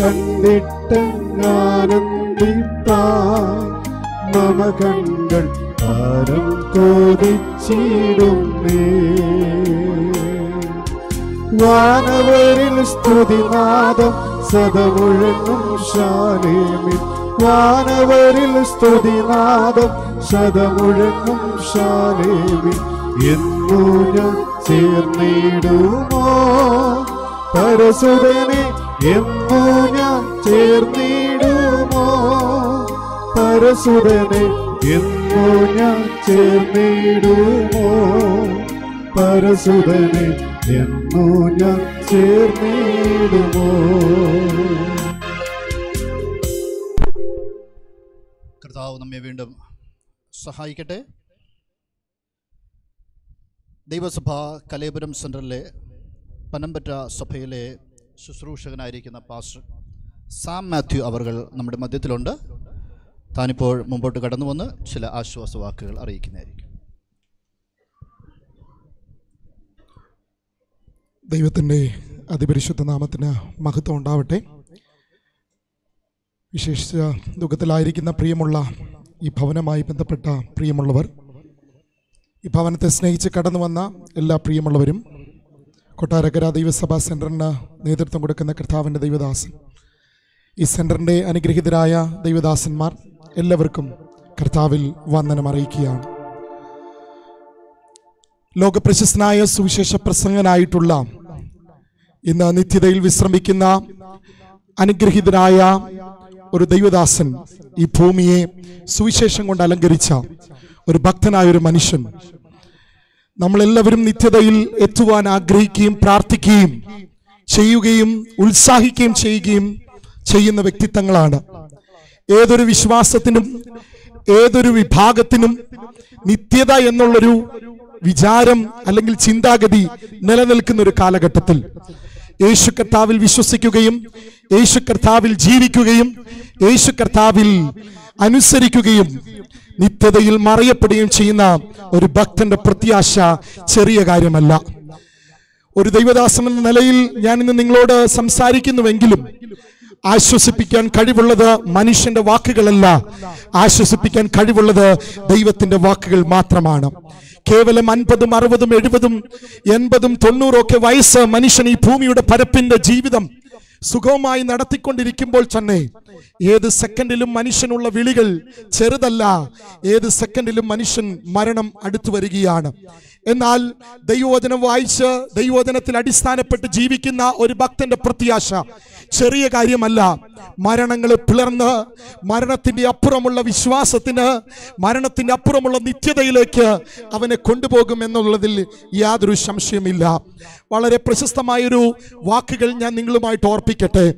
കണ്ടിട്ട് ആനന്ദിപ്പാ മമ കണ്ടൻ പരം കോരിച്ചിടുന്നേ വാനവരിൽ സ്തുതിനാദം സദമുഴങ്ങും ശാലേമിൽ. വാനവരിൽ സ്തുതിനാദം സദമുഴങ്ങും ശാലേമിൽ. എന്നോ ഞാൻ ചേർന്നിടുമോ? പരസുതനെ എന്നോ ഞാൻ ചേർന്നിടുമോ? പരസുതനെ എന്നോ ഞാൻ ചേർന്നിടുമോ? പരസുതനെ എന്നോ ഞാൻ ചേർന്നിടുമോ? കർത്താവ് നമ്മെ വീണ്ടും സഹായിക്കട്ടെ. ദൈവസഭ കലേപുരം സെന്ററിലെ പനമ്പറ്റ സഭയിലെ ശുശ്രൂഷകനായിരിക്കുന്ന പാസ്റ്റർ സാം മാത്യു അവർ നമ്മുടെ മധ്യത്തിലുണ്ട്. താനിപ്പോൾ മുമ്പോട്ട് കടന്നു വന്ന് ചില ആശ്വാസ വാക്കുകൾ അറിയിക്കുന്നതായിരിക്കും. ദൈവത്തിന്റെ അതിപരിശുദ്ധ നാമത്തിന് മഹത്വം ഉണ്ടാവട്ടെ. വിശേഷിച്ച ദുഃഖത്തിലായിരിക്കുന്ന പ്രിയമുള്ള ഈ ഭവനമായി ബന്ധപ്പെട്ട പ്രിയമുള്ളവർ ഈ ഭവനത്തെ സ്നേഹിച്ച് കടന്നു വന്ന എല്ലാ പ്രിയമുള്ളവരും കൊട്ടാരക്കര ദൈവസഭാ സെന്ററിന് നേതൃത്വം കൊടുക്കുന്ന കർത്താവിന്റെ ദൈവദാസൻ ഈ സെന്ററിന്റെ അനുഗ്രഹീതരായ ദൈവദാസന്മാർ എല്ലാവർക്കും കർത്താവിൽ വന്ദനം അറിയിക്കുകയാണ്. ലോകപ്രശസ്തനായ സുവിശേഷ പ്രസംഗനായിട്ടുള്ള ഇന്ന് നിത്യതയിൽ വിശ്രമിക്കുന്ന അനുഗ്രഹീതരായ ഒരു ദൈവദാസൻ ഈ ഭൂമിയെ സുവിശേഷം കൊണ്ട് അലങ്കരിച്ച ഒരു ഭക്തനായ ഒരു മനുഷ്യൻ. നമ്മളെല്ലാവരും നിത്യതയിൽ എത്തുവാൻ ആഗ്രഹിക്കുകയും പ്രാർത്ഥിക്കുകയും ചെയ്യുകയും ഉത്സാഹിക്കുകയും ചെയ്യുകയും ചെയ്യുന്ന വ്യക്തിത്വങ്ങളാണ്. ഏതൊരു വിശ്വാസത്തിനും ഏതൊരു വിഭാഗത്തിനും നിത്യത എന്നുള്ളൊരു വിചാരം അല്ലെങ്കിൽ ചിന്താഗതി നിലനിൽക്കുന്ന ഒരു കാലഘട്ടത്തിൽ യേശു കർത്താവിൽ വിശ്വസിക്കുകയും യേശു കർത്താവിൽ ജീവിക്കുകയും യേശു കർത്താവിൽ അനുസരിക്കുകയും നിത്യതയിൽ മറയപ്പെടുകയും ചെയ്യുന്ന ഒരു ഭക്തന്റെ പ്രത്യാശ ചെറിയ കാര്യമല്ല. ഒരു ദൈവദാസൻ എന്ന നിലയിൽ ഞാൻ ഇന്ന് നിങ്ങളോട് സംസാരിക്കുന്നുവെങ്കിലും ആശ്വസിപ്പിക്കാൻ കഴിവുള്ളത് മനുഷ്യന്റെ വാക്കുകളല്ല. ആശ്വസിപ്പിക്കാൻ കഴിവുള്ളത് ദൈവത്തിന്റെ വാക്കുകൾ മാത്രമാണ്. കേവലം അൻപതും അറുപതും എഴുപതും എൺപതും തൊണ്ണൂറും ഒക്കെ വയസ്സ് മനുഷ്യൻ ഈ ഭൂമിയുടെ പരപ്പിന്റെ ജീവിതം സുഖമായി നടത്തിക്കൊണ്ടിരിക്കുമ്പോൾ തന്നെ ഏത് സെക്കൻഡിലും മനുഷ്യനുള്ള വിളികൾ ചെറുതല്ല. ഏത് സെക്കൻഡിലും മനുഷ്യൻ മരണം അടുത്തു വരികയാണ്. എന്നാൽ ദൈവവചനം വായിച്ച് ദൈവവചനത്തിൽ അടിസ്ഥാനപ്പെട്ട് ജീവിക്കുന്ന ഒരു ഭക്തന്റെ പ്രത്യാശ ചെറിയ കാര്യമല്ല. മരണങ്ങൾ പിളർന്ന് മരണത്തിന്റെ അപ്പുറമുള്ള വിശ്വാസത്തിന് മരണത്തിന്റെ അപ്പുറമുള്ള നിത്യതയിലേക്ക് അവനെ കൊണ്ടുപോകും എന്നുള്ളതിൽ യാതൊരു സംശയമില്ല വളരെ പ്രശസ്തമായൊരു വാക്കുകൾ ഞാൻ നിങ്ങളുമായിട്ട് ഓർപ്പിക്കട്ടെ.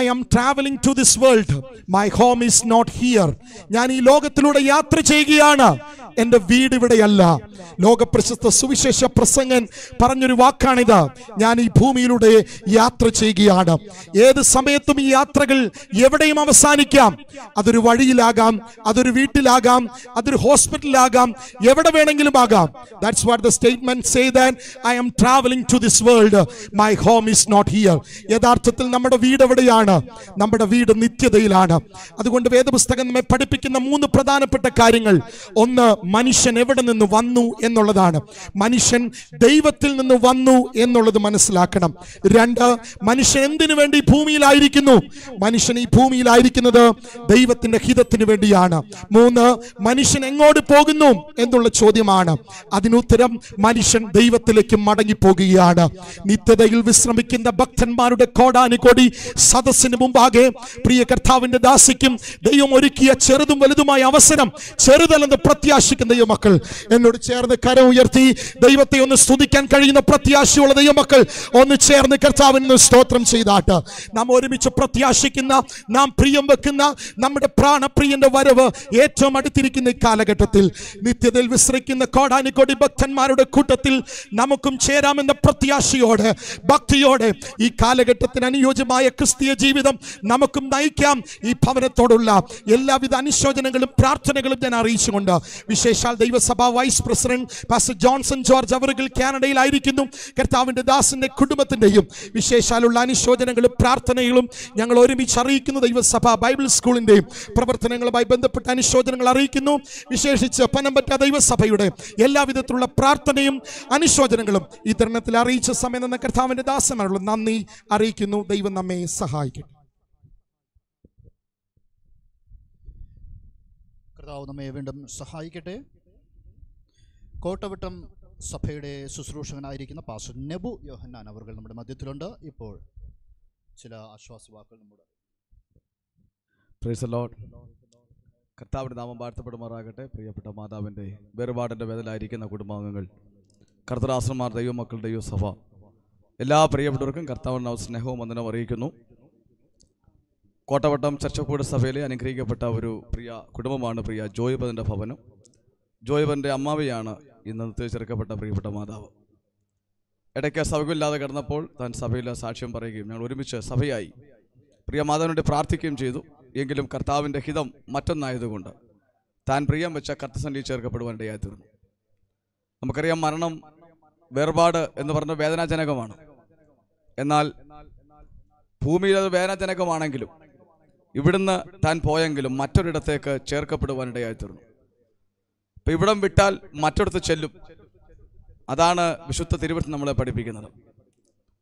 I am travelling to this world my home is not here ഞാൻ ഈ ലോകത്തിലൂടെ യാത്ര ചെയ്യുകയാണ്. എന്റെ വീട് ഇവിടെയല്ല. ലോകപ്രശസ്ത സുവിശേഷ പ്രസംഗൻ പറഞ്ഞൊരു വാക്കാണിത്. ഞാൻ ഈ ഭൂമിയിലൂടെ യാത്ര ചെയ്യുകയാണ്. ഏത് സമയത്തും ഈ യാത്രകൾ എവിടെയും അവസാനിക്കാം. അതൊരു വഴിയിലാകാം അതൊരു വീട്ടിലാകാം അതൊരു ഹോസ്പിറ്റലിലാകാം എവിടെ വേണമെങ്കിലും ആകാം. That's what the statement say that I am travelling to this world my home is not here യഥാർത്ഥത്തിൽ നമ്മുടെ വീട് എവിടെയാണ്? നമ്മുടെ വീട് നിത്യതയിലാണ്. അതുകൊണ്ട് വേദപുസ്തകം നമ്മെ പഠിപ്പിക്കുന്ന മൂന്ന് പ്രധാനപ്പെട്ട കാര്യങ്ങൾ. ഒന്ന് മനുഷ്യൻ എവിടെ നിന്ന് വന്നു എന്നുള്ളതാണ്. മനുഷ്യൻ ദൈവത്തിൽ നിന്ന് വന്നു എന്നുള്ളത് മനസ്സിലാക്കണം. രണ്ട് മനുഷ്യൻ എന്തിനു വേണ്ടി ഭൂമിയിലായിരിക്കുന്നു? മനുഷ്യൻ ഈ ഭൂമിയിലായിരിക്കുന്നത് ദൈവത്തിന്റെ ഹിതത്തിന് വേണ്ടിയാണ്. മൂന്ന് മനുഷ്യൻ എങ്ങോട്ട് പോകുന്നു എന്നുള്ള ചോദ്യമാണ്. അതിനുത്തരം മനുഷ്യൻ ദൈവത്തിലേക്ക് മടങ്ങിപ്പോകുകയാണ്. നിത്യതയിൽ വിശ്രമിക്കുന്ന ഭക്തന്മാരുടെ കോടാനുകോടി സദസ്സിന് മുമ്പാകെ പ്രിയ കർത്താവിന്റെ ദാസിക്കും ദൈവം ഒരുക്കിയ ചെറുതും വലുതുമായ അവസരം ചെറുതല്ലെന്ന് പ്രത്യാശിക്കുന്ന ദൈവമക്കൾ. എന്നോട് ചേർന്ന് കരം ഉയർത്തി ദൈവത്തെ ഒന്ന് സ്തുതിക്കാൻ കഴിയുന്ന പ്രത്യാശയുള്ള ദൈവമക്കൾ ഒന്ന് ചേർന്ന് കർത്താവിന് സ്തോത്രം ചെയ്താട്ട്. നാം ഒരുമിച്ച് പ്രത്യാശിക്കുന്ന നാം പ്രിയം വെക്കുന്ന നമ്മുടെ പ്രാണപ്രിയന്റെ വരവ് ഏറ്റവും അടുത്തിരിക്കുന്ന കാലഘട്ടത്തിൽ നിത്യതയിൽ വിശ്രയിക്കുന്ന കോടാനുകോടി ഭക്തന്മാരുടെ കൂട്ടത്തിൽ നമുക്കും ചേരാമെന്ന പ്രത്യാശയോടെ ഭക്തിയോടെ ഈ കാലഘട്ടത്തിന് അനുയോജ്യമായ ക്രിസ്തീയ ജീവിതം നമുക്കും നയിക്കാം. ഈ ഭവനത്തോടുള്ള എല്ലാവിധ അനുശോചനങ്ങളും പ്രാർത്ഥനകളും ഞാൻ അറിയിച്ചുകൊണ്ട് വിശേഷാൽ ദൈവസഭ vice president pastor Johnson George അവറുകൾ കാനഡയിലായിരിക്കുന്നു. കർത്താവിന്റെ ദാസിന്റെ കുടുംബത്തിന്റെയും വിശേഷാലുള്ള അനുശോചനങ്ങളും പ്രാർത്ഥനകളും ഞങ്ങൾ ഒരുമിച്ച് അറിയിക്കുന്നു. ദൈവസഭ ബൈബിൾ സ്കൂളിന്റെയും പ്രവർത്തനങ്ങളുമായി ബന്ധപ്പെട്ട അനുശോചനങ്ങൾ അറിയിക്കുന്നു. വിശേഷിച്ച് പനമ്പറ്റ ദൈവസഭയുടെ എല്ലാവിധത്തിലുള്ള പ്രാർത്ഥനയും അനുശോചനങ്ങളും ഈ അറിയിച്ച സമയം എന്ന കർത്താവിന്റെ ദാസന്മാരുള്ള നന്ദി അറിയിക്കുന്നു. ദൈവം നമ്മെ സഹായിക്കും. കർത്താവ് നമ്മെ വീണ്ടും സഹായിക്കട്ടെ. കോട്ടവട്ടം സഭയുടെ ശുശ്രൂഷകനായിരിക്കുന്ന പാസ്റ്റർ നെബു യോഹന്നാൻ അവർ നമ്മുടെ മധ്യത്തിലുണ്ട്. ഇപ്പോൾ ചില ആശ്വാസവാക്കുകൾ നമ്മുടെ പ്രൈസ് ലോഡ് കർത്താവിന്റെ നാമം വാഴ്ത്തപ്പെടുമാറാകട്ടെ. പ്രിയപ്പെട്ട മാതാവിന്റെ വേറുപാടിന്റെ വേദലായിരിക്കുന്ന കുടുംബാംഗങ്ങൾ കർത്തരാശ്രമാർ ദൈവമക്കൾ സഭ എല്ലാ പ്രിയപ്പെട്ടവർക്കും കർത്താവിന്റെ സ്നേഹവും വന്ദനം അറിയിക്കുന്നു. കോട്ടവട്ടം ചർച്ചക്കൂട് സഭയിലെ അനുഗ്രഹിക്കപ്പെട്ട ഒരു പ്രിയ കുടുംബമാണ് പ്രിയ ജോയിബന്റെ ഭവനം. ജോയിബന്റെ അമ്മാവിയാണ് ഇന്ന് തിരിച്ചെടുക്കപ്പെട്ട പ്രിയപ്പെട്ട മാതാവ്. ഇടയ്ക്ക് സഭയില്ലാതെ കിടന്നപ്പോൾ താൻ സഭയിൽ സാക്ഷ്യം പറയുകയും ഞങ്ങൾ ഒരുമിച്ച് സഭയായി പ്രിയ മാതാവിനോട് പ്രാർത്ഥിക്കുകയും ചെയ്തു. എങ്കിലും കർത്താവിന്റെ ഹിതം മറ്റൊന്നായതുകൊണ്ട് താൻ പ്രിയം വെച്ച കർത്തസന്നിധി ചേർക്കപ്പെടുവാൻ ഇടയായി തീർന്നു. നമുക്കറിയാം മരണം വേർപാട് എന്ന് പറഞ്ഞ വേദനാജനകമാണ്. എന്നാൽ ഭൂമിയിൽ അത് വേദനാജനകമാണെങ്കിലും ഇവിടുന്ന് താൻ പോയെങ്കിലും മറ്റൊരിടത്തേക്ക് ചേർക്കപ്പെടുവാനിടയായി തീർന്നു ഇപ്പം ഇവിടം വിട്ടാൽ മറ്റൊരിടത്ത് ചെല്ലും. അതാണ് വിശുദ്ധ തിരുവനന്തപുരം നമ്മളെ പഠിപ്പിക്കുന്നത്.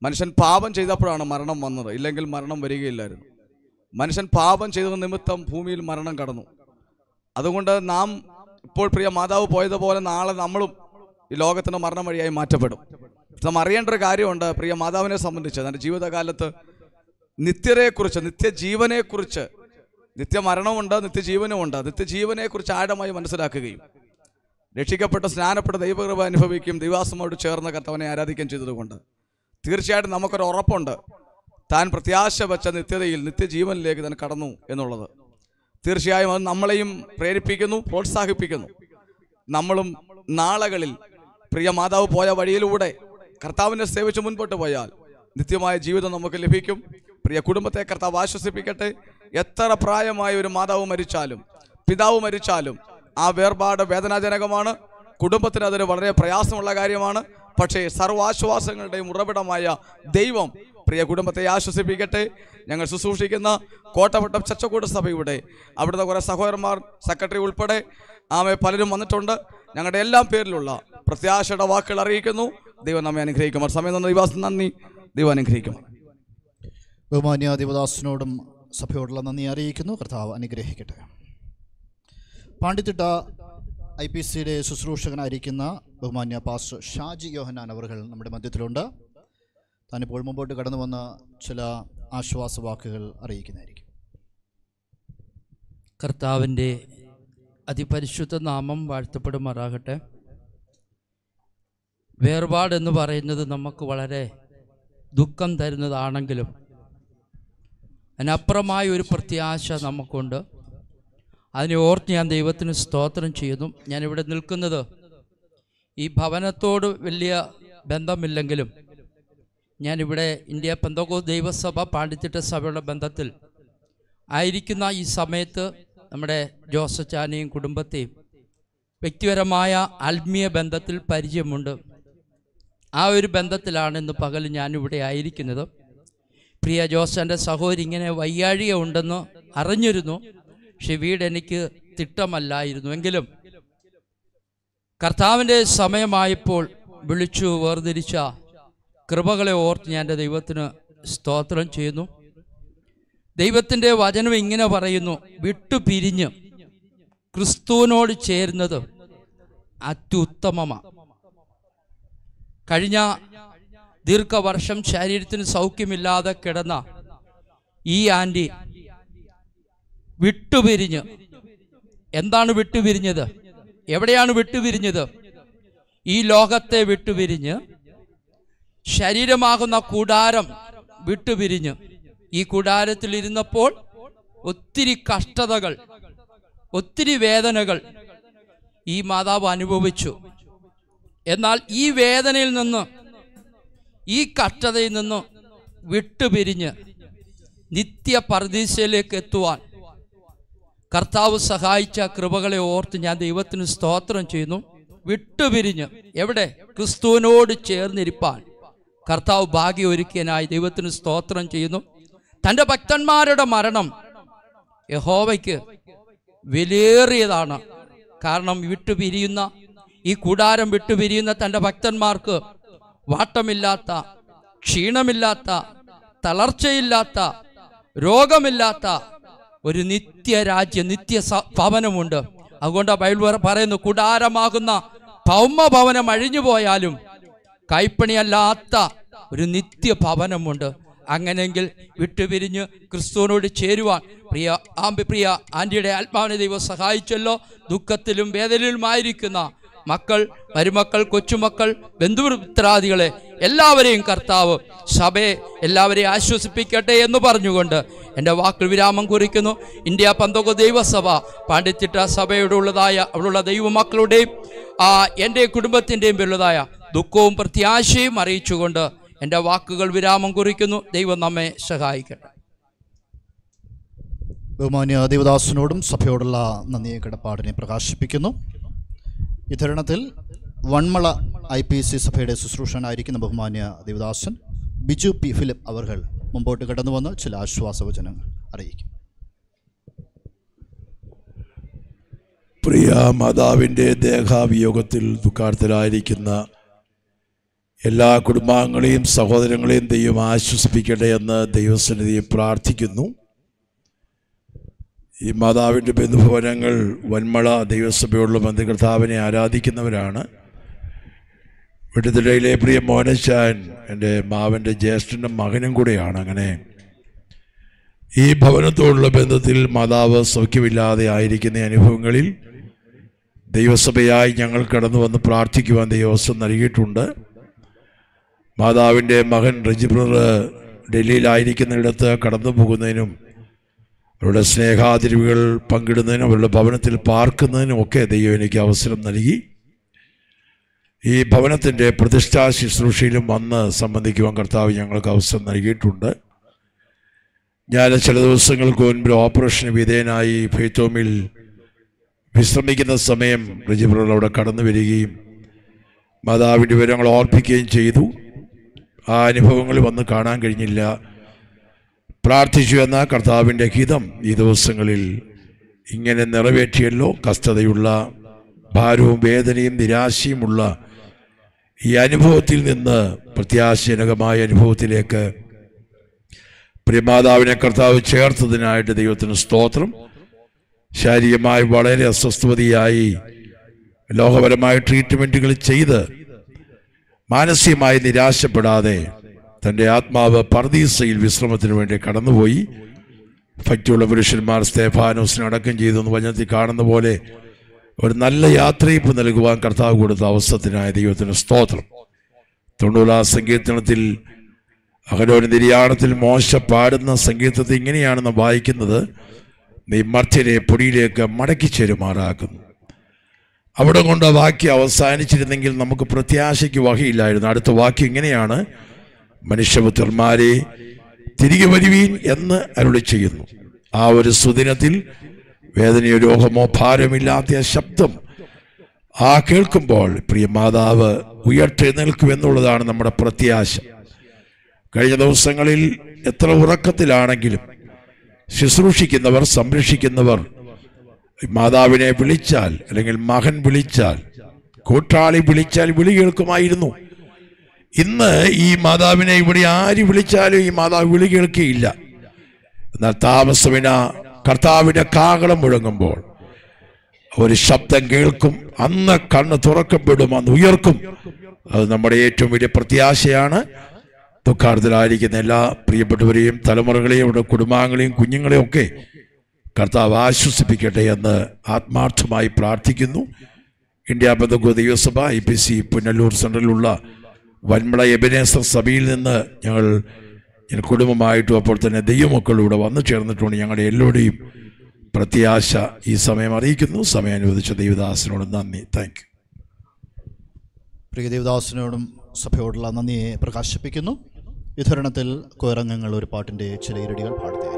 മനുഷ്യൻ പാപം ചെയ്തപ്പോഴാണ് മരണം വന്നത്. ഇല്ലെങ്കിൽ മരണം വരികയില്ലായിരുന്നു. മനുഷ്യൻ പാപം ചെയ്ത നിമിത്തം ഭൂമിയിൽ മരണം കടന്നു. അതുകൊണ്ട് നാം ഇപ്പോൾ പ്രിയ മാതാവ് പോയതുപോലെ നാളെ നമ്മളും ഈ ലോകത്തിന് മരണം വഴിയായി മാറ്റപ്പെടും. നാം അറിയേണ്ട ഒരു കാര്യമുണ്ട് പ്രിയ മാതാവിനെ സംബന്ധിച്ച്. തന്റെ ജീവിതകാലത്ത് നിത്യതയെക്കുറിച്ച് നിത്യജീവനെക്കുറിച്ച്. നിത്യമരണമുണ്ട് നിത്യജീവനുമുണ്ട്. നിത്യജീവനെക്കുറിച്ച് ആഴമായി മനസ്സിലാക്കുകയും രക്ഷിക്കപ്പെട്ട സ്നാനപ്പെട്ട ദൈവകൃപ അനുഭവിക്കുകയും ദൈവാസമോട് ചേർന്ന കർത്തവനെ ആരാധിക്കുകയും ചെയ്തതുകൊണ്ട്. തീർച്ചയായിട്ടും നമുക്കൊരു ഉറപ്പുണ്ട്. താൻ പ്രത്യാശ വെച്ച നിത്യതയിൽ നിത്യജീവനിലേക്ക് തന്നെ കടന്നു എന്നുള്ളത്. തീർച്ചയായും അത് നമ്മളെയും പ്രേരിപ്പിക്കുന്നു പ്രോത്സാഹിപ്പിക്കുന്നു. നമ്മളും നാളകളിൽ പ്രിയ മാതാവ് പോയ വഴിയിലൂടെ കർത്താവിനെ സേവിച്ച് മുൻപോട്ട് പോയാൽ നിത്യമായ ജീവിതം നമുക്ക് ലഭിക്കും. പ്രിയ കുടുംബത്തെ കർത്താവ് ആശ്വസിപ്പിക്കട്ടെ. എത്ര പ്രായമായ ഒരു മാതാവ് മരിച്ചാലും പിതാവ് മരിച്ചാലും ആ വേർപാട് വേദനാജനകമാണ്. കുടുംബത്തിന് അതൊരു വളരെ പ്രയാസമുള്ള കാര്യമാണ്. പക്ഷേ സർവാശ്വാസങ്ങളുടെയും ഉറവിടമായ ദൈവം പ്രിയ കുടുംബത്തെ ആശ്വസിപ്പിക്കട്ടെ. ഞങ്ങൾ ശുശ്രൂഷിക്കുന്ന കോട്ടവട്ടം ചച്ചക്കൂട് സഭയുടെ അവിടുത്തെ കുറേ സഹോദരന്മാർ സെക്രട്ടറി ഉൾപ്പെടെ ആമെ പലരും വന്നിട്ടുണ്ട്. ഞങ്ങളുടെ എല്ലാം പേരിലുള്ള പ്രത്യാശയുടെ വാക്കുകൾ അറിയിക്കുന്നു. ദൈവം നമ്മെ അനുഗ്രഹിക്കുമാർ. സമയം നന്ദി ദിവാസം നന്ദി. ദൈവം അനുഗ്രഹിക്കുമാർ. ബഹുമാന്യ ദേവദാസിനോടും സഭയോടുള്ള നന്ദി അറിയിക്കുന്നു. കർത്താവ് അനുഗ്രഹിക്കട്ടെ. പാണ്ഡിത്തിട്ട ഐ പി സിയുടെ ശുശ്രൂഷകനായിരിക്കുന്ന ബഹുമാന്യ പാസ്റ്റർ ഷാജി യോഹനാൻ അവർ നമ്മുടെ മധ്യത്തിലുണ്ട്. താനിപ്പോൾ മുമ്പോട്ട് കടന്നു വന്ന ചില ആശ്വാസ വാക്കുകൾ അറിയിക്കുന്നതായിരിക്കും. കർത്താവിന്റെ അതിപരിശുദ്ധ നാമം വാഴ്ത്തപ്പെടുമാറാകട്ടെ. വേർപാടെന്ന് പറയുന്നത് നമുക്ക് വളരെ ദുഃഖം തരുന്നതാണെങ്കിലും അതിനപ്പുറമായ ഒരു പ്രത്യാശ നമുക്കുണ്ട്. അതിനെ ഓർത്ത് ഞാൻ ദൈവത്തിന് സ്തോത്രം ചെയ്യുന്നു. ഞാൻ ഇവിടെ നിൽക്കുന്നത് ഈ ഭവനത്തോട് വലിയ ബന്ധമില്ലെങ്കിലും ഞാനിവിടെ ഇന്ത്യ പെന്തകോ ദൈവസഭ പാണ്ഡിത്തിട്ട സഭയുടെ ബന്ധത്തിൽ ആയിരിക്കുന്ന ഈ സമയത്ത് നമ്മുടെ ജോസച്ചാനെയും കുടുംബത്തെയും വ്യക്തിപരമായ ആത്മീയ ബന്ധത്തിൽ പരിചയമുണ്ട്. ആ ഒരു ബന്ധത്തിലാണ് ഇന്ന് പകൽ ഞാനിവിടെ ആയിരിക്കുന്നത്. പ്രിയ ജോസന്റെ സഹോദരി ഇങ്ങനെ വയ്യാഴിക ഉണ്ടെന്ന് അറിഞ്ഞിരുന്നു. പക്ഷെ വീട് എനിക്ക് തിട്ടമല്ലായിരുന്നു. എങ്കിലും കർത്താവിന്റെ സമയമായപ്പോൾ വിളിച്ചു വേർതിരിച്ച കൃപകളെ ഓർത്ത് ഞാൻ എന്റെ ദൈവത്തിന് സ്തോത്രം ചെയ്യുന്നു. ദൈവത്തിന്റെ വചനം ഇങ്ങനെ പറയുന്നു. വിട്ടുപിരിഞ്ഞ് ക്രിസ്തുവിനോട് ചേരുന്നത് അത്യുത്തമമാണ് കഴിഞ്ഞ ദീർഘവർഷം ശരീരത്തിന് സൗഖ്യമില്ലാതെ കിടന്ന ഈ ആന്റി വിട്ടുപിരിഞ്ഞ്. എന്താണ് വിട്ടുപിരിഞ്ഞത്? എവിടെയാണ് വിട്ടുപിരിഞ്ഞത്? ഈ ലോകത്തെ വിട്ടുപിരിഞ്ഞ് ശരീരമാകുന്ന കൂടാരം വിട്ടുപിരിഞ്ഞ്. ഈ കൂടാരത്തിൽ ഇരുന്നപ്പോൾ ഒത്തിരി കഷ്ടതകൾ ഒത്തിരി വേദനകൾ ഈ മാതാവ് അനുഭവിച്ചു. എന്നാൽ ഈ വേദനയിൽ നിന്ന് ഈ കഷ്ടതയിൽ നിന്നും വിട്ടുപിരിഞ്ഞ് നിത്യ പർദീശയിലേക്ക് എത്തുവാൻ കർത്താവ് സഹായിച്ച കൃപകളെ ഓർത്ത് ഞാൻ ദൈവത്തിന് സ്തോത്രം ചെയ്യുന്നു. വിട്ടുപിരിഞ്ഞ് എവിടെ? ക്രിസ്തുവിനോട് ചേർന്നിരിപ്പാൻ കർത്താവ് ഭാഗ്യം ഒരുക്കിയനായി ദൈവത്തിന് സ്തോത്രം ചെയ്യുന്നു. തന്റെ ഭക്തന്മാരുടെ മരണം യഹോവയ്ക്ക് വിലേറിയതാണ് കാരണം വിട്ടുപിരിയുന്ന ഈ കൂടാരം വിട്ടുപിരിയുന്ന തന്റെ ഭക്തന്മാർക്ക് വാട്ടമില്ലാത്ത ക്ഷീണമില്ലാത്ത തളർച്ചയില്ലാത്ത രോഗമില്ലാത്ത ഒരു നിത്യരാജ്യ നിത്യ ഭവനമുണ്ട്. അതുകൊണ്ട് ബൈബിൾ പറ- പറയുന്നു കൂടാരമാകുന്ന ഭൗമഭവനം അഴിഞ്ഞു പോയാലും കൈപ്പണിയല്ലാത്ത ഒരു നിത്യ ഭവനമുണ്ട്. അങ്ങനെയെങ്കിൽ വിട്ടുപിരിഞ്ഞ് ക്രിസ്തുവിനോട് ചേരുവാൻ പ്രിയ ആമ്പി പ്രിയ ആന്റിയുടെ ആത്മാവിനെ ദൈവം സഹായിച്ചല്ലോ. ദുഃഖത്തിലും വേദനയിലുമായിരിക്കുന്ന മക്കൾ മരുമക്കൾ കൊച്ചുമക്കൾ ബന്ധുമിത്രാദികളെ എല്ലാവരെയും കർത്താവ് സഭയെ എല്ലാവരെയും ആശ്വസിപ്പിക്കട്ടെ എന്ന് പറഞ്ഞുകൊണ്ട് എന്റെ വാക്കിൽ വിരാമം കുറിക്കുന്നു. ഇന്ത്യ പന്തക ദൈവസഭ പാണ്ഡിത്തിട്ട സഭയുടെ ഉള്ളതായ അവിടെയുള്ള ദൈവമക്കളുടെയും ആ എന്റെ കുടുംബത്തിന്റെയും ഉള്ളതായ ദുഃഖവും പ്രത്യാശയും അറിയിച്ചുകൊണ്ട് എന്റെ വാക്കുകൾ വിരാമം കുറിക്കുന്നു. ദൈവം നമ്മെ സഹായിക്കട്ടെ. ബഹുമാന്യ ദേവദാസിനോടും സഭയോടുള്ള നന്ദിയെ കടപ്പാടിനെ പ്രകാശിപ്പിക്കുന്നു. ഈ വൺമള ഐ പി സി സഭയുടെ ശുശ്രൂഷനായിരിക്കുന്ന ബഹുമാന്യ ദേവദാസൻ ബിജു പി ഫിലിപ്പ് അവർ മുമ്പോട്ട് കടന്നു വന്ന് ചില ആശ്വാസവചനങ്ങൾ അറിയിക്കും. പ്രിയ മാതാവിന്റെ ദേഹാവിയോഗത്തിൽ ദുഃഖാർത്ഥരായിരിക്കുന്ന എല്ലാ കുടുംബാംഗങ്ങളെയും സഹോദരങ്ങളെയും ദൈവം ആശ്വസിപ്പിക്കട്ടെ എന്ന് ദൈവസന്നിധിയെ പ്രാർത്ഥിക്കുന്നു. ഈ മാതാവിന്റെ ബന്ധുഭവനങ്ങൾ വന്മള ദൈവസഭയുള്ള ബന്ധുകർത്താവിനെ ആരാധിക്കുന്നവരാണ്. വെട്ടുതിടയിലെ പ്രിയ മോനശാൻ എന്റെ മാവന്റെ ജ്യേഷ്ഠന്റെ മകനും കൂടെയാണ് അങ്ങനെ. ഈ ഭവനത്തോടുള്ള ബന്ധത്തിൽ മാതാവ് സൗഖ്യമില്ലാതെ ആയിരിക്കുന്ന അനുഭവങ്ങളിൽ ദൈവസഭയായി ഞങ്ങൾ കടന്നു വന്ന് പ്രാർത്ഥിക്കുവാൻ ദൈവസം നൽകിയിട്ടുണ്ട്. മാതാവിന്റെ മകൻ റജിബ്രർ ഡൽഹിയിലായിരിക്കുന്നിടത്ത് കടന്നു പോകുന്നതിനും അവരുടെ സ്നേഹാതിരിവുകൾ പങ്കിടുന്നതിനും അവരുടെ ഭവനത്തിൽ പാർക്കുന്നതിനും ഒക്കെ ദൈവം എനിക്ക് അവസരം നൽകി. ഈ ഭവനത്തിന്റെ പ്രതിഷ്ഠാ ശുശ്രൂഷയിലും വന്ന് സംബന്ധിക്കുവാൻ കർത്താവ് ഞങ്ങൾക്ക് അവസരം നൽകിയിട്ടുണ്ട്. ഞാൻ ചില ദിവസങ്ങൾക്ക് മുൻപ് ഓപ്പറേഷന് വിധേയനായി ഫെയ്ത്തോമിൽ വിശ്രമിക്കുന്ന സമയം റിജിബ്രോൾ അവിടെ കടന്നു വരികയും മാതാവിന്റെ വിവരങ്ങൾ ഓർപ്പിക്കുകയും ചെയ്തു. ആ അനുഭവങ്ങൾ വന്ന് കാണാൻ കഴിഞ്ഞില്ല. പ്രാർത്ഥിച്ചു എന്ന കർത്താവിന്റെ ഹിതം ഈ ദിവസങ്ങളിൽ ഇങ്ങനെ നിറവേറ്റിയല്ലോ. കസ്തതയുള്ള ഭാരവും വേദനയും നിരാശയുമുള്ള ഈ അനുഭവത്തിൽ നിന്ന് പ്രത്യാശജനകമായ അനുഭവത്തിലേക്ക് പ്രിയമാതാവിനെ കർത്താവ് ചേർത്തതിനായിട്ട് ദൈവത്തിന് സ്തോത്രം. ശാരീരികമായി വളരെ അസ്വസ്ഥതയായി ലോകപരമായ ട്രീറ്റ്മെന്റുകൾ ചെയ്ത് മാനസികമായി നിരാശപ്പെടാതെ തന്റെ ആത്മാവ് പർദീസയിൽ വിശ്രമത്തിന് വേണ്ടി കടന്നുപോയി. ഭക്തിയുള്ള പുരുഷന്മാർ സ്തേഫാനോസിനെ അടക്കം ചെയ്തു എന്ന് വചനത്തിൽ കാണുന്ന പോലെ ഒരു നല്ല യാത്രയിപ്പ് നൽകുവാൻ കർത്താവ് കൊടുത്ത അവസരത്തിനായ ദൈവത്തിന് സ്തോത്രം. തൊണ്ണൂറാം സങ്കീർത്തനത്തിൽ അകലോര നിര്യാണത്തിൽ മോശ പാടുന്ന സംഗീതത്തിൽ ഇങ്ങനെയാണെന്ന് വായിക്കുന്നത്. നീ മർത്യരെ പൊടിയിലേക്ക് മടക്കി ചേരുമാറാക്കുന്നു. അവിടെ കൊണ്ട് വാക്യം അവസാനിച്ചിരുന്നെങ്കിൽ നമുക്ക് പ്രത്യാശയ്ക്ക് വകയില്ലായിരുന്നു. അടുത്ത വാക്യം ഇങ്ങനെയാണ്. മനുഷ്യപുത്രന്മാരെ തിരികെ വരുവീൻ എന്ന് അരുളി ചെയ്യുന്നു ആ ഒരു സുദിനത്തിൽ വേദനയോ രോഗമോ ഭാരമില്ലാത്ത ശബ്ദം ആ കേൾക്കുമ്പോൾ പ്രിയ മാതാവ് ഉയർത്തെഴുന്നേൽക്കും എന്നുള്ളതാണ് നമ്മുടെ പ്രത്യാശ. കഴിഞ്ഞ ദിവസങ്ങളിൽ എത്ര ഉറക്കത്തിലാണെങ്കിലും ശുശ്രൂഷിക്കുന്നവർ സംരക്ഷിക്കുന്നവർ മാതാവിനെ വിളിച്ചാൽ അല്ലെങ്കിൽ മകൻ വിളിച്ചാൽ കൂട്ടാളി വിളിച്ചാൽ വിളി കേൾക്കുമായിരുന്നു. ഇന്ന് ഈ മാതാവിനെ ഇവിടെ ആര് വിളിച്ചാലും ഈ മാതാവ് വിളി കേൾക്കുകയില്ല എന്നാൽ താമസമിന കർത്താവിന്റെ കാകളം മുഴങ്ങുമ്പോൾ ഒരു ശബ്ദം കേൾക്കും അന്ന് കണ്ണ് തുറക്കപ്പെടും അന്ന് ഉയർക്കും. അത് നമ്മുടെ ഏറ്റവും വലിയ പ്രത്യാശയാണ്. ദുഃഖാർത്ഥത്തിലായിരിക്കുന്ന എല്ലാ പ്രിയപ്പെട്ടവരെയും തലമുറകളെയും അവരുടെ കുടുംബാംഗങ്ങളെയും കുഞ്ഞുങ്ങളെയും ഒക്കെ കർത്താവ് ആശ്വസിപ്പിക്കട്ടെ എന്ന് ആത്മാർത്ഥമായി പ്രാർത്ഥിക്കുന്നു. ഇന്ത്യ ബന്ധുക്കോ ദൈവസഭ ഐ പി സി പുനലൂർ സെൻട്രലിലുള്ള വൻമള എബിനേസർ സഭയിൽ നിന്ന് ഞങ്ങൾ കുടുംബമായിട്ടും അപ്പോൾ തന്നെ ദൈവമക്കളിലൂടെ വന്നു ചേർന്നിട്ടുണ്ട്. ഞങ്ങളുടെ എല്ലാവരുടെയും പ്രത്യാശ ഈ സമയം അറിയിക്കുന്നു. സമയം അനുവദിച്ച ദൈവദാസനോട് നന്ദി. താങ്ക് പ്രിയ ദേവദാസിനോടും സഭയോടുള്ള നന്ദിയെ പ്രകാശിപ്പിക്കുന്നു. വിതരണത്തിൽ കോരംഗങ്ങൾ ഒരു പാട്ടിന്റെ ചില ഇരടികൾ പാടുന്നതായിരിക്കും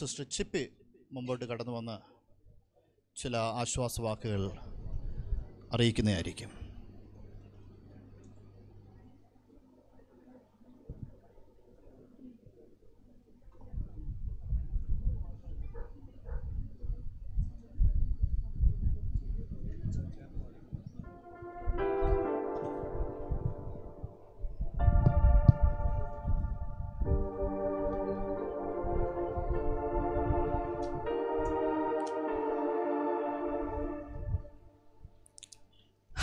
സിസ്റ്റർ ചിപ്പി മുമ്പോട്ട് കടന്നു വന്ന് ചില ആശ്വാസവാക്കുകൾ അറിയിക്കുന്നതായിരിക്കും.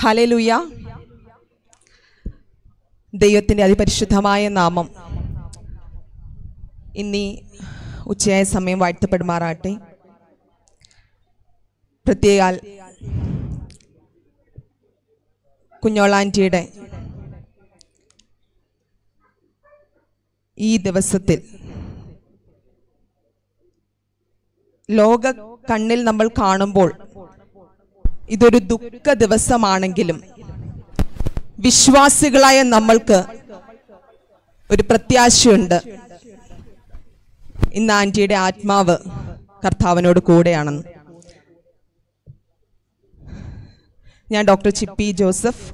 ഹലലുയ. ദൈവത്തിന്റെ അതിപരിശുദ്ധമായ നാമം ഇന്നീ ഉച്ചയായ സമയം വാഴ്ത്തപ്പെടുമാറാട്ടെ പ്രത്യേകാൽ കുഞ്ഞോളാന്റിയുടെ ഈ ദിവസത്തിൽ ലോക കണ്ണിൽ നമ്മൾ കാണുമ്പോൾ ഇതൊരു ദുഃഖ ദിവസമാണെങ്കിലും വിശ്വാസികളായ നമ്മൾക്ക് ഒരു പ്രത്യാശയുണ്ട്. ഇന്ന് ആന്റിയുടെ ആത്മാവ് കർത്താവിനോട് കൂടെയാണെന്ന്. ഞാൻ ഡോക്ടർ ചിപ്പി ജോസഫ്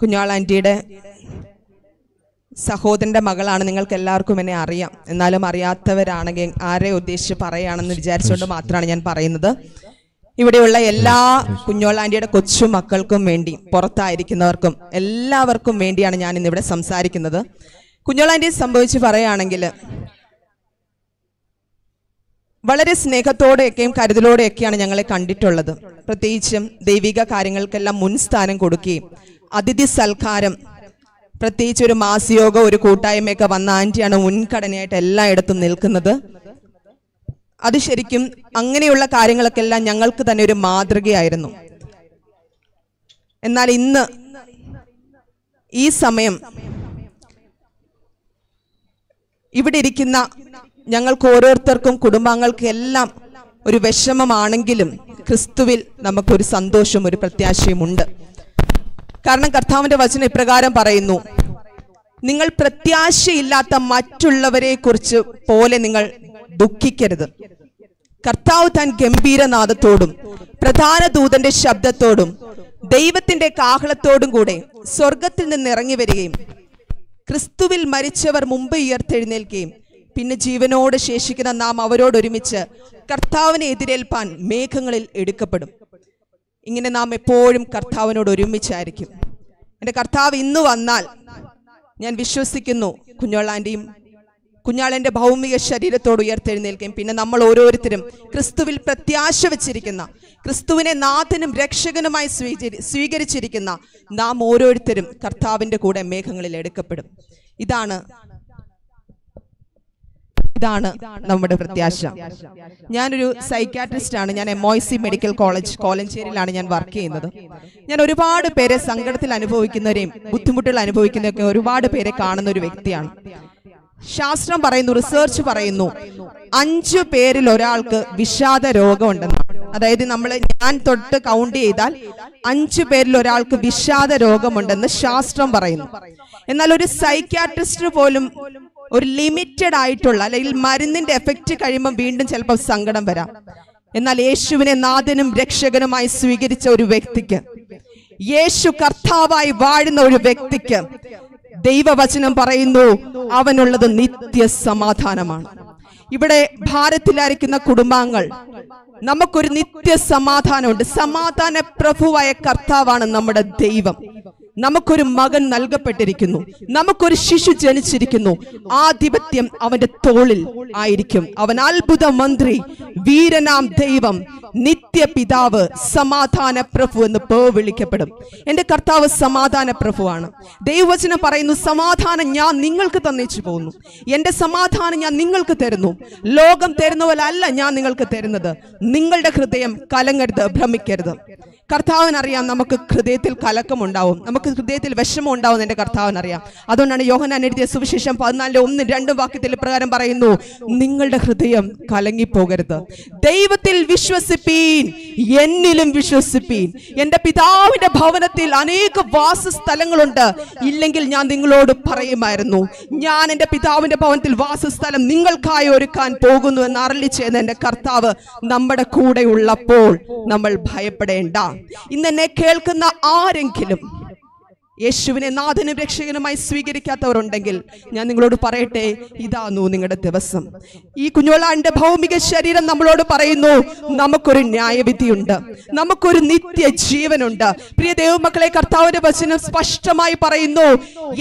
കുഞ്ഞാൾ ആന്റിയുടെ സഹോദരന്റെ മകളാണ്. നിങ്ങൾക്ക് എല്ലാവർക്കും എന്നെ അറിയാം. എന്നാലും അറിയാത്തവരാണെങ്കിൽ ആരെ ഉദ്ദേശിച്ച് പറയുകയാണെന്ന് വിചാരിച്ചുകൊണ്ട് മാത്രമാണ് ഞാൻ പറയുന്നത്. ഇവിടെയുള്ള എല്ലാ കുഞ്ഞോളാന്റിയുടെ കൊച്ചു മക്കൾക്കും വേണ്ടി പുറത്തായിരിക്കുന്നവർക്കും എല്ലാവർക്കും വേണ്ടിയാണ് ഞാൻ ഇന്നിവിടെ സംസാരിക്കുന്നത്. കുഞ്ഞോളാന്റിയെ സംഭവിച്ച് പറയുകയാണെങ്കിൽ വളരെ സ്നേഹത്തോടെയൊക്കെയും കരുതലോടെയൊക്കെയാണ് ഞങ്ങളെ കണ്ടിട്ടുള്ളത്. പ്രത്യേകിച്ചും ദൈവിക കാര്യങ്ങൾക്കെല്ലാം മുൻസ്ഥാനം കൊടുക്കുകയും അതിഥി സൽക്കാരം പ്രത്യേകിച്ച് ഒരു മാസയോഗ ഒരു കൂട്ടായ്മയൊക്കെ വന്ന ആന്റിയാണ് മുൻഘടനയായിട്ട് എല്ലായിടത്തും നിൽക്കുന്നത്. അത് ശരിക്കും അങ്ങനെയുള്ള കാര്യങ്ങളൊക്കെ എല്ലാം ഞങ്ങൾക്ക് തന്നെ ഒരു മാതൃകയായിരുന്നു. എന്നാൽ ഇന്ന് ഈ സമയം ഇവിടെ ഇരിക്കുന്ന ഞങ്ങൾക്ക് ഓരോരുത്തർക്കും കുടുംബാംഗങ്ങൾക്ക് എല്ലാം ഒരു വിഷമമാണെങ്കിലും ക്രിസ്തുവിൽ നമുക്കൊരു സന്തോഷവും ഒരു പ്രത്യാശയുമുണ്ട് കാരണം കർത്താവിന്റെ വചനം ഇപ്രകാരം പറയുന്നു നിങ്ങൾ പ്രത്യാശയില്ലാത്ത മറ്റുള്ളവരെ കുറിച്ച് പോലെ നിങ്ങൾ ദുഃഖിക്കരുത്. കർത്താവ് താൻ ഗംഭീരനാഥത്തോടും പ്രധാന ദൂതന്റെ ശബ്ദത്തോടും ദൈവത്തിന്റെ കാഹളത്തോടും കൂടെ സ്വർഗത്തിൽ നിന്ന് ഇറങ്ങി വരികയും ക്രിസ്തുവിൽ മരിച്ചവർ മുമ്പ് ഉയർത്തെഴുന്നേൽക്കുകയും പിന്നെ ജീവനോട് ശേഷിക്കുന്ന നാം അവരോടൊരുമിച്ച് കർത്താവിനെ എതിരേൽപ്പാൻ മേഘങ്ങളിൽ എടുക്കപ്പെടും. ഇങ്ങനെ നാം എപ്പോഴും കർത്താവിനോട് ഒരുമിച്ചായിരിക്കും. എന്റെ കർത്താവ് ഇന്ന് വന്നാൽ ഞാൻ വിശ്വസിക്കുന്നു കുഞ്ഞോളാന്റെയും കുഞ്ഞാളന്റെ ഭൗമിക ശരീരത്തോട് ഉയർത്തെഴുന്നേൽക്കുകയും. പിന്നെ നമ്മൾ ഓരോരുത്തരും ക്രിസ്തുവിൽ പ്രത്യാശ വെച്ചിരിക്കുന്ന ക്രിസ്തുവിനെ നാഥനും രക്ഷകനുമായി സ്വീകരി സ്വീകരിച്ചിരിക്കുന്ന നാം ഓരോരുത്തരും കർത്താവിന്റെ കൂടെ മേഘങ്ങളിൽ എടുക്കപ്പെടും. ഇതാണ് ഇതാണ് നമ്മുടെ പ്രത്യാശ. ഞാനൊരു സൈക്കാട്രിസ്റ്റ് ആണ് ഞാൻ M O C medical college കോലഞ്ചേരിയിലാണ് ഞാൻ വർക്ക് ചെയ്യുന്നത്. ഞാൻ ഒരുപാട് പേരെ സങ്കടത്തിൽ അനുഭവിക്കുന്നവരെയും ബുദ്ധിമുട്ടുകൾ അനുഭവിക്കുന്നവരൊക്കെ ഒരുപാട് പേരെ കാണുന്ന ഒരു വ്യക്തിയാണ്. ശാസ്ത്രം പറയുന്നു റിസർച്ച് പറയുന്നു. അഞ്ചു പേരിൽ ഒരാൾക്ക് വിഷാദ രോഗമുണ്ടെന്ന്. അതായത് നമ്മൾ ഞാൻ തൊട്ട് കൗണ്ട് ചെയ്താൽ അഞ്ചു പേരിൽ ഒരാൾക്ക് വിഷാദ രോഗമുണ്ടെന്ന് ശാസ്ത്രം പറയുന്നു. എന്നാൽ ഒരു സൈക്യാട്രിസ്റ്റ് പോലും ഒരു ലിമിറ്റഡ് ആയിട്ടുള്ള അല്ലെങ്കിൽ മരുന്നിന്റെ എഫക്റ്റ് കഴിയുമ്പോൾ വീണ്ടും ചിലപ്പോൾ സങ്കടം വരാം. എന്നാൽ യേശുവിനെ നാഥനും രക്ഷകനുമായി സ്വീകരിച്ച ഒരു വ്യക്തിക്ക് യേശു കർത്താവായി വാഴുന്ന ഒരു വ്യക്തിക്ക് ദൈവവചനം പറയുന്നു അവനുള്ളത് നിത്യ സമാധാനമാണ് ഇവിടെ ഭാരത്തിലായിരിക്കുന്ന കുടുംബാംഗങ്ങൾ നമുക്കൊരു നിത്യ സമാധാനമുണ്ട് സമാധാന പ്രഭുവായ കർത്താവാണ് നമ്മുടെ ദൈവം. നമുക്കൊരു മകൻ നൽകപ്പെട്ടിരിക്കുന്നു. നമുക്കൊരു ശിശു ജനിച്ചിരിക്കുന്നു. ആധിപത്യം അവന്റെ തോളിൽ ആയിരിക്കും. അവൻ അത്ഭുത മന്ത്രി വീരനാം ദൈവം നിത്യപിതാവ് സമാധാന പ്രഭു എന്ന് പേ വിളിക്കപ്പെടും. എന്റെ കർത്താവ് സമാധാന പ്രഭുവാണ്. ദൈവവചനം പറയുന്നു സമാധാനം ഞാൻ നിങ്ങൾക്ക് തന്നേച്ചു പോകുന്നു. എന്റെ സമാധാനം ഞാൻ നിങ്ങൾക്ക് തരുന്നു. ലോകം തരുന്ന പോലെ അല്ല ഞാൻ നിങ്ങൾക്ക് തരുന്നത്. നിങ്ങളുടെ ഹൃദയം കലങ്ങരുത് ഭ്രമിക്കരുത്. കർത്താവിനറിയാം നമുക്ക് ഹൃദയത്തിൽ കലക്കമുണ്ടാവും. നമുക്ക് ഹൃദയത്തിൽ വിഷമം ഉണ്ടാവും എന്റെ കർത്താവിനറിയാം. അതുകൊണ്ടാണ് യോഹനാൻ എഴുതിയ സുവിശേഷം പതിനാലിലെ ഒന്നും രണ്ടും വാക്യത്തിൽ പ്രകാരം പറയുന്നു നിങ്ങളുടെ ഹൃദയം കലങ്ങിപ്പോകരുത്. ദൈവത്തിൽ വിശ്വസിപ്പീൻ എന്നിലും വിശ്വസിപ്പീൻ. എന്റെ പിതാവിന്റെ ഭവനത്തിൽ അനേക വാസസ്ഥലങ്ങളുണ്ട്. ഇല്ലെങ്കിൽ ഞാൻ നിങ്ങളോട് പറയുമായിരുന്നു ഞാൻ എന്റെ പിതാവിന്റെ ഭവനത്തിൽ വാസസ്ഥലം നിങ്ങൾക്കായി ഒരുക്കാൻ പോകുന്നു എന്ന് അരളി ചെയ്യുന്ന എന്റെ കർത്താവ് നമ്മുടെ കൂടെ ഉള്ളപ്പോൾ നമ്മൾ ഭയപ്പെടേണ്ട. ഇന്ന് എന്നെ കേൾക്കുന്ന ആരെങ്കിലും യേശുവിനെ നാഥനും രക്ഷകനുമായി സ്വീകരിക്കാത്തവരുണ്ടെങ്കിൽ ഞാൻ നിങ്ങളോട് പറയട്ടെ ഇതാന്നു നിങ്ങളുടെ ദിവസം. ഈ കുഞ്ഞോളാന്റെ ഭൗമിക ശരീരം നമ്മളോട് പറയുന്നു നമുക്കൊരു ന്യായവിധിയുണ്ട് നമുക്കൊരു നിത്യ ജീവനുണ്ട് പ്രിയ ദൈവമക്കളെ കർത്താവിന്റെ വചനം സ്പഷ്ടമായി പറയുന്നു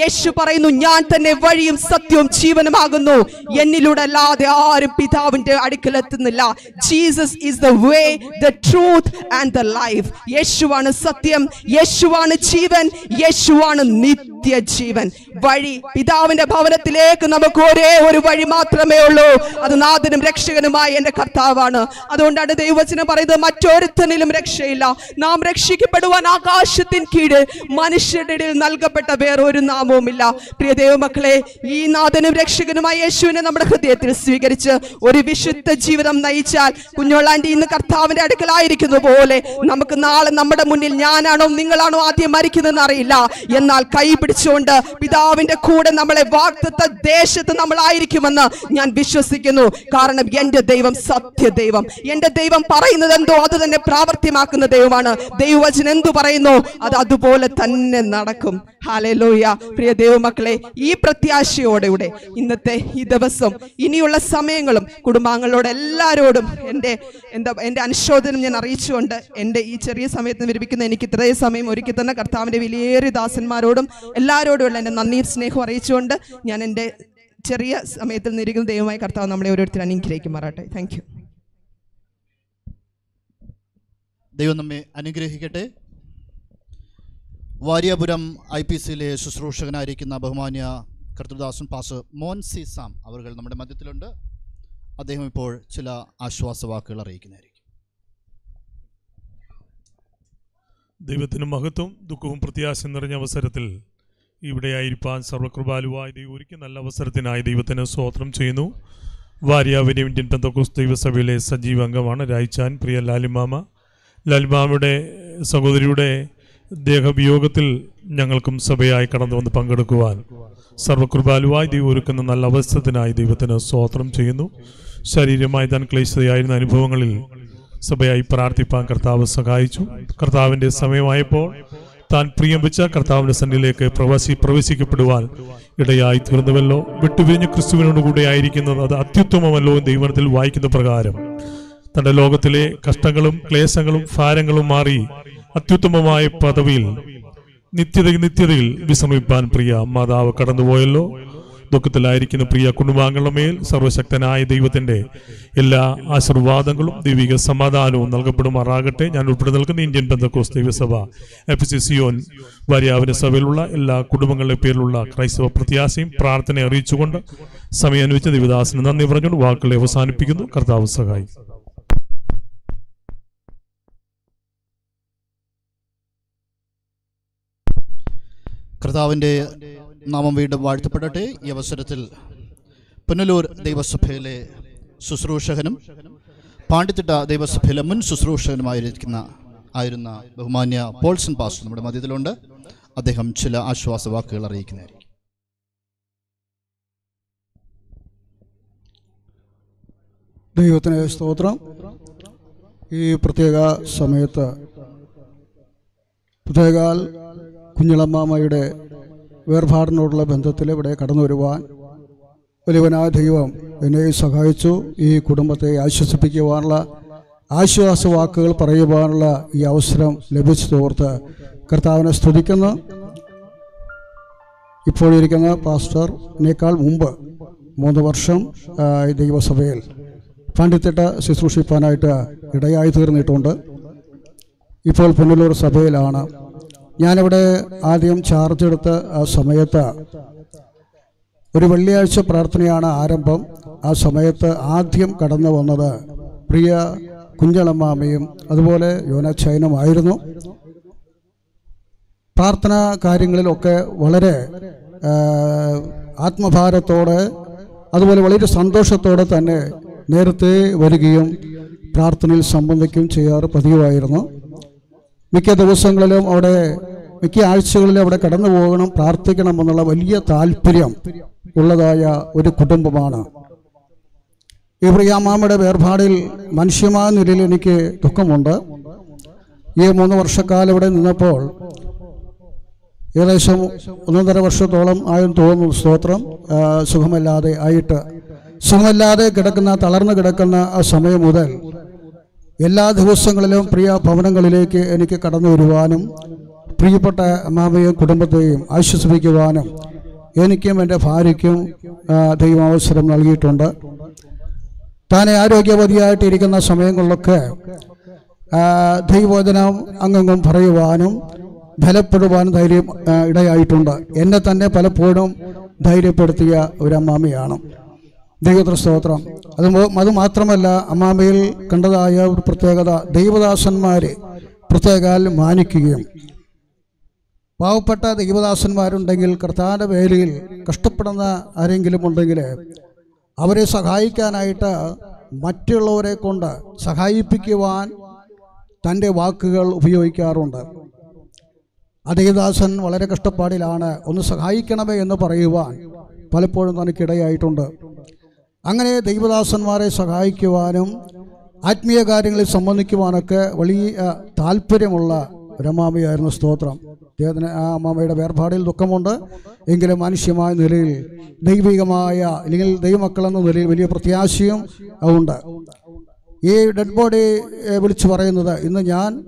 യേശു പറയുന്നു ഞാൻ തന്നെ വഴിയും സത്യവും ജീവനുമാകുന്നു എന്നിലൂടെ അല്ലാതെ ആരും പിതാവിന്റെ അടുക്കലെത്തുന്നില്ല. Jesus is the way the truth and the life യേശുവാണ് സത്യം യേശുവാണ് ജീവൻ യേശുവാണ് നിത്യജീവൻ. വഴി പിതാവിന്റെ ഭവനത്തിലേക്ക് നമുക്ക് ഒരേ ഒരു വഴി മാത്രമേ ഉള്ളൂ. അത് നാഥനും രക്ഷകനുമായ എന്റെ കർത്താവാണ്. അതുകൊണ്ടാണ് ദൈവചനം പറയുന്നത് മറ്റൊരുത്തനിലും രക്ഷയില്ല. നാം രക്ഷിക്കപ്പെടുവാൻ ആകാശത്തിൻ കീഴ് മനുഷ്യരുടെ ഇടയിൽ നൽകപ്പെട്ട വേറൊരു നാമവുമില്ല പ്രിയ ദൈവമക്കളെ ഈ നാഥനും രക്ഷകനുമായ യേശുവിനെ നമ്മുടെ ഹൃദയത്തിൽ സ്വീകരിച്ച് ഒരു വിശുദ്ധ ജീവിതം നയിച്ചാൽ കുഞ്ഞോളാന്റെ ഇന്ന് കർത്താവിന്റെ അടുക്കലായിരിക്കുന്ന പോലെ നമുക്ക് നാളെ നമ്മുടെ മുന്നിൽ ഞാനാണോ നിങ്ങളാണോ ആദ്യം മരിക്കുന്നതെന്ന് അറിയില്ല. എന്നാൽ കൈ പിടിച്ചുകൊണ്ട് പിതാവിന്റെ കൂടെ നമ്മളെ വാക്തത്വ ദേശത്ത് നമ്മളായിരിക്കുമെന്ന് ഞാൻ വിശ്വസിക്കുന്നു. കാരണം എന്റെ ദൈവം സത്യ ദൈവം എന്റെ ദൈവം പറയുന്നത് എന്തോ അത് തന്നെ പ്രാവർത്തിയമാക്കുന്ന ദൈവമാണ്. ദൈവവചനം എന്തു പറയുന്നു? അത് അതുപോലെ തന്നെ നടക്കും. ഹാലലോയ പ്രിയ ദൈവമക്കളെ ഈ പ്രത്യാശയോടെ ഇന്നത്തെ ഈ ദിവസം ഇനിയുള്ള സമയങ്ങളും കുടുംബാംഗങ്ങളോട് എല്ലാവരോടും എന്റെ എന്താ എന്റെ അനുശോചനം ഞാൻ അറിയിച്ചുകൊണ്ട് എന്റെ ഈ ചെറിയ സമയത്ത് വിരമിക്കുന്ന എനിക്ക് ഇത്രയും സമയം ഒരുക്കി തന്ന കർത്താവിന്റെ വിലയേറിയ ദാസന്മാരോടും എല്ലാവരോടുമുള്ള എന്റെ നന്ദി സ്നേഹം അറിയിച്ചുകൊണ്ട് ഞാൻ എന്റെ ചെറിയ സമയത്തിൽ നിന്നിരിക്കുന്ന ദൈവമായ കർത്താവ് നമ്മളെ ഓരോരുത്തരും അനുഗ്രഹിക്കുമാറാട്ടെ താങ്ക് യു ദൈവം നമ്മെ അനുഗ്രഹിക്കട്ടെ. വാര്യാപുരം ഐ പി സിയിലെ ശുശ്രൂഷകനായിരിക്കുന്ന ബഹുമാന്യ കർത്തൃദാസൻ പാസ് മോൻ സി സാം അവർ നമ്മുടെ മധ്യത്തിലുണ്ട്. അദ്ദേഹം ഇപ്പോൾ ചില ആശ്വാസവാക്കുകൾ അറിയിക്കുന്നതായിരിക്കും. ദൈവത്തിന് മഹത്വം ദുഃഖവും പ്രത്യാശയും നിറഞ്ഞ അവസരത്തിൽ ഇവിടെയായിരിക്കാൻ സർവകൃപാലുവായ ദൈവം ഒരിക്കൽ നല്ല അവസരത്തിനായി ദൈവത്തിന് സ്തോത്രം ചെയ്യുന്നു. വാര്യാവിനെ ഇന്ത്യൻ പെന്തക്കോസ് ദൈവസഭയിലെ സജീവ അംഗമാണ് രായ്ചാൻ പ്രിയ ലാലിമാമ. ലാലിമാമയുടെ സഹോദരിയുടെ ദേഹവിയോഗത്തിൽ ഞങ്ങൾക്കും സഭയായി കടന്നു വന്ന് പങ്കെടുക്കുവാൻ സർവകൃപാലുവായി ദൈവം ഒരുക്കുന്ന നല്ല അവസരത്തിനായി ദൈവത്തിന് സ്തോത്രം ചെയ്യുന്നു. ശരീരമായി താൻ ക്ലേശതയായിരുന്ന അനുഭവങ്ങളിൽ സഭയായി പ്രാർത്ഥിപ്പാൻ കർത്താവ് സഹായിച്ചു. കർത്താവിന്റെ സമയമായപ്പോൾ താൻ പ്രിയം വെച്ച കർത്താവിന്റെ സന്നിധിയിലേക്ക് പ്രവാസി പ്രവേശിക്കപ്പെടുവാൻ ഇടയായി തീർന്നുവല്ലോ. വിട്ടുപിരിഞ്ഞ് ക്രിസ്തുവിനോട് കൂടെ ആയിരിക്കുന്നത് അത് അത്യുത്തമമല്ലോ എന്ന് ദൈവത്തിൽ വായിക്കുന്ന പ്രകാരം. തന്റെ ലോകത്തിലെ കഷ്ടങ്ങളും ക്ലേശങ്ങളും ഭാരങ്ങളും മാറി അത്യുത്തമമായ പദവിയിൽ നിത്യത നിത്യതയിൽ വിശ്രമിപ്പാൻ പ്രിയ മാതാവ് കടന്നുപോയല്ലോ. ദുഃഖത്തിലായിരിക്കുന്ന പ്രിയ കുടുംബാംഗങ്ങളുടെ മേൽ സർവശക്തനായ ദൈവത്തിന്റെ എല്ലാ ആശീർവാദങ്ങളും ദൈവിക സമാധാനവും നൽകപ്പെടുമാറാകട്ടെ. ഞാൻ ഉൾപ്പെടെ നിൽക്കുന്ന ഇന്ത്യൻ ബന്ധക്കോസ് ദൈവസഭ എഫ് സി സിയോൻ ഭാര്യാവിന സഭയിലുള്ള എല്ലാ കുടുംബങ്ങളുടെ പേരിലുള്ള ക്രൈസ്തവ പ്രത്യാശയും പ്രാർത്ഥന അറിയിച്ചുകൊണ്ട് സമയം അനുവദിച്ച ദൈവദാസന് നന്ദി പറഞ്ഞുകൊണ്ട് വാക്കുകളെ അവസാനിപ്പിക്കുന്നു. കർത്താവ് സഹായി. കർത്താവിന്റെ നാമം വീണ്ടും വാഴ്ത്തപ്പെടട്ടെ ഈ അവസരത്തിൽ പുനലൂർ ദൈവസഭയിലെ ശുശ്രൂഷകനും പാണ്ഡിത്തിട്ട ദൈവസഭയിലെ മുൻ ശുശ്രൂഷകനുമായിരിക്കുന്ന ആയിരുന്ന ബഹുമാന്യ പോൾസൺ പാസ്റ്റർ നമ്മുടെ മധ്യത്തിലുണ്ട്. അദ്ദേഹം ചില ആശ്വാസ വാക്കുകൾ അറിയിക്കുന്നതായിരിക്കും. ദൈവത്തിന് സ്തോത്രം. ഈ പ്രത്യേക സമയത്ത് പ്രത്യേകാൽ കുഞ്ഞിളമ്മാമയുടെ വേർപാടിനോടുള്ള ബന്ധത്തിൽ ഇവിടെ കടന്നു വരുവാൻ വലിയവനായ ദൈവം എന്നെ സഹായിച്ചു. ഈ കുടുംബത്തെ ആശ്വസിപ്പിക്കുവാനുള്ള ആശ്വാസ വാക്കുകൾ പറയുവാനുള്ള ഈ അവസരം ലഭിച്ചു തോർത്ത് കർത്താവിനെ സ്തുതിക്കുന്നു. ഇപ്പോഴിരിക്കുന്ന പാസ്റ്ററിനേക്കാൾ മുമ്പ് മൂന്ന് വർഷം ദൈവസഭയിൽ പണ്ടിത്തിട്ട ശുശ്രൂഷിപ്പാനായിട്ട് ഇടയായി തീർന്നിട്ടുണ്ട്. ഇപ്പോൾ പുനലൂർ സഭയിലാണ് ഞാനിവിടെ ആദ്യം ചാർജ് എടുത്ത ആ സമയത്ത് ഒരു വെള്ളിയാഴ്ച പ്രാർത്ഥനയാണ് ആരംഭം. ആ സമയത്ത് ആദ്യം കടന്നു വന്നത് പ്രിയ കുഞ്ഞളമ്മാമയും അതുപോലെ യോനച്ചയനുമായിരുന്നു പ്രാർത്ഥനാ കാര്യങ്ങളിലൊക്കെ വളരെ ആത്മഭാരത്തോടെ അതുപോലെ വളരെ സന്തോഷത്തോടെ തന്നെ നേരത്തെ വരികയും പ്രാർത്ഥനയിൽ സംബന്ധിക്കുകയും ചെയ്യാറ് പതിവായിരുന്നു. മിക്ക ദിവസങ്ങളിലും അവിടെ മിക്ക ആഴ്ചകളിലും അവിടെ കടന്നു പോകണം പ്രാർത്ഥിക്കണം എന്നുള്ള വലിയ താല്പര്യം ഉള്ളതായ ഒരു കുടുംബമാണ്. ഈ പ്രിയാമാമയുടെ വേർപാടിൽ മനുഷ്യമായ നിലയിൽ എനിക്ക് ദുഃഖമുണ്ട്. ഈ മൂന്ന് വർഷക്കാലം ഇവിടെ നിന്നപ്പോൾ ഏകദേശം ഒന്നൊന്നര വർഷത്തോളം ആയെന്ന് തോന്നുന്നു സ്തോത്രം. സുഖമല്ലാതെ ആയിട്ട്. സുഖമല്ലാതെ കിടക്കുന്ന തളർന്നു കിടക്കുന്ന ആ സമയം മുതൽ എല്ലാ ദിവസങ്ങളിലും പ്രിയ ഭവനങ്ങളിലേക്ക് എനിക്ക് കടന്നു വരുവാനും പ്രിയപ്പെട്ട മാമയും കുടുംബത്തെയും ആശ്വസിപ്പിക്കുവാനും എനിക്കും എന്റെ ഭാര്യയ്ക്കും ദൈവം അവസരം നൽകിയിട്ടുണ്ട്. താനെ ആരോഗ്യവതിയായിട്ടിരിക്കുന്ന സമയങ്ങളിലൊക്കെ ആ, ദൈവവചനം അങ്ങും പറയുവാനും ബലപ്പെടുവാനും ധൈര്യം ഇടയായിട്ടുണ്ട്. എന്നെ തന്നെ പലപ്പോഴും ധൈര്യപ്പെടുത്തിയ ഒരു ദൈവത്ര സ്തോത്രം അത് അത് മാത്രമല്ല അമ്മാമയിൽ കണ്ടതായ ഒരു പ്രത്യേകത ദൈവദാസന്മാരെ പ്രത്യേകാൽ മാനിക്കുകയും. പാവപ്പെട്ട ദൈവദാസന്മാരുണ്ടെങ്കിൽ കർത്താന്റെ വേലയിൽ കഷ്ടപ്പെടുന്ന ആരെങ്കിലും ഉണ്ടെങ്കിൽ അവരെ സഹായിക്കാനായിട്ട് മറ്റുള്ളവരെ കൊണ്ട് സഹായിപ്പിക്കുവാൻ തന്റെ വാക്കുകൾ ഉപയോഗിക്കാറുണ്ട്. ആ വളരെ കഷ്ടപ്പാടിലാണ് ഒന്ന് സഹായിക്കണമേ എന്ന് പറയുവാൻ പലപ്പോഴും തനിക്കിടയായിട്ടുണ്ട്. അങ്ങനെ ദൈവദാസന്മാരെ സഹായിക്കുവാനും ആത്മീയ കാര്യങ്ങളിൽ സംബന്ധിക്കുവാനൊക്കെ വലിയ താല്പര്യമുള്ള ഒരമ്മാമയായിരുന്നു സ്തോത്രം. അദ്ദേഹത്തിന് ആ അമ്മാമയുടെ വേർപാടിൽ ദുഃഖമുണ്ട്. എങ്കിലും മനുഷ്യമായ നിലയിൽ ദൈവികമായ അല്ലെങ്കിൽ ദൈവമക്കളെന്ന നിലയിൽ വലിയ പ്രത്യാശയും ഉണ്ട് ഈ ഡെഡ് ബോഡി വിളിച്ചു പറയുന്നത് ഇന്ന് ഞാൻ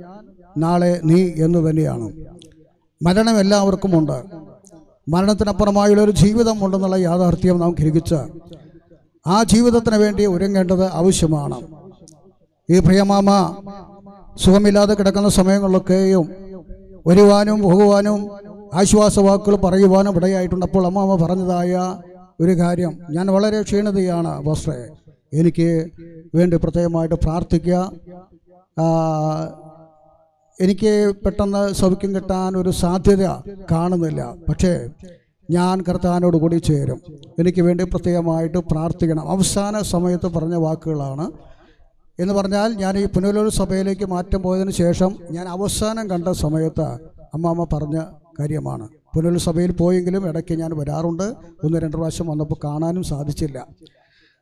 നാളെ നീ എന്ന് തന്നെയാണ്. മരണം എല്ലാവർക്കും ഉണ്ട് മരണത്തിനപ്പുറമായുള്ള ഒരു ജീവിതം ഉണ്ടെന്നുള്ള യാഥാർത്ഥ്യം നാം ഗ്രഹിച്ച് ആ ജീവിതത്തിന് വേണ്ടി ഒരുങ്ങേണ്ടത് ആവശ്യമാണ്. ഈ പ്രിയമാമ സുഖമില്ലാതെ കിടക്കുന്ന സമയങ്ങളിലൊക്കെയും വരുവാനും പോകുവാനും ആശ്വാസവാക്കുകൾ പറയുവാനും ഇടയായിട്ടുണ്ട് അപ്പോൾ അമ്മാമ പറഞ്ഞതായ ഒരു കാര്യം. ഞാൻ വളരെ ക്ഷീണതയാണ് ബോസ്റ്റേ എനിക്ക് വേണ്ടി പ്രത്യേകമായിട്ട് പ്രാർത്ഥിക്കുക. എനിക്ക് പെട്ടെന്ന് സൗഖ്യം കിട്ടാൻ ഒരു സാധ്യത കാണുന്നില്ല. പക്ഷേ ഞാൻ കർത്താനോട് കൂടി ചേരും. എനിക്ക് വേണ്ടി പ്രത്യേകമായിട്ട് പ്രാർത്ഥിക്കണം. അവസാന സമയത്ത് പറഞ്ഞ വാക്കുകളാണ്. എന്ന് പറഞ്ഞാൽ ഞാൻ ഈ പുനലൂർ സഭയിലേക്ക് മാറ്റം പോയതിന് ശേഷം ഞാൻ അവസാനം കണ്ട സമയത്ത് അമ്മാമ്മ പറഞ്ഞ കാര്യമാണ്. പുനലൂർ സഭയിൽ പോയെങ്കിലും ഇടയ്ക്ക് ഞാൻ വരാറുണ്ട്. ഒന്ന് രണ്ട് പ്രാവശ്യം വന്നപ്പോൾ കാണാനും സാധിച്ചില്ല.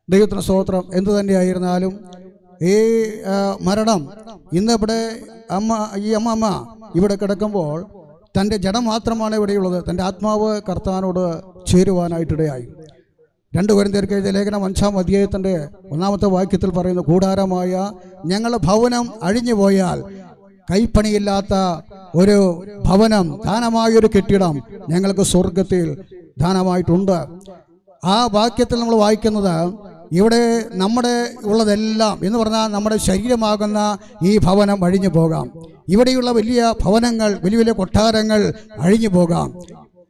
ദൈവത്തിന് സ്തോത്രം എന്തു തന്നെയായിരുന്നാലും ഈ മരണം ഇന്നിവിടെ അമ്മ ഈ അമ്മമ്മ ഇവിടെ കിടക്കുമ്പോൾ തന്റെ ജഡം മാത്രമാണ് ഇവിടെയുള്ളത്. തന്റെ ആത്മാവ് കർത്താനോട് ചേരുവാനായിട്ടിടയായി. രണ്ട് പേരും എഴുതിയ ലേഖനം അഞ്ചാം അധ്യായത്തിന്റെ ഒന്നാമത്തെ വാക്യത്തിൽ പറയുന്നു കൂടാരമായ ഞങ്ങളുടെ ഭവനം അഴിഞ്ഞു പോയാൽ കൈപ്പണിയില്ലാത്ത ഒരു ഭവനം ദാനമായൊരു കെട്ടിടം ഞങ്ങൾക്ക് സ്വർഗത്തിൽ ദാനമായിട്ടുണ്ട്. ആ വാക്യത്തിൽ നമ്മൾ വായിക്കുന്നത് ഇവിടെ നമ്മുടെ ഉള്ളതെല്ലാം എന്ന് പറഞ്ഞാൽ നമ്മുടെ ശരീരമാകുന്ന ഈ ഭവനം അഴിഞ്ഞു പോകാം. ഇവിടെയുള്ള വലിയ ഭവനങ്ങൾ വലിയ വലിയ കൊട്ടാരങ്ങൾ അഴിഞ്ഞു പോകാം.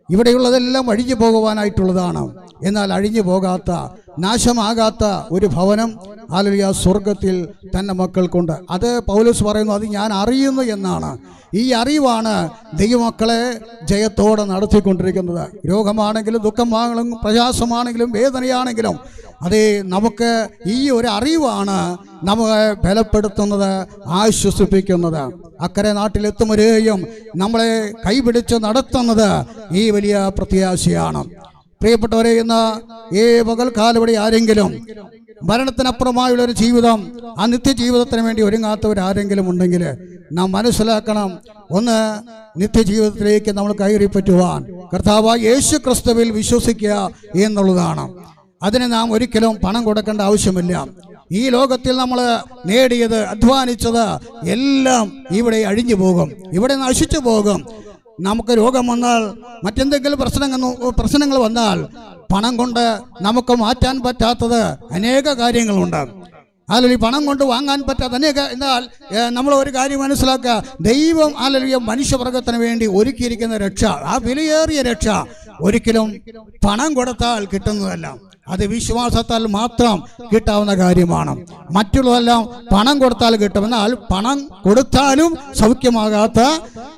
ഇവിടെയുള്ളതെല്ലാം അഴിഞ്ഞു പോകുവാനായിട്ടുള്ളതാണ്. എന്നാൽ അഴിഞ്ഞു പോകാത്ത നാശമാകാത്ത ഒരു ഭവനം ആലുയ സ്വർഗത്തിൽ തന്റെ മക്കൾക്കുണ്ട്. അത് പൗലോസ് പറയുന്നു അത് ഞാൻ അറിയുന്നു എന്നാണ്. ഈ അറിവാണ് ദൈവമക്കളെ ജയത്തോടെ നടത്തിക്കൊണ്ടിരിക്കുന്നത്. രോഗമാണെങ്കിലും ദുഃഖമാണെങ്കിലും പ്രയാസമാണെങ്കിലും വേദനയാണെങ്കിലും അതേ നമുക്ക് ഈ ഒരു അറിവാണ് നമ്മളെ ബലപ്പെടുത്തുന്നത് ആശ്വസിപ്പിക്കുന്നത്. അക്കരെ നാട്ടിലെത്തുമ്പോഴേയും നമ്മളെ കൈപിടിച്ച് നടത്തുന്നത് ഈ വലിയ പ്രത്യാശയാണ്. പ്രിയപ്പെട്ടവരെ ഇന്ന് ഈ പകൽക്കാലവിടെ ആരെങ്കിലും മരണത്തിനപ്പുറമായുള്ള ഒരു ജീവിതം ആ നിത്യജീവിതത്തിന് വേണ്ടി ഒരുങ്ങാത്തവർ ആരെങ്കിലും ഉണ്ടെങ്കിൽ നാം മനസ്സിലാക്കണം. ഒന്ന് നിത്യജീവിതത്തിലേക്ക് നമ്മൾ കയറി പറ്റുവാൻ കർത്താവ് യേശു ക്രിസ്തുവിൽ വിശ്വസിക്കുക എന്നുള്ളതാണ്. അതിന് നാം ഒരിക്കലും പണം കൊടുക്കേണ്ട ആവശ്യമില്ല. ഈ ലോകത്തിൽ നമ്മൾ നേടിയത് അധ്വാനിച്ചത് എല്ലാം ഇവിടെ അഴിഞ്ഞു പോകും. ഇവിടെ നശിച്ചു പോകും. നമുക്ക് രോഗം വന്നാൽ മറ്റെന്തെങ്കിലും പ്രശ്നങ്ങൾ പ്രശ്നങ്ങൾ വന്നാൽ പണം കൊണ്ട് നമുക്ക് മാറ്റാൻ പറ്റാത്തത് അനേക കാര്യങ്ങളുണ്ട് അല്ലെങ്കിൽ പണം കൊണ്ട് വാങ്ങാൻ പറ്റാത്ത അനേക എന്നാൽ നമ്മൾ ഒരു കാര്യം മനസ്സിലാക്കുക. ദൈവം അല്ലെങ്കിൽ മനുഷ്യവർഗത്തിന് വേണ്ടി ഒരുക്കിയിരിക്കുന്ന രക്ഷ ആ വിലയേറിയ രക്ഷ ഒരിക്കലും പണം കൊടുത്താൽ കിട്ടുന്നതല്ല. അത് വിശ്വാസത്താൽ മാത്രം കിട്ടാവുന്ന കാര്യമാണ്. മറ്റുള്ളതെല്ലാം പണം കൊടുത്താൽ കിട്ടും എന്നാൽ പണം കൊടുത്താലും സൗഖ്യമാകാത്ത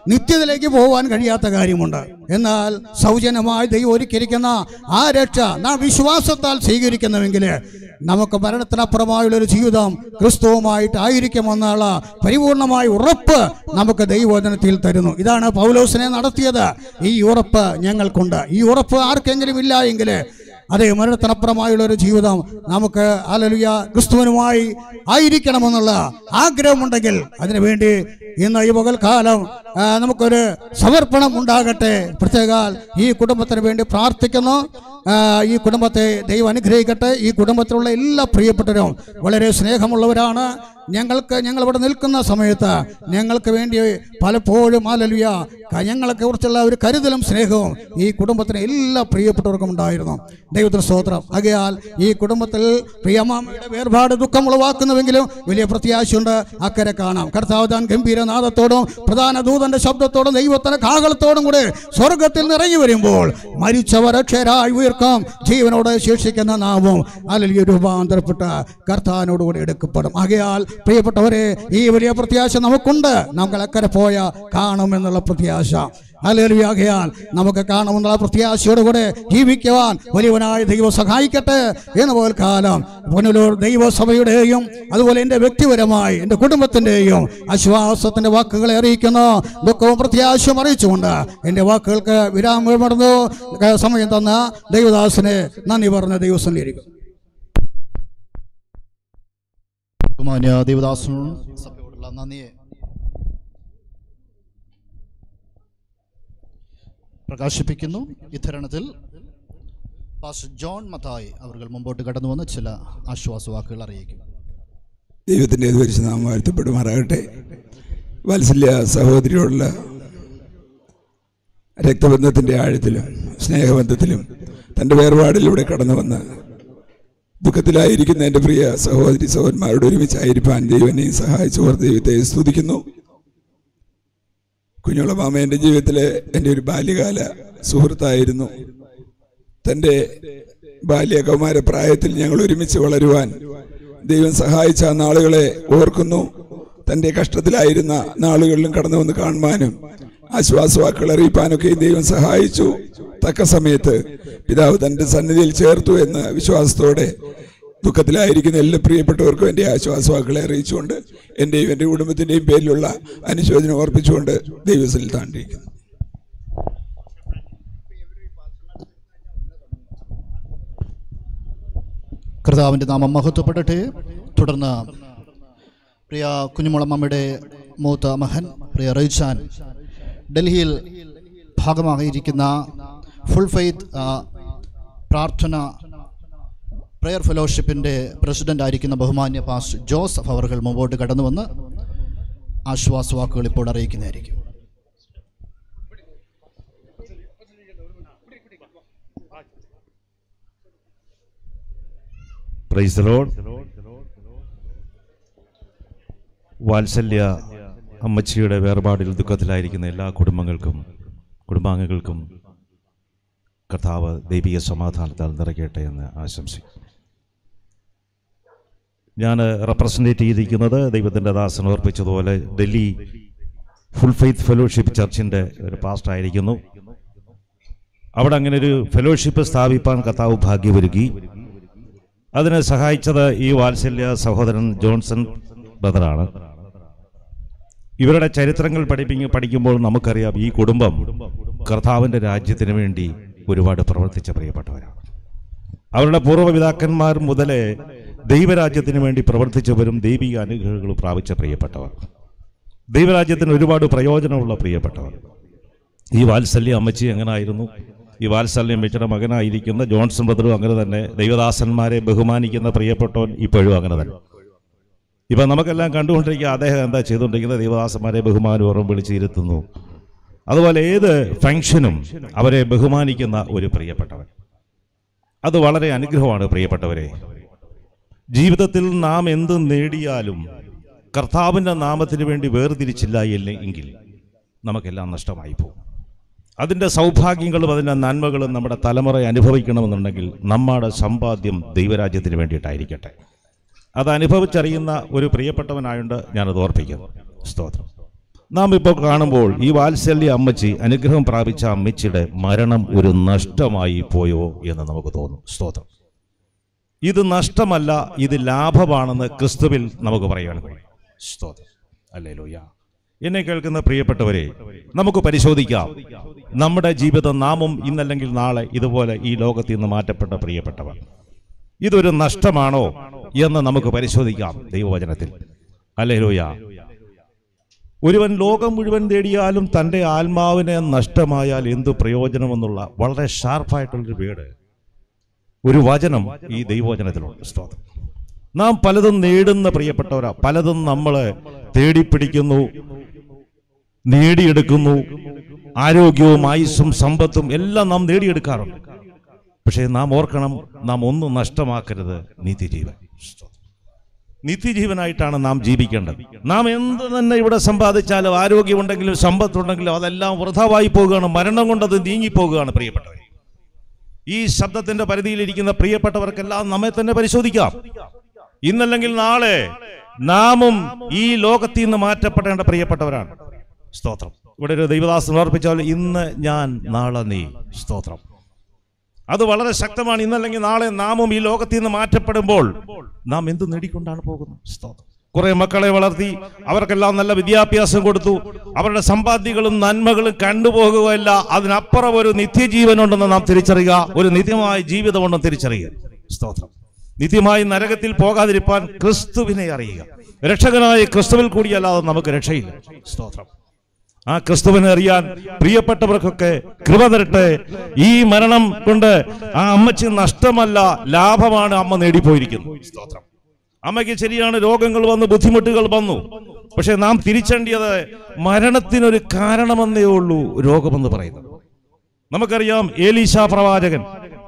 നിത്യത്തിലേക്ക് പോകാൻ കഴിയാത്ത കാര്യമുണ്ട്. എന്നാൽ സൗജന്യമായി ദൈവം ഒരുക്കിയിരിക്കുന്ന ആ രക്ഷ നാം വിശ്വാസത്താൽ സ്വീകരിക്കുന്നുവെങ്കിൽ നമുക്ക് മരണത്തിനപ്പുറമായുള്ളൊരു ജീവിതം ക്രിസ്തുവുമായിട്ടായിരിക്കുമെന്നുള്ള പരിപൂർണമായ ഉറപ്പ് നമുക്ക് ദൈവവചനത്തിൽ തരുന്നു. ഇതാണ് പൗലോസിനെ നടത്തിയത്. ഈ ഉറപ്പ് ഞങ്ങൾക്കുണ്ട്. ഈ ഉറപ്പ് ആർക്കെങ്കിലും ഇല്ല എങ്കിൽ അതേ മരണത്തിനപ്പുറമായുള്ള ഒരു ജീവിതം നമുക്ക് അലലിയ ക്രിസ്തുവിനുമായി ആയിരിക്കണമെന്നുള്ള ആഗ്രഹമുണ്ടെങ്കിൽ അതിനുവേണ്ടി ഇന്ന് ഈ പകൽക്കാലം കാലം നമുക്കൊരു സമർപ്പണം ഉണ്ടാകട്ടെ. പ്രത്യേക ഈ കുടുംബത്തിന് വേണ്ടി പ്രാർത്ഥിക്കുന്നു. ഈ കുടുംബത്തെ ദൈവം അനുഗ്രഹിക്കട്ടെ. ഈ കുടുംബത്തിലുള്ള എല്ലാ പ്രിയപ്പെട്ടവരും വളരെ സ്നേഹമുള്ളവരാണ്. ഞങ്ങൾക്ക് ഞങ്ങൾ ഇവിടെ നിൽക്കുന്ന സമയത്ത് ഞങ്ങൾക്ക് വേണ്ടി പലപ്പോഴും ആലലുയ ഞങ്ങളെ കുറിച്ചുള്ള ഒരു കരുതലും സ്നേഹവും ഈ കുടുംബത്തിന് എല്ലാ പ്രിയപ്പെട്ടവർക്കും ഉണ്ടായിരുന്നു. ദൈവത്തിന് സ്തോത്രം. ആകയാൽ ഈ കുടുംബത്തിൽ പ്രിയമാമയുടെ വേർപാട് ദുഃഖം ഉളവാക്കുന്നുവെങ്കിലും വലിയ പ്രത്യാശയുണ്ട്. അക്കരെ കാണാം. കർത്താവ് ഗംഭീരനാഥത്തോടും പ്രധാന ദൂതന്റെ ശബ്ദത്തോടും ദൈവത്തിന്റെ കാകളത്തോടും കൂടെ സ്വർഗത്തിൽ നിറങ്ങി വരുമ്പോൾ മരിച്ചവർ ജീവനോടെ ജീവനോട് ശേഷിക്കുന്ന നാവും. അല്ലെങ്കിൽ രൂപാന്തരപ്പെട്ട കർത്താനോടുകൂടി എടുക്കപ്പെടും. ആകയാൽ പ്രിയപ്പെട്ടവരെ ഈ വലിയ പ്രത്യാശ നമുക്കുണ്ട്. നമ്മൾ അക്കരെ പോയ കാണുമെന്നുള്ള പ്രത്യാശ. അലേലുയാകയാൽ നമുക്ക് കാണുമെന്നുള്ള പ്രത്യാശയോടുകൂടെ ജീവിക്കുവാൻ വലിയവനായ ദൈവം സഹായിക്കട്ടെ എന്ന പോലെ കാലം. പുനലൂർ ദൈവസഭയുടെയും അതുപോലെ എന്റെ വ്യക്തിപരമായി എന്റെ കുടുംബത്തിന്റെയും ആശ്വാസത്തിന്റെ വാക്കുകളെ അറിയിക്കുന്നു. ദുഃഖവും പ്രത്യാശയും അറിയിച്ചുകൊണ്ട് എന്റെ വാക്കുകൾക്ക് വിരാമം മടന്നു സമയം തന്ന ദൈവദാസിനെ നന്ദി പറഞ്ഞ ദൈവസം ഇരിക്കും ബഹുമാന്യ ദേവദാസനോടും സഭയോടുള്ള നന്ദിയെ പ്രകാശിപ്പിക്കുന്നു. ഇത്തരണത്തിൽ പാസ്റ്റർ ജോൺ മത്തായി അവർ മുമ്പോട്ട് കടന്നു വന്ന് ചില ആശ്വാസവാക്കുകൾ അറിയിക്കും. ദൈവത്തിന്റെ നാം വാഴ്ത്തപ്പെടുമാറാകട്ടെ. വാത്സല്യ സഹോദരിയോടുള്ള രക്തബന്ധത്തിന്റെ ആഴത്തിലും സ്നേഹബന്ധത്തിലും തന്റെ വേർപാടിലൂടെ കടന്നു വന്ന് ദുഃഖത്തിലായിരിക്കുന്ന എന്റെ പ്രിയ സഹോദരി സഹോദരന്മാരോട് ഒരുമിച്ചായിരിക്കാൻ ദൈവനെ സഹായിച്ചവർ ദൈവത്തെ സ്തുതിക്കുന്നു. കുഞ്ഞുള്ള മാമ എന്റെ ജീവിതത്തിലെ എന്റെ ഒരു ബാല്യകാല സുഹൃത്തായിരുന്നു. തന്റെ ബാല്യകൗമാര പ്രായത്തിൽ ഞങ്ങൾ ഒരുമിച്ച് വളരുവാൻ ദൈവം സഹായിച്ച നാളുകളെ ഓർക്കുന്നു. തന്റെ കഷ്ടത്തിലായിരുന്ന നാളുകളിലും കടന്നു വന്ന് കാണുവാനും ആശ്വാസവാക്കുകൾ അറിയിപ്പാനൊക്കെ ദൈവം സഹായിച്ചു. തക്ക സമയത്ത് പിതാവ് തന്റെ സന്നിധിയിൽ ചേർത്തു എന്ന വിശ്വാസത്തോടെ ദുഃഖത്തിലായിരിക്കുന്ന എല്ലാ പ്രിയപ്പെട്ടവർക്കും എന്റെ ആശ്വാസവാക്കുകളെ അറിയിച്ചുകൊണ്ട് എന്റെയും എന്റെ കുടുംബത്തിന്റെയും പേരിലുള്ള അനുശോചനം ഓർപ്പിച്ചുകൊണ്ട് ദൈവസിൽ താണ്ടിയിരിക്കുന്നു കർത്താവിന്റെ നാമം മഹത്വപ്പെടട്ടെ. തുടർന്ന് പ്രിയ കുഞ്ഞുമുളമ്മയുടെ മൂത്ത മഹൻ പ്രിയ റൈച്ചാൻ ഡൽഹിയിൽ ഭാഗമായിരിക്കുന്ന ഫുൾ ഫെയ്ത്ത് പ്രാർത്ഥന പ്രെയർ ഫെലോഷിപ്പിന്റെ പ്രസിഡന്റ് ആയിരിക്കുന്ന ബഹുമാന്യ പാസ് ജോസഫ് അവർകൾ മുമ്പോട്ട് കടന്നു വന്ന് ആശ്വാസവാക്കുകൾ ഇപ്പോൾ അറിയിക്കുന്നതായിരിക്കും. വാത്സല്യ അമ്മച്ചിയുടെ വേർപാടിൽ ദുഃഖത്തിലായിരിക്കുന്ന എല്ലാ കുടുംബങ്ങൾക്കും കുടുംബാംഗങ്ങൾക്കും കർത്താവ് ദൈവിക സമാധാനത്താൽ നിറയ്ക്കട്ടെ എന്ന് ആശംസിക്കുന്നു. ഞാൻ റെപ്രസെന്റേറ്റ് ചെയ്തിരിക്കുന്നത് ദൈവത്തിന്റെ ദാസൻ ഓർപ്പിച്ചതുപോലെ ഡൽഹി ഫുൾ ഫെയ്ത്ത് ഫെലോഷിപ്പ് ചർച്ചിന്റെ ഒരു പാസ്റ്റ് ആയിരിക്കുന്നു. അവിടെ അങ്ങനെ ഒരു ഫെലോഷിപ്പ് സ്ഥാപിപ്പാൻ കർത്താവ് ഭാഗ്യമൊരുക്കി അതിനെ സഹായിച്ചത് ഈ വാത്സല്യ സഹോദരൻ ജോൺസൺ ബ്രദറാണ്. ഇവരുടെ ചരിത്രങ്ങൾ പഠിപ്പി പഠിക്കുമ്പോൾ നമുക്കറിയാം ഈ കുടുംബം കർത്താവിന്റെ രാജ്യത്തിന് വേണ്ടി ഒരുപാട് പ്രവർത്തിച്ച പ്രിയപ്പെട്ടവരാണ്. അവരുടെ പൂർവപിതാക്കന്മാർ മുതലേ ദൈവരാജ്യത്തിന് വേണ്ടി പ്രവർത്തിച്ചവരും ദൈവിക അനുഗ്രഹങ്ങൾ പ്രാപിച്ച പ്രിയപ്പെട്ടവർ. ദൈവരാജ്യത്തിന് ഒരുപാട് പ്രയോജനമുള്ള പ്രിയപ്പെട്ടവർ. ഈ വാത്സല്യ അമ്മച്ചി എങ്ങനായിരുന്നു? ഈ വാത്സല്യം അമ്മച്ചിയുടെ മകനായിരിക്കുന്ന ജോൺസൺ ബ്രദറും അങ്ങനെ തന്നെ ദൈവദാസന്മാരെ ബഹുമാനിക്കുന്ന പ്രിയപ്പെട്ടവൻ ഇപ്പോഴും അങ്ങനെ തന്നെ. ഇപ്പം നമുക്കെല്ലാം കണ്ടുകൊണ്ടിരിക്കുക അദ്ദേഹം എന്താ ചെയ്തുകൊണ്ടിരിക്കുന്നത്? ദൈവദാസന്മാരെ ബഹുമാനപൂർവം വിളിച്ചിരുത്തുന്നു അതുപോലെ ഏത് ഫംഗ്ഷനും അവരെ ബഹുമാനിക്കുന്ന ഒരു പ്രിയപ്പെട്ടവൻ. അത് വളരെ അനുഗ്രഹമാണ് പ്രിയപ്പെട്ടവരെ. ജീവിതത്തിൽ നാം എന്ത് നേടിയാലും കർത്താവിന്റെ നാമത്തിന് വേണ്ടി വേർതിരിച്ചില്ല എങ്കിൽ നമുക്കെല്ലാം നഷ്ടമായി പോകും. അതിന്റെ സൗഭാഗ്യങ്ങളും അതിന്റെ നന്മകളും നമ്മുടെ തലമുറ അനുഭവിക്കണമെന്നുണ്ടെങ്കിൽ നമ്മുടെ സമ്പാദ്യം ദൈവരാജ്യത്തിന് വേണ്ടിയിട്ടായിരിക്കട്ടെ. അത് അനുഭവിച്ചറിയുന്ന ഒരു പ്രിയപ്പെട്ടവനായുണ്ട് ഞാനത് ഓർപ്പിക്കുന്നു. സ്തോത്രം. നാം ഇപ്പോൾ കാണുമ്പോൾ ഈ വാത്സല്യ അമ്മച്ചി അനുഗ്രഹം പ്രാപിച്ച അമ്മച്ചിയുടെ മരണം ഒരു നഷ്ടമായി പോയോ എന്ന് നമുക്ക് തോന്നും. സ്തോത്രം. ഇത് നഷ്ടമല്ല ഇത് ലാഭമാണെന്ന് ക്രിസ്തുവിൽ നമുക്ക് പറയാൻ കഴിയും. അല്ലേ ലോയ എന്നെ കേൾക്കുന്ന പ്രിയപ്പെട്ടവരെ നമുക്ക് പരിശോധിക്കാം. നമ്മുടെ ജീവിതം നാമും ഇന്നല്ലെങ്കിൽ നാളെ ഇതുപോലെ ഈ ലോകത്തിൽ നിന്ന് മാറ്റപ്പെട്ട പ്രിയപ്പെട്ടവർ. ഇതൊരു നഷ്ടമാണോ എന്ന് നമുക്ക് പരിശോധിക്കാം ദൈവവചനത്തിൽ. അല്ലേ ലോയ ഒരുവൻ ലോകം മുഴുവൻ തേടിയാലും തന്റെ ആത്മാവിനെ നഷ്ടമായാൽ എന്തു പ്രയോജനമെന്നുള്ള വളരെ ഷാർപ്പായിട്ടുള്ളൊരു വീട് ഒരു വചനം ഈ ദൈവവചനത്തിലുണ്ട്. സ്തോത്രം. നാം പലതും നേടുന്ന പ്രിയപ്പെട്ടവരാ. പലതും നമ്മൾ തേടിപ്പിടിക്കുന്നു നേടിയെടുക്കുന്നു. ആരോഗ്യവും ആയുസ്സും സമ്പത്തും എല്ലാം നാം നേടിയെടുക്കാറുണ്ട്. പക്ഷേ നാം ഓർക്കണം നാം ഒന്നും നഷ്ടമാക്കരുത് നിത്യജീവൻ. നിത്യജീവനായിട്ടാണ് നാം ജീവിക്കേണ്ടത്. നാം എന്ത് തന്നെ ഇവിടെ സമ്പാദിച്ചാലും ആരോഗ്യമുണ്ടെങ്കിലും സമ്പത്തുണ്ടെങ്കിലും അതെല്ലാം വൃഥാവായി പോവുകയാണ് മരണം കൊണ്ടത് നീങ്ങിപ്പോകുകയാണ് പ്രിയപ്പെട്ടവർ ഈ ശബ്ദത്തിന്റെ പരിധിയിലിരിക്കുന്ന പ്രിയപ്പെട്ടവർക്കെല്ലാം നമ്മെ തന്നെ പരിശോധിക്കാം. ഇന്നല്ലെങ്കിൽ നാളെ നാമും ഈ ലോകത്തിൽ നിന്ന് മാറ്റപ്പെടേണ്ട പ്രിയപ്പെട്ടവരാണ്. സ്തോത്രം. ഇവിടെ ഒരു ദൈവദാസ് സമർപ്പിച്ചാൽ ഇന്ന് ഞാൻ നാളെ നീ. സ്തോത്രം. അത് വളരെ ശക്തമാണ്. ഇന്നല്ലെങ്കിൽ നാളെ നാമും ഈ ലോകത്തിൽ നിന്ന് മാറ്റപ്പെടുമ്പോൾ നാം എന്ത് നേടിക്കൊണ്ടാണ് പോകുന്നത്? സ്തോത്രം. കുറെ മക്കളെ വളർത്തി അവർക്കെല്ലാം നല്ല വിദ്യാഭ്യാസം കൊടുത്തു. അവരുടെ സമ്പാദ്യങ്ങളും നന്മകളും കണ്ടുപോകുകയല്ല. അതിനപ്പുറം ഒരു നിത്യജീവനുണ്ടെന്ന് നാം തിരിച്ചറിയുക. ഒരു നിത്യമായ ജീവിതമുണ്ടെന്ന് തിരിച്ചറിയുക. സ്തോത്രം. നിത്യമായി നരകത്തിൽ പോകാതിരിപ്പാൻ ക്രിസ്തുവിനെ അറിയുക. രക്ഷകനായ ക്രിസ്തുവിൽ കൂടിയല്ലാതെ നമുക്ക് രക്ഷയില്ല. സ്തോത്രം. ആ ക്രിസ്തുവിനെ അറിയാൻ പ്രിയപ്പെട്ടവർക്കൊക്കെ കൃപ തരട്ടെ. ഈ മരണം കൊണ്ട് ആ അമ്മച്ചി നഷ്ടമല്ല ലാഭമാണ് അമ്മ നേടിപ്പോയിരിക്കുന്നത് സ്തോത്രം. അമ്മയ്ക്ക് ശരിയാണ് രോഗങ്ങൾ വന്നു ബുദ്ധിമുട്ടുകൾ വന്നു. പക്ഷെ നാം തിരിച്ചേണ്ടിയത് മരണത്തിനൊരു കാരണമെന്നേ ഉള്ളൂ രോഗമെന്ന് പറയുന്നത്. നമുക്കറിയാം ഏലീഷ പ്രവാചകൻ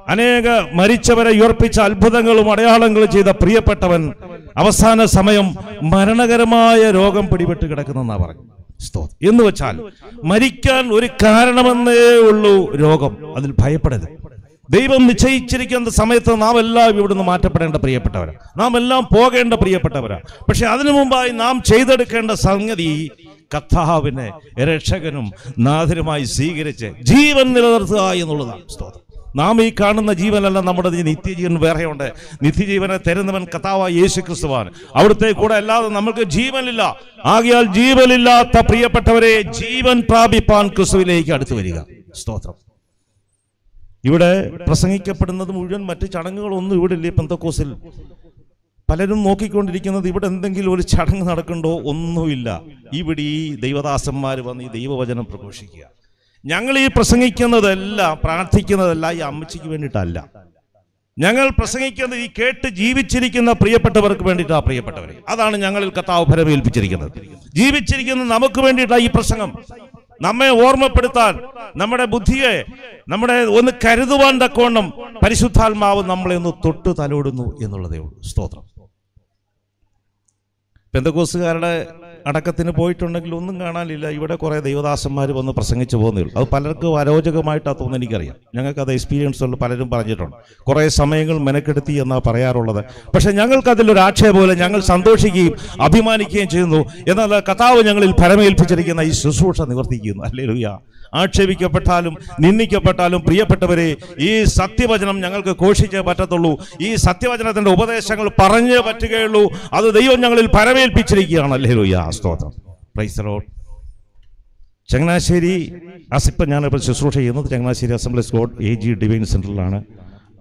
അനേക മരിച്ചവരെ ഉയർപ്പിച്ച അത്ഭുതങ്ങളും അടയാളങ്ങളും ചെയ്ത പ്രിയപ്പെട്ടവൻ അവസാന സമയം മരണകരമായ രോഗം പിടിപെട്ട് കിടക്കുന്നെന്നാ പറഞ്ഞു എന്ന് വെച്ചാൽ മരിക്കാൻ ഒരു കാരണമെന്നേ ഉള്ളൂ രോഗം. അതിൽ ഭയപ്പെടരുത്. ദൈവം നിശ്ചയിച്ചിരിക്കുന്ന സമയത്ത് നാം എല്ലാം ഇവിടുന്ന് മാറ്റപ്പെടേണ്ട പ്രിയപ്പെട്ടവരാ. നാം എല്ലാം പോകേണ്ട പ്രിയപ്പെട്ടവരാ. പക്ഷെ അതിനു മുമ്പായി നാം ചെയ്തെടുക്കേണ്ട സംഗതി കഥാവിനെ രക്ഷകനും നാഥനുമായി സ്വീകരിച്ച് ജീവൻ നിലനിർത്തുക എന്നുള്ളതാണ് സ്തോത്രം. നാം ഈ കാണുന്ന ജീവനല്ല നമ്മുടെ നിത്യജീവൻ വേറെയുണ്ട്. നിത്യജീവനെ തരുന്നവൻ കഥാവായ യേശു ക്രിസ്തുവാണ് അവിടുത്തെ കൂടെ അല്ലാതെ നമുക്ക് ജീവനില്ല. ആകിയാൽ ജീവനില്ലാത്ത പ്രിയപ്പെട്ടവരെ ജീവൻ പ്രാപിപ്പാൻ ക്രിസ്തുവിലേക്ക് അടുത്തു വരിക. സ്തോത്രം. ഇവിടെ പ്രസംഗിക്കപ്പെടുന്നത് മുഴുവൻ മറ്റ് ചടങ്ങുകളൊന്നും ഇവിടെ ഇല്ലേ പെന്തക്കോസിൽ. പലരും നോക്കിക്കൊണ്ടിരിക്കുന്നത് ഇവിടെ എന്തെങ്കിലും ഒരു ചടങ്ങ് നടക്കണ്ടോ? ഒന്നുമില്ല. ഇവിടെ ഈ ദൈവദാസന്മാർ വന്ന് ഈ ദൈവവചനം പ്രഘോഷിക്കുക. ഞങ്ങൾ ഈ പ്രസംഗിക്കുന്നതെല്ലാം പ്രാർത്ഥിക്കുന്നതല്ല ഈ അമ്മച്ചിക്ക് വേണ്ടിയിട്ടല്ല. ഞങ്ങൾ പ്രസംഗിക്കുന്നത് ഈ കേട്ട് ജീവിച്ചിരിക്കുന്ന പ്രിയപ്പെട്ടവർക്ക് വേണ്ടിയിട്ടാ പ്രിയപ്പെട്ടവരെ. അതാണ് ഞങ്ങളിൽ കർത്താവ് ഫലമേൽപ്പിച്ചിരിക്കുന്നത് ജീവിച്ചിരിക്കുന്ന നമുക്ക് വേണ്ടിയിട്ടാ ഈ പ്രസംഗം. നമ്മെ ഓർമ്മപ്പെടുത്താൻ നമ്മുടെ ബുദ്ധിയെ നമ്മുടെ ഒന്ന് കരുതുവാൻ തക്കോണം പരിശുദ്ധാത്മാവ് നമ്മളെ ഒന്ന് തൊട്ട് തലോടുന്നു എന്നുള്ളതേ ഉള്ളൂ. സ്തോത്രം. പെന്തകോസുകാരുടെ അടക്കത്തിന് പോയിട്ടുണ്ടെങ്കിൽ ഒന്നും കാണാനില്ല. ഇവിടെ കുറേ ദൈവദാസന്മാർ വന്ന് പ്രസംഗിച്ചു പോകുന്നേ ഉള്ളൂ. അത് പലർക്കും അരോചകമായിട്ടാണ് തോന്നുന്നത് എനിക്കറിയാം. ഞങ്ങൾക്ക് അത് എക്സ്പീരിയൻസ് ഉള്ള പലരും പറഞ്ഞിട്ടുണ്ട്. കുറേ സമയങ്ങൾ മെനക്കെടുത്തി എന്നാണ് പറയാറുള്ളത്. പക്ഷെ ഞങ്ങൾക്ക് അതിലൊരു ആക്ഷേപമില്ല ഞങ്ങൾ സന്തോഷിക്കുകയും അഭിമാനിക്കുകയും ചെയ്യുന്നു. എന്നാൽ കഥാവ് ഞങ്ങളിൽ ഫലമേൽപ്പിച്ചിരിക്കുന്ന ഈ ശുശ്രൂഷ നിവർത്തിക്കുന്നു. അല്ലേ ആക്ഷേപിക്കപ്പെട്ടാലും നിന്ദിക്കപ്പെട്ടാലും പ്രിയപ്പെട്ടവരെ ഈ സത്യവചനം ഞങ്ങൾക്ക് ഘോഷിച്ചേ പറ്റത്തുള്ളൂ. ഈ സത്യവചനത്തിന്റെ ഉപദേശങ്ങൾ പറഞ്ഞേ പറ്റുകയുള്ളൂ. അത് ദൈവം ഞങ്ങളിൽ പരമേൽപ്പിച്ചിരിക്കുകയാണ്. അല്ലേ ലുയ്യ സ്തോത്രം പ്രൈസ് ലോഡ് ചങ്ങനാശ്ശേരി അസിപ്പം ഞാനിപ്പോൾ ശുശ്രൂഷ ചെയ്യുന്നത് Changanassery assembly God A G divine സെന്ററിലാണ്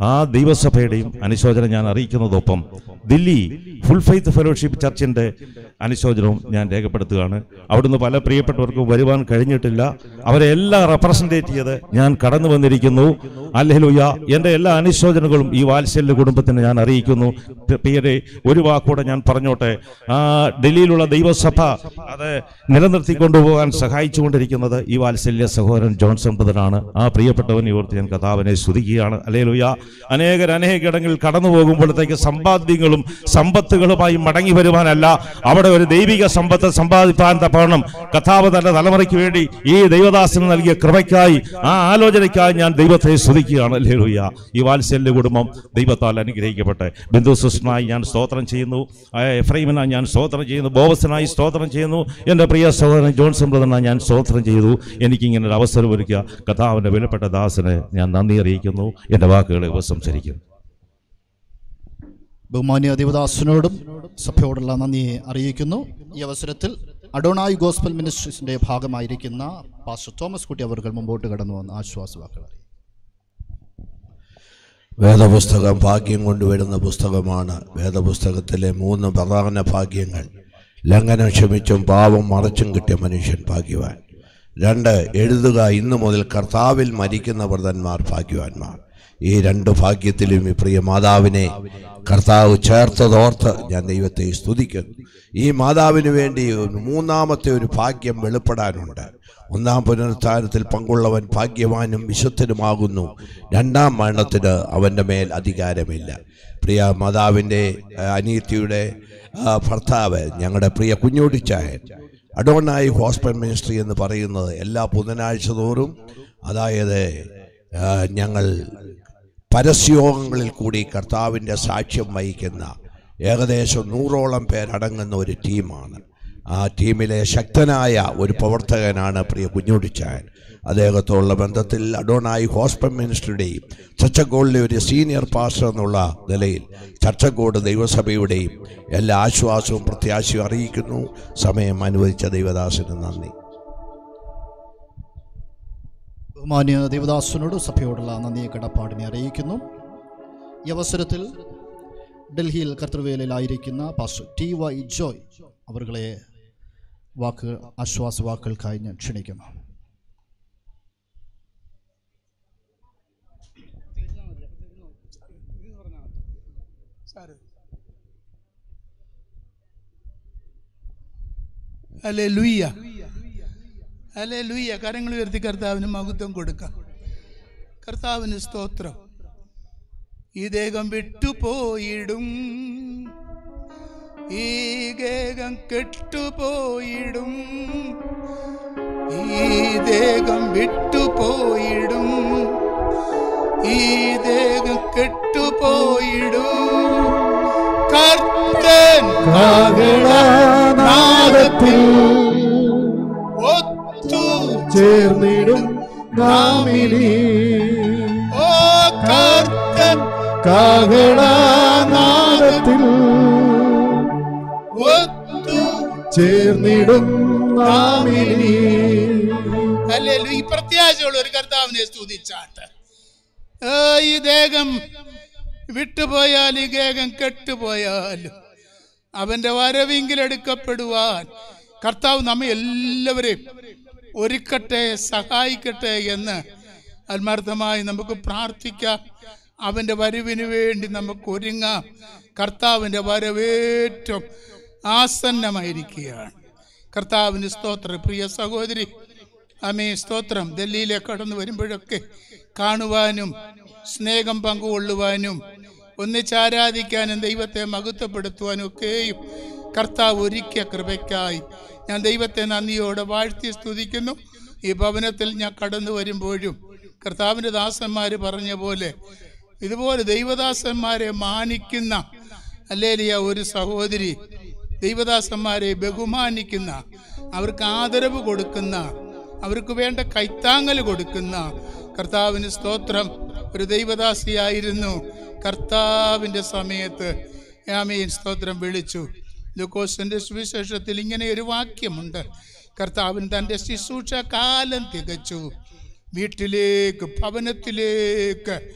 ആ ദൈവസഭയുടെയും അനുശോചനം ഞാൻ അറിയിക്കുന്നതൊപ്പം ദില്ലി ഫുൾ ഫെയ്ത്ത് ഫെലോഷിപ്പ് ചർച്ചിന്റെ അനുശോചനവും ഞാൻ രേഖപ്പെടുത്തുകയാണ്. അവിടുന്ന് പല പ്രിയപ്പെട്ടവർക്കും വരുവാൻ കഴിഞ്ഞിട്ടില്ല. അവരെ എല്ലാം റെപ്രസെന്റേറ്റ് ചെയ്ത് ഞാൻ കടന്നു വന്നിരിക്കുന്നു. അല്ലെലുയ്യ എന്റെ എല്ലാ അനുശോചനങ്ങളും ഈ വാത്സല്യ കുടുംബത്തിന് ഞാൻ അറിയിക്കുന്നു. പ്രിയരെ ഒരു വാക്കൂടെ ഞാൻ പറഞ്ഞോട്ടെ. ആ ഡൽഹിയിലുള്ള ദൈവസഭ അത് നിലനിർത്തിക്കൊണ്ടുപോകാൻ സഹായിച്ചുകൊണ്ടിരിക്കുന്നത് ഈ വാത്സല്യ സഹോദരൻ ജോൺസൺ ബ്രദറാണ് ആ പ്രിയപ്പെട്ടവൻ ഓർത്ത് ഞാൻ കഥാവിനെ സ്തുതിക്കുകയാണ്. അല്ലേലുയ അനേകർ ഇടങ്ങളിൽ കടന്നു പോകുമ്പോഴത്തേക്ക് സമ്പാദ്യങ്ങളും സമ്പത്തുകളുമായി മടങ്ങി വരുവാനല്ല അവിടെ ഒരു ദൈവിക സമ്പത്ത് സമ്പാദിപ്പാൻ തപ്പണം കഥാവ് തന്റെ തലമുറയ്ക്ക് വേണ്ടി ഈ ദൈവദാസന് നൽകിയ കൃപയ്ക്കായി ആ ആലോചനയ്ക്കായി ഞാൻ ദൈവത്തെ സ്തുതിക്കുകയാണ്. അല്ലേലുയ്യ ഈ വാത്സല്യ കുടുംബം ദൈവത്താൽ അനുഗ്രഹിക്കട്ടെ ബിന്ദു സുസ്നായി ഞാൻ സ്തോത്രം ചെയ്യുന്നു. എഫ്രൈമിനായി ഞാൻ സ്തോത്രം ചെയ്യുന്നു. ബോബസിനായി സ്തോത്രം ചെയ്യുന്നു. എന്റെ പ്രിയ സഹോദരൻ ജോൺസൺ ബ്രദറിനായി ഞാൻ സ്തോത്രം ചെയ്തു. എനിക്കിങ്ങനെ ഒരു അവസരം ഒരുക്കുക കഥാവിന്റെ വിലപ്പെട്ട ദാസന് ഞാൻ നന്ദി അറിയിക്കുന്നു. എന്റെ വാക്കുകളെ ഉപസംസരിക്കുന്നു ബഹുമാന്യ ദേവദാസിനോടും സഭയോടുള്ള നന്ദിയെ അറിയിക്കുന്നു. ഈ അവസരത്തിൽ അഡോണായി ഗോസ്ബൽ മിനിസ്ട്രീസിന്റെ ഭാഗമായിരിക്കുന്ന പാസ്റ്റർ തോമസ് കുട്ടി അവർ മുമ്പോട്ട് കടന്നു വന്ന ആശ്വാസവാക്കുകൾ വേദപുസ്തകം ഭാഗ്യം കൊണ്ടുവരുന്ന പുസ്തകമാണ്. വേദപുസ്തകത്തിലെ മൂന്ന് പ്രധാന ഭാഗ്യങ്ങൾ. ലംഘനം ക്ഷമിച്ചും പാവം മറച്ചും കിട്ടിയ മനുഷ്യൻ ഭാഗ്യവാൻ. രണ്ട് എഴുതുക ഇന്നു മുതൽ കർത്താവിൽ മരിക്കുന്ന വ്രതന്മാർ ഭാഗ്യവാന്മാർ. ഈ രണ്ട് ഭാഗ്യത്തിലും ഈ പ്രിയ മാതാവിനെ കർത്താവ് ചേർത്തതോർത്ത് ഞാൻ ദൈവത്തെ സ്തുതിക്കുന്നു. ഈ മാതാവിന് വേണ്ടി മൂന്നാമത്തെ ഒരു ഭാഗ്യം വെളിപ്പെടാനുണ്ട്. ഒന്നാം പുനരുത്ഥാനത്തിൽ പങ്കുള്ളവൻ ഭാഗ്യവാനും വിശുദ്ധനുമാകുന്നു. രണ്ടാം മരണത്തിന് അവന്റെ മേൽ അധികാരമില്ല. പ്രിയ മാതാവിന്റെ ആ, അനിയത്തിയുടെ ഭർത്താവ് ഞങ്ങളുടെ പ്രിയ കുഞ്ഞോടിച്ചായൻ അഡോണായി ഹോസ്പിറ്റൽ മിനിസ്ട്രി എന്ന് പറയുന്നത് എല്ലാ ബുധനാഴ്ച തോറും. അതായത് ഞങ്ങൾ പരസ്യോഗങ്ങളിൽ കൂടി കർത്താവിന്റെ സാക്ഷ്യം വഹിക്കുന്ന ഏകദേശം നൂറോളം പേരടങ്ങുന്ന ഒരു ടീമാണ്. ആ ടീമിലെ ശക്തനായ ഒരു പ്രവർത്തകനാണ് പ്രിയ കുഞ്ഞുടിച്ചായൻ. അദ്ദേഹത്തോടുള്ള ബന്ധത്തിൽ അഡോണായി ഹോസ്പിറ്റൽ മിനിസ്റ്ററുടെയും ചർച്ചക്കോടിലെ ഒരു സീനിയർ പാസ്റ്റർ എന്നുള്ള നിലയിൽ ചർച്ചക്കോട് ദൈവസഭയുടെയും എല്ലാ ആശ്വാസവും പ്രത്യാശയും അറിയിക്കുന്നു. സമയം അനുവദിച്ച ദൈവദാസിന് നന്ദി. ബഹുമാന്യ ദേവദാസനോട് സഭയോടുള്ള നന്ദിയെ കടപ്പാടിനെ അറിയിക്കുന്നു. ഈ അവസരത്തിൽ ഡൽഹിയിൽ കർത്തൃവേലയിലായിരിക്കുന്ന പാസ്റ്റർ ടി വൈ ജോയ് അവരുടെ വാക്കുകൾ ആശ്വാസ വാക്കുകൾക്കായി ഞാൻ ക്ഷണിക്കുന്നു അല്ലെ ലൂയ്യ കരങ്ങൾ ഉയർത്തി കർത്താവിന് മഹത്വം കൊടുക്കാം. കർത്താവിന് സ്തോത്രം. ഈ ദേഹം വിട്ടുപോയിടും. ഈ ദേഹം കെട്ടുപോയിടും. ഈ ദേഹം വിട്ടുപോയിടും. ഈ ദേഹം കെട്ടുപോയിടും. കർത്തൻ കാഹളനാദത്തിൽ ചേർന്നിടും നാമിനി. ഓ കർത്തൻ. കാഹളനാദത്തിൽ ഒത്തു. ചേർന്നിടും നാമിനി. അല്ലേ ഈ പ്രത്യാശയുള്ള ഒരു കർത്താവിനെ സ്തുതിച്ചാട്ട്. ഈ ദേഹം വിട്ടുപോയാൽ ഈ ദേഹം കെട്ടുപോയാലും അവന്റെ വരവിങ്കിലെടുക്കപ്പെടുവാൻ കർത്താവ് നമ്മെ എല്ലാവരെയും ഒരുക്കട്ടെ സഹായിക്കട്ടെ എന്ന് ആത്മാർത്ഥമായി നമുക്ക് പ്രാർത്ഥിക്കാം. അവന്റെ വരവിന് വേണ്ടി നമുക്ക് ഒരുങ്ങാം. കർത്താവിന്റെ വരവേറ്റം ആസന്നമായിരിക്കുകയാണ്. കർത്താവിന് സ്തോത്രം. പ്രിയ സഹോദരി അമേ സ്തോത്രം. ഡൽഹിയിലേക്ക് കടന്നു വരുമ്പോഴൊക്കെ കാണുവാനും സ്നേഹം പങ്കുകൊള്ളുവാനും ഒന്നിച്ചാരാധിക്കാനും ദൈവത്തെ മഹത്വപ്പെടുത്തുവാനും ഒക്കെയും കർത്താവ് ഒരുക്കിയ കൃപയ്ക്കായി ഞാൻ ദൈവത്തെ നന്ദിയോടെ വാഴ്ത്തി സ്തുതിക്കുന്നു. ഈ ഭവനത്തിൽ ഞാൻ കടന്നു വരുമ്പോഴും കർത്താവിന്റെ ദാസന്മാർ പറഞ്ഞ പോലെ ഇതുപോലെ ദൈവദാസന്മാരെ മാനിക്കുന്ന അല്ലേലിയ ഒരു സഹോദരി ദൈവദാസന്മാരെ ബഹുമാനിക്കുന്ന അവർക്ക് ആദരവ് കൊടുക്കുന്ന അവർക്ക് വേണ്ട കൈത്താങ്ങൽ കൊടുക്കുന്ന കർത്താവിന് സ്തോത്രം. ഒരു ദൈവദാസിയായിരുന്നു കർത്താവിന്റെ സമയത്ത്. ആമീൻ. സ്തോത്രം വിളിച്ചു. ലൂക്കോസിന്റെ സുവിശേഷത്തിൽ ഇങ്ങനെ ഒരു വാക്യമുണ്ട്. കർത്താവിൻ തന്റെ ശുശ്രൂഷ കാലം തികച്ചു. വീട്ടിലേക്ക് ഭവനത്തിലേക്ക്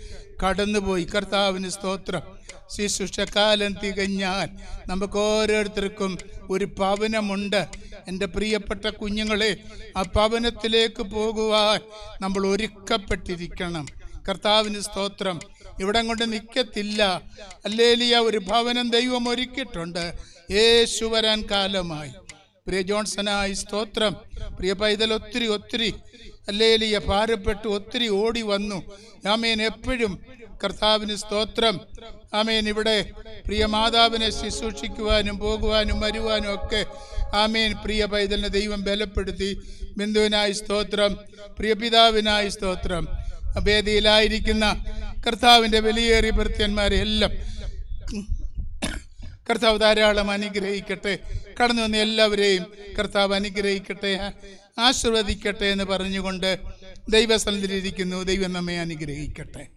കടന്നുപോയി. കർത്താവിന് സ്തോത്രം. ശുശ്രൂഷക്കാലം തികഞ്ഞാൽ നമുക്ക് ഓരോരുത്തർക്കും ഒരു ഭവനമുണ്ട്. എന്റെ പ്രിയപ്പെട്ട കുഞ്ഞുങ്ങളെ ആ ഭവനത്തിലേക്ക് പോകുവാൻ നമ്മൾ ഒരുക്കപ്പെട്ടിരിക്കണം. കർത്താവിന് സ്തോത്രം. ഇവിടം കൊണ്ട് നിൽക്കത്തില്ല അല്ലേലിയ ഒരു ഭവനം ദൈവം ഒരുക്കിയിട്ടുണ്ട്. യേശു വരാൻ കാലമായി. പ്രിയ ജോൺസനായി സ്തോത്രം. പ്രിയ പൈതൽ ഒത്തിരി ഒത്തിരി. അല്ലേലിയ ഭാരപ്പെട്ടു ഒത്തിരി ഓടി വന്നു. ആമേൻ. എപ്പോഴും കർത്താവിന് സ്തോത്രം. ആമേൻ. ഇവിടെ പ്രിയ മാതാവിനെ ശുശ്രൂഷിക്കുവാനും പോകുവാനും വരുവാനും ഒക്കെ ആമേൻ. പ്രിയ പൈതലിനെ ദൈവം ബലപ്പെടുത്തി. ബിന്ദുവിനായി സ്തോത്രം. പ്രിയ പിതാവിനായി സ്തോത്രം. വേദിയിലായിരിക്കുന്ന കർത്താവിന്റെ വലിയേറിയ ഭൃത്യന്മാരെ എല്ലാം കർത്താവ് ധാരാളം അനുഗ്രഹിക്കട്ടെ. കടന്നു വന്ന എല്ലാവരെയും കർത്താവ് അനുഗ്രഹിക്കട്ടെ. ആശീർവദിക്കട്ടെ എന്ന് പറഞ്ഞുകൊണ്ട് ദൈവസ്ഥലത്തിലിരിക്കുന്നു ദൈവം നമ്മെ അനുഗ്രഹിക്കട്ടെ.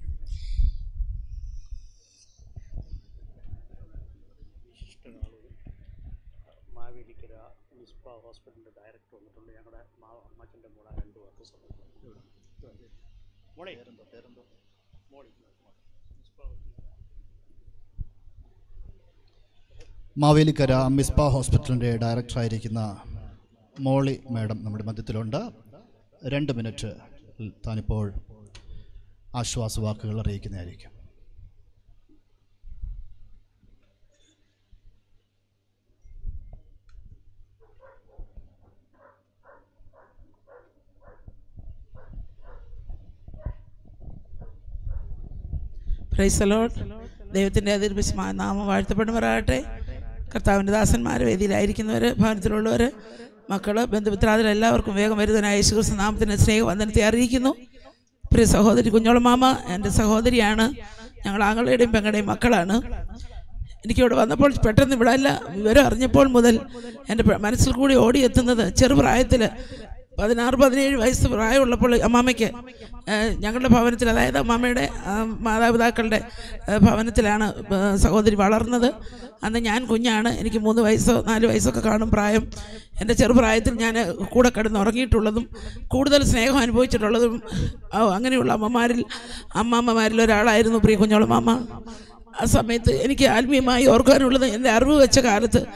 മാവേലിക്കര മിസ്പ ഹോസ്പിറ്റലിന്റെ ഡയറക്ടറായിരിക്കുന്ന മോളി മാഡം നമ്മുടെ മധ്യത്തിലുണ്ട്. രണ്ട് മിനിറ്റ് താനിപ്പോൾ ആശ്വാസ വാക്കുകൾ അറിയിക്കുന്നതായിരിക്കും ദൈവത്തിന്റെ അതിർപ്പിച്ച് നാമം വാഴ്ത്തപ്പെടുമാറാകട്ടെ. കർത്താവിന്റെ ദാസന്മാർ വേദിയിലായിരിക്കുന്നവർ ഭവനത്തിലുള്ളവർ മക്കൾ ബന്ധുമിത്രാദികൾ എല്ലാവർക്കും വേഗം വരുന്നതിനായ യേശുക്രിസ്തു നാമത്തിന്റെ സ്നേഹവന്ദനത്തെ അറിയിക്കുന്നു. പ്രിയ സഹോദരി കുഞ്ഞോളമാമ എന്റെ സഹോദരിയാണ്. ഞങ്ങൾ ആങ്ങളുടെയും പെങ്ങളുടെയും മക്കളാണ്. എനിക്കിവിടെ വന്നപ്പോൾ പെട്ടെന്ന് ഇവിടെ അല്ല വിവരം അറിഞ്ഞപ്പോൾ മുതൽ എന്റെ മനസ്സിൽ കൂടി ഓടിയെത്തുന്നത് ചെറുപ്രായത്തിൽ പതിനാറ് പതിനേഴ് വയസ്സ് പ്രായമുള്ളപ്പോൾ അമ്മാമ്മയ്ക്ക് ഞങ്ങളുടെ ഭവനത്തിൽ അതായത് അമ്മാമ്മയുടെ മാതാപിതാക്കളുടെ ഭവനത്തിലാണ് സഹോദരി വളർന്നത്. അന്ന് ഞാൻ കുഞ്ഞാണ്. എനിക്ക് മൂന്ന് വയസ്സോ നാല് വയസ്സൊക്കെ കാണും പ്രായം. എന്റെ ചെറുപ്രായത്തിൽ ഞാൻ കൂടെ കിടന്ന് ഉറങ്ങിയിട്ടുള്ളതും കൂടുതൽ സ്നേഹം അനുഭവിച്ചിട്ടുള്ളതും അങ്ങനെയുള്ള അമ്മമാരിൽ അമ്മാമ്മമാരിൽ ഒരാളായിരുന്നു പ്രിയ കുഞ്ഞോളമ്മ. ആ സമയത്ത് എനിക്ക് ആത്മീയമായി ഓർക്കാനുള്ളത് എന്റെ അറിവ് വെച്ച കാലത്ത്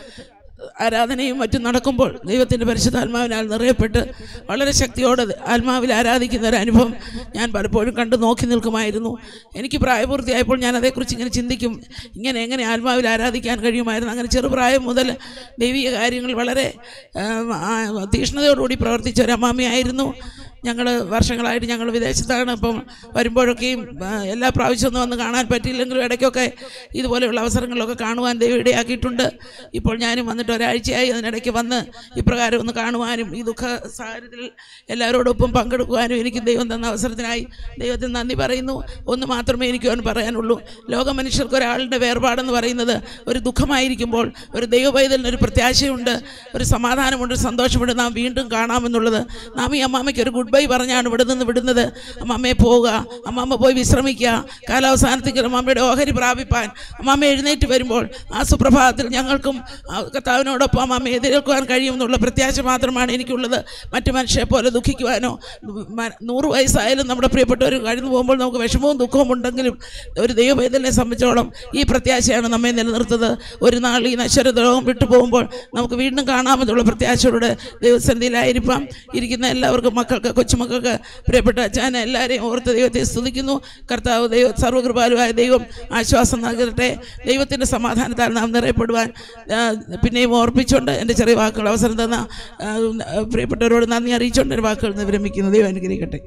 ആരാധനയും മറ്റും നടക്കുമ്പോൾ ദൈവത്തിന്റെ പരിശുദ്ധാത്മാവിനാൽ നിറയപ്പെട്ട് വളരെ ശക്തിയോടെ ആത്മാവിൽ ആരാധിക്കുന്ന ഒരു അനുഭവം ഞാൻ പലപ്പോഴും കണ്ടു നോക്കി നിൽക്കുമായിരുന്നു. എനിക്ക് പ്രായപൂർത്തിയായപ്പോൾ ഞാൻ അതേക്കുറിച്ച് ഇങ്ങനെ ചിന്തിക്കും. ഇങ്ങനെ എങ്ങനെ ആത്മാവിൽ ആരാധിക്കാൻ കഴിയുമായിരുന്നു. അങ്ങനെ ചെറുപ്രായം മുതൽ ദൈവിക കാര്യങ്ങൾ വളരെ തീഷ്ണതയോടുകൂടി പ്രവർത്തിച്ച ഒരു അമ്മാമയായിരുന്നു. ഞങ്ങൾ വർഷങ്ങളായിട്ട് ഞങ്ങൾ വിദേശത്താണ്. ഇപ്പം വരുമ്പോഴൊക്കെയും എല്ലാ പ്രാവശ്യമൊന്നും വന്ന് കാണാൻ പറ്റിയില്ലെങ്കിലും ഇടയ്ക്കൊക്കെ ഇതുപോലെയുള്ള അവസരങ്ങളിലൊക്കെ കാണുവാൻ ദൈവം ഇടയാക്കിയിട്ടുണ്ട്. ഇപ്പോൾ ഞാനും വന്നിട്ട് ഒരാഴ്ചയായി അതിനിടയ്ക്ക് വന്ന് ഇപ്രകാരം ഒന്ന് കാണുവാനും ഈ ദുഃഖ സാഹചര്യത്തിൽ എല്ലാവരോടൊപ്പം പങ്കെടുക്കുവാനും എനിക്ക് ദൈവം തന്ന അവസരത്തിനായി ദൈവത്തിന് നന്ദി പറയുന്നു. ഒന്ന് മാത്രമേ എനിക്ക് അവന് പറയാനുള്ളൂ. ലോക മനുഷ്യർക്ക് ഒരാളുടെ വേർപാടെന്ന് പറയുന്നത് ഒരു ദുഃഖമായിരിക്കുമ്പോൾ ഒരു ദൈവപൈതലിന് ഒരു പ്രത്യാശയുണ്ട് ഒരു സമാധാനമുണ്ട് സന്തോഷമുണ്ട്. നാം വീണ്ടും കാണാമെന്നുള്ളത്. നാം ഈ അമ്മാമ്മയ്ക്ക് ഒരു ഗുഡ് ബൈ പറഞ്ഞാണ് ഇവിടെ നിന്ന് വിടുന്നത്. അമ്മാമ്മയെ പോവുക. അമ്മമ്മ പോയി വിശ്രമിക്കുക. കാലാവസാനത്തേക്ക് അമ്മാമ്മയുടെ ഓഹരി പ്രാപിപ്പാൻ അമ്മമ്മ എഴുന്നേറ്റ് വരുമ്പോൾ ആ സുപ്രഭാതത്തിൽ ഞങ്ങൾക്കും കർത്താവിനോടൊപ്പം അമ്മമ്മ എതിരേൽക്കുവാൻ കഴിയുമെന്നുള്ള പ്രത്യാശ മാത്രമാണ് എനിക്കുള്ളത്. മറ്റു മനുഷ്യരെ പോലെ ദുഃഖിക്കുവാനോ നൂറ് വയസ്സായാലും നമ്മുടെ പ്രിയപ്പെട്ടവർ കഴിഞ്ഞു പോകുമ്പോൾ നമുക്ക് വിഷമവും ദുഃഖവും ഉണ്ടെങ്കിലും ഒരു ദൈവവേദനെ സംബന്ധിച്ചോളം ഈ പ്രത്യാശയാണ് നമ്മെ നിലനിർത്തുന്നത്. ഒരു നാൾ ഈ നശ്വരദ്രോഹം വിട്ടു പോകുമ്പോൾ നമുക്ക് വീണ്ടും കാണാമെന്നുള്ള പ്രത്യാശയോടെ ദൈവസന്ധിയിലായിരിക്കാം ഇരിക്കുന്ന എല്ലാവർക്കും മക്കൾക്ക് കൊച്ചുമക്കൾക്ക് പ്രിയപ്പെട്ട അച്ഛനെ എല്ലാവരെയും ഓർത്ത് ദൈവത്തെ സ്തുതിക്കുന്നു. കർത്താവ് ദൈവ സർവകൃപാലുവായ ദൈവം ആശ്വാസം നൽകട്ടെ. ദൈവത്തിന്റെ സമാധാനത്താൽ നാം നിറയപ്പെടുവാൻ പിന്നെയും ഓർപ്പിച്ചുകൊണ്ട് എന്റെ ചെറിയ വാക്കുകൾ അവസരം തന്ന പ്രിയപ്പെട്ടവരോട് നന്ദി അറിയിച്ചുകൊണ്ട് എന്റെ വാക്കുകൾ വിരമിക്കുന്നു. ദൈവം അനുഗ്രഹിക്കട്ടെ.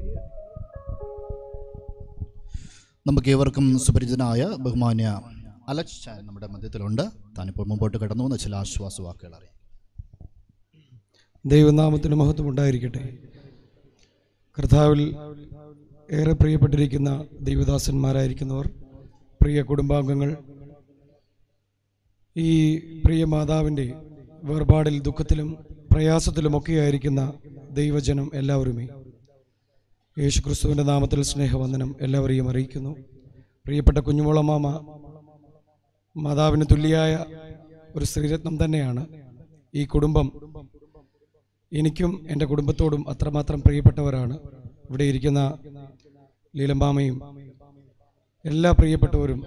നമുക്ക് ഏവർക്കും സുപരിചിതനായ ബഹുമാന്യ അലക്സ് ചാൻ നമ്മുടെ മധ്യത്തിലുണ്ട്. താനിപ്പോൾ മുമ്പോട്ട് കടന്നു വന്ന ചില ആശ്വാസ വാക്കുകൾ അറിയാം. ദൈവനാമത്തിന് മഹത്വം ഉണ്ടായിരിക്കട്ടെ കർത്താവിൽ ഏറെ പ്രിയപ്പെട്ടിരിക്കുന്ന ദൈവദാസന്മാരായിരിക്കുന്നവർ പ്രിയ കുടുംബാംഗങ്ങൾ ഈ പ്രിയ മാതാവിന്റെ വേർപാടിൽ ദുഃഖത്തിലും പ്രയാസത്തിലുമൊക്കെയായിരിക്കുന്ന ദൈവജനം എല്ലാവരുമേ. യേശു ക്രിസ്തുവിന്റെ നാമത്തിൽ സ്നേഹവന്ദനം എല്ലാവരെയും അറിയിക്കുന്നു. പ്രിയപ്പെട്ട കുഞ്ഞുമോളമാമ മാതാവിന് തുല്യായ ഒരു സ്ത്രീരത്നം തന്നെയാണ് ഈ കുടുംബം എനിക്കും എന്റെ കുടുംബത്തോടും അത്രമാത്രം പ്രിയപ്പെട്ടവരാണ്. ഇവിടെ ഇരിക്കുന്ന ലീലമ്പാമയും എല്ലാ പ്രിയപ്പെട്ടവരും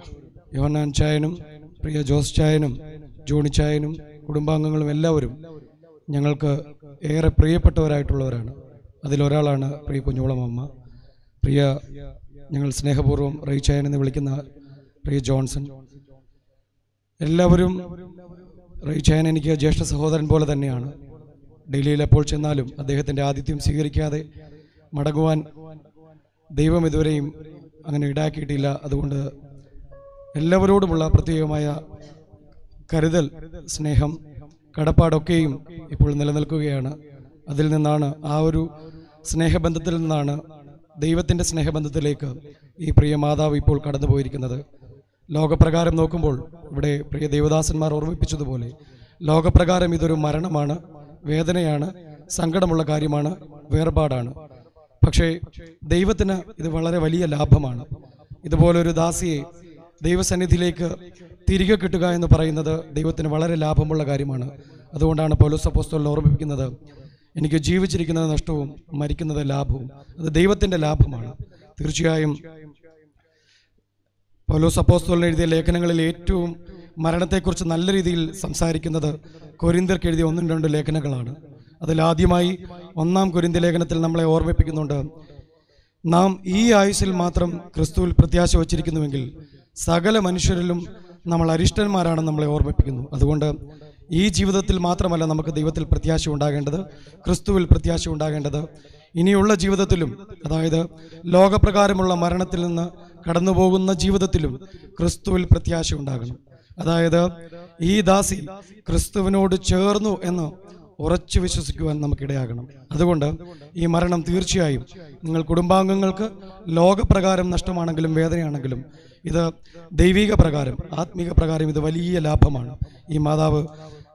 യോഹന്നാൻ ചായനും പ്രിയ ജോസ് ചായനും ജോണി ചായനും കുടുംബാംഗങ്ങളും എല്ലാവരും ഞങ്ങൾക്ക് ഏറെ പ്രിയപ്പെട്ടവരായിട്ടുള്ളവരാണ്. അതിലൊരാളാണ് പ്രിയ കുഞ്ഞോളമ്മ പ്രിയ ഞങ്ങൾ സ്നേഹപൂർവം റൈചായൻ എന്ന് വിളിക്കുന്ന പ്രിയ ജോൺസൺ. എല്ലാവരും റൈചായൻ എനിക്ക് ജ്യേഷ്ഠ സഹോദരൻ പോലെ തന്നെയാണ്. ഡൽഹിയിൽ എപ്പോൾ ചെന്നാലും അദ്ദേഹത്തിന്റെ ആതിഥ്യം സ്വീകരിക്കാതെ മടങ്ങുവാൻ ദൈവം ഇതുവരെയും അങ്ങനെ ഇടാക്കിയിട്ടില്ല അതുകൊണ്ട് എല്ലാവരോടുമുള്ള പ്രത്യേകമായ കരുതൽ സ്നേഹം കടപ്പാടൊക്കെയും ഇപ്പോൾ നിലനിൽക്കുകയാണ്. അതിൽ നിന്നാണ് ആ ഒരു സ്നേഹബന്ധത്തിൽ നിന്നാണ് ദൈവത്തിന്റെ സ്നേഹബന്ധത്തിലേക്ക് ഈ പ്രിയ മാതാവ് ഇപ്പോൾ കടന്നു പോയിരിക്കുന്നത് ലോകപ്രകാരം നോക്കുമ്പോൾ ഇവിടെ പ്രിയ ദേവദാസന്മാർ ഓർമ്മിപ്പിച്ചതുപോലെ ലോകപ്രകാരം ഇതൊരു മരണമാണ്. വേദനയാണ് സങ്കടമുള്ള കാര്യമാണ് വേർപാടാണ്. പക്ഷേ ദൈവത്തിന് ഇത് വളരെ വലിയ ലാഭമാണ്. ഇതുപോലൊരു ദാസിയെ ദൈവസന്നിധിയിലേക്ക് തിരികെ കിട്ടുക എന്ന് പറയുന്നത് ദൈവത്തിന് വളരെ ലാഭമുള്ള കാര്യമാണ്. അതുകൊണ്ടാണ് പൗലോസ് അപ്പോസ്തലൻ ഓർമ്മിപ്പിക്കുന്നത് എനിക്ക് ജീവിച്ചിരിക്കുന്നത് നഷ്ടവും മരിക്കുന്നത് ലാഭവും അത് ദൈവത്തിന്റെ ലാഭമാണ്. തീർച്ചയായും പൗലോസ് അപ്പോസ്തോലിന് എഴുതിയ ലേഖനങ്ങളിൽ ഏറ്റവും മരണത്തെക്കുറിച്ച് നല്ല രീതിയിൽ സംസാരിക്കുന്നത് കൊരിന്തിർക്ക് എഴുതിയ ഒന്നും രണ്ട് ലേഖനങ്ങളാണ്. അതിലാദ്യമായി ഒന്നാം കൊരിന്ത ലേഖനത്തിൽ നമ്മളെ ഓർമ്മിപ്പിക്കുന്നുണ്ട്. നാം ഈ ആയുസ്സിൽ മാത്രം ക്രിസ്തുവിൽ പ്രത്യാശ വച്ചിരിക്കുന്നുവെങ്കിൽ സകല മനുഷ്യരിലും നമ്മൾ അരിഷ്ടന്മാരാണെന്ന് നമ്മളെ ഓർമ്മിപ്പിക്കുന്നു. അതുകൊണ്ട് ഈ ജീവിതത്തിൽ മാത്രമല്ല നമുക്ക് ദൈവത്തിൽ പ്രത്യാശ ഉണ്ടാകേണ്ടത് ക്രിസ്തുവിൽ പ്രത്യാശ ഉണ്ടാകേണ്ടത്. ഇനിയുള്ള ജീവിതത്തിലും അതായത് ലോകപ്രകാരമുള്ള മരണത്തിൽ നിന്ന് കടന്നുപോകുന്ന ജീവിതത്തിലും ക്രിസ്തുവിൽ പ്രത്യാശ ഉണ്ടാകണം. അതായത് ഈ ദാസി ക്രിസ്തുവിനോട് ചേർന്നു എന്ന് ഉറച്ചു വിശ്വസിക്കുവാൻ നമുക്കിടയാകണം. അതുകൊണ്ട് ഈ മരണം തീർച്ചയായും നിങ്ങൾ കുടുംബാംഗങ്ങൾക്ക് ലോകപ്രകാരം നഷ്ടമാണെങ്കിലും വേദനയാണെങ്കിലും ഇത് ദൈവിക പ്രകാരം ആത്മീക പ്രകാരം ഇത് വലിയ ലാഭമാണ്. ഈ മാതാവ്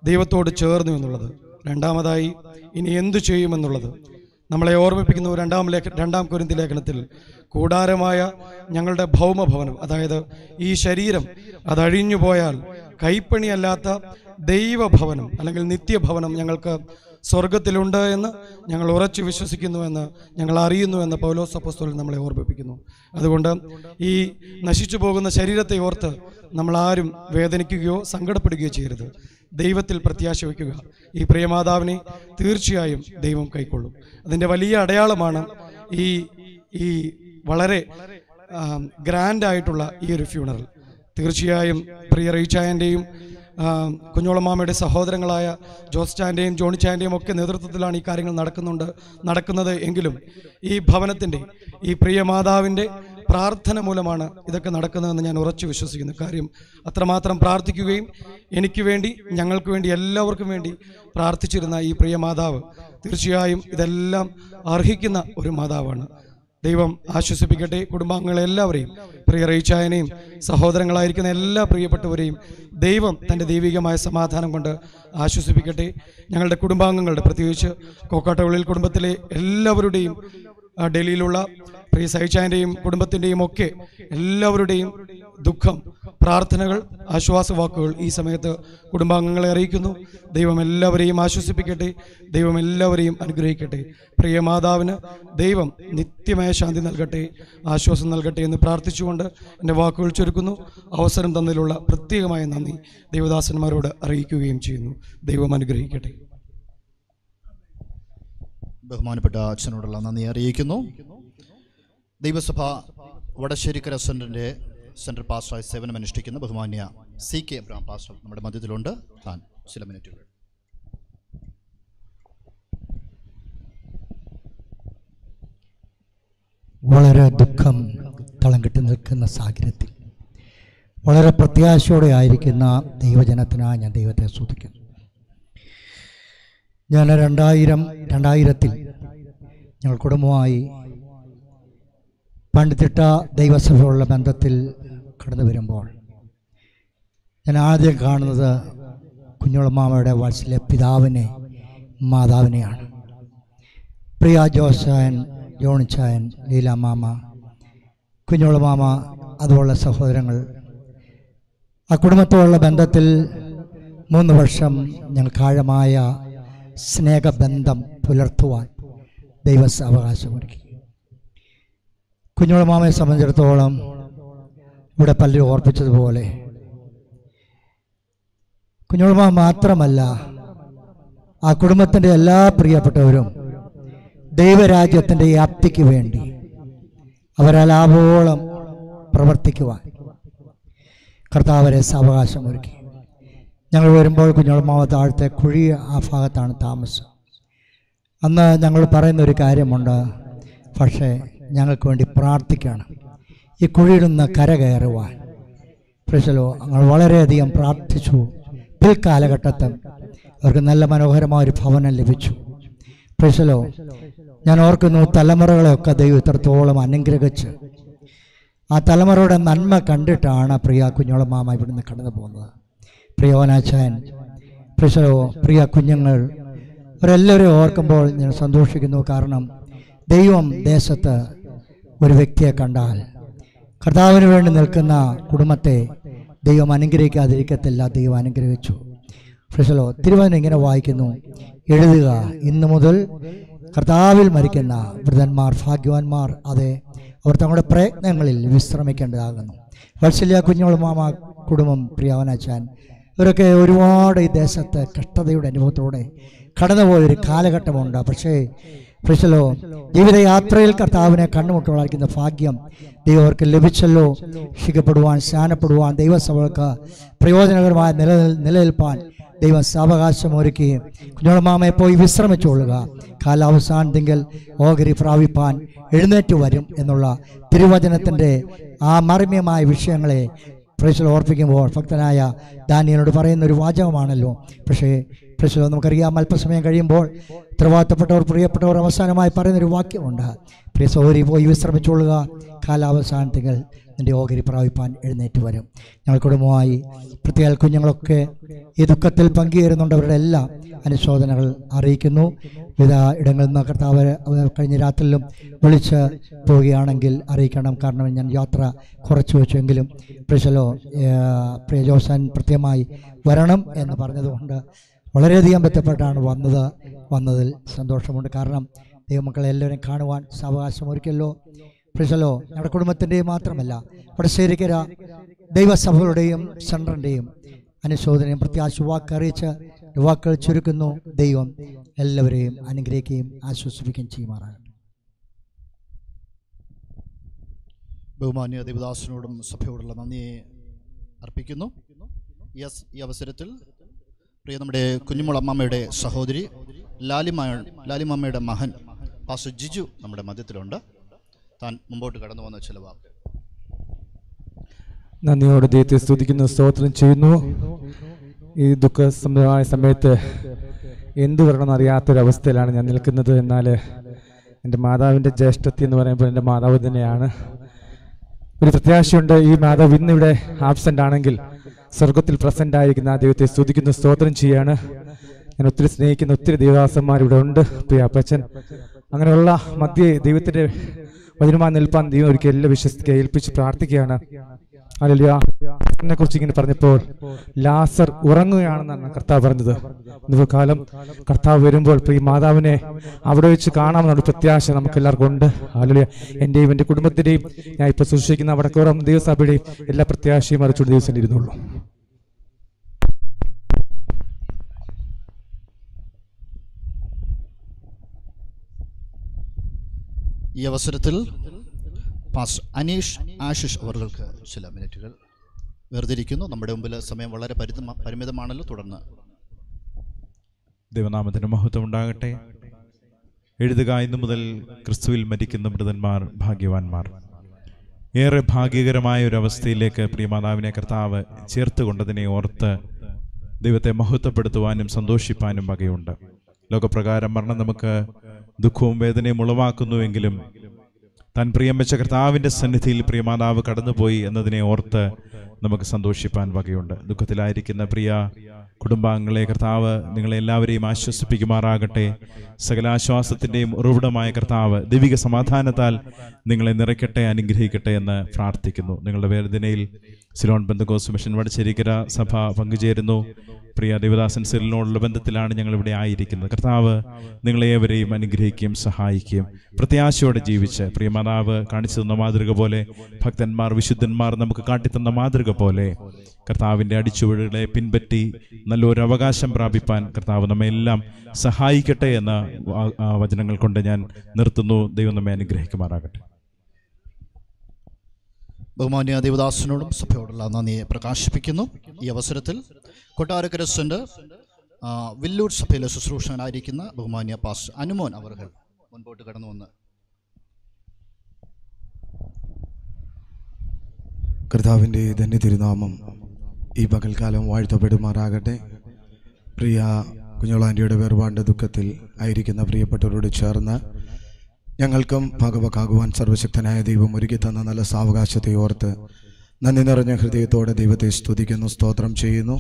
ദൈവത്തോട് ചേർന്നു എന്നുള്ളത്. രണ്ടാമതായി ഇനി എന്തു ചെയ്യുമെന്നുള്ളത് നമ്മളെ ഓർമ്മിപ്പിക്കുന്നു രണ്ടാം ലേഖ രണ്ടാം കുരുന്തി ലേഖനത്തിൽ കൂടാരമായ ഞങ്ങളുടെ ഭൗമഭവനം. അതായത് ഈ ശരീരം അതഴിഞ്ഞു പോയാൽ കൈപ്പണിയല്ലാത്ത ദൈവഭവനം അല്ലെങ്കിൽ നിത്യഭവനം ഞങ്ങൾക്ക് സ്വർഗത്തിലുണ്ട് എന്ന് ഞങ്ങൾ ഉറച്ചു വിശ്വസിക്കുന്നു എന്ന് ഞങ്ങൾ അറിയുന്നു എന്ന് പൗലോസ് അപ്പോസ്തലൻ നമ്മളെ ഓർമ്മിപ്പിക്കുന്നു. അതുകൊണ്ട് ഈ നശിച്ചു പോകുന്ന ശരീരത്തെ ഓർത്ത് നമ്മൾ ആരും വേദനിക്കുകയോ സങ്കടപ്പെടുകയോ ചെയ്യരുത്. ദൈവത്തിൽ പ്രത്യാശ വയ്ക്കുക ഈ പ്രിയമാതാവിനെ തീർച്ചയായും ദൈവം കൈക്കൊള്ളും. അതിന്റെ വലിയ അടയാളമാണ് ഈ ഈ വളരെ ഗ്രാൻഡായിട്ടുള്ള ഈ ഒരു ഫ്യൂണറൽ തീർച്ചയായും പ്രിയ റീച്ചായന്റെയും കുഞ്ഞോളമാമയുടെ സഹോദരങ്ങളായ ജോസ് ചാന്റെയും ജോണി ചാന്റെയും ഒക്കെ നേതൃത്വത്തിലാണ് ഈ കാര്യങ്ങൾ നടക്കുന്നുണ്ട് നടക്കുന്നത്. എങ്കിലും ഈ ഭവനത്തിന്റെ ഈ പ്രിയ മാതാവിന്റെ പ്രാർത്ഥന മൂലമാണ് ഇതൊക്കെ നടക്കുന്നതെന്ന് ഞാൻ ഉറച്ചു വിശ്വസിക്കുന്നു. കാര്യം അത്രമാത്രം പ്രാർത്ഥിക്കുകയും എനിക്ക് വേണ്ടി ഞങ്ങൾക്ക് വേണ്ടി എല്ലാവർക്കും വേണ്ടി പ്രാർത്ഥിച്ചിരുന്ന ഈ പ്രിയ മാതാവ് തീർച്ചയായും ഇതെല്ലാം അർഹിക്കുന്ന ഒരു മാതാവാണ്. ദൈവം ആശ്വസിപ്പിക്കട്ടെ. കുടുംബാംഗങ്ങളെ എല്ലാവരെയും പ്രിയ റീച്ചായനെയും സഹോദരങ്ങളായിരിക്കുന്ന എല്ലാ പ്രിയപ്പെട്ടവരെയും ദൈവം തന്റെ ദൈവികമായ സമാധാനം കൊണ്ട് ആശ്വസിപ്പിക്കട്ടെ. ഞങ്ങളുടെ കുടുംബാംഗങ്ങളുടെ പ്രത്യേകിച്ച് കോക്കാട്ടവിളിൽ കുടുംബത്തിലെ എല്ലാവരുടെയും ഡൽഹിയിലുള്ള പ്രിയ സഹിച്ചാന്റെയും കുടുംബത്തിന്റെയും ഒക്കെ എല്ലാവരുടെയും ദുഃഖം പ്രാർത്ഥനകൾ ആശ്വാസ വാക്കുകൾ ഈ സമയത്ത് കുടുംബാംഗങ്ങളെ അറിയിക്കുന്നു. ദൈവം എല്ലാവരെയും ആശ്വസിപ്പിക്കട്ടെ ദൈവം എല്ലാവരെയും അനുഗ്രഹിക്കട്ടെ. പ്രിയ മാതാവിന് ദൈവം നിത്യമായ ശാന്തി നൽകട്ടെ ആശ്വാസം നൽകട്ടെ എന്ന് പ്രാർത്ഥിച്ചുകൊണ്ട് എന്റെ വാക്കുകൾ ചുരുക്കുന്നു. അവസരം തന്നതിലുള്ള പ്രത്യേകമായ നന്ദി ദൈവദാസന്മാരോട് അറിയിക്കുകയും ചെയ്യുന്നു. ദൈവം അനുഗ്രഹിക്കട്ടെ. ബഹുമാനപ്പെട്ട അച്ഛനോടുള്ള നന്ദി അറിയിക്കുന്നു. ദൈവസഭ വടശ്ശേരിക്കര സെന്ററിന്റെ സെൻട്രൽ പാസ്റ്ററായി സേവനമനുഷ്ഠിക്കുന്ന ബഹുമാന്യ സി കെ എബ്രാം പാസ്റ്റർ നമ്മുടെ മധ്യത്തിലുണ്ട്. താൻ ചില മിനിറ്റുകൾ. വളരെ ദുഃഖം തളം കെട്ടി നിൽക്കുന്ന സാഹചര്യത്തിൽ വളരെ പ്രത്യാശയോടെ ആയിരിക്കുന്ന ദൈവജനത്തിനായി ഞാൻ ദൈവത്തെ സ്തുതിക്കുന്നു ഞാൻ രണ്ടായിരം രണ്ടായിരത്തിൽ ഞങ്ങൾ കുടുംബമായി പണ്ടിത്തിട്ട ദൈവസഭയുള്ള ബന്ധത്തിൽ കടന്നു വരുമ്പോൾ ഞാൻ ആദ്യം കാണുന്നത് കുഞ്ഞുളമാമയുടെ വാത്സല്യ പിതാവിനെ മാതാവിനെയാണ്. പ്രിയ ജോസായൻ ജോണിച്ചായൻ ലീലാമാമ കുഞ്ഞുളമാമ അതുപോലുള്ള സഹോദരങ്ങൾ. ആ കുടുംബത്തോടുള്ള ബന്ധത്തിൽ മൂന്ന് വർഷം ഞങ്ങൾ കാഴമായ സ്നേഹബന്ധം പുലർത്തുവാൻ ദൈവസ അവകാശമൊരുക്കി കുഞ്ഞോളമാമയെ സംബന്ധിച്ചിടത്തോളം ഇവിടെ പലരും ഓർപ്പിച്ചതുപോലെ. കുഞ്ഞോളമാമ മാത്രമല്ല ആ കുടുംബത്തിന്റെ എല്ലാ പ്രിയപ്പെട്ടവരും ദൈവരാജ്യത്തിന്റെ വ്യാപ്തിക്ക് വേണ്ടി അവരലാഭോളം പ്രവർത്തിക്കുവാൻ കർത്താവരെ സാവകാശം ഒരുക്കി. ഞങ്ങൾ വരുമ്പോൾ കുഞ്ഞോളമാവ് താഴത്തെ കുഴി ആ ഭാഗത്താണ് താമസം. അന്ന് ഞങ്ങൾ പറയുന്നൊരു കാര്യമുണ്ട്. പക്ഷേ ഞങ്ങൾക്ക് വേണ്ടി പ്രാർത്ഥിക്കണം ഈ കുഴിയിടുന്ന കര കയറുവാൻ. പ്രശ്നോ ഞങ്ങൾ വളരെയധികം പ്രാർത്ഥിച്ചു. പിൽക്കാലഘട്ടത്തിൽ അവർക്ക് നല്ല മനോഹരമായ ഒരു ഭവനം ലഭിച്ചു. പ്രശ്നോ ഞാൻ ഓർക്കുന്നു തലമുറകളെയൊക്കെ ദൈവം ഇത്രത്തോളം അനുഗ്രഹിച്ച്. ആ തലമുറയുടെ നന്മ കണ്ടിട്ടാണ് പ്രിയ കുഞ്ഞോളമാമ ഇവിടുന്ന് കടന്നു പോകുന്നത്. പ്രിയോനാച്ചാൻ പ്രശ്നോ പ്രിയ കുഞ്ഞുങ്ങൾ അവരെല്ലാവരും ഓർക്കുമ്പോൾ ഞാൻ സന്തോഷിക്കുന്നു. കാരണം ദൈവം ദേശത്ത് ഒരു വ്യക്തിയെ കണ്ടാൽ കർത്താവിന് വേണ്ടി നിൽക്കുന്ന കുടുംബത്തെ ദൈവം അനുഗ്രഹിക്കാതിരിക്കത്തില്ല ദൈവം അനുഗ്രഹിച്ചു. ഫ്രിസലോ തിരുവനന്തപുരം ഇങ്ങനെ വായിക്കുന്നു. എഴുതുക ഇന്നു മുതൽ കർത്താവിൽ മരിക്കുന്ന വൃതന്മാർ ഭാഗ്യവാന്മാർ അതെ അവർ തങ്ങളുടെ പ്രയത്നങ്ങളിൽ വിശ്രമിക്കേണ്ടതാകുന്നു. വത്സല്യ കുഞ്ഞോളുമാമ കുടുംബം പ്രിയവനാച്ചാൻ ഇവരൊക്കെ ഒരുപാട് ഈ ദേശത്ത് കഷ്ടതയുടെ അനുഭവത്തോടെ കടന്നുപോയൊരു കാലഘട്ടമുണ്ട്. പക്ഷേ ഫ്രിസലോ ജീവിതയാത്രയിൽ കർത്താവിനെ കണ്ണുമുട്ടുകളായിരിക്കുന്ന ഭാഗ്യം ദൈവം അവർക്ക് ലഭിച്ചല്ലോ. രക്ഷിക്കപ്പെടുവാൻ സ്നാനപ്പെടുവാൻ ദൈവസഭകൾക്ക് പ്രയോജനകരമായ നില നിലനിൽപ്പാൻ ദൈവം സാവകാശം ഒരുക്കുകയും കുഞ്ഞോളമാമയെ പോയി വിശ്രമിച്ചുകൊള്ളുക. കാലാവസാനത്തെങ്കിൽ ഓഹരി പ്രാപിപ്പാൻ എഴുന്നേറ്റ് വരും എന്നുള്ള തിരുവചനത്തിന്റെ ആ മർമ്മ്യമായ വിഷയങ്ങളെ പ്രേക്ഷൽ ഓർപ്പിക്കുമ്പോൾ ഭക്തനായ ദാനിയനോട് പറയുന്ന ഒരു വാചകമാണല്ലോ. പക്ഷേ പ്രേക്ഷൽ നമുക്കറിയാം അല്പസമയം കഴിയുമ്പോൾ ഉത്തരവാദിത്തപ്പെട്ടവർ പ്രിയപ്പെട്ടവർ അവസാനമായി പറയുന്നൊരു വാക്യമുണ്ട്. പ്രിയ സഹോദരി പോയി വിശ്രമിച്ചുകൊള്ളുക. കാലാവസാനത്തിൽ എന്റെ ഓഹരി പ്രാപിപ്പാൻ എഴുന്നേറ്റ് വരും. ഞങ്ങൾ കുടുംബമായി പ്രത്യേക കുഞ്ഞുങ്ങളൊക്കെ ഈ ദുഃഖത്തിൽ പങ്കുചേരുന്നുണ്ടവരുടെ എല്ലാ അനുശോചനകൾ അറിയിക്കുന്നു. വിവിധ ഇടങ്ങളിൽ നിന്ന് കർത്താവ് കഴിഞ്ഞ രാത്രിയിലും വിളിച്ച് പോവുകയാണെങ്കിൽ അറിയിക്കണം. കാരണം ഞാൻ യാത്ര കുറച്ച് വെച്ചെങ്കിലും പ്രിയ ജോസൻ പ്രത്യേകമായി വരണം എന്ന് പറഞ്ഞതുകൊണ്ട് വളരെയധികം ബന്ധപ്പെട്ടാണ് വന്നത്. വന്നതിൽ സന്തോഷമുണ്ട്. കാരണം ദൈവമക്കളെ എല്ലാവരെയും കാണുവാൻ സാവകാശം ഒരുക്കല്ലോ പ്രിസലോ ഞങ്ങളുടെ കുടുംബത്തിന്റെയും മാത്രമല്ല വടശ്ശേരിക്കര ദൈവസഭകളുടെയും സെന്ററിന്റെയും അനുശോചനയും പ്രത്യാശ വാക്ക് അറിയിച്ച് യുവാക്കൾ ചുരുക്കുന്നു. ദൈവം എല്ലാവരെയും അനുഗ്രഹിക്കുകയും ആശ്വസിപ്പിക്കുകയും ചെയ്യുമാറാണ് ബഹുമാന്യ ദേവദാസിനോടും സഭയോടുള്ള നന്ദിയെ അർപ്പിക്കുന്നു. യെസ് ഈ അവസരത്തിൽ പ്രിയ നമ്മുടെ കുഞ്ഞുമുളമ്മയുടെ സഹോദരി ലാലിമ ലാലിമമ്മയുടെ മഹൻ പാസ് ജിജു നമ്മുടെ മധ്യത്തിലുണ്ട്. താൻ മുമ്പോട്ട് കടന്നു വന്ന ചില വാക്ക്. നന്ദിയോടെ ദൈവത്തെ സ്തുതിക്കുന്നു സ്തോത്രം ചെയ്യുന്നു. ഈ ദുഃഖസമയമായ സമയത്ത് എന്തു വരണമെന്ന് അറിയാത്തൊരവസ്ഥയിലാണ് ഞാൻ നിൽക്കുന്നത്. എന്നാൽ എന്റെ മാതാവിന്റെ ജ്യേഷ്ഠത്തി എന്ന് പറയുമ്പോൾ എന്റെ മാതാവ് തന്നെയാണ്. ഒരു പ്രത്യാശയുണ്ട്. ഈ മാതാവ് ഇന്നിവിടെ ആബ്സെന്റ് ആണെങ്കിൽ സ്വർഗത്തിൽ പ്രസന്റ് ആയിരിക്കുന്ന ദൈവത്തെ സ്തുതിക്കുന്നു സ്തോത്രം ചെയ്യാണ്. ഞാൻ ഒത്തിരി സ്നേഹിക്കുന്ന ഒത്തിരി ദേവദാസന്മാർ ഇവിടെ ഉണ്ട്. പ്രിയ അപ്പച്ചൻ അങ്ങനെയുള്ള മധ്യ ദൈവത്തിന്റെ വചനമായി നിൽപ്പാൻ ദൈവം ഒരിക്കലും വിശ്വസിക്കുക ഏൽപ്പിച്ച് പ്രാർത്ഥിക്കുകയാണ്. അതിനെ കുറിച്ച് ഇങ്ങനെ പറഞ്ഞപ്പോൾ ലാസർ ഉറങ്ങുകയാണെന്നാണ് കർത്താവ് പറഞ്ഞത്. ഇന്നിപ്പോൾ കാലം കർത്താവ് വരുമ്പോൾ ഈ മാതാവിനെ അവിടെ വെച്ച് കാണാമെന്നൊരു പ്രത്യാശ നമുക്ക് എല്ലാവർക്കും ഉണ്ട്. അല്ലെങ്കിൽ എന്റെയും എന്റെ കുടുംബത്തിന്റെയും ഞാൻ ഇപ്പോൾ സൂക്ഷിക്കുന്ന വടക്കോറം ദൈവസഭയുടെയും എല്ലാ പ്രത്യാശയും അറിച്ചുകൊണ്ട് ദിവസം ഇരുന്നുള്ളൂ ഈ അവസരത്തിൽ പാസ്റ്റർ അനീഷ് ആശിഷ് അവർക്ക് ചില മിനിറ്റുകൾ വേർതിരിക്കുന്നു. നമ്മുടെ മുമ്പിൽ സമയം വളരെ പരിത പരിമിതമാണല്ലോ. തുടർന്ന്. ദൈവനാമത്തിന് മഹത്വം ഉണ്ടാകട്ടെ. എഴുതുക ഇന്നു മുതൽ ക്രിസ്തുവിൽ മരിക്കുന്ന മൃതന്മാർ ഭാഗ്യവാന്മാർ. ഏറെ ഭാഗ്യകരമായ ഒരു അവസ്ഥയിലേക്ക് പ്രിയമാതാവിനെ കർത്താവ് ചേർത്ത് കൊണ്ടതിനെ ഓർത്ത് ദൈവത്തെ മഹത്വപ്പെടുത്തുവാനും സന്തോഷിപ്പാനും വകയുണ്ട്. ലോകപ്രകാരം മരണം നമുക്ക് ദുഃഖവും വേദനയും ഉളവാക്കുന്നുവെങ്കിലും താൻ പ്രിയം വെച്ച കർത്താവിന്റെ സന്നിധിയിൽ പ്രിയമാതാവ് കടന്നുപോയി എന്നതിനെ ഓർത്ത് നമുക്ക് സന്തോഷിപ്പാൻ വകയുണ്ട്. ദുഃഖത്തിലായിരിക്കുന്ന പ്രിയ കുടുംബാംഗങ്ങളെ കർത്താവ് നിങ്ങളെല്ലാവരെയും ആശ്വസിപ്പിക്കുമാറാകട്ടെ. സകലാശ്വാസത്തിന്റെയും ഉറവിടമായ കർത്താവ് ദൈവിക സമാധാനത്താൽ നിങ്ങളെ നിറയ്ക്കട്ടെ അനുഗ്രഹിക്കട്ടെ എന്ന് പ്രാർത്ഥിക്കുന്നു. നിങ്ങളുടെ വേദനയിൽ സിലോൺ ബന്ധുക്കോസ് മിഷൻ വടച്ചേരിക്കര സഭ പങ്കുചേരുന്നു. പ്രിയ ദേവദാസൻ സിലിനോടുള്ള ബന്ധത്തിലാണ് ഞങ്ങൾ ഇവിടെ ആയിരിക്കുന്നത്. കർത്താവ് നിങ്ങളേവരെയും അനുഗ്രഹിക്കുകയും സഹായിക്കുകയും പ്രത്യാശയോടെ ജീവിച്ച് പ്രിയ മാതാവ് കാണിച്ചു തന്ന മാതൃക പോലെ ഭക്തന്മാർ വിശുദ്ധന്മാർ നമുക്ക് കാട്ടിത്തന്ന മാതൃക പോലെ കർത്താവിന്റെ അടിച്ചുവടുകളെ പിൻപറ്റി നല്ലൊരു അവകാശം പ്രാപിപ്പാൻ കർത്താവ് നമ്മെല്ലാം സഹായിക്കട്ടെ എന്ന വചനങ്ങൾ കൊണ്ട് ഞാൻ നിർത്തുന്നു. ദൈവം നമ്മെ അനുഗ്രഹിക്കുമാറാകട്ടെ. ബഹുമാന്യ ദേവദാസനോടും സഭയോടുള്ള നന്ദിയെ പ്രകാശിപ്പിക്കുന്നു. ഈ അവസരത്തിൽ കൊട്ടാരക്കര വില്ലൂർ സഭയിലെ ശുശ്രൂഷകനായിരിക്കുന്ന ബഹുമാന്യ പാസ് അനുമോൻ അവർകൾ മുൻപോട്ട് കടന്നു വന്ന്. കർത്താവിന്റെ ധന്യ തിരുനാമം ഈ പകൽക്കാലം വാഴ്ത്തപ്പെടുമാറാകട്ടെ. പ്രിയ കുഞ്ഞോളാന്റിയുടെ വേർപാടിന്റെ ദുഃഖത്തിൽ ആയിരിക്കുന്ന പ്രിയപ്പെട്ടവരോട് ചേർന്ന് ഞങ്ങൾക്കും ഭഗവകാകുവാൻ സർവശക്തനായ ദൈവം ഒരുക്കി തന്ന നല്ല സാവകാശത്തെ ഓർത്ത് നന്ദി നിറഞ്ഞ ഹൃദയത്തോടെ ദൈവത്തെ സ്തുതിക്കുന്നു സ്തോത്രം ചെയ്യുന്നു.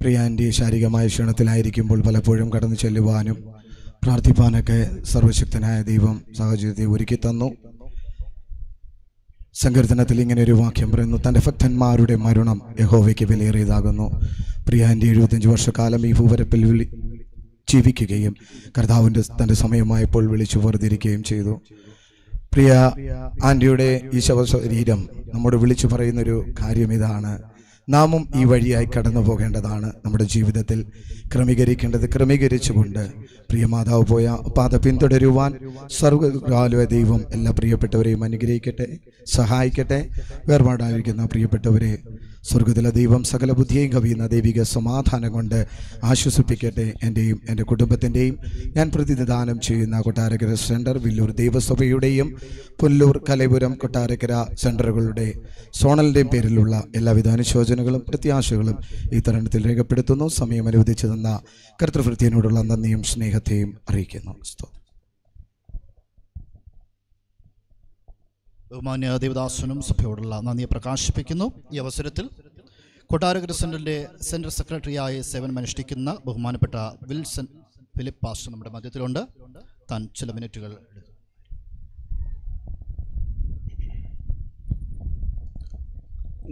പ്രിയ ആന്റി ശാരീരികമായ ക്ഷീണത്തിലായിരിക്കുമ്പോൾ പലപ്പോഴും കടന്നു ചെല്ലുവാനും പ്രാർത്ഥിപ്പാനൊക്കെ സർവശക്തനായ ദൈവം സാഹചര്യത്തെ ഒരുക്കി തന്നു. സങ്കീർത്തനത്തിൽ ഇങ്ങനെ ഒരു വാക്യം പറയുന്നു തന്റെ ഭക്തന്മാരുടെ മരണം യഹോവയ്ക്ക് വിലയേറിയതാകുന്നു. പ്രിയ ആന്റി എഴുപത്തഞ്ച് വർഷക്കാലം ഈ ഭൂവരപ്പിൽ ജീവിക്കുകയും കർത്താവിന്റെ തന്റെ സമയമായപ്പോൾ വിളിച്ചു വേർതിരിക്കുകയും ചെയ്തു. പ്രിയ ആന്റിയുടെ ഈ ശവശരീരം നമ്മോട് വിളിച്ചു പറയുന്നൊരു കാര്യം ഇതാണ്. നാമും ഈ വഴിയായി കടന്നു പോകേണ്ടതാണ് നമ്മുടെ ജീവിതത്തിൽ. ക്രമീകരിക്കേണ്ടത് ക്രമീകരിച്ചുകൊണ്ട് പ്രിയ മാതാവ് പോയ പാത പിന്തുടരുവാൻ സർവകാലുവ ദൈവം എല്ലാ പ്രിയപ്പെട്ടവരെയും അനുഗ്രഹിക്കട്ടെ സഹായിക്കട്ടെ. വേർപാടായിരിക്കുന്ന പ്രിയപ്പെട്ടവരെ സ്വർഗത്തിലെ ദൈവം സകല ബുദ്ധിയെയും കവിയുന്ന ദൈവിക സമാധാനം കൊണ്ട് ആശ്വസിപ്പിക്കട്ടെ. എന്റെയും എന്റെ കുടുംബത്തിന്റെയും ഞാൻ പ്രതിനിധാനം ചെയ്യുന്ന കൊട്ടാരക്കര സെന്റർ വില്ലൂർ ദൈവസഭയുടെയും പുല്ലൂർ കലൈപുരം കൊട്ടാരക്കര സെന്ററുകളുടെ സോണലിന്റെയും പേരിലുള്ള എല്ലാവിധ അനുശോചനകളും പ്രത്യാശകളും ഈ തരണത്തിൽ രേഖപ്പെടുത്തുന്നു. സമയം അനുവദിച്ചു തന്ന കർത്തൃവൃത്തിയനോടുള്ള നന്ദിയും സ്നേഹത്തെയും അറിയിക്കുന്നു. ബഹുമാന്യ ദേവദാസനും സഭയോടുള്ള നന്ദിയെ പ്രകാശിപ്പിക്കുന്നു. ഈ അവസരത്തിൽ കൊട്ടാരകര സെന്ററിന്റെ സെൻട്രൽ സെക്രട്ടറിയായി സേവനമനുഷ്ഠിക്കുന്ന ബഹുമാനപ്പെട്ട വിൽസൺ ഫിലിപ്പ് പാസ്റ്റർ നമ്മുടെ മധ്യത്തിലുണ്ട്. താൻ ചില മിനിറ്റുകൾ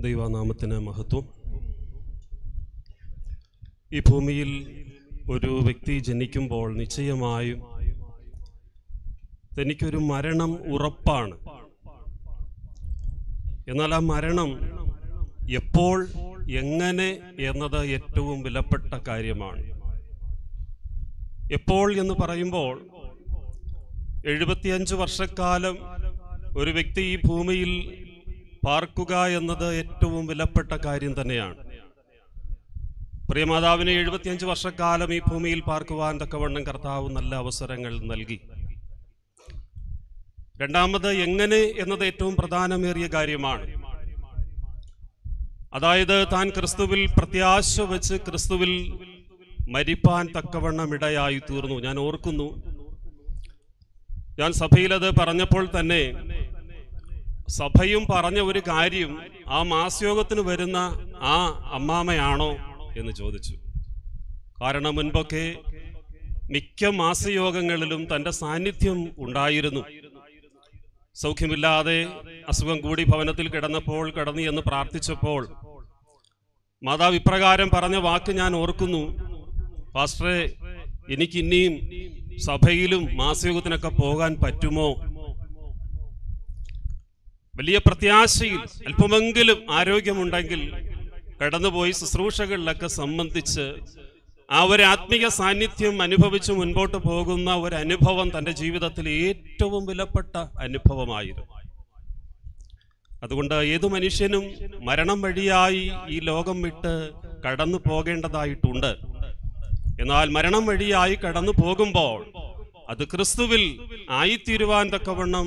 ദൈവാനാമത്തിന് മഹത്വം. ഈ ഭൂമിയിൽ ഒരു വ്യക്തി ജനിക്കുമ്പോൾ നിശ്ചയമായും തനിക്കൊരു മരണം ഉറപ്പാണ്. എന്നാൽ ആ മരണം എപ്പോൾ എങ്ങനെ എന്നത് ഏറ്റവും വിലപ്പെട്ട കാര്യമാണ്. എപ്പോൾ എന്ന് പറയുമ്പോൾ എഴുപത്തിയഞ്ച് വർഷക്കാലം ഒരു വ്യക്തി ഈ ഭൂമിയിൽ പാർക്കുക എന്നത് ഏറ്റവും വിലപ്പെട്ട കാര്യം തന്നെയാണ്. പ്രിയമാതാവിന് എഴുപത്തിയഞ്ച് വർഷക്കാലം ഈ ഭൂമിയിൽ പാർക്കുവാൻ തക്കവണ്ണം കർത്താവ് നല്ല അവസരങ്ങൾ നൽകി. രണ്ടാമത് എങ്ങനെ എന്നത് ഏറ്റവും പ്രധാനമേറിയ കാര്യമാണ്. അതായത് താൻ ക്രിസ്തുവിൽ പ്രത്യാശ വെച്ച് ക്രിസ്തുവിൽ മരിപ്പാൻ തക്കവണ്ണം ഇടയായി തീർന്നു. ഞാൻ ഓർക്കുന്നു ഞാൻ സഭയിലത് പറഞ്ഞപ്പോൾ തന്നെ സഭയും പറഞ്ഞ ഒരു കാര്യം ആ മാസയോഗത്തിന് വരുന്ന ആ അമ്മാമയാണോ എന്ന് ചോദിച്ചു. കാരണം മുൻപൊക്കെ മിക്ക മാസയോഗങ്ങളിലും തന്റെ സാന്നിധ്യം ഉണ്ടായിരുന്നു. സൗഖ്യമില്ലാതെ അസുഖം കൂടി ഭവനത്തിൽ കിടന്നപ്പോൾ കിടന്നു എന്ന് പ്രാർത്ഥിച്ചപ്പോൾ മാതാവ് ഇപ്രകാരം പറഞ്ഞ വാക്ക് ഞാൻ ഓർക്കുന്നു. പാസ്റ്ററെ എനിക്ക് ഇനിയും സഭയിലും മാസയോഗത്തിനൊക്കെ പോകാൻ പറ്റുമോ? വലിയ പ്രത്യാശയിൽ അല്പമെങ്കിലും ആരോഗ്യമുണ്ടെങ്കിൽ കടന്നുപോയി ശുശ്രൂഷകളിലൊക്കെ സംബന്ധിച്ച് ആ ഒരു ആത്മീയ സാന്നിധ്യം അനുഭവിച്ച് മുൻപോട്ട് പോകുന്ന ഒരു അനുഭവം തന്റെ ജീവിതത്തിൽ ഏറ്റവും വിലപ്പെട്ട അനുഭവമായിരുന്നു. അതുകൊണ്ട് ഏതു മനുഷ്യനും മരണം വഴിയായി ഈ ലോകം വിട്ട് കടന്നു പോകേണ്ടതായിട്ടുണ്ട്. എന്നാൽ മരണം വഴിയായി കടന്നു പോകുമ്പോൾ അത് ക്രിസ്തുവിൽ ആയിത്തീരുവാൻ തക്കവണ്ണം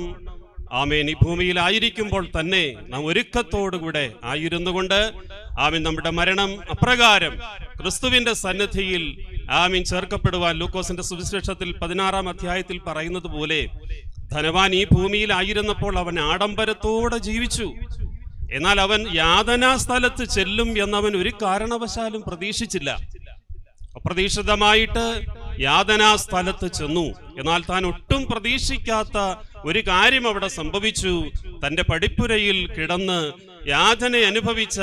ആമേൻ. ഈ ഭൂമിയിലായിരിക്കുമ്പോൾ തന്നെ നാം ഒരുക്കത്തോടുകൂടെ ആയിരുന്നു കൊണ്ട് ആമീൻ നമ്മുടെ മരണം അപ്രകാരം ക്രിസ്തുവിന്റെ സന്നിധിയിൽ ആമീൻ ചേർക്കപ്പെടുവാൻ ലൂക്കോസിന്റെ സുവിശേഷത്തിൽ പതിനാറാം അധ്യായത്തിൽ പറയുന്നത് പോലെ ധനവാൻ ഈ ഭൂമിയിലായിരുന്നപ്പോൾ അവൻ ആഡംബരത്തോടെ ജീവിച്ചു. എന്നാൽ അവൻ യാതനാ സ്ഥലത്ത് ചെല്ലും എന്നവൻ ഒരു കാരണവശാലും പ്രതീക്ഷിച്ചില്ല. അപ്രതീക്ഷിതമായിട്ട് യാതനാ സ്ഥലത്ത് ചെന്നു. എന്നാൽ താൻ ഒട്ടും പ്രതീക്ഷിക്കാത്ത ഒരു കാര്യം അവിടെ സംഭവിച്ചു. തന്റെ പടിപ്പുരയിൽ കിടന്ന് യാതന അനുഭവിച്ച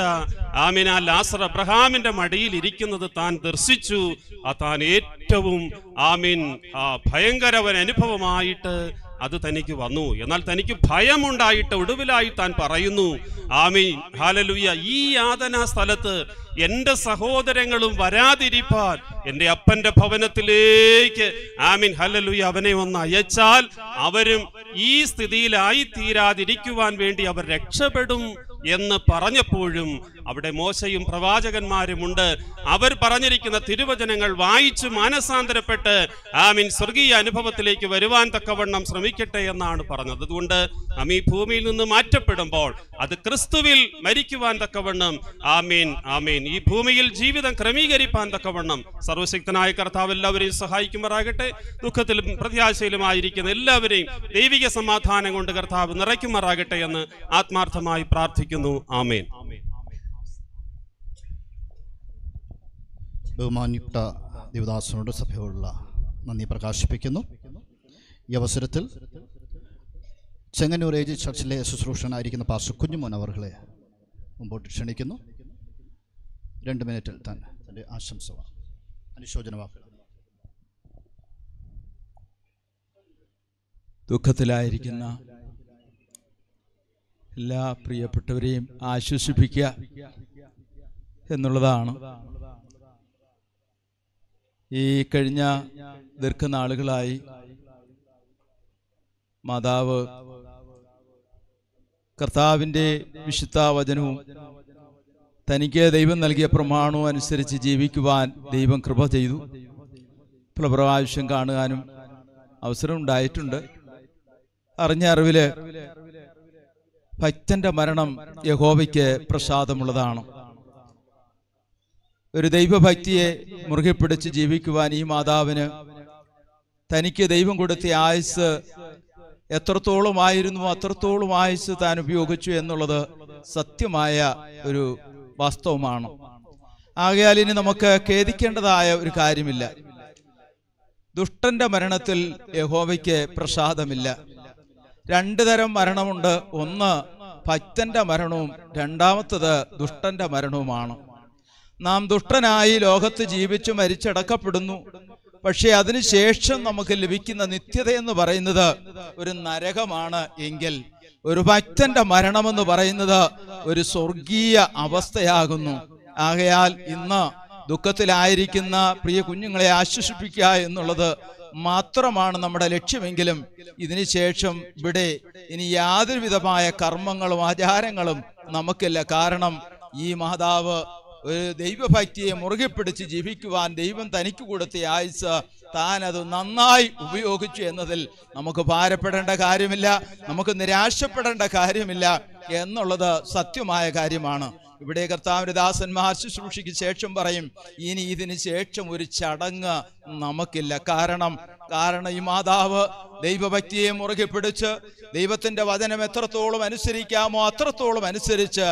ആമിന ലാസർ അബ്രഹാമിന്റെ മടിയിൽ ഇരിക്കുന്നത് താൻ ദർശിച്ചു. ആ താൻ ഏറ്റവും ആമീൻ ആ ഭയങ്കരവൻ അനുഭവമായിട്ട് അത് തനിക്ക് വന്നു. എന്നാൽ തനിക്ക് ഭയമുണ്ടായിട്ട് ഒടുവിലായി താൻ പറയുന്നു ആമീൻ. ഹാലലുയ. ഈ യാതനാ സ്ഥലത്ത് എന്റെ സഹോദരങ്ങളും വരാതിരിപ്പാൻ എന്റെ അപ്പന്റെ ഭവനത്തിലേക്ക് ആമീൻ. ഹലലുയ. അവനെ ഒന്ന് അയച്ചാൽ അവരും ഈ സ്ഥിതിയിലായി തീരാതിരിക്കുവാൻ വേണ്ടി അവർ രക്ഷപ്പെടും എന്ന് പറഞ്ഞപ്പോഴും അവിടെ മോശയും പ്രവാചകന്മാരുമുണ്ട് അവർ പറഞ്ഞിരിക്കുന്ന തിരുവചനങ്ങൾ വായിച്ച് മാനസാന്തരപ്പെട്ട് ആമീൻ സ്വർഗീയ അനുഭവത്തിലേക്ക് വരുവാൻ തക്കവണ്ണം ശ്രമിക്കട്ടെ എന്നാണ് പറഞ്ഞത്. അതുകൊണ്ട് നാം ഈ ഭൂമിയിൽ നിന്ന് മാറ്റപ്പെടുമ്പോൾ അത് ക്രിസ്തുവിൽ മരിക്കുവാൻ തക്കവണ്ണം ആമീൻ ആമീൻ ഈ ഭൂമിയിൽ ജീവിതം ക്രമീകരിപ്പാൻ തക്കവണ്ണം സർവശക്തനായ കർത്താവ് എല്ലാവരെയും സഹായിക്കുമാറാകട്ടെ. ദുഃഖത്തിലും പ്രത്യാശയിലുമായിരിക്കുന്ന എല്ലാവരെയും ദൈവിക സമാധാനം കൊണ്ട് കർത്താവ് നിറയ്ക്കുമാറാകട്ടെ എന്ന് ആത്മാർത്ഥമായി പ്രാർത്ഥിക്കുന്നു. ആമേൻ. ബഹുമാന്യപ്പെട്ട ദേവദാസനോട് സഭയോടുള്ള നന്ദി പ്രകാശിപ്പിക്കുന്നു. ഈ അവസരത്തിൽ ചെങ്ങന്നൂർ ഏജ് ചർച്ചിലെ ശുശ്രൂഷനായിരിക്കുന്ന പാസ്റ്റർ കുഞ്ഞുമോൻ അവർകളെ മുമ്പോട്ട് ക്ഷണിക്കുന്നു. രണ്ട് മിനിറ്റിൽ താൻ തന്റെ ആശംസ അനുശോചന വാക്കുകൾ. ദുഃഖത്തിലായിരിക്കുന്ന എല്ലാ പ്രിയപ്പെട്ടവരെയും ആശ്വസിപ്പിക്കുക എന്നുള്ളതാണ് ഈ കഴിഞ്ഞ ദീർഘനാളുകളായി മാതാവ് കർത്താവിന്റെ വിശുദ്ധ വചനവും തനിക്ക് ദൈവം നൽകിയ പ്രമാണവും അനുസരിച്ച് ജീവിക്കുവാൻ ദൈവം കൃപ ചെയ്തു. പല കാണുവാനും അവസരം ഉണ്ടായിട്ടുണ്ട്. അറിഞ്ഞ അറിവിൽ ഭക്തന്റെ മരണം യഹോവയ്ക്ക് പ്രസാദമുള്ളതാണ്. ഒരു ദൈവഭക്തിയെ മുറുകെ പിടിച്ച് ജീവിക്കുവാൻ ഈ മാതാവിന് തനിക്ക് ദൈവം കൊടുത്ത ആയുസ് എത്രത്തോളം ആയിരുന്നു അത്രത്തോളം ആയുസ് താൻ ഉപയോഗിച്ചു എന്നുള്ളത് സത്യമായ ഒരു വാസ്തവമാണ്. ആകയാൽ ഇനി നമുക്ക് ഖേദിക്കേണ്ടതായ ഒരു കാര്യമില്ല. ദുഷ്ടന്റെ മരണത്തിൽ യഹോവയ്ക്ക് പ്രസാദമില്ല. രണ്ട് തരം മരണമുണ്ട്. ഒന്ന് ഭക്തന്റെ മരണവും രണ്ടാമത്തത് ദുഷ്ടന്റെ മരണവുമാണ്. നാം ദുഷ്ടനായി ലോകത്ത് ജീവിച്ചു മരിച്ചടക്കപ്പെടുന്നു. പക്ഷേ അതിനുശേഷം നമുക്ക് ലഭിക്കുന്ന നിത്യത എന്ന് പറയുന്നത് ഒരു നരകമാണ് എങ്കിൽ ഒരു ഭക്തന്റെ മരണമെന്ന് പറയുന്നത് ഒരു സ്വർഗീയ അവസ്ഥയാകുന്നു. ആകയാൽ ഇന്ന് ദുഃഖത്തിലായിരിക്കുന്ന പ്രിയ കുഞ്ഞുങ്ങളെ ആശ്വസിപ്പിക്കുക എന്നുള്ളത് മാത്രമാണ് നമ്മുടെ ലക്ഷ്യമെങ്കിലും. ഇതിനുശേഷം ഇവിടെ ഇനി യാതൊരുവിധമായ കർമ്മങ്ങളും ആചാരങ്ങളും നമുക്കില്ല. കാരണം ഈ മാതാവ് ഒരു ദൈവഭക്തിയെ മുറുകെ പിടിച്ച് ജീവിക്കുവാൻ ദൈവം തനിക്ക് കൊടുത്ത ആയുസ് താൻ അത് നന്നായി ഉപയോഗിച്ചു എന്നതിൽ നമുക്ക് ഭാരപ്പെടേണ്ട കാര്യമില്ല നമുക്ക് നിരാശപ്പെടേണ്ട കാര്യമില്ല എന്നുള്ളത് സത്യമായ കാര്യമാണ്. ഇവിടെ കർത്താവിന്റെ ദാസന്മാർ ശുശ്രൂഷയ്ക്ക് ശേഷം പറയും ഇനി ഇതിന് ശേഷം ഒരു ചടങ്ങ് നമുക്കില്ല. കാരണം കാരണം ഈ മാതാവ് ദൈവഭക്തിയെ മുറുകെ പിടിച്ച് ദൈവത്തിന്റെ വചനം എത്രത്തോളം അനുസരിക്കാമോ അത്രത്തോളം അനുസരിച്ച്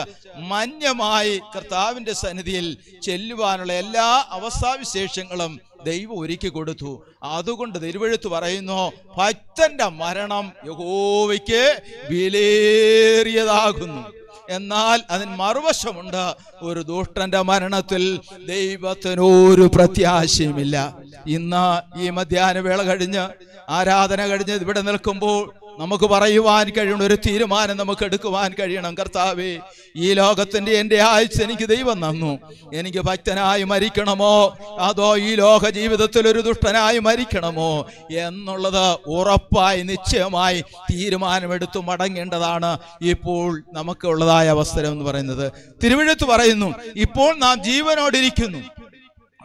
മന്യമായി കർത്താവിന്റെ സന്നിധിയിൽ ചെല്ലുവാനുള്ള എല്ലാ അവസ്ഥാവിശേഷങ്ങളും ദൈവം ഒരുക്കി കൊടുത്തു. അതുകൊണ്ട് തിരുവഴുത്ത് പറയുന്നു ഭക്തന്റെ മരണം യഹോവയ്ക്ക് വിലേറിയതാകുന്നു എന്നാൽ അതിന് മറുവശമുണ്ട് ഒരു ദുഷ്ടന്റെ മരണത്തിൽ ദൈവത്തിനൊരു പ്രത്യാശയുമില്ല. ഇന്ന് ഈ മധ്യാഹ്ന വേള കഴിഞ്ഞ് ആരാധന കഴിഞ്ഞ് ഇവിടെ നിൽക്കുമ്പോൾ നമുക്ക് പറയുവാൻ കഴിയണം ഒരു തീരുമാനം നമുക്ക് എടുക്കുവാൻ കഴിയണം കർത്താവേ. ഈ ലോകത്തിന്റെ എന്റെ ആയുസ് എനിക്ക് ദൈവം തന്നു. എനിക്ക് ഭക്തനായി മരിക്കണമോ? അതോ ഈ ലോക ജീവിതത്തിൽ ഒരു ദുഷ്ടനായി മരിക്കണമോ? എന്നുള്ളത് ഉറപ്പായി നിശ്ചയമായി തീരുമാനമെടുത്തു മടങ്ങേണ്ടതാണ് ഇപ്പോൾ നമുക്കുള്ളതായ അവസരം എന്ന് പറയുന്നത്. തിരുവഴുത്ത് പറയുന്നു ഇപ്പോൾ നാം ജീവനോടിരിക്കുന്നു.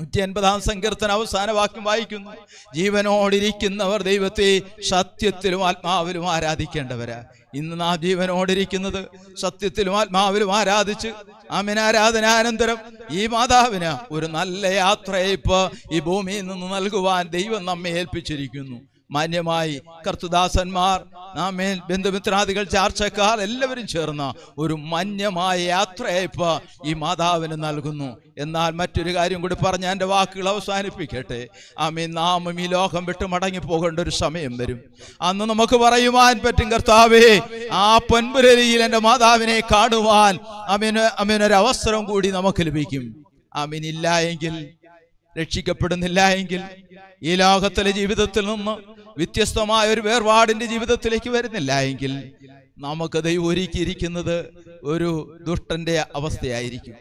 നൂറ്റി അൻപതാം സങ്കീർത്തന അവസാന വാക്യം വായിക്കുന്നു. ജീവനോടിരിക്കുന്നവർ ദൈവത്തെ സത്യത്തിലും ആത്മാവിലും ആരാധിക്കേണ്ടവരാ. ഇന്ന് നാം ജീവനോടിരിക്കുന്നത് സത്യത്തിലും ആത്മാവിലും ആരാധിച്ച് ആമിനാരാധനാനന്തരം ഈ മാതാവിന് ഒരു നല്ല യാത്രയപ്പ് ഈ ഭൂമിയിൽ നിന്ന് നൽകുവാൻ ദൈവം നമ്മെ ഏൽപ്പിച്ചിരിക്കുന്നു. മാന്യമായി കർത്തുദാസന്മാർ നാമേൽ ബന്ധുമിത്രാദികൾ ചാർച്ചക്കാർ എല്ലാവരും ചേർന്ന ഒരു മാന്യമായ യാത്രയപ്പ് ഈ മാതാവിന് നൽകുന്നു. എന്നാൽ മറ്റൊരു കാര്യം കൂടി പറഞ്ഞ എന്റെ വാക്കുകൾ അവസാനിപ്പിക്കട്ടെ. ആമീൻ. നാമും ഈ ലോകം വിട്ട് മടങ്ങി പോകേണ്ട ഒരു സമയം വരും. അന്ന് നമുക്ക് പറയുവാൻ പറ്റും കർത്താവേ ആ പൊൻപുരലിയിൽ എന്റെ മാതാവിനെ കാണുവാൻ അമീന് അമീനൊരു അവസരം കൂടി നമുക്ക് ലഭിക്കും. ആമീൻ. ഇല്ല എങ്കിൽ രക്ഷിക്കപ്പെടുന്നില്ല എങ്കിൽ ഈ ലോകത്തിലെ ജീവിതത്തിൽ നിന്ന് വ്യത്യസ്തമായ ഒരു വേർപാടിന്റെ ജീവിതത്തിലേക്ക് വരുന്നില്ല എങ്കിൽ നമുക്ക് ദൈവം ഒരുക്കിയിരിക്കുന്നത് ഒരു ദുഷ്ടന്റെ അവസ്ഥയായിരിക്കും.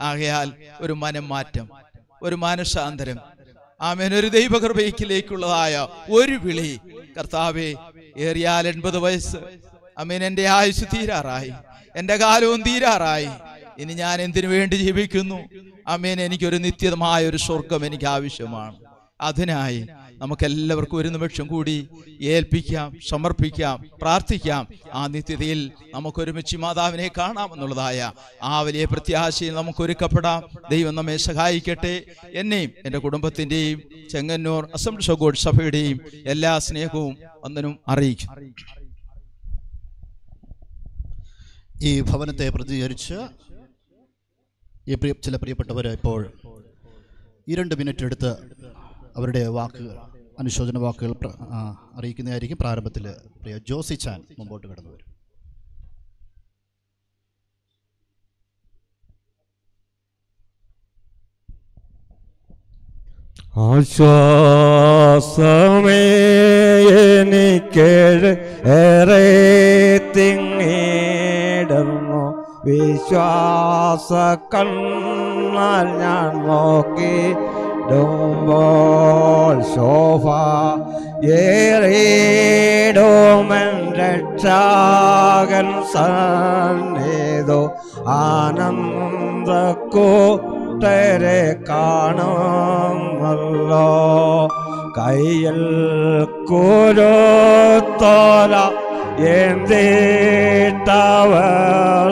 ആകയാൽ ഒരു മനം മാറ്റം ഒരു മാനസാന്തരം ആമേൻ. ഒരു ദൈവകൃപയ്ക്കിലേക്കുള്ളതായ ഒരു വിളി കർത്താവെ ഏറിയാൽ എൺപത് വയസ്സ്. അമീൻ എന്റെ ആയുസ് തീരാറായി. എന്റെ കാലവും തീരാറായി. ഇനി ഞാൻ എന്തിനു വേണ്ടി ജീവിക്കുന്നു? അമീൻ എനിക്കൊരു നിത്യമായ ഒരു സ്വർഗം എനിക്ക് ആവശ്യമാണ്. അതിനായി നമുക്കെല്ലാവർക്കും ഒരു നിമിഷം കൂടി ഏൽപ്പിക്കാം സമർപ്പിക്കാം പ്രാർത്ഥിക്കാം. ആ നിത്യതയിൽ നമുക്കൊരുമിച്ച് മാതാവിനെ കാണാമെന്നുള്ളതായ ആ വലിയ പ്രത്യാശയിൽ നമുക്ക് ഒരുക്കപ്പെടാം ദൈവം നമ്മെ സഹായിക്കട്ടെ. എന്നെയും എന്റെ കുടുംബത്തിന്റെയും ചെങ്ങന്നൂർ അസംബ്ലി ഷോഗോഡ് സഭയുടെയും എല്ലാ സ്നേഹവും വന്ദനും അറിയിക്കും. ഈ ഭവനത്തെ പ്രതികരിച്ച് ഈ പ്രിയ ചില പ്രിയപ്പെട്ടവർ ഇപ്പോൾ ഈ രണ്ട് മിനിറ്റ് എടുത്ത് അവരുടെ വാക്കുകൾ അനുശോചന വാക്കുകൾ അറിയിക്കുന്നതായിരിക്കും പ്രാരംഭത്തിൽ പ്രിയ ജോസി ചാൻ മുമ്പോട്ട് കടന്നു വരും. ആശ്വാസമേ എനിക്കേഴ് ഏറെ തിങ്ങിടുന്നു. വിശ്വാസ കണ്ണാൽ ഞാൻ നോക്കിടുമ്പോൾ ശോഭ ഏറിടുമൻ രക്ഷാകൻ സന്നേതോ ആനന്ദ കൂട്ടരെ കാണുമല്ലോ. കയ്യിൽ കുരുത്തോല എന്തിട്ടവ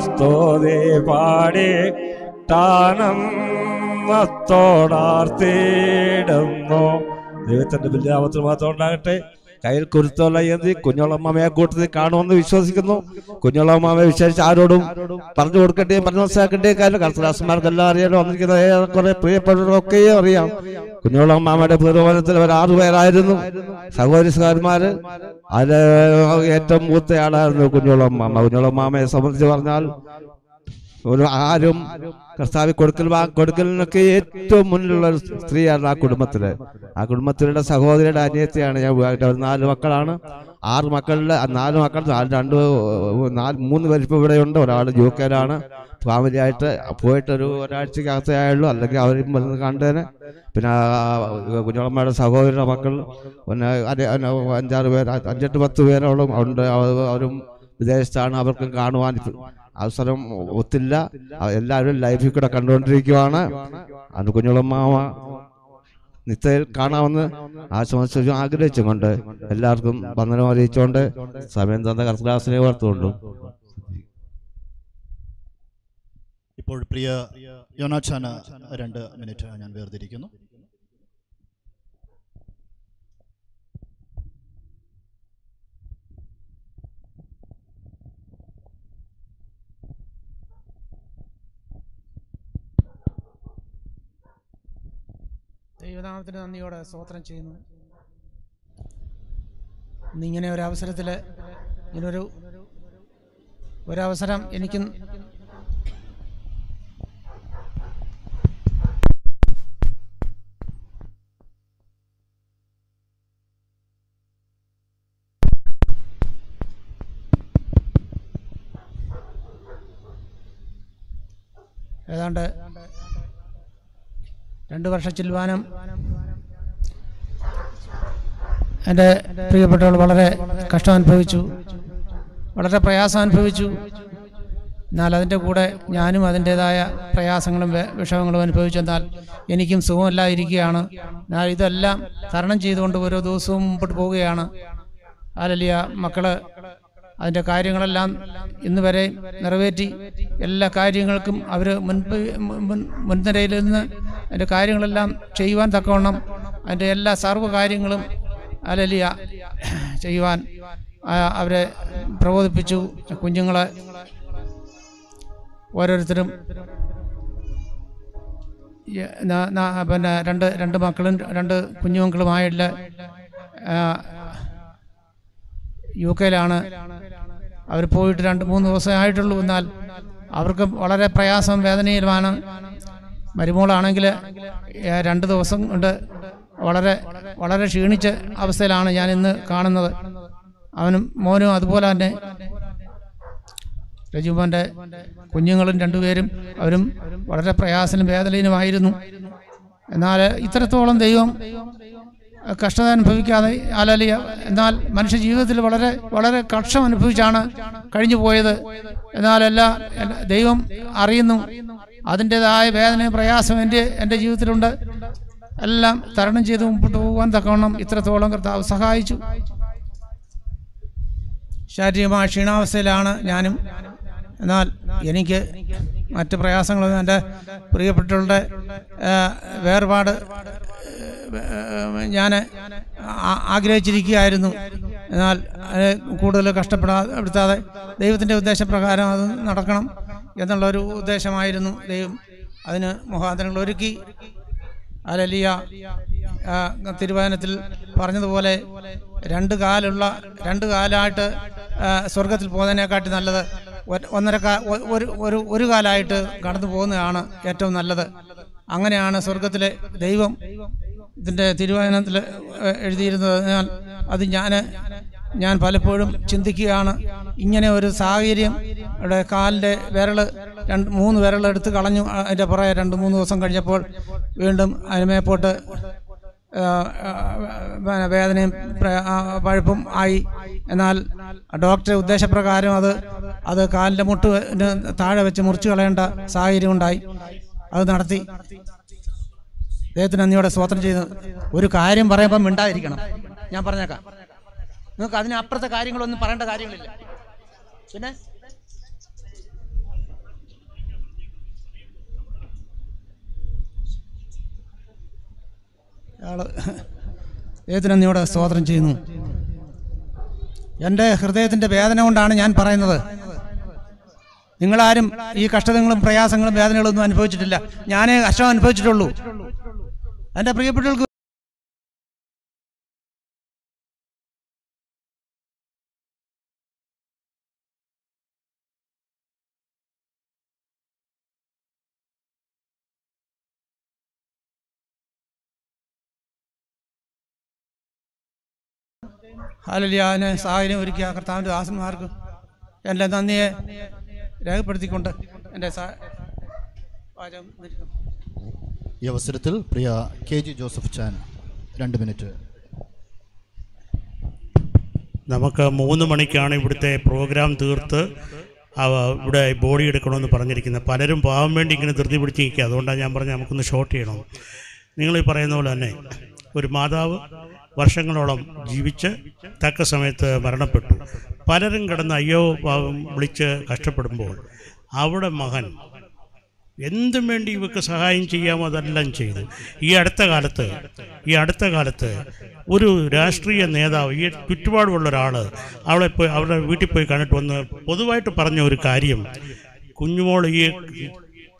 സ്തുതി പാടി താനം ത്തോടാർത്തിടുന്നു ദൈവത്തിന്റെ വലിയ നാമത്തിൽ മാത്രം ഉണ്ടാകട്ടെ. കയ്യിൽ കുരുത്തോല എന്തി? കുഞ്ഞോളമ്മയെ കൂട്ടത്തിൽ കാണുമെന്ന് വിശ്വസിക്കുന്നു. കുഞ്ഞോളമ്മയെ വിശേഷിച്ച് ആരോടും പറഞ്ഞു കൊടുക്കട്ടെ പറഞ്ഞു മനസ്സിലാക്കട്ടെ. കാര്യം കർത്തദാസന്മാർക്കെല്ലാം അറിയാലോ വന്നിരിക്കുന്ന കുറെ പ്രിയപ്പെട്ടവരൊക്കെയും അറിയാം. കുഞ്ഞോളമ്മയുടെ പൂർവനത്തിൽ അവർ ആറുപേരായിരുന്നു സഹോദരി സഹോദരന്മാര് അതിൽ ഏറ്റവും മൂത്തയാളായിരുന്നു കുഞ്ഞോളമ്മ കുഞ്ഞോളമ്മയെ സംബന്ധിച്ച് പറഞ്ഞാൽ ഒരു ആരും കർത്താവ് കൊടുക്കൽ കൊടുക്കലിനൊക്കെ ഏറ്റവും മുന്നിലുള്ള സ്ത്രീയാണ് ആ കുടുംബത്തിൽ. ആ കുടുംബത്തിലുള്ള സഹോദരിയുടെ അനിയത്തിയാണ് ഞാൻ വിവാഹിച്ചത്. നാല് മക്കളാണ്. ആറ് മക്കളുടെ നാല് മക്കൾ രണ്ട് നാല് മൂന്ന് പേര് ഇപ്പോൾ ഇവിടെയുണ്ട്. ഒരാൾ യു കെയിലാണ്. ഫാമിലി ആയിട്ട് പോയിട്ട് ഒരു ഒരാഴ്ചക്കകത്തേ ആയുള്ളൂ. അല്ലെങ്കിൽ അവരും വന്ന് കണ്ടേനെ. പിന്നെ കുഞ്ഞോളമ്മയുടെ സഹോദരിയുടെ മക്കൾ പിന്നെ അഞ്ചാറ് പേര് അഞ്ചെട്ട് പത്ത് പേരോളം ഉണ്ട്. അവ- അവരും വിദേശത്താണ്. അവർക്കും കാണുവാൻ അവസരം ഒത്തില്ല. എല്ലാവരും ലൈഫിൽ കൂടെ കണ്ടുകൊണ്ടിരിക്കുവാണ്. അത് കുഞ്ഞുളമ്മാവ നിത്യയിൽ കാണാമെന്ന് ആശംസിച്ചു ആഗ്രഹിച്ചുകൊണ്ട് എല്ലാവർക്കും വന്ദനം അറിയിച്ചുകൊണ്ട് സമയം തന്ന കർത്തദാസിനെ ഓർത്തുകൊണ്ടു. ഇപ്പോൾ പ്രിയ യോനാച്ചാന രണ്ട് മിനിറ്റ് ഞാൻ വേർതിരിക്കുന്നു. ദൈവനാമത്തിന് നന്ദിയോടെ സ്തോത്രം ചെയ്യുന്നു. ഇന്നിങ്ങനെ ഒരു അവസരത്തിൽ ഇങ്ങനൊരു ഒരവസരം എനിക്ക് ഏതാണ്ട് രണ്ട് വർഷ ചിൽവാനം. എന്റെ പ്രിയപ്പെട്ടവൾ വളരെ കഷ്ടം അനുഭവിച്ചു വളരെ പ്രയാസം അനുഭവിച്ചു എന്നാൽ അതിന്റെ കൂടെ ഞാനും അതിന്റേതായ പ്രയാസങ്ങളും വിഷമങ്ങളും അനുഭവിച്ചു. എന്നാൽ എനിക്കും സുഖമല്ലാതിരിക്കുകയാണ്. ഞാൻ ഇതെല്ലാം തരണം ചെയ്തുകൊണ്ട് ഓരോ ദിവസവും മുമ്പോട്ട് പോവുകയാണ്. ആലലിയ മക്കൾ അതിന്റെ കാര്യങ്ങളെല്ലാം ഇന്ന് വരെ നിറവേറ്റി എല്ലാ കാര്യങ്ങൾക്കും അവർ മുൻപ് മുൻ മുൻനിരയിൽ നിന്ന് അതിന്റെ കാര്യങ്ങളെല്ലാം ചെയ്യുവാൻ തക്കവണ്ണം അതിന്റെ എല്ലാ സർവ കാര്യങ്ങളും അലലിയ ചെയ്യുവാൻ അവരെ പ്രബോധിപ്പിച്ചു. കുഞ്ഞുങ്ങളെ ഓരോരുത്തരും പിന്നെ രണ്ട് രണ്ട് മക്കളും രണ്ട് കുഞ്ഞുമക്കളുമായുള്ള യു കെയിലാണ് അവർ പോയിട്ട് രണ്ട് മൂന്ന് ദിവസമേ ആയിട്ടുള്ളൂ എന്നാൽ അവർക്ക് വളരെ പ്രയാസം വേദനയിലുമാണ് മരുമോളാണെങ്കിൽ രണ്ട് ദിവസം കൊണ്ട് വളരെ വളരെ ക്ഷീണിച്ച അവസ്ഥയിലാണ് ഞാൻ ഇന്ന് കാണുന്നത്. അവനും മോനും അതുപോലെ തന്നെ. രജുമോന്റെ കുഞ്ഞുങ്ങളും രണ്ടുപേരും അവരും വളരെ പ്രയാസനും വേദനയിലുമായിരുന്നു. എന്നാൽ ഇത്രത്തോളം ദൈവം കഷ്ടത അനുഭവിക്കാതെ അലലിയ എന്നാൽ മനുഷ്യ ജീവിതത്തിൽ വളരെ വളരെ കഷ്ടം അനുഭവിച്ചാണ് കഴിഞ്ഞു പോയത്. എന്നാൽ എല്ലാ ദൈവം അറിയുന്നു അതിന്റെതായ വേദനയും പ്രയാസം എന്റെ എന്റെ ജീവിതത്തിലുണ്ട്. എല്ലാം തരണം ചെയ്ത് മുമ്പോട്ട് പോകാൻ തക്കവണ്ണം ഇത്രത്തോളം കർത്താവ് സഹായിച്ചു. ശാരീരികമായ ക്ഷീണാവസ്ഥയിലാണ് ഞാനും. എന്നാൽ എനിക്ക് മറ്റ് പ്രയാസങ്ങളൊന്നും എന്റെ പ്രിയപ്പെട്ടവരുടെ വേർപാട് ഞാൻ ആഗ്രഹിച്ചിരിക്കുകയായിരുന്നു. എന്നാൽ കൂടുതൽ കഷ്ടപ്പെടാതെ ദൈവത്തിന്റെ ഉദ്ദേശപ്രകാരം അത് നടക്കണം എന്നുള്ള ഒരു ഉദ്ദേശമായിരുന്നു ദൈവം. അതിന് മുഖാന്തരങ്ങൾ ഒരുക്കി. അലലിയ തിരുവചനത്തിൽ പറഞ്ഞതുപോലെ രണ്ട് കാലുള്ള രണ്ട് കാലായിട്ട് സ്വർഗത്തിൽ പോകുന്നതിനെക്കാട്ടി നല്ലത് ഒന്നര ഒരു ഒരു ഒരു കാലമായിട്ട് കടന്നു പോകുന്നതാണ് ഏറ്റവും നല്ലത്. അങ്ങനെയാണ് സ്വർഗത്തിലെ ദൈവം ഇതിന്റെ തിരുവചനത്തിൽ എഴുതിയിരുന്നത് ഞാൻ അത് ഞാൻ ഞാൻ പലപ്പോഴും ചിന്തിക്കുകയാണ്. ഇങ്ങനെ ഒരു സാഹചര്യം ഇവിടെ കാലിന്റെ വിരൽ രണ്ട് മൂന്ന് വിരൽ എടുത്ത് കളഞ്ഞു. അതിന്റെ പുറകെ രണ്ട് മൂന്ന് ദിവസം കഴിഞ്ഞപ്പോൾ വീണ്ടും അതിന് മേപ്പോട്ട് ആ, ആ, പിന്നെ വേദനയും പഴുപ്പും ആയി. എന്നാൽ ഡോക്ടറെ ഉദ്ദേശപ്രകാരം അത് അത് കാലിന്റെ മുട്ടിന് താഴെ വെച്ച് മുറിച്ചു കളയേണ്ട സാഹചര്യം ഉണ്ടായി. അത് നടത്തി. അദ്ദേഹത്തിന് അന്നിയോടെ സ്വാതന്ത്ര്യം ചെയ്ത് ഒരു കാര്യം പറയുമ്പം മിണ്ടാതിരിക്കണം. ഞാൻ പറഞ്ഞേക്കാം. നിങ്ങൾക്ക് അതിനപ്പുറത്തെ കാര്യങ്ങളൊന്നും പറയേണ്ട കാര്യങ്ങളില്ല. പിന്നെ? അയാൾ ദൈവത്തിന് സ്തോത്രം ചെയ്യുന്നു? എന്റെ ഹൃദയത്തിന്റെ വേദന കൊണ്ടാണ് ഞാൻ പറയുന്നത്. നിങ്ങളാരും ഈ കഷ്ടതകളും പ്രയാസങ്ങളും വേദനകളൊന്നും അനുഭവിച്ചിട്ടില്ല. ഞാനേ കഷ്ടം അനുഭവിച്ചിട്ടുള്ളൂ. എന്റെ പ്രിയപ്പെട്ടവർക്ക് ഹാലലിയാന് സാഹചര്യം ഒരുക്കിയ കർത്താവിന്റെ ദാസന്മാർക്ക് എന്റെ നന്ദിയെ രേഖപ്പെടുത്തിക്കൊണ്ട് എന്റെ വാചകം ഈ അവസരത്തിൽ പ്രിയ കെ ജി ജോസഫ് ചാൻ രണ്ട് മിനിറ്റ്. നമുക്ക് മൂന്ന് മണിക്കാണ് ഇവിടുത്തെ പ്രോഗ്രാം തീർത്ത്. അവ- ഇവിടെ ബോഡി എടുക്കണമെന്ന് പറഞ്ഞിരിക്കുന്നത്. പലരും പാവം വേണ്ടി ഇങ്ങനെ ധൃതി പിടിച്ച് നിൽക്കുക അതുകൊണ്ടാണ് ഞാൻ പറഞ്ഞത് നമുക്കൊന്ന് ഷോർട്ട് ചെയ്യണം. നിങ്ങൾ ഈ പറയുന്ന പോലെ തന്നെ ഒരു മാതാവ് വർഷങ്ങളോളം ജീവിച്ച് തക്ക സമയത്ത് മരണപ്പെട്ടു. പലരും കിടന്ന് അയ്യോ പാവം വിളിച്ച് കഷ്ടപ്പെടുമ്പോൾ അവിടെ മകൻ എന്തും വേണ്ടി ഇവക്ക് സഹായം ചെയ്യാമോ അതെല്ലാം ചെയ്തു. ഈ അടുത്ത കാലത്ത് ഈ അടുത്ത കാലത്ത് ഒരു രാഷ്ട്രീയ നേതാവ് ഈ ചുറ്റുപാടുമുള്ള ഒരാൾ അവളെ പോയി അവരുടെ വീട്ടിൽ പോയി കണ്ടിട്ട് വന്ന് പൊതുവായിട്ട് പറഞ്ഞ ഒരു കാര്യം കുഞ്ഞുമോൾ ഈ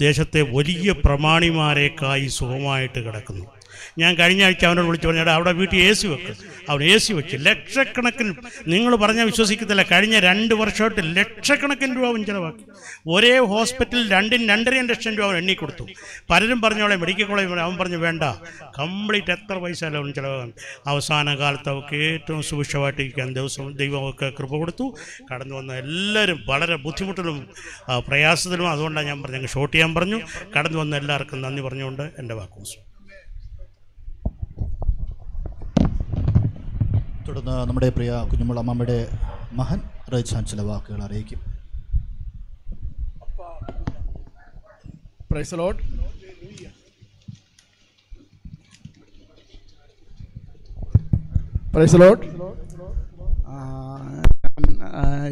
ദേശത്തെ വലിയ പ്രമാണിമാരെക്കായി സുഖമായിട്ട് കിടക്കുന്നു. ഞാൻ കഴിഞ്ഞ ആഴ്ച അവനോട് വിളിച്ചു പറഞ്ഞാൽ അവിടെ വീട്ടിൽ എ സി വെക്കും. അവൻ എ സി വെച്ച് ലക്ഷക്കണക്കിന് നിങ്ങൾ പറഞ്ഞാൽ വിശ്വസിക്കത്തില്ല. കഴിഞ്ഞ രണ്ട് വർഷമായിട്ട് ലക്ഷക്കണക്കിന് രൂപ അവൻ ചിലവാക്കി. ഒരേ ഹോസ്പിറ്റലിൽ രണ്ടിന് രണ്ടരയും ലക്ഷം രൂപ അവൻ എണ്ണി കൊടുത്തു പലരും പറഞ്ഞോളെ മെഡിക്കൽ കോളേജ് അവൻ പറഞ്ഞു വേണ്ട കംപ്ലീറ്റ് എത്ര പൈസ അല്ല അവൻ ചിലവാകാൻ അവസാന കാലത്ത് അവർക്ക് ഏറ്റവും സുഭിക്ഷമായിട്ടിരിക്കാൻ ദിവസം ദൈവം അവർക്ക് കൃപ കൊടുത്തു. കടന്നു വന്ന എല്ലാവരും വളരെ ബുദ്ധിമുട്ടിലും പ്രയാസത്തിലും അതുകൊണ്ടാണ് ഞാൻ പറഞ്ഞു ഷോട്ട് ചെയ്യാൻ പറഞ്ഞു. കടന്നു വന്ന എല്ലാവർക്കും നന്ദി പറഞ്ഞുകൊണ്ട് എന്റെ വാക്കും തുടർന്ന് നമ്മുടെ പ്രിയ കുഞ്ഞുമുള അമ്മയുടെ മഹൻ റൈച്ചാൻ ചില വാക്കുകൾ അറിയിക്കും.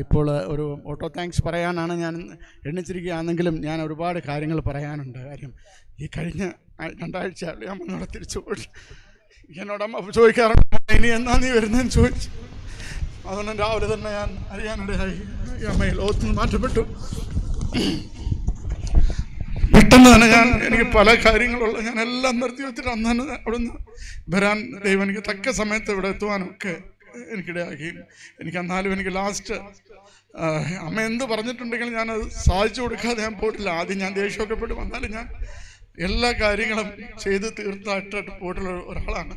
ഇപ്പോൾ ഒരു ഓട്ടോ താങ്ക്സ് പറയാനാണ് ഞാൻ എണ്ണിച്ചിരിക്കുകയാണെങ്കിലും ഞാൻ ഒരുപാട് കാര്യങ്ങൾ പറയാനുണ്ട്. കാര്യം ഈ കഴിഞ്ഞ രണ്ടാഴ്ച ഞാൻ വന്നോടെ തിരിച്ചു പോയി എന്നോട് അമ്മ ചോദിക്കാറുണ്ട് ഇനി എന്നാ നീ വരുന്നതെന്ന് ചോദിച്ചു. അതൊന്നും രാവിലെ തന്നെ ഞാൻ അറിയാനിടയായി ഈ അമ്മയിൽ ഓത്തുനിന്ന് മാറ്റപ്പെട്ടു. പെട്ടെന്ന് തന്നെ ഞാൻ എനിക്ക് പല കാര്യങ്ങളുള്ള ഞാൻ എല്ലാം നിർത്തി വെച്ചിട്ട് അന്ന് തന്നെ അവിടുന്ന് വരാൻ ദൈവം എനിക്ക് തക്ക സമയത്ത് ഇവിടെ എത്തുവാനൊക്കെ എനിക്കിടയാക്കി. എനിക്ക് എന്നാലും എനിക്ക് ലാസ്റ്റ് അമ്മ എന്ത് പറഞ്ഞിട്ടുണ്ടെങ്കിലും ഞാനത് സാധിച്ചു കൊടുക്കാതെ ഞാൻ പോയിട്ടില്ല. ആദ്യം ഞാൻ ദേഷ്യമൊക്കെ പെട്ട് വന്നാലും ഞാൻ എല്ലാ കാര്യങ്ങളും ചെയ്ത് തീർത്തായിട്ട് പോയിട്ടുള്ള ഒരാളാണ്.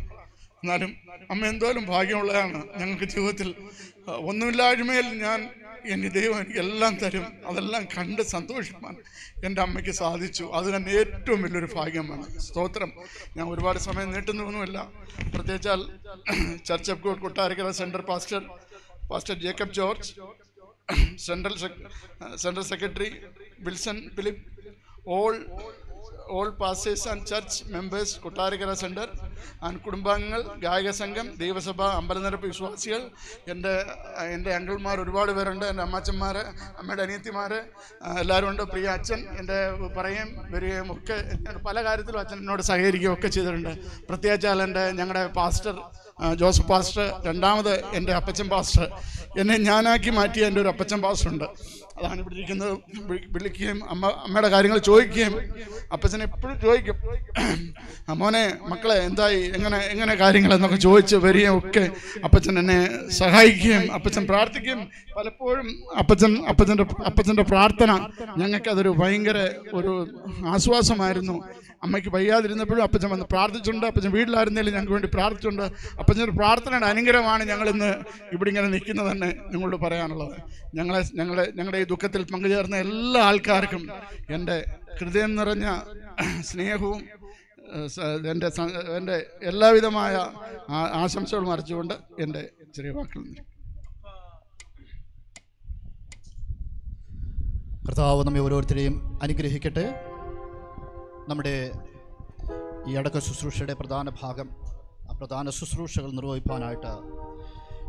എന്നാലും അമ്മ എന്തായാലും ഭാഗ്യമുള്ളതാണ്. ഞങ്ങൾക്ക് ജീവിതത്തിൽ ഒന്നുമില്ലായ്മയിൽ ഞാൻ എന്റെ ദൈവം എനിക്ക് എല്ലാം തരും. അതെല്ലാം കണ്ട് സന്തോഷിപ്പാൻ എന്റെ അമ്മയ്ക്ക് സാധിച്ചു. അത് തന്നെ ഏറ്റവും വലിയൊരു ഭാഗ്യമാണ്. സ്തോത്രം. ഞാൻ ഒരുപാട് സമയം നീട്ടുന്നൊന്നുമില്ല പ്രത്യേകിച്ചാൽ church of God Kottarakkara central pastor pastor Jacob George central central secretary Wilson Philip all all pastors and church members Kottarakkara centre and കുടുംബാംഗങ്ങൾ ഗായക സംഘം ദൈവസഭ അമ്പലനിരപ്പ് വിശ്വാസികൾ എന്റെ എന്റെ അങ്കിൾമാർ ഒരുപാട് പേരുണ്ട് എന്റെ അമ്മാച്ചന്മാർ അമ്മയുടെ അനിയത്തിമാർ എല്ലാവരും ഉണ്ട് പ്രിയ അച്ഛൻ എന്റെ പറയുകയും വരികയും ഒക്കെ പല കാര്യത്തിലും അച്ഛൻ എന്നോട് സഹകരിക്കുകയും ഒക്കെ ചെയ്തിട്ടുണ്ട്. പ്രത്യേകിച്ചാൽ എന്റെ ഞങ്ങളുടെ പാസ്റ്റർ ജോസഫ് പാസ്റ്റർ രണ്ടാമത് എന്റെ അപ്പച്ചൻ പാസ്റ്റർ. എന്നെ ഞാനാക്കി മാറ്റിയ എന്റെ ഒരു അപ്പച്ചൻ പാസ്റ്റർ ഉണ്ട്. അതാണ് ഇവിടെ ഇരിക്കുന്നത്. വിളിക്കുകയും അമ്മ അമ്മയുടെ കാര്യങ്ങൾ ചോദിക്കുകയും അപ്പച്ചൻ എപ്പോഴും ചോദിക്കും. അമ്മോനെ മോനെ മക്കളെ എന്തായി? എങ്ങനെ എങ്ങനെ കാര്യങ്ങൾ എന്നൊക്കെ ചോദിച്ച് വരികയും ഒക്കെ അപ്പച്ചൻ എന്നെ സഹായിക്കുകയും അപ്പച്ചൻ പ്രാർത്ഥിക്കുകയും പലപ്പോഴും അപ്പച്ചൻ അപ്പച്ചന്റെ അപ്പച്ചന്റെ പ്രാർത്ഥന ഞങ്ങൾക്കതൊരു ഭയങ്കര ഒരു ആശ്വാസമായിരുന്നു. അമ്മയ്ക്ക് വയ്യാതിരുന്നപ്പോഴും അപ്പച്ചൻ വന്ന് പ്രാർത്ഥിച്ചിട്ടുണ്ട്. അപ്പച്ചൻ വീട്ടിലായിരുന്നെങ്കിലും ഞങ്ങൾക്ക് വേണ്ടി പ്രാർത്ഥിച്ചിട്ടുണ്ട്. അപ്പച്ചന്റെ പ്രാർത്ഥനയുടെ അനുഗ്രഹമാണ് ഞങ്ങളിന്ന് ഇവിടെ ഇങ്ങനെ നിൽക്കുന്നത് തന്നെ നിങ്ങളോട് പറയാനുള്ളത്. ഞങ്ങളെ ഞങ്ങളുടെ ഞങ്ങളുടെ ഈ ദുഃഖത്തിൽ പങ്കുചേർന്ന എല്ലാ ആൾക്കാർക്കും എന്റെ ഹൃദയം നിറഞ്ഞ സ്നേഹവും എന്റെ എന്റെ എല്ലാവിധമായ ആശംസകളും അറിച്ചുകൊണ്ട് എന്റെ ചെറിയ വാക്കുകൾ കർത്താവ് നമ്മെ ഓരോരുത്തരെയും അനുഗ്രഹിക്കട്ടെ. നമ്മുടെ ഈ അടക്ക ശുശ്രൂഷയുടെ പ്രധാന ഭാഗം ആ പ്രധാന ശുശ്രൂഷകൾ നിർവഹിക്കാനായിട്ട്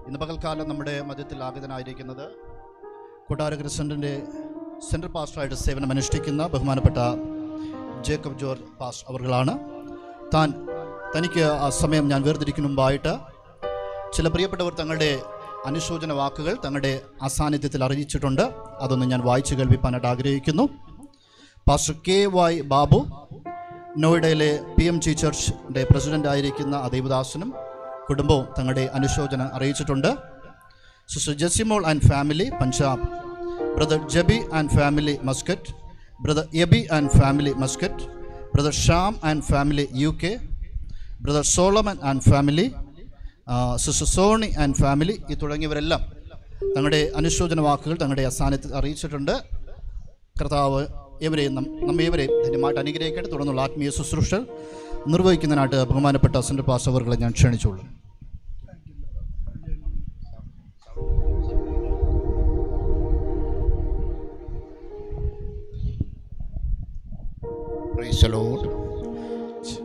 ഇന്ന് പകൽക്കാലം നമ്മുടെ മധ്യത്തിൽ ആഗതനായിരിക്കുന്നത് കൊട്ടാര ക്രിസ്റ്റന്റെ സെൻട്രൽ പാസ്റ്ററായിട്ട് സേവനം അനുഷ്ഠിക്കുന്ന ബഹുമാനപ്പെട്ട ജേക്കബ് ജോർജ് പാസ് അവർകളാണ്. താൻ തനിക്ക് ആ സമയം ഞാൻ വേർതിരിക്കുന്ന മുമ്പായിട്ട് ചില പ്രിയപ്പെട്ടവർ തങ്ങളുടെ അനുശോചന വാക്കുകൾ തങ്ങളുടെ അസാന്നിധ്യത്തിൽ അറിയിച്ചിട്ടുണ്ട്. അതൊന്ന് ഞാൻ വായിച്ചു കേൾപ്പിക്കാനായിട്ട് ആഗ്രഹിക്കുന്നു. പാസ്റ്റർ കെ വൈ ബാബു നോയിഡയിലെ പി എം ജി ചർച്ചിന്റെ പ്രസിഡന്റ് ആയിരിക്കുന്ന അദൈവദാസനും ദേവദാസനും കുടുംബവും തങ്ങളുടെ അനുശോചനം അറിയിച്ചിട്ടുണ്ട്. Sister Jesimol and family Punjab brother Jaby and family Muscat brother Eby and family Muscat brother Sham and family U K brother Solomon and family sister Sony and family ഈ തുടങ്ങിയവരെല്ലാം തങ്ങളുടെ അനുശോചന വാക്കുകൾ തങ്ങളുടെ അസ്ഥാനത്ത് അറിയിച്ചിട്ടുണ്ട്. കർത്താവ് ഏവരെയും നം- നമ്മെ ഏവരെയും ധന്യമായിട്ട് അനുഗ്രഹിക്കട്ടെ. തുടർന്നുള്ള ആത്മീയ ശുശ്രൂഷ നിർവഹിക്കുന്നതിനായിട്ട് ബഹുമാനപ്പെട്ട സെന്റർ പാസ് അവർകളെ ഞാൻ ക്ഷണിച്ചുള്ളൂ.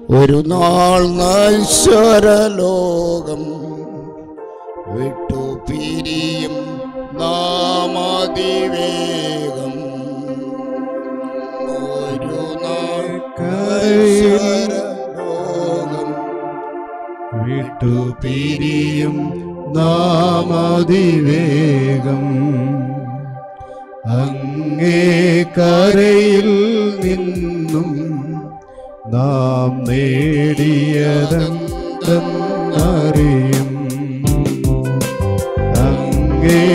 ഒരു നാൾ നശ്വരലോകം വിട്ടു പിരിയും നാമതിവേഗം. നാൾ നശ്വരലോകം വിട്ടു പിരിയും നാമതിവേഗം. അങ്ങേ കരയിൽ നിന്നും നാം നേടിയതെന്തെന്നറിയും. അങ്ങേ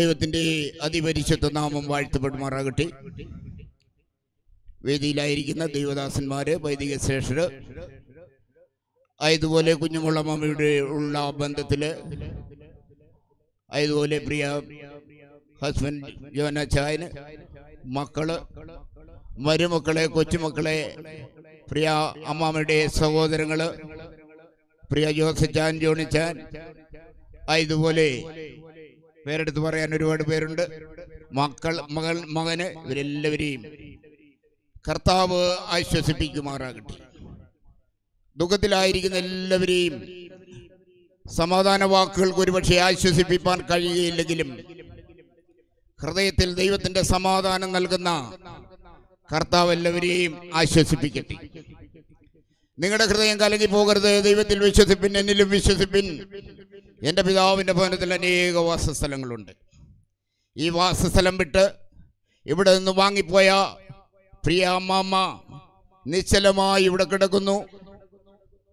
ദൈവത്തിന്റെ അതിപരിശുദ്ധ നാമം വാഴ്ത്തപ്പെടുമാറാകട്ടെ. വേദിയിലായിരിക്കുന്ന ദൈവദാസന്മാര് വൈദിക ശ്രേഷ്ഠര് അതുപോലെ കുഞ്ഞുമുള്ള മമ്മിയുടെ ഉള്ള ബന്ധത്തിൽ അതുപോലെ പ്രിയ ഹസ്ബൻഡ് ജോനച്ചായന് മക്കൾ മരുമക്കളെ കൊച്ചുമക്കളെ പ്രിയ അമ്മാമ്മയുടെ സഹോദരങ്ങൾ പ്രിയ ജോസച്ചാൻ ജോണിച്ചാൻ അതുപോലെ പേരെടുത്ത് പറയാൻ ഒരുപാട് പേരുണ്ട്. മക്കൾ മകൾ മകന് ഇവരെല്ലാവരെയും കർത്താവ് ആശ്വസിപ്പിക്കുമാറാകട്ടെ. ദുഃഖത്തിലായിരിക്കുന്ന എല്ലാവരെയും സമാധാന വാക്കുകൾക്ക് ഒരുപക്ഷെ ആശ്വസിപ്പിക്കാൻ കഴിയുകയില്ലെങ്കിലും ഹൃദയത്തിൽ ദൈവത്തിന്റെ സമാധാനം നൽകുന്ന കർത്താവ് എല്ലാവരെയും ആശ്വസിപ്പിക്കട്ടെ. നിങ്ങളുടെ ഹൃദയം കലങ്ങി പോകരുത് ദൈവത്തിൽ വിശ്വസിപ്പിൻ എന്നിലും വിശ്വസിപ്പിൻ. എന്റെ പിതാവിന്റെ ഭവനത്തിൽ അനേക വാസസ്ഥലങ്ങളുണ്ട്. ഈ വാസസ്ഥലം വിട്ട് ഇവിടെ നിന്ന് വാങ്ങിപ്പോയ പ്രിയ അമ്മാമ്മ നിശ്ചലമായി ഇവിടെ കിടക്കുന്നു.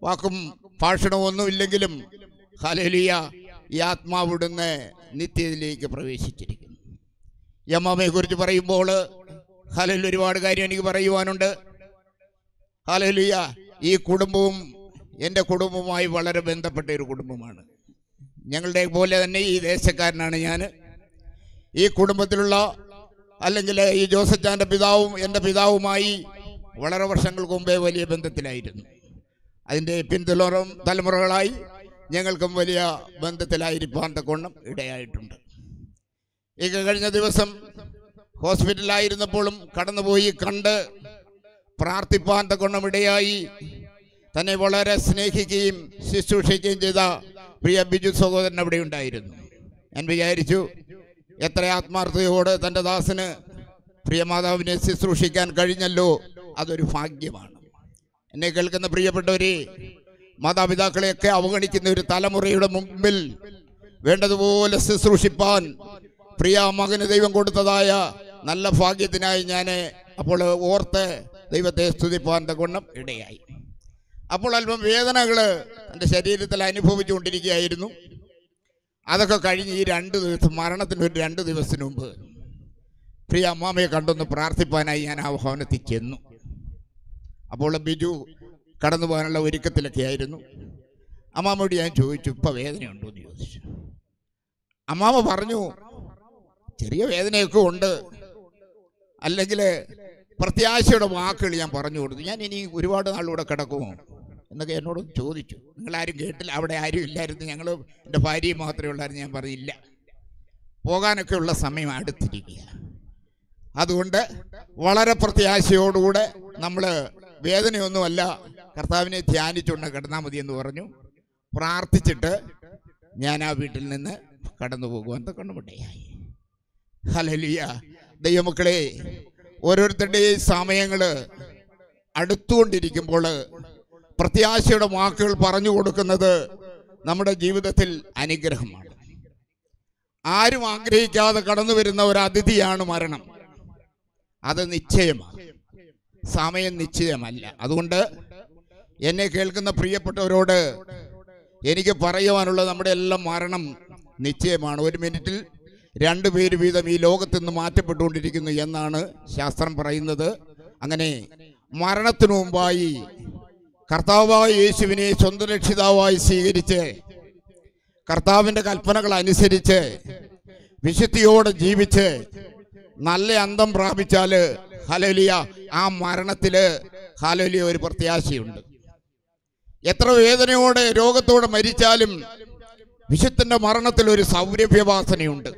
വാക്കും ഭാഷണമൊന്നും ഇല്ലെങ്കിലും ഹലലിയ ഈ ആത്മാവിടുന്ന് നിത്യത്തിലേക്ക് പ്രവേശിച്ചിരിക്കുന്നു. ഈ കുറിച്ച് പറയുമ്പോൾ ഹലലിൽ ഒരുപാട് കാര്യം എനിക്ക് പറയുവാനുണ്ട്. ഹലലിയ ഈ കുടുംബവും എന്റെ കുടുംബവുമായി വളരെ ബന്ധപ്പെട്ട ഒരു കുടുംബമാണ്. ഞങ്ങളുടെ പോലെ തന്നെ ഈ ദേശക്കാരനാണ് ഞാൻ. ഈ കുടുംബത്തിലുള്ള അല്ലെങ്കിൽ ഈ ജോസച്ചാന്റെ പിതാവും എന്റെ പിതാവുമായി വളരെ വർഷങ്ങൾക്ക് മുമ്പേ വലിയ ബന്ധത്തിലായിരുന്നു. അതിന്റെ പിന്തുലറും തലമുറകളായി ഞങ്ങൾക്കും വലിയ ബന്ധത്തിലായിരിക്കാൻ തക്കോണം ഇടയായിട്ടുണ്ട്. ഈ കഴിഞ്ഞ ദിവസം ഹോസ്പിറ്റലായിരുന്നപ്പോഴും കടന്നുപോയി കണ്ട് പ്രാർത്ഥിപ്പാൻ ഇടയായി. തന്നെ വളരെ സ്നേഹിക്കുകയും ശുശ്രൂഷിക്കുകയും ചെയ്ത പ്രിയ ബിജു സഹോദരൻ അവിടെ ഉണ്ടായിരുന്നു. ഞാൻ വിചാരിച്ചു എത്ര ആത്മാർത്ഥതയോട് തന്റെ ദാസന് പ്രിയമാതാവിനെ ശുശ്രൂഷിക്കാൻ കഴിഞ്ഞല്ലോ അതൊരു ഭാഗ്യമാണ്. എന്നെ കേൾക്കുന്ന പ്രിയപ്പെട്ടവരെ മാതാപിതാക്കളെയൊക്കെ അവഗണിക്കുന്ന ഒരു തലമുറയുടെ മുമ്പിൽ വേണ്ടതുപോലെ ശുശ്രൂഷിപ്പാൻ പ്രിയ മകന് ദൈവം കൊടുത്തതായ നല്ല ഭാഗ്യത്തിനായി ഞാൻ അപ്പോൾ ഓർത്ത് ദൈവത്തെ സ്തുതിപ്പാന്റെ ഗുണം ഇടയായി. അപ്പോൾ അല്പം വേദനകൾ എന്റെ ശരീരത്തിൽ അനുഭവിച്ചുകൊണ്ടിരിക്കുകയായിരുന്നു. അതൊക്കെ കഴിഞ്ഞ് ഈ രണ്ട് ദിവസം മരണത്തിന് ഒരു രണ്ട് ദിവസത്തിന് മുമ്പ് പ്രിയ അമ്മാമയെ കണ്ടൊന്ന് പ്രാർത്ഥിപ്പാനായി ഞാൻ ആ ഭവനത്തിൽ ചെന്നു. അപ്പോൾ ബിജു കടന്നു പോകാനുള്ള ഒരുക്കത്തിലൊക്കെ ആയിരുന്നു. അമ്മാമ്മയോട് ഞാൻ ചോദിച്ചു ഇപ്പം വേദനയുണ്ടോ? എന്ന് ചോദിച്ചു. അമ്മാമ പറഞ്ഞു ചെറിയ വേദനയൊക്കെ ഉണ്ട്. അല്ലെങ്കിൽ പ്രത്യാശയുടെ വാക്കുകൾ ഞാൻ പറഞ്ഞു കൊടുത്തു. ഞാൻ ഇനി ഒരുപാട് നാളിലൂടെ കിടക്കുമോ? എന്നൊക്കെ എന്നോട് ചോദിച്ചു. നിങ്ങളാരും കേട്ടില്ല അവിടെ ആരും ഇല്ലായിരുന്നു. ഞങ്ങൾ എന്റെ ഭാര്യയും മാത്രമേ ഉള്ളായിരുന്നു. ഞാൻ പറഞ്ഞില്ല പോകാനൊക്കെ ഉള്ള സമയം അടുത്തിരിക്കുക അതുകൊണ്ട് വളരെ പ്രത്യാശയോടുകൂടെ നമ്മൾ വേദനയൊന്നുമല്ല കർത്താവിനെ ധ്യാനിച്ചുകൊണ്ട് കിടന്നാൽ മതി എന്ന് പറഞ്ഞു. പ്രാർത്ഥിച്ചിട്ട് ഞാൻ ആ വീട്ടിൽ നിന്ന് കടന്നു പോകുവാൻ കണ്ണുമുട്ടയായി ഹലലിയ ദൈവമക്കളെ ഓരോരുത്തരുടെയും സമയങ്ങൾ അടുത്തുകൊണ്ടിരിക്കുമ്പോൾ പ്രത്യാശയുടെ വാക്കുകൾ പറഞ്ഞു കൊടുക്കുന്നത് നമ്മുടെ ജീവിതത്തിൽ അനുഗ്രഹമാണ്. ആരും ആഗ്രഹിക്കാതെ കടന്നു വരുന്ന ഒരു അതിഥിയാണ് മരണം. അത് നിശ്ചയമാണ്. സമയം നിശ്ചയമല്ല. അതുകൊണ്ട് എന്നെ കേൾക്കുന്ന പ്രിയപ്പെട്ടവരോട് എനിക്ക് പറയുവാനുള്ള നമ്മുടെ എല്ലാം മരണം നിശ്ചയമാണ്. ഒരു മിനിറ്റിൽ രണ്ടു പേര് വീതം ഈ ലോകത്ത് നിന്ന് മാറ്റപ്പെട്ടുകൊണ്ടിരിക്കുന്നു എന്നാണ് ശാസ്ത്രം പറയുന്നത്. അങ്ങനെ മരണത്തിനു മുമ്പായി കർത്താവായ യേശുവിനെ സ്വന്തം രക്ഷിതാവായി സ്വീകരിച്ച് കർത്താവിന്റെ കൽപ്പനകൾ അനുസരിച്ച് വിശുദ്ധിയോടെ ജീവിച്ച് നല്ല അന്തം പ്രാപിച്ചാൽ ഹലോലിയ ആ മരണത്തിൽ ഹലോലിയ ഒരു പ്രത്യാശയുണ്ട്. എത്ര വേദനയോടെ രോഗത്തോടെ മരിച്ചാലും വിശുദ്ധന്റെ മരണത്തിൽ ഒരു സൗരഭ്യവാസനയുണ്ട്.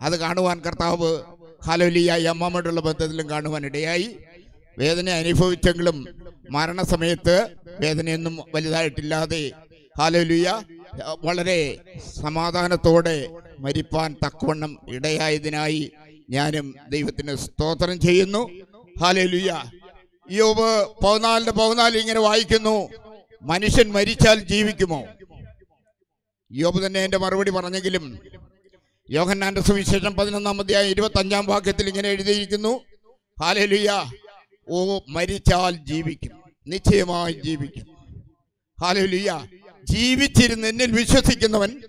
അത് കാണുവാൻ കർത്താവ് ഹലോലിയ അമ്മമ്മയുടെ ബന്ധത്തിലും കാണുവാൻ ഇടയായി. വേദന അനുഭവിച്ചെങ്കിലും മരണസമയത്ത് വേദനയൊന്നും വലുതായിട്ടില്ലാതെ ഹാലലുയ വളരെ സമാധാനത്തോടെ മരിപ്പാൻ തക്കവണ്ണം ഇടയായതിനായി ഞാനും ദൈവത്തിന് സ്തോത്രം ചെയ്യുന്നു. ഹാലലുയ യോബ് പതിനാലിന്റെ പതിനാല് ഇങ്ങനെ വായിക്കുന്നു. മനുഷ്യൻ മരിച്ചാൽ ജീവിക്കുമോ? യോബ് തന്നെ എന്റെ മറുപടി പറഞ്ഞെങ്കിലും യോഹന്നാന്റെ സുവിശേഷം പതിനൊന്നാം അധ്യായം ഇരുപത്തി അഞ്ചാം വാക്യത്തിൽ ഇങ്ങനെ എഴുതിയിരിക്കുന്നു. ഹാലലുയ ഓ മരിച്ചാൽ ജീവിക്കും. നിശ്ചയമായി ജീവിക്കും. ഹാലുലിയ ജീവിച്ചിരുന്ന് എന്നിൽ വിശ്വസിക്കുന്നവൻ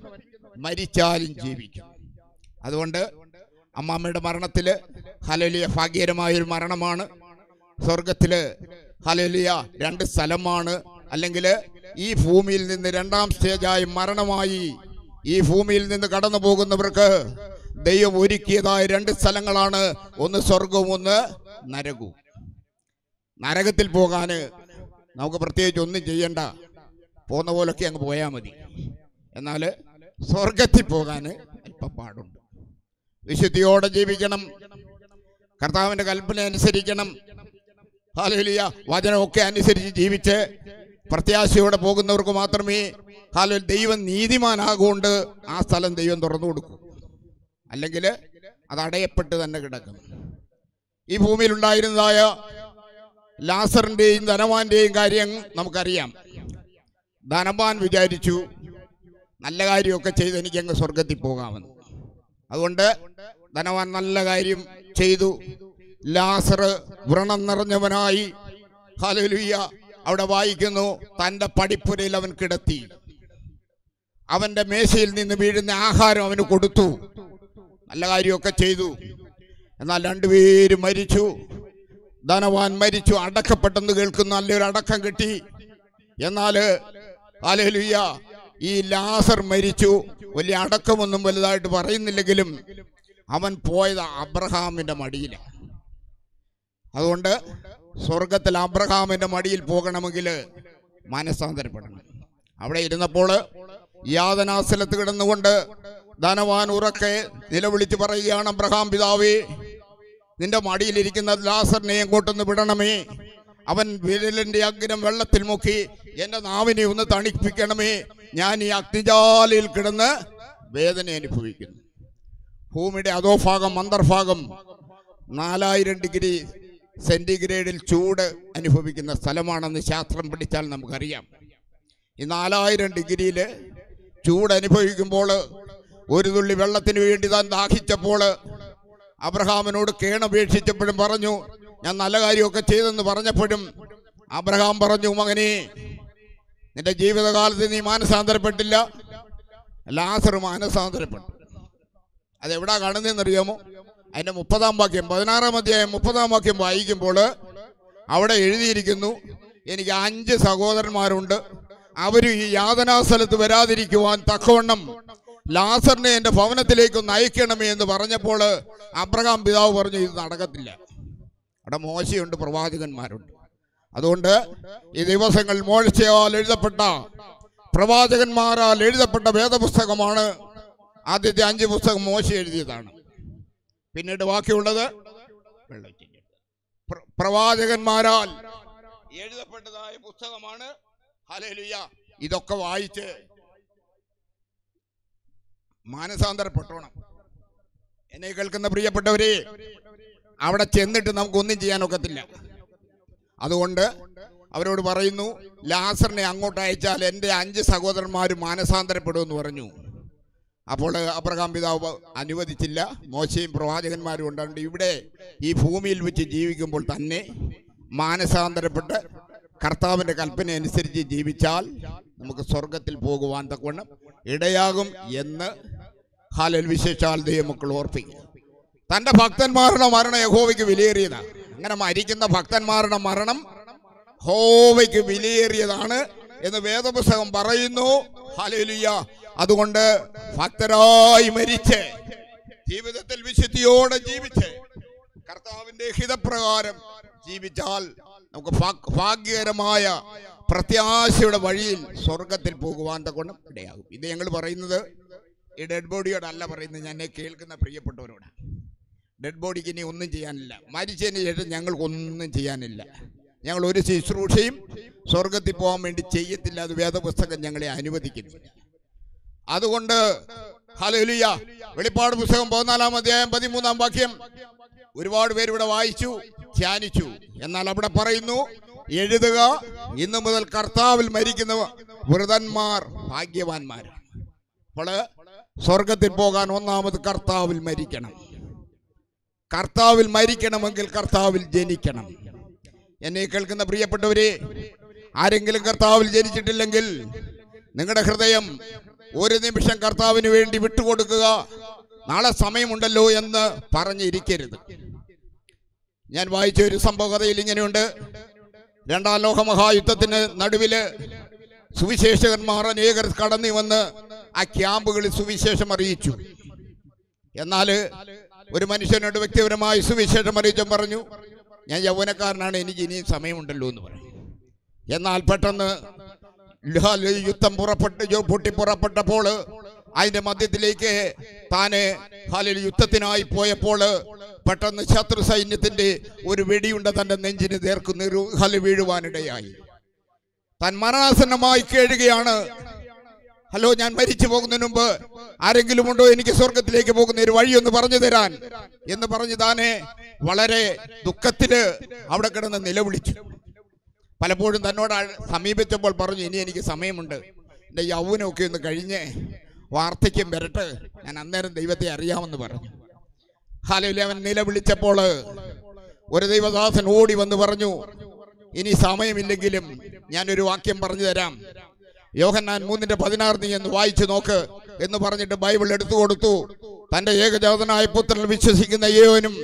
മരിച്ചാലും ജീവിക്കും. അതുകൊണ്ട് അമ്മാമ്മയുടെ മരണത്തിൽ ഹലലിയ ഭാഗ്യകരമായ ഒരു മരണമാണ്. സ്വർഗത്തിൽ ഹലലിയ രണ്ട് സ്ഥലമാണ്. അല്ലെങ്കിൽ ഈ ഭൂമിയിൽ നിന്ന് രണ്ടാം സ്റ്റേജായി മരണമായി. ഈ ഭൂമിയിൽ നിന്ന് കടന്നു പോകുന്നവർക്ക് ദൈവം ഒരുക്കിയതായ രണ്ട് സ്ഥലങ്ങളാണ്. ഒന്ന് സ്വർഗവും ഒന്ന് നരകവും. നരകത്തിൽ പോകാൻ നമുക്ക് പ്രത്യേകിച്ച് ഒന്നും ചെയ്യണ്ട. പോകുന്ന പോലൊക്കെ അങ്ങ് പോയാൽ മതി. എന്നാൽ സ്വർഗത്തിൽ പോകാൻ അല്പം പാടുണ്ട്. വിശുദ്ധിയോടെ ജീവിക്കണം. കർത്താവിന്റെ കൽപ്പന അനുസരിക്കണം. ഹാലുലിയ. വചനമൊക്കെ അനുസരിച്ച് ജീവിച്ച് പ്രത്യാശയോടെ പോകുന്നവർക്ക് മാത്രമേ ഹാലു ദൈവം നീതിമാനാകൊണ്ട് ആ സ്ഥലം ദൈവം തുറന്നു കൊടുക്കൂ. അല്ലെങ്കിൽ അത് അടയപ്പെട്ട് തന്നെ കിടക്കും. ഈ ഭൂമിയിൽ ലാസറിന്റെയും ധനവാന്റെയും കാര്യം നമുക്കറിയാം. ധനവാൻ വിചാരിച്ചു നല്ല കാര്യമൊക്കെ ചെയ്ത് എനിക്ക് അങ്ങ് സ്വർഗത്തിൽ പോകാമെന്ന്. അതുകൊണ്ട് ധനവാൻ നല്ല കാര്യം ചെയ്തു. ലാസർ വ്രണം നിറഞ്ഞവനായി. ഹലലുയ്യ അവിടെ വായിക്കുന്നു തന്റെ പടിപ്പുരയിൽ അവൻ കിടത്തി. അവന്റെ മേശയിൽ നിന്ന് വീഴുന്ന ആഹാരം അവന് കൊടുത്തു. നല്ല കാര്യമൊക്കെ ചെയ്തു. എന്നാൽ രണ്ടുപേരും മരിച്ചു. ധനവാൻ മരിച്ചു അടക്കപ്പെട്ടെന്ന് കേൾക്കുന്ന നല്ലൊരു അടക്കം കിട്ടി. എന്നാൽ അലലുയ്യ ഈ ലാസർ മരിച്ചു. വലിയ അടക്കമൊന്നും വലുതായിട്ട് പറയുന്നില്ലെങ്കിലും അവൻ പോയത് അബ്രഹാമിന്റെ മടിയിലാണ് അതുകൊണ്ട് സ്വർഗത്തിൽ അബ്രഹാമിന്റെ മടിയിൽ പോകണമെങ്കിൽ മനസ്സാന്തരപ്പെടണം. അവിടെ ഇരുന്നപ്പോൾ യാതനാസ്ഥലത്ത് കിടന്നുകൊണ്ട് ധനവാൻ ഉറക്കെ നിലവിളിച്ച് പറയുകയാണ് അബ്രഹാം പിതാവേ നിന്റെ മടിയിലിരിക്കുന്ന ലാസറിനെ എങ്ങോട്ടൊന്ന് വിടണമേ? അവൻ വിരലിന്റെ അഗ്രം വെള്ളത്തിൽ മുക്കി എന്റെ നാവിനെ ഒന്ന് തണിപ്പിക്കണമേ. ഞാൻ ഈ അഗ്നിജാലയിൽ കിടന്ന് വേദന അനുഭവിക്കുന്നു. ഭൂമിയുടെ അധോഭാഗം അന്തർഭാഗം നാലായിരം ഡിഗ്രി സെന്റിഗ്രേഡിൽ ചൂട് അനുഭവിക്കുന്ന സ്ഥലമാണെന്ന് ശാസ്ത്രം പിടിച്ചാൽ നമുക്കറിയാം. ഈ നാലായിരം ഡിഗ്രിയിൽ ചൂട് അനുഭവിക്കുമ്പോൾ ഒരു തുള്ളി വെള്ളത്തിന് വേണ്ടി താൻ ദാഹിച്ചപ്പോൾ അബ്രഹാമിനോട് കേണപേക്ഷിച്ചപ്പോഴും പറഞ്ഞു ഞാൻ നല്ല കാര്യമൊക്കെ ചെയ്തെന്ന് പറഞ്ഞപ്പോഴും അബ്രഹാം പറഞ്ഞു മകനെ നിന്റെ ജീവിതകാലത്ത് നീ മാനസാന്തരപ്പെട്ടില്ല. ലാസർ മാനസാന്തരപ്പെട്ടു. അതെവിടാ കാണുന്നതെന്നറിയാമോ? അതിന്റെ മുപ്പതാം വാക്യം പതിനാറാം അധ്യായം മുപ്പതാം വാക്യം വായിക്കുമ്പോൾ അവിടെ എഴുതിയിരിക്കുന്നു എനിക്ക് അഞ്ച് സഹോദരന്മാരുണ്ട്. അവർ ഈ യാതനാ സ്ഥലത്ത് വരാതിരിക്കുവാൻ തക്കവണ്ണം ലാസറിനെ എന്റെ ഭവനത്തിലേക്ക് അയക്കണമേ എന്ന് പറഞ്ഞപ്പോൾ അബ്രഹാം പിതാവ് പറഞ്ഞു ഇത് നടക്കത്തില്ല. അവിടെ മോശയുണ്ട് പ്രവാചകന്മാരുണ്ട്. അതുകൊണ്ട് ഈ ദിവസങ്ങൾ മോശയാൽ എഴുതപ്പെട്ട പ്രവാചകന്മാരാൽ എഴുതപ്പെട്ട വേദപുസ്തകമാണ്. ആദ്യത്തെ അഞ്ച് പുസ്തകം മോശ എഴുതിയതാണ്. പിന്നീട് ബാക്കിയുള്ളത് പ്രവാചകന്മാരാൽ എഴുതപ്പെട്ടതായ പുസ്തകമാണ്. ഹല്ലേലൂയ. ഇതൊക്കെ വായിച്ച് മാനസാന്തരപ്പെട്ടോണം. എന്നെ കേൾക്കുന്ന പ്രിയപ്പെട്ടവരെ അവിടെ ചെന്നിട്ട് നമുക്കൊന്നും ചെയ്യാനൊക്കത്തില്ല അതുകൊണ്ട് അവരോട് പറയുന്നു ലാസറിനെ അങ്ങോട്ട് അയച്ചാൽ എന്റെ അഞ്ച് സഹോദരന്മാർ മാനസാന്തരപ്പെടുമെന്ന് പറഞ്ഞു. അപ്പോൾ അബ്രഹാം പിതാവ് അനുവദിച്ചില്ല. മോശയും പ്രവാചകന്മാരും ഉണ്ടാണ്ട് ഇവിടെ ഈ ഭൂമിയിൽ വെച്ച് ജീവിക്കുമ്പോൾ തന്നെ മാനസാന്തരപ്പെട്ട് കർത്താവിന്റെ കൽപ്പന അനുസരിച്ച് ജീവിച്ചാൽ നമുക്ക് സ്വർഗത്തിൽ പോകുവാൻ തക്കവണ്ണം ഇടയാകും എന്ന് ഹാലൽ വിശേഷാൽ ദൈവമക്കൾ ഓർപ്പിക്കുക. തന്റെ ഭക്തന്മാരുടെ മരണം യഹോവയ്ക്ക് വിലയേറിയതാണ് അങ്ങനെ മരിക്കുന്ന ഭക്തന്മാരുടെ മരണം ഹോവയ്ക്ക് വിലയേറിയതാണ് എന്ന് വേദപുസ്തകം പറയുന്നു. ഹല്ലേലൂയ അതുകൊണ്ട് ഭക്തരായി മരിച്ച് ജീവിതത്തിൽ വിശുദ്ധിയോടെ ജീവിച്ച് കർത്താവിന്റെ ഹിതപ്രകാരം ജീവിച്ചാൽ നമുക്ക് ഭാഗ്യകരമായ പ്രത്യാശയുടെ വഴിയിൽ സ്വർഗത്തിൽ പോകുവാൻ തക്കൊണ്ടും ഇടയാകും. ഇത് ഞങ്ങൾ പറയുന്നത് ഈ ഡെഡ് ബോഡിയോടല്ല പറയുന്നത്. ഞാൻ കേൾക്കുന്ന പ്രിയപ്പെട്ടവരോട്. ഡെഡ് ബോഡിക്ക് ഇനി ഒന്നും ചെയ്യാനില്ല. മരിച്ചതിന് ശേഷം ഞങ്ങൾക്കൊന്നും ചെയ്യാനില്ല. ഞങ്ങൾ ഒരു ശുശ്രൂഷയും സ്വർഗത്തിൽ പോകാൻ വേണ്ടി ചെയ്യത്തില്ല അത് വേദപുസ്തകം ഞങ്ങളെ അനുവദിക്കുന്നില്ല അതുകൊണ്ട് ഹലോലിയ വെളിപ്പാട് പുസ്തകം പതിനാലാം അധ്യായം പതിമൂന്നാം വാക്യം ഒരുപാട് പേരിവിടെ വായിച്ചു ധ്യാനിച്ചു. എന്നാൽ അവിടെ പറയുന്നു എഴുതുക. ഇന്നു മുതൽ കർത്താവിൽ മരിക്കുന്ന വ്രതന്മാർ ഭാഗ്യവാന്മാരാണ് അപ്പോൾ സ്വർഗത്തിൽ പോകാൻ ഒന്നാമത് കർത്താവിൽ മരിക്കണം. കർത്താവിൽ മരിക്കണമെങ്കിൽ കർത്താവിൽ ജനിക്കണം. എന്നെ കേൾക്കുന്ന പ്രിയപ്പെട്ടവരെ ആരെങ്കിലും കർത്താവിൽ ജനിച്ചിട്ടില്ലെങ്കിൽ നിങ്ങളുടെ ഹൃദയം ഒരു നിമിഷം കർത്താവിന് വേണ്ടി വിട്ടുകൊടുക്കുക. നാളെ സമയമുണ്ടല്ലോ എന്ന് പറഞ്ഞിരിക്കരുത്. ഞാൻ വായിച്ച ഒരു സംഭവ ഇങ്ങനെയുണ്ട്. രണ്ടാം ലോകമഹായുദ്ധത്തിന് നടുവിൽ സുവിശേഷകന്മാർ അനേകർ കടന്നു വന്ന് ആ ക്യാമ്പുകളിൽ സുവിശേഷം അറിയിച്ചു. എന്നാൽ ഒരു മനുഷ്യനോട് വ്യക്തിപരമായി സുവിശേഷം അറിയിച്ചും പറഞ്ഞു ഞാൻ യൗവനക്കാരനാണ് എനിക്ക് ഇനിയും സമയമുണ്ടല്ലോ എന്ന് പറഞ്ഞു. എന്നാൽ പെട്ടെന്ന് യുദ്ധം പുറപ്പെട്ട് പൊട്ടി പുറപ്പെട്ടപ്പോൾ അതിന്റെ മധ്യത്തിലേക്ക് താന് ഹാലിൽ യുദ്ധത്തിനായി പോയപ്പോൾ പെട്ടെന്ന് ശത്രു സൈന്യത്തിന്റെ ഒരു വെടിയുണ്ട തന്റെ നെഞ്ചിന് നേർക്കുന്ന ഹൽ വീഴുവാനിടയായി. താൻ മരണാസന്നമായി കേഴുകയാണ്. ഹലോ ഞാൻ മരിച്ചു പോകുന്നതിന് മുമ്പ് ആരെങ്കിലും ഉണ്ടോ? എനിക്ക് സ്വർഗത്തിലേക്ക് പോകുന്ന ഒരു വഴി വഴിയൊന്ന് പറഞ്ഞു തരാൻ. എന്ന് പറഞ്ഞു താനെ വളരെ ദുഃഖത്തിൽ അവിടെ കിടന്ന് നിലവിളിച്ചു. പലപ്പോഴും തന്നോട് സമീപിച്ചപ്പോൾ പറഞ്ഞു ഇനി എനിക്ക് സമയമുണ്ട്. എന്റെ യൗവനമൊക്കെ ഒന്ന് കഴിഞ്ഞ്. വാർദ്ധക്യം വരട്ടെ. ഞാൻ അന്നേരം ദൈവത്തെ അറിയാമെന്ന് പറഞ്ഞു. ഹാലയിൽ അവൻ നിലവിളിച്ചപ്പോൾ ഒരു ദൈവദാസൻ ഓടി വന്ന് പറഞ്ഞു ഇനി സമയമില്ലെങ്കിലും ഞാനൊരു വാക്യം പറഞ്ഞു തരാം. യോഹന്നാൻ മൂന്നിന്റെ പതിനാറ് നീ എന്ന് വായിച്ചു നോക്ക്. എന്ന് പറഞ്ഞിട്ട് ബൈബിൾ എടുത്തു കൊടുത്തു. തന്റെ ഏകജാതനായ പുത്രൻ വിശ്വസിക്കുന്ന ഏവനും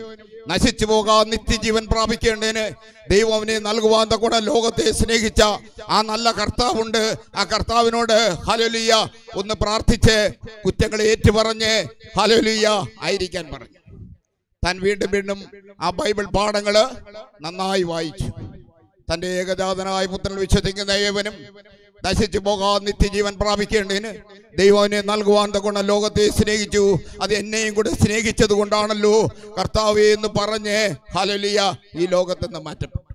നശിച്ചു പോകാൻ നിത്യജീവൻ പ്രാപിക്കേണ്ടതിന് ദൈവം അവനെ നൽകുവാൻ കൂടെ ലോകത്തെ സ്നേഹിച്ച ആ നല്ല കർത്താവുണ്ട്. ആ കർത്താവിനോട് ഹലോലിയ ഒന്ന് പ്രാർത്ഥിച്ച് കുറ്റങ്ങളെ ഏറ്റുപറഞ്ഞ് ഹലോലിയ ആയിരിക്കാൻ പറഞ്ഞു. താൻ വീണ്ടും വീണ്ടും ആ ബൈബിൾ പാഠങ്ങൾ നന്നായി വായിച്ചു. തന്റെ ഏകജാതനായ പുത്രൻ വിശ്വസിക്കുന്ന ഏവനും നശിച്ചു പോകാൻ നിത്യജീവൻ പ്രാപിക്കേണ്ടതിന് ദൈവനെ നൽകുവാൻ തകൊണ്ട് ലോകത്തെ സ്നേഹിച്ചു. അത് എന്നെയും കൂടെ സ്നേഹിച്ചത് കൊണ്ടാണല്ലോ കർത്താവ് എന്ന് പറഞ്ഞ് ഹലലിയ ഈ ലോകത്തുനിന്ന് മാറ്റപ്പെട്ടു.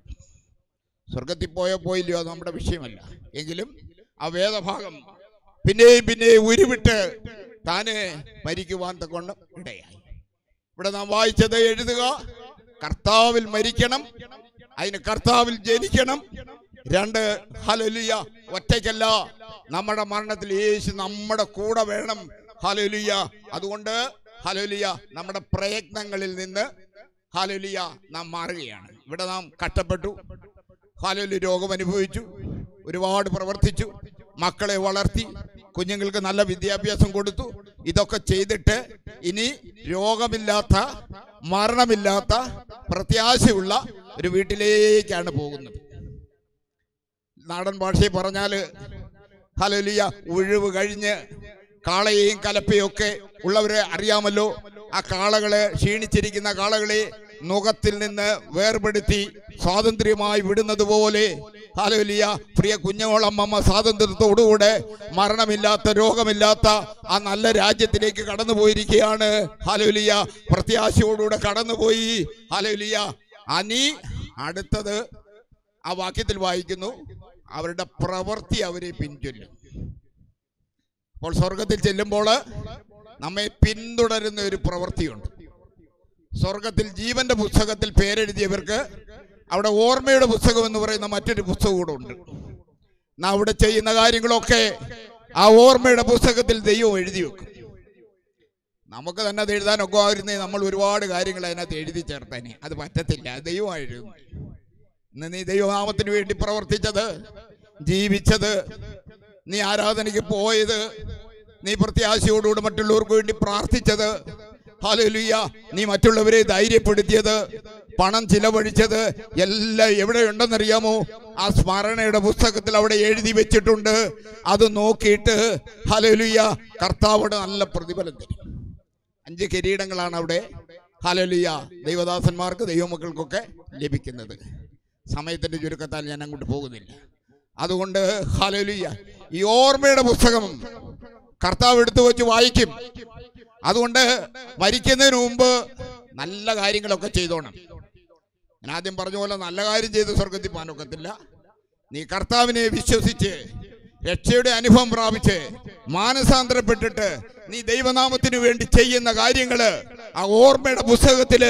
സ്വർഗത്തിൽ പോയോ പോയില്ലയോ അത് നമ്മുടെ വിഷയമല്ല. എങ്കിലും ആ വേദഭാഗം പിന്നെയും പിന്നെയും ഉരുവിട്ട് താന് മരിക്കുവാൻ തക്കൊണ്ട് ഇടയായി. ഇവിടെ നാം വായിച്ചത് എഴുതുക കർത്താവിൽ മരിക്കണം അതിന് കർത്താവിൽ ജനിക്കണം രണ്ട് ഹലലിയ ഒറ്റയ്ക്കല്ല. നമ്മുടെ മരണത്തിൽ യേശു നമ്മുടെ കൂടെ വേണം. ഹലലിയ അതുകൊണ്ട് ഹലലിയ നമ്മുടെ പ്രയത്നങ്ങളിൽ നിന്ന് ഹലലിയ നാം മാറുകയാണ്. ഇവിടെ നാം കഷ്ടപ്പെട്ടു. ഹലലി രോഗം അനുഭവിച്ചു. ഒരുപാട് പ്രവർത്തിച്ചു. മക്കളെ വളർത്തി. കുഞ്ഞുങ്ങൾക്ക് നല്ല വിദ്യാഭ്യാസം കൊടുത്തു. ഇതൊക്കെ ചെയ്തിട്ട് ഇനി രോഗമില്ലാത്ത മരണമില്ലാത്ത പ്രത്യാശയുള്ള ഒരു വീട്ടിലേക്കാണ് പോകുന്നത്. നാടൻ ഭാഷയിൽ പറഞ്ഞാൽ ഹലലിയ ഒഴിവ് കഴിഞ്ഞ് കാളയെയും കലപ്പയും ഒക്കെ ഉള്ളവരെ അറിയാമല്ലോ. ആ കാളകളെ ക്ഷീണിച്ചിരിക്കുന്ന കാളകളെ നുഖത്തിൽ നിന്ന് വേർപെടുത്തി സ്വാതന്ത്ര്യമായി വിടുന്നത് പോലെ ഹലോലിയ പ്രിയ കുഞ്ഞോളമ്മമ്മ സ്വാതന്ത്ര്യത്തോടുകൂടെ മരണമില്ലാത്ത രോഗമില്ലാത്ത ആ നല്ല രാജ്യത്തിലേക്ക് കടന്നു പോയിരിക്കുകയാണ് ഹലോലിയ പ്രത്യാശയോടുകൂടെ കടന്നുപോയി. ഹലോലിയ അനി അടുത്തത് ആ വാക്യത്തിൽ വായിക്കുന്നു. അവരുടെ പ്രവൃത്തി അവരെ പിൻചൊല്ലും. അപ്പോൾ സ്വർഗത്തിൽ ചെല്ലുമ്പോൾ നമ്മെ പിന്തുടരുന്ന ഒരു പ്രവൃത്തിയുണ്ട്. സ്വർഗത്തിൽ ജീവന്റെ പുസ്തകത്തിൽ പേരെഴുതിയവർക്ക് അവിടെ ഓർമ്മയുടെ പുസ്തകം എന്ന് പറയുന്ന മറ്റൊരു പുസ്തകം കൂടെ ഉണ്ട്. നാം അവിടെ ചെയ്യുന്ന കാര്യങ്ങളൊക്കെ ആ ഓർമ്മയുടെ പുസ്തകത്തിൽ ദൈവം എഴുതി വെക്കും. നമുക്ക് തന്നെ അത് എഴുതാനൊക്കെ ആയിരുന്നേ നമ്മൾ ഒരുപാട് കാര്യങ്ങൾ അതിനകത്ത് എഴുതി ചേർത്തേനെ അത് പറ്റത്തില്ല. ദൈവമായിരുന്നു ദൈവം എഴുതുന്നു ഇന്ന് നീ ദൈവനാമത്തിന് വേണ്ടി പ്രവർത്തിച്ചത് ജീവിച്ചത് നീ ആരാധനയ്ക്ക് പോയത് നീ പ്രത്യാശയോടുകൂടി മറ്റുള്ളവർക്ക് വേണ്ടി പ്രാർത്ഥിച്ചത് ഹാലലുയ്യ നീ മറ്റുള്ളവരെ ധൈര്യപ്പെടുത്തിയത് പണം ചിലവഴിച്ചത് എല്ലാം എവിടെ ഉണ്ടെന്നറിയാമോ ആ സ്മരണയുടെ പുസ്തകത്തിൽ അവിടെ എഴുതി വെച്ചിട്ടുണ്ട്. അത് നോക്കിയിട്ട് ഹലലുയ്യ കർത്താവിടെ നല്ല പ്രതിഫലം തരും. അഞ്ച് കിരീടങ്ങളാണ് അവിടെ. ഹലലുയ്യ ദൈവദാസന്മാർക്ക് ദൈവമക്കൾക്കൊക്കെ ലഭിക്കുന്നത്. സമയത്തിന്റെ ചുരുക്കത്താൽ ഞാൻ അങ്ങോട്ട് പോകുന്നില്ല. അതുകൊണ്ട് ഹലലിയ ഈ ഓർമ്മയുടെ പുസ്തകം കർത്താവ് എടുത്തു വെച്ച് വായിക്കും. അതുകൊണ്ട് മരിക്കുന്നതിന് മുമ്പ് നല്ല കാര്യങ്ങളൊക്കെ ചെയ്തോണം. ഞാൻ ആദ്യം പറഞ്ഞ പോലെ നല്ല കാര്യം ചെയ്ത് സ്വർഗത്തിൽ പോകാനൊക്കത്തില്ല നീ കർത്താവിനെ വിശ്വസിച്ച് രക്ഷയുടെ അനുഭവം പ്രാപിച്ച് മാനസാന്തരപ്പെട്ടിട്ട് നീ ദൈവനാമത്തിന് വേണ്ടി ചെയ്യുന്ന കാര്യങ്ങൾ ആ ഓർമ്മയുടെ പുസ്തകത്തിൽ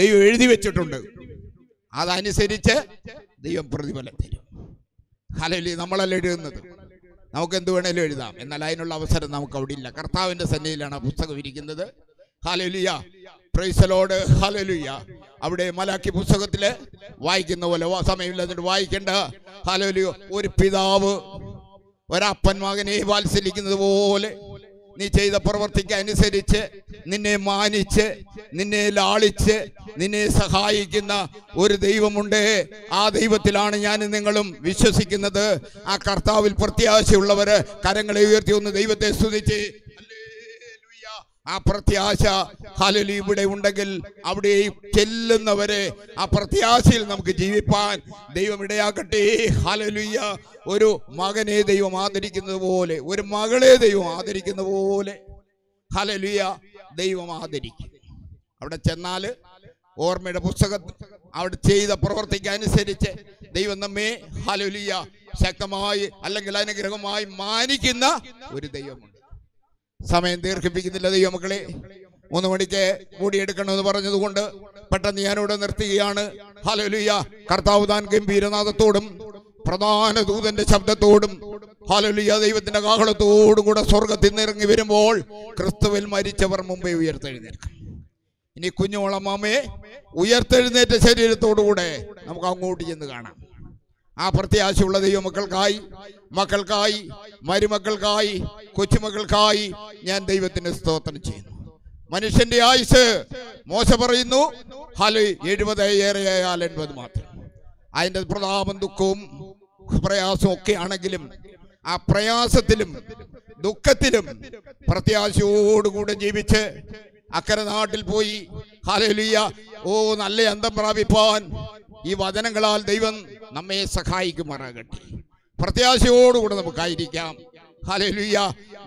ദൈവം എഴുതി വെച്ചിട്ടുണ്ട്. അതനുസരിച്ച് ദൈവം പ്രതിഫലം തരും. ഹലലി നമ്മളല്ല എഴുതുന്നത്? നമുക്ക് എന്ത് വേണേലും എഴുതാം. എന്നാൽ അതിനുള്ള അവസരം നമുക്ക് അവിടെ ഇല്ല. കർത്താവിന്റെ സന്നിധിയിലാണ് ആ പുസ്തകം ഇരിക്കുന്നത്. ഹലലിയ പ്രൈസലോട് ഹലലുയ്യ അവിടെ മലാക്കി പുസ്തകത്തിൽ വായിക്കുന്ന പോലെ വായിക്കണ്ട വായിക്കേണ്ട. ഹലലുയ ഒരു പിതാവ് ഒരപ്പൻ മകനെ വാത്സലിക്കുന്നത് പോലെ നീ ചെയ്ത പ്രവർത്തിക്ക് അനുസരിച്ച് നിന്നെ മാനിച്ച് നിന്നെ ലാളിച്ച് നിന്നെ സഹായിക്കുന്ന ഒരു ദൈവമുണ്ട്. ആ ദൈവത്തിലാണ് ഞാൻ നിങ്ങളും വിശ്വസിക്കുന്നത്. ആ കർത്താവിൽ പ്രത്യാശയുള്ളവര് കരങ്ങളെ ഉയർത്തി ഒന്ന് ദൈവത്തെ സ്തുതിച്ച്. ആ പ്രത്യാശ ഹലലി ഇവിടെ ഉണ്ടെങ്കിൽ അവിടെ ചെല്ലുന്നവരെ ആ പ്രത്യാശയിൽ നമുക്ക് ജീവിപ്പാൻ ദൈവം ഇടയാക്കട്ടെ. ഹലലുയ്യ ഒരു മകനെ ദൈവം ആദരിക്കുന്നത് പോലെ ഒരു മകളെ ദൈവം ആദരിക്കുന്ന പോലെ. ഹലലുയ്യ ദൈവം ആദരിക്കും. അവിടെ ചെന്നാൽ ഓർമ്മയുടെ പുസ്തകം അവിടെ ചെയ്ത പ്രവർത്തിക്ക് അനുസരിച്ച് ദൈവം നമ്മെ ഹലലുയ്യ ശക്തമായി അല്ലെങ്കിൽ അനുഗ്രഹമായി മാനിക്കുന്ന ഒരു ദൈവമുണ്ട്. സമയം ദീർഘിപ്പിക്കുന്നില്ല ദൈവമക്കളെ. മൂന്ന് മണിക്ക് കൂടിയെടുക്കണമെന്ന് പറഞ്ഞതുകൊണ്ട് പെട്ടെന്ന് ഞാനിവിടെ നിർത്തുകയാണ്. ഹലലുയ്യ കർത്താവ് താൻ ഗംഭീരനാഥത്തോടും പ്രധാന ദൂതന്റെ ശബ്ദത്തോടും ഹലലുയ്യ ദൈവത്തിന്റെ കാഹളത്തോടും കൂടെ സ്വർഗത്തിൽ നിന്നിറങ്ങി വരുമ്പോൾ ക്രിസ്തുവിൽ മരിച്ചവർ മുമ്പേ ഉയർത്തെഴുന്നേൽക്കും. ഇനി കുഞ്ഞോളമ്മയെ ഉയർത്തെഴുന്നേറ്റ ശരീരത്തോടുകൂടെ നമുക്ക് അങ്ങോട്ട് ചെന്ന് കാണാം. ആ പ്രത്യാശയുള്ള ദൈവമക്കൾക്കായി മക്കൾക്കായി മരുമക്കൾക്കായി കൊച്ചുമക്കൾക്കായി ഞാൻ ദൈവത്തിന് സ്തോത്രം ചെയ്യുന്നു. മനുഷ്യന്റെ ആയുസ് മോശ പറയുന്നു. ഹൽ എഴുപത് ഏറെയായാൽ എൺപത് മാത്രം. അതിന്റെ പ്രതാപം ദുഃഖവും പ്രയാസവും ഒക്കെ ആണെങ്കിലും ആ പ്രയാസത്തിലും ദുഃഖത്തിലും പ്രത്യാശയോടുകൂടെ ജീവിച്ച് അക്കരെ നാട്ടിൽ പോയി. ഹലലിയ ഓ നല്ല അന്തം പ്രാപിപ്പാൻ. ഈ വചനങ്ങളാൽ ദൈവം നമ്മെ സഹായിക്കുമാറാകട്ടെ. പ്രത്യാശയോടുകൂടെ നമുക്കായിരിക്കാം. ഹലലുയ്യ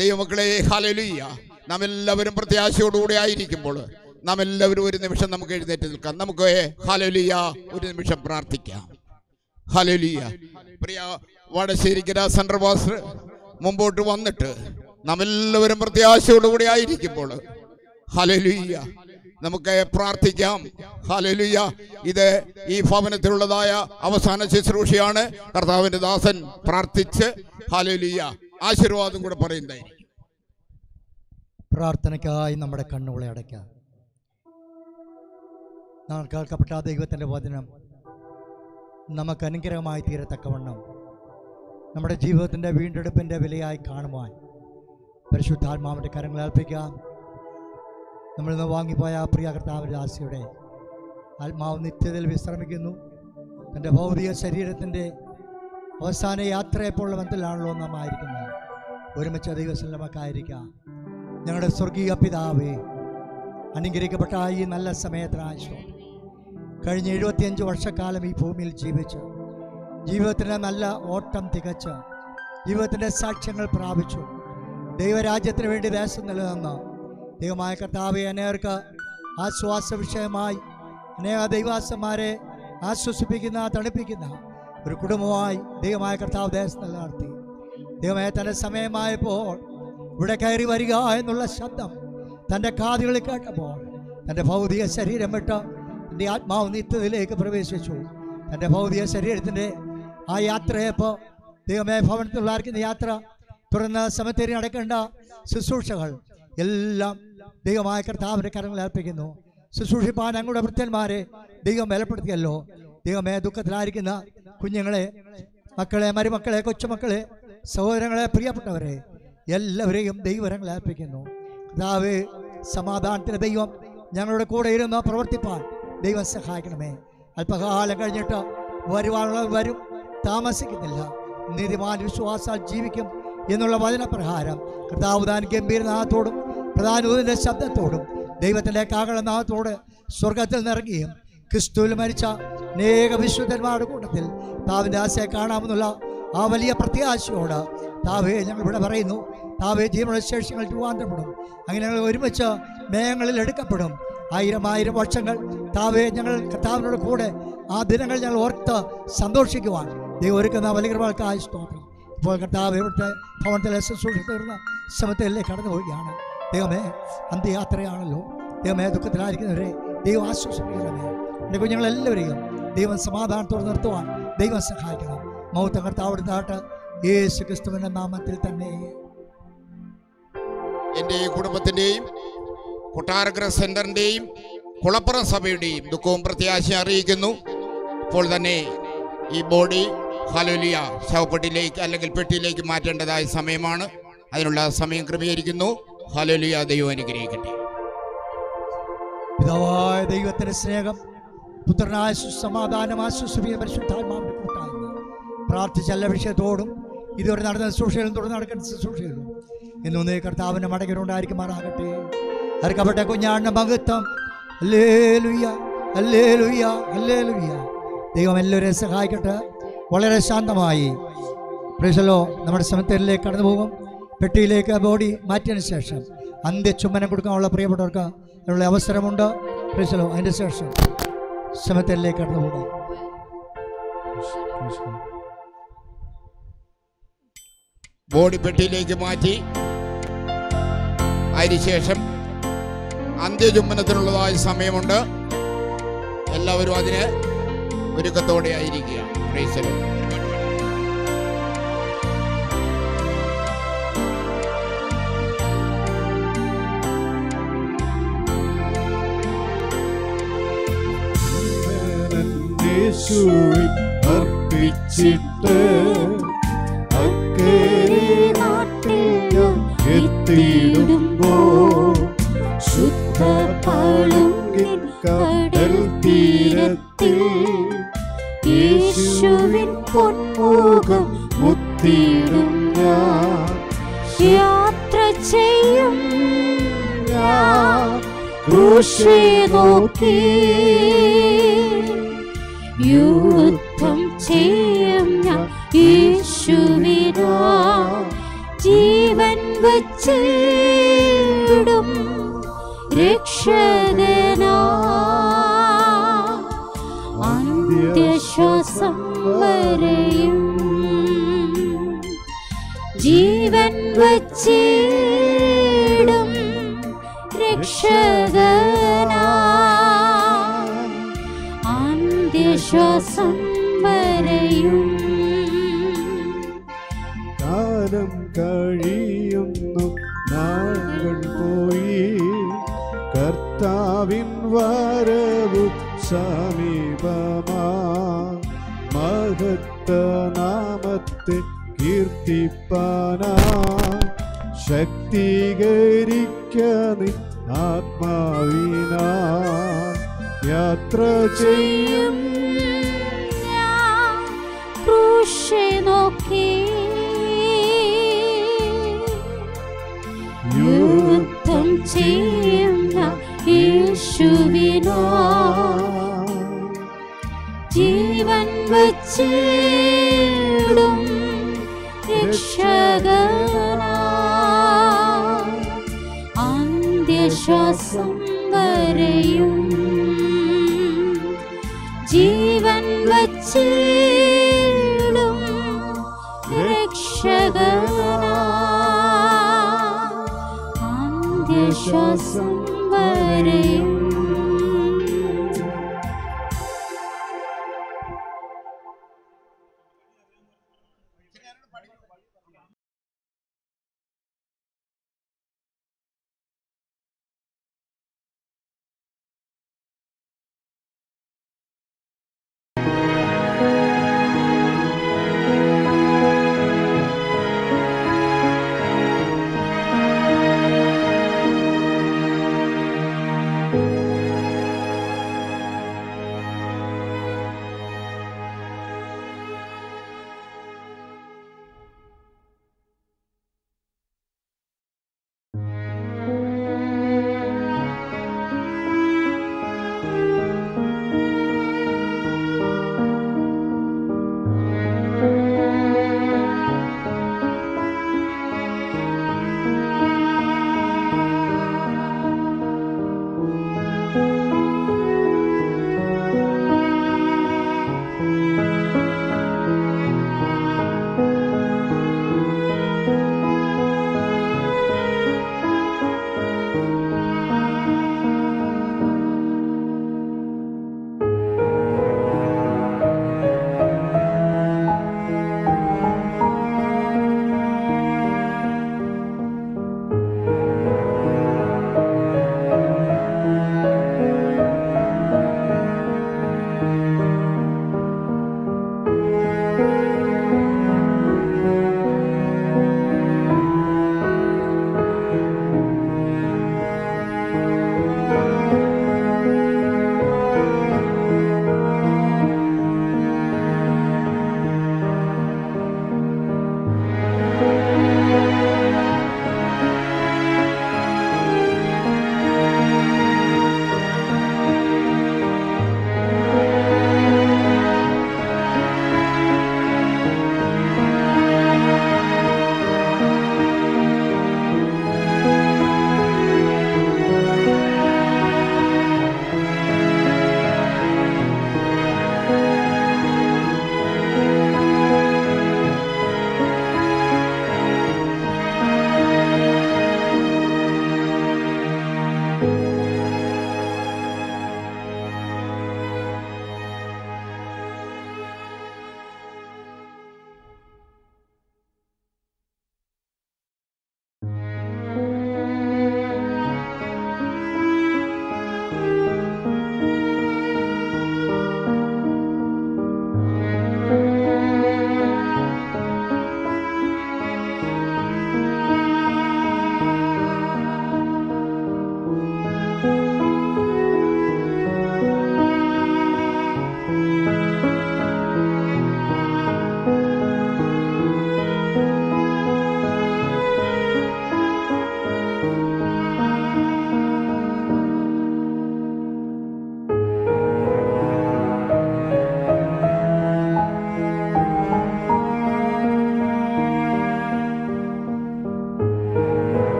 ദൈവമക്കളെ ഹലലുയ്യ നാം എല്ലാവരും പ്രത്യാശയോടുകൂടെ ആയിരിക്കുമ്പോൾ നാം എല്ലാവരും ഒരു നിമിഷം നമുക്ക് എഴുന്നേറ്റ് നിൽക്കാം. നമുക്ക് ഹലലുയ്യ ഒരു നിമിഷം പ്രാർത്ഥിക്കാം. ഹലലുയ്യ പ്രിയ വടശ്ശേരിക്കര സെൻട്രൽ പാസ്റ്റർ മുമ്പോട്ട് വന്നിട്ട് നാം എല്ലാവരും പ്രത്യാശയോടുകൂടി ആയിരിക്കുമ്പോൾ ഹലലുയ്യ നമുക്ക് പ്രാർത്ഥിക്കാം. ഹാലലുയ്യ ഇത് ഈ ഭവനത്തിലുള്ളതായ അവസാന ശുശ്രൂഷയാണ്. കർത്താവിന്റെ ദാസൻ പ്രാർത്ഥിച്ച് ഹാലലുയ്യ ആശീർവാദം കൂടെ പറയുന്നതായിരിക്കും പ്രാർത്ഥനയ്ക്കായി നമ്മുടെ കണ്ണുകളെ അടയ്ക്കാം. നാം കേൾക്കപ്പെട്ട ദൈവത്തിന്റെ വചനം നമുക്ക് അനുഗ്രഹമായി തീരത്തക്കവണ്ണം നമ്മുടെ ജീവിതത്തിന്റെ വീണ്ടെടുപ്പിന്റെ വിലയായി കാണുവാൻ പരിശുദ്ധാത്മാവിന്റെ കരങ്ങൾ ഏൽപ്പിക്കാം നമ്മൾ ഇന്ന് വാങ്ങിപ്പോയ ആ പ്രിയ കർത്താവരാശിയുടെ ആത്മാവ് നിത്യതയിൽ വിശ്രമിക്കുന്നു. തന്റെ ഭൗതിക ശരീരത്തിന്റെ അവസാന യാത്രയെപ്പോഴുള്ള ബന്ധത്തിലാണല്ലോ നാം ആയിരിക്കുന്നത്. ഒരുമിച്ച് ദൈവത്തിൽ നമുക്കായിരിക്കാം. ഞങ്ങളുടെ സ്വർഗീയ പിതാവേ അനുഗ്രഹിക്കപ്പെട്ട ഈ നല്ല സമയത്തിനായി സ്തോത്രം. കഴിഞ്ഞ എഴുപത്തിയഞ്ച് വർഷക്കാലം ഈ ഭൂമിയിൽ ജീവിച്ചു. ജീവിതത്തിന്റെ നല്ല ഓട്ടം തികച്ച്. ജീവിതത്തിന്റെ സാക്ഷ്യങ്ങൾ പ്രാപിച്ചു. ദൈവരാജ്യത്തിന് വേണ്ടി ദേശം നിലനിന്ന്. ദൈവമായ കർത്താവെ അനേർക്ക് ആശ്വാസ വിഷയമായി. അനേക ദൈവാസന്മാരെ ആശ്വസിപ്പിക്കുന്ന തണുപ്പിക്കുന്ന ഒരു കുടുംബമായി ദൈവമായ കർത്താവ് ദേശം നിലനിർത്തി ദൈവമായ തന്റെ സമയമായപ്പോൾ ഇവിടെ കയറി വരിക എന്നുള്ള ശബ്ദം തന്റെ കാതുകളിൽ കേട്ടപ്പോൾ തന്റെ ഭൗതിക ശരീരം വിട്ട് എന്റെ ആത്മാവ് നിത്യത്തിലേക്ക് പ്രവേശിച്ചു. തന്റെ ഭൗതിക ശരീരത്തിന്റെ ആ യാത്രയപ്പോൾ ദൈവമേ ഭവനത്തിലുള്ളായിരിക്കുന്ന യാത്ര തുറന്ന സമത്തേരി നടക്കേണ്ട ശുശ്രൂഷകൾ എല്ലാം ദൈവമായ കർത്താവിന്റെ കരങ്ങളിൽ അർപ്പിക്കുന്നു ശുശ്രൂഷിപ്പാൻ ഞങ്ങളുടെ വൃത്യന്മാരെ ദൈവം ബലപ്പെടുത്തിയല്ലോ. ദൈവമേ ദുഃഖത്തിലായിരിക്കുന്ന കുഞ്ഞുങ്ങളെ മക്കളെ മരുമക്കളെ കൊച്ചുമക്കളെ സഹോദരങ്ങളെ പ്രിയപ്പെട്ടവരെ എല്ലാവരെയും ദൈവരങ്ങൾ അർപ്പിക്കുന്നു. കർത്താവ് സമാധാനത്തിന് ദൈവം ഞങ്ങളുടെ കൂടെ ഇരുന്ന് പ്രവർത്തിപ്പാൻ ദൈവം സഹായിക്കണമേ. അല്പകാലം കഴിഞ്ഞിട്ട് വരുവാനുള്ളവർ വരും. താമസിക്കുന്നില്ല. നീതിമാൻ വിശ്വാസാൽ ജീവിക്കും എന്നുള്ള വചനപ്രകാരം കർത്താവ് താൻ ഗംഭീരനാഥത്തോടും പ്രധാനൂതിന്റെ ശബ്ദത്തോടും ദൈവത്തിന്റെ കാകളനാഥത്തോട് സ്വർഗത്തിൽ നിറങ്ങിയും ക്രിസ്തുവിൽ മരിച്ച അനേക വിശുദ്ധന്മാരുടെ കൂട്ടത്തിൽ താവിന്റെ ആശയെ കാണാമെന്നുള്ള ആ വലിയ പ്രത്യാശയോട് താവേ ഞങ്ങൾ ഇവിടെ പറയുന്നു. താവേ ജീവനുള്ള ശേഷികൾ രൂപാന്തരപ്പെടും അങ്ങനെ ഞങ്ങൾ ഒരുമിച്ച് മേഘങ്ങളിൽ എടുക്കപ്പെടും. ആയിരം ആയിരം വർഷങ്ങൾ താവേ ഞങ്ങൾ കർത്താവിനോട് കൂടെ ആ ദിനങ്ങൾ ഞങ്ങൾ ഓർത്ത് സന്തോഷിക്കുവാൻ ദൈവം ഒരുക്കുന്ന വലിയ കൃപകൾക്കായി സ്തോത്രം. ഇപ്പോൾ കർത്താവ് ഇവിടുത്തെ ഭവനത്തിലെ ശുശ്രൂഷ തീർന്ന ശ്രമത്തിലേക്ക് കടന്നു പോവുകയാണ് ദൈവമേ അന്ത്യയാത്രയാണല്ലോ. ദൈവമേ ദുഃഖത്തിലായിരിക്കുന്നവരെ ദൈവം ആശ്വസിപ്പിക്കണമേ. എന്റെ കുഞ്ഞുങ്ങളെല്ലാവരെയും ദൈവം സമാധാനത്തോടെ നിർത്തുവാൻ ദൈവം സഹായിക്കണം. മൗത്ത കർത്താവിടെ താട്ട് യേശു ക്രിസ്തുവിന്റെ നാമത്തിൽ തന്നെ. എന്റെ കുടുംബത്തിന്റെയും കൊട്ടാരഗ്രഹ സെന്ററിന്റെയും കുളപ്പുറം സഭയുടെയും ദുഃഖവും പ്രത്യാശയും അറിയിക്കുന്നു. ഇപ്പോൾ തന്നെ ഈ ബോഡി ഹലോലിയ ശവപ്പെട്ടിയിലേക്ക് അല്ലെങ്കിൽ പെട്ടിയിലേക്ക് മാറ്റേണ്ടതായ സമയമാണ്. അതിനുള്ള സമയം ക്രമീകരിക്കുന്നു. ഹലോലിയ ദൈവം അനുഗ്രഹിക്കട്ടെ. പിതാവായ ദൈവത്തിന്റെ സ്നേഹം പുത്രനായ സമാധാനം ആശ്വസിപ്പിക്കുന്ന പരിശുദ്ധാത്മാവിന്റെ കൂട്ടായ്മ. പ്രാർത്ഥിച്ച എല്ലാ വിഷയത്തോടും ഇതുവരെ നടന്ന ശുശ്രൂഷയിലും തുടർന്ന് നടക്കുന്ന ശുശ്രൂഷയിലും. എന്നൊന്നേ നീ കർത്താവിന്റെ മടങ്ങിലുണ്ടായിരിക്കുമാറാകട്ടെ അർക്കപ്പെട്ട കുഞ്ഞാടിന്റെ മഹത്വം. അല്ലേ ലുയ്യ അല്ലേ ലുയ്യ അല്ലേ ലുയ്യ ദൈവം എല്ലാവരെയും സഹായിക്കട്ടെ. വളരെ ശാന്തമായി. പ്രേക്ഷലോ നമ്മുടെ സെമിത്തേരിലേക്ക് കടന്നു പോകും പെട്ടിയിലേക്ക് ബോഡി മാറ്റിയതിന് ശേഷം അന്ത്യചുമ്മനം കൊടുക്കാനുള്ള പ്രിയപ്പെട്ടവർക്ക് അതിനുള്ള അവസരമുണ്ട്. പ്രേശലോ അതിന് ശേഷം ശ്രമത്തിലേക്ക് കടന്നു പോകും ബോഡി പെട്ടിയിലേക്ക് മാറ്റി. അതിനുശേഷം അന്ത്യചുംബനത്തിനുള്ളതായ സമയമുണ്ട്. എല്ലാവരും അതിന് ഒരുക്കത്തോടെ ആയിരിക്കുക Praise യേശുവിൽ അർപ്പിച്ചിട്ട് അക്കരെ നാട്ടിൽ ഞാൻ എത്തിയിടുമ്പോൾ ശുദ്ധ പളുങ്കിൻ കടൽ തീരത്തിൽ യേശുവിൻ പൊന്മുഖം മുത്തിയിടും ഞാൻ. യാത്ര ചെയ്യും ഞാൻ. ക്രൂശെ നോക്കി യുദ്ധം ചെയ്യും ഞാൻ യേശുവിനാ ജീവൻ വച്ചിടും രക്ഷകനാ. അന്ത്യശ്വാസം വരെയും ജീവൻ വച്ചിടും രക്ഷകനാ ശ്വാസം വരയും. കാലം കഴിയുന്നു നാങ്ങൾ പോയി. കർത്താവിൻ വരവു സമീപമാ. മഹത്ത നാമത്തെ കീർത്തിപ്പാനാ. ശക്തീകരിക്കണി ആത്മാവിനാ. യാത്ര ചെയ്യും ക്രൂശെ നോക്കി യുദ്ധം ചെയ്യുന്ന യേശുവിനോ ജീവൻ വച്ചിടും രക്ഷകനാ അന്ത്യശ്വാസം വരെയും ജീവൻ വച്ചിടും അന്ത്യശ്വാസം വരെയും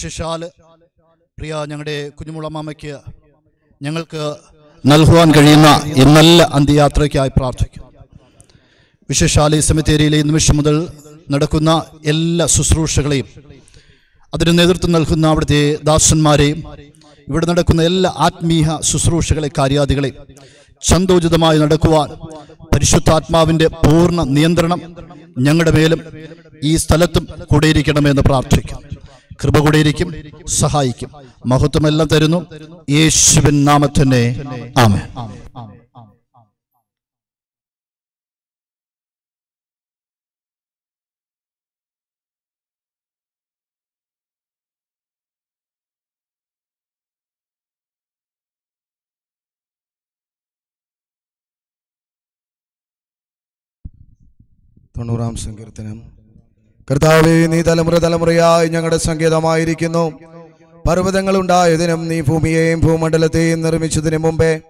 വിശേഷാൽ പ്രിയ ഞങ്ങളുടെ കുഞ്ഞുമുളമാമയ്ക്ക് ഞങ്ങൾക്ക് നൽകുവാൻ കഴിയുന്ന ഈ നല്ല അന്ത്യയാത്രയ്ക്കായി പ്രാർത്ഥിക്കും വിശേഷാൽ ഈ സെമിത്തേരിയിലെ നിമിഷം മുതൽ നടക്കുന്ന എല്ലാ ശുശ്രൂഷകളെയും അതിന് നേതൃത്വം നൽകുന്ന അവിടുത്തെ ദാസന്മാരെയും ഇവിടെ നടക്കുന്ന എല്ലാ ആത്മീയ ശുശ്രൂഷകളെ കാര്യാദികളെയും ചന്തോചിതമായി നടക്കുവാൻ പരിശുദ്ധാത്മാവിന്റെ പൂർണ നിയന്ത്രണം ഞങ്ങളുടെ മേലും ഈ സ്ഥലത്തും കൂടെയിരിക്കണമെന്ന് പ്രാർത്ഥിക്കും കൃപ കൂടിയിരിക്കും സഹായിക്കും. മഹത്വമെല്ലാം തരുന്നു. യേശുവിൻ നാമത്തിന്റെ ആമേൻ. തൊണ്ണൂറാം സങ്കീർത്തനം. കർത്താവേ നീ തലമുറ തലമുറയായി ഞങ്ങളുടെ സങ്കേതമായിരിക്കുന്നു. പർവതങ്ങൾ ഉണ്ടായതിനും നീ ഭൂമിയെയും ഭൂമണ്ഡലത്തെയും നിർമ്മിച്ചതിനു മുമ്പേ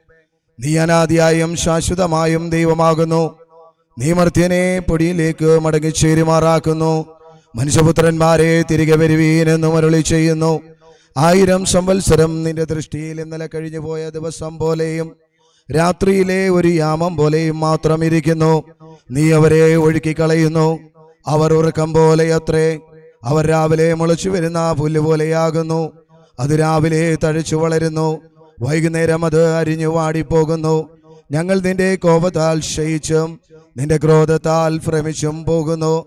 നീ അനാദിയായും ശാശ്വതമായും ദൈവമാകുന്നു. നീ മർത്യനെ പൊടിയിലേക്ക് മടങ്ങിച്ചേരുമാറാക്കുന്നു. മനുഷ്യപുത്രന്മാരെ തിരികെ വരുവീനെന്നും അരുളി ചെയ്യുന്നു. ആയിരം സംവത്സരം നിന്റെ ദൃഷ്ടിയിൽ ഇന്നലെ കഴിഞ്ഞു പോയ ദിവസം പോലെയും രാത്രിയിലെ ഒരു യാമം പോലെയും മാത്രം ഇരിക്കുന്നു. നീ അവരെ ഒഴുക്കിക്കളയുന്നു. അവർ ഉറക്കം പോലെ അത്രേ അവർ രാവിലെ മുളച്ചു വരുന്ന പുല്ല് പോലെയാകുന്നു. അത് രാവിലെ തഴച്ചു വളരുന്നു. വൈകുന്നേരം അത് അരിഞ്ഞു വാടിപ്പോകുന്നു. ഞങ്ങൾ നിന്റെ കോപത്താൽ ക്ഷയിച്ചും നിന്റെ ക്രോധത്താൽ ഭ്രമിച്ചും പോകുന്നു.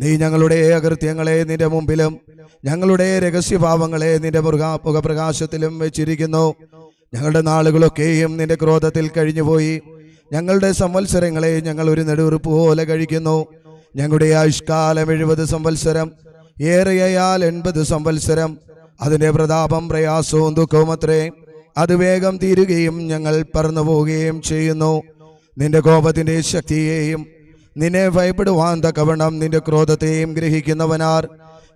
നീ ഞങ്ങളുടെ അകൃത്യങ്ങളെ നിന്റെ മുമ്പിലും ഞങ്ങളുടെ രഹസ്യഭാവങ്ങളെ നിന്റെ മൃഗ പുകപ്രകാശത്തിലും വെച്ചിരിക്കുന്നു. ഞങ്ങളുടെ നാളുകളൊക്കെയും നിന്റെ ക്രോധത്തിൽ കഴിഞ്ഞുപോയി. ഞങ്ങളുടെ സംവത്സരങ്ങളെ ഞങ്ങൾ ഒരു നെടുവുറുപ്പ് പോലെ കഴിക്കുന്നു. ഞങ്ങളുടെ ആയുഷ്കാലം എഴുപത് സംവത്സരം ഏറെയാൽ എൺപത് സംവത്സരം. അതിന്റെ പ്രതാപം പ്രയാസവും ദുഃഖവും അത്രേ. അത് വേഗം തീരുകയും ഞങ്ങൾ പറന്നു പോവുകയും ചെയ്യുന്നു. നിന്റെ കോപത്തിന്റെ ശക്തിയെയും നിന്നെ ഭയപ്പെടുവാൻ തക്കവണ്ണം നിന്റെ ക്രോധത്തെയും ഗ്രഹിക്കുന്നവനാർ.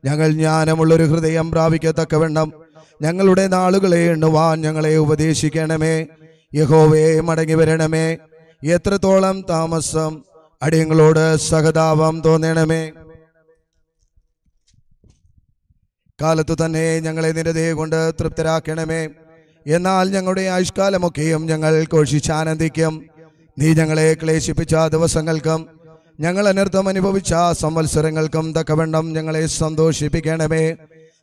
ഞങ്ങൾ ജ്ഞാനമുള്ളൊരു ഹൃദയം പ്രാപിക്കത്തക്കവണ്ണം ഞങ്ങളുടെ നാളുകളെ എണ്ണുവാൻ ഞങ്ങളെ ഉപദേശിക്കണമേ. യഹോവയെ മടങ്ങി വരണമേ എത്രത്തോളം താമസം അടിയങ്ങളോട് സഹതാപം തോന്നണമേ. കാലത്തു തന്നെ ഞങ്ങളെ ദയ കൊണ്ട് തൃപ്തരാക്കണമേ. എന്നാൽ ഞങ്ങളുടെ ആയുഷ്കാലമൊക്കെയും ഞങ്ങൾ ഘോഷിച്ചാനന്ദിക്കും നീ ഞങ്ങളെ ക്ലേശിപ്പിച്ച ദിവസങ്ങൾക്കും ഞങ്ങൾ അനർത്ഥം അനുഭവിച്ച സംവത്സരങ്ങൾക്കും തക്കവണ്ണം ഞങ്ങളെ സന്തോഷിപ്പിക്കണമേ.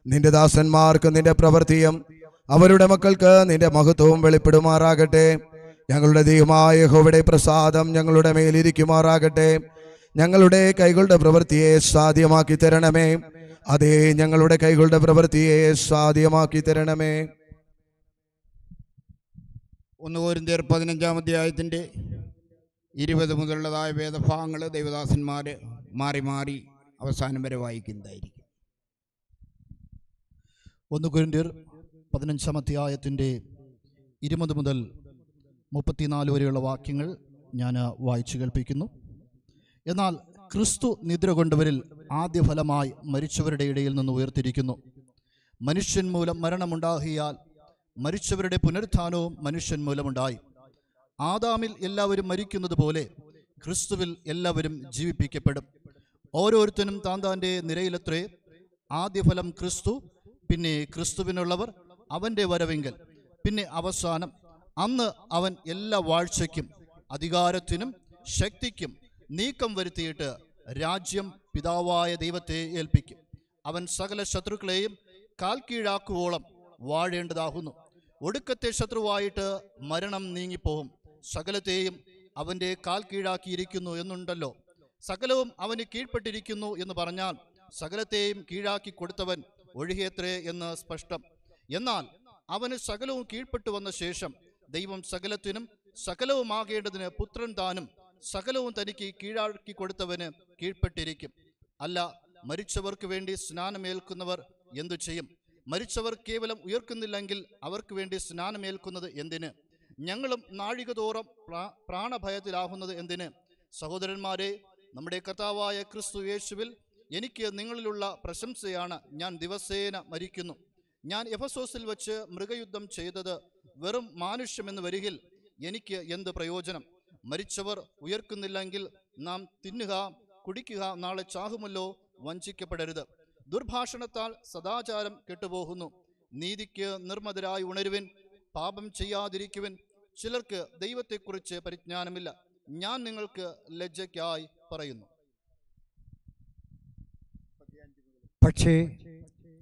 നിന്റെ ദാസന്മാർക്ക് നിന്റെ പ്രവൃത്തിയും അവരുടെ മക്കൾക്ക് നിന്റെ മഹത്വവും വെളിപ്പെടുമാറാകട്ടെ. ഞങ്ങളുടെ ദൈവമായ ഹോവിടെ പ്രസാദം ഞങ്ങളുടെ മേലിരിക്കുമാറാകട്ടെ ഞങ്ങളുടെ കൈകളുടെ പ്രവൃത്തിയെ സാധ്യമാക്കി തരണമേ. അതേ ഞങ്ങളുടെ കൈകളുടെ പ്രവൃത്തിയെ സാധ്യമാക്കി തരണമേ. ഒന്ന് കോരിന്ത്യർ പതിനഞ്ചാം അധ്യായത്തിന്റെ ഇരുപത് മുതലുള്ളതായ വേദഭാഗങ്ങൾ ദൈവദാസന്മാർ മാറി മാറി അവസാനം വരെ വായിക്കുന്നതായിരിക്കും. ഒന്ന് കുരിന്ത്യർ പതിനഞ്ചാം അധ്യായത്തിന്റെ ഇരുപത് മുതൽ മുപ്പത്തിനാല് വരെയുള്ള വാക്യങ്ങൾ ഞാൻ വായിച്ചു കേൾപ്പിക്കുന്നു. എന്നാൽ ക്രിസ്തു നിദ്ര കൊണ്ടവരിൽ ആദ്യ ഫലമായി മരിച്ചവരുടെ ഇടയിൽ നിന്ന് ഉയർത്തിരിക്കുന്നു. മനുഷ്യൻ മൂലം മരണമുണ്ടാകിയാൽ മരിച്ചവരുടെ പുനരുത്ഥാനവും മനുഷ്യൻ മൂലമുണ്ടായി. ആദാമിൽ എല്ലാവരും മരിക്കുന്നത് പോലെ ക്രിസ്തുവിൽ എല്ലാവരും ജീവിപ്പിക്കപ്പെടും. ഓരോരുത്തരും താൻ താന്റെ നിരയിലത്രേ ആദ്യഫലം ക്രിസ്തു പിന്നെ ക്രിസ്തുവിനുള്ളവർ അവന്റെ വരവെങ്കിൽ പിന്നെ അവസാനം അന്ന് അവൻ എല്ലാ വാഴ്ചയ്ക്കും അധികാരത്തിനും ശക്തിക്കും നീക്കം വരുത്തിയിട്ട് രാജ്യം പിതാവായ ദൈവത്തെ ഏൽപ്പിക്കും. അവൻ സകല ശത്രുക്കളെയും കാൽ കീഴാക്കുവോളം വാഴേണ്ടതാകുന്നു. ഒടുക്കത്തെ ശത്രുവായിട്ട് മരണം നീങ്ങിപ്പോകും. സകലത്തെയും അവന്റെ കാൽ കീഴാക്കിയിരിക്കുന്നു എന്നുണ്ടല്ലോ. സകലവും അവന് കീഴ്പ്പെട്ടിരിക്കുന്നു എന്ന് പറഞ്ഞാൽ സകലത്തെയും കീഴാക്കി കൊടുത്തവൻ ഒഴുകിയത്രേ എന്ന് സ്പഷ്ടം. എന്നാൽ അവന് സകലവും കീഴ്പ്പെട്ടു വന്ന ശേഷം ദൈവം സകലത്തിനും സകലവുമാകേണ്ടതിന് പുത്രൻ താനും സകലവും തനിക്ക് കീഴാക്കി കൊടുത്തവന് കീഴ്പ്പെട്ടിരിക്കും. അല്ല മരിച്ചവർക്ക് വേണ്ടി സ്നാനമേൽക്കുന്നവർ എന്തു ചെയ്യും? മരിച്ചവർ കേവലം ഉയർക്കുന്നില്ലെങ്കിൽ അവർക്ക് വേണ്ടി സ്നാനമേൽക്കുന്നത് എന്തിന്? ഞങ്ങളും നാഴികതോറും പ്രാ പ്രാണഭയത്തിലാകുന്നത് എന്തിന്? സഹോദരന്മാരെ നമ്മുടെ കർത്താവായ ക്രിസ്തു യേശുവിൽ എനിക്ക് നിങ്ങളിലുള്ള പ്രശംസയാണ്. ഞാൻ ദിവസേന മരിക്കുന്നു. ഞാൻ എഫസോസിൽ വച്ച് മൃഗയുദ്ധം ചെയ്തത് വെറും മാനുഷ്യമെന്ന് വരികിൽ എനിക്ക് എന്ത് പ്രയോജനം? മരിച്ചവർ ഉയർക്കുന്നില്ലെങ്കിൽ നാം തിന്നുക കുടിക്കുക നാളെ ചാകുമല്ലോ വഞ്ചിക്കപ്പെടരുത്. ദുർഭാഷണത്താൽ സദാചാരം കെട്ടുപോകുന്നു. നീതിക്ക് നിർമ്മതരായി ഉണരുവിൻ പാപം ചെയ്യാതിരിക്കുവിൻ. ചിലർക്ക് ദൈവത്തെക്കുറിച്ച് പരിജ്ഞാനമില്ല. ഞാൻ നിങ്ങൾക്ക് ലജ്ജയ്ക്കായി പറയുന്നു. പക്ഷേ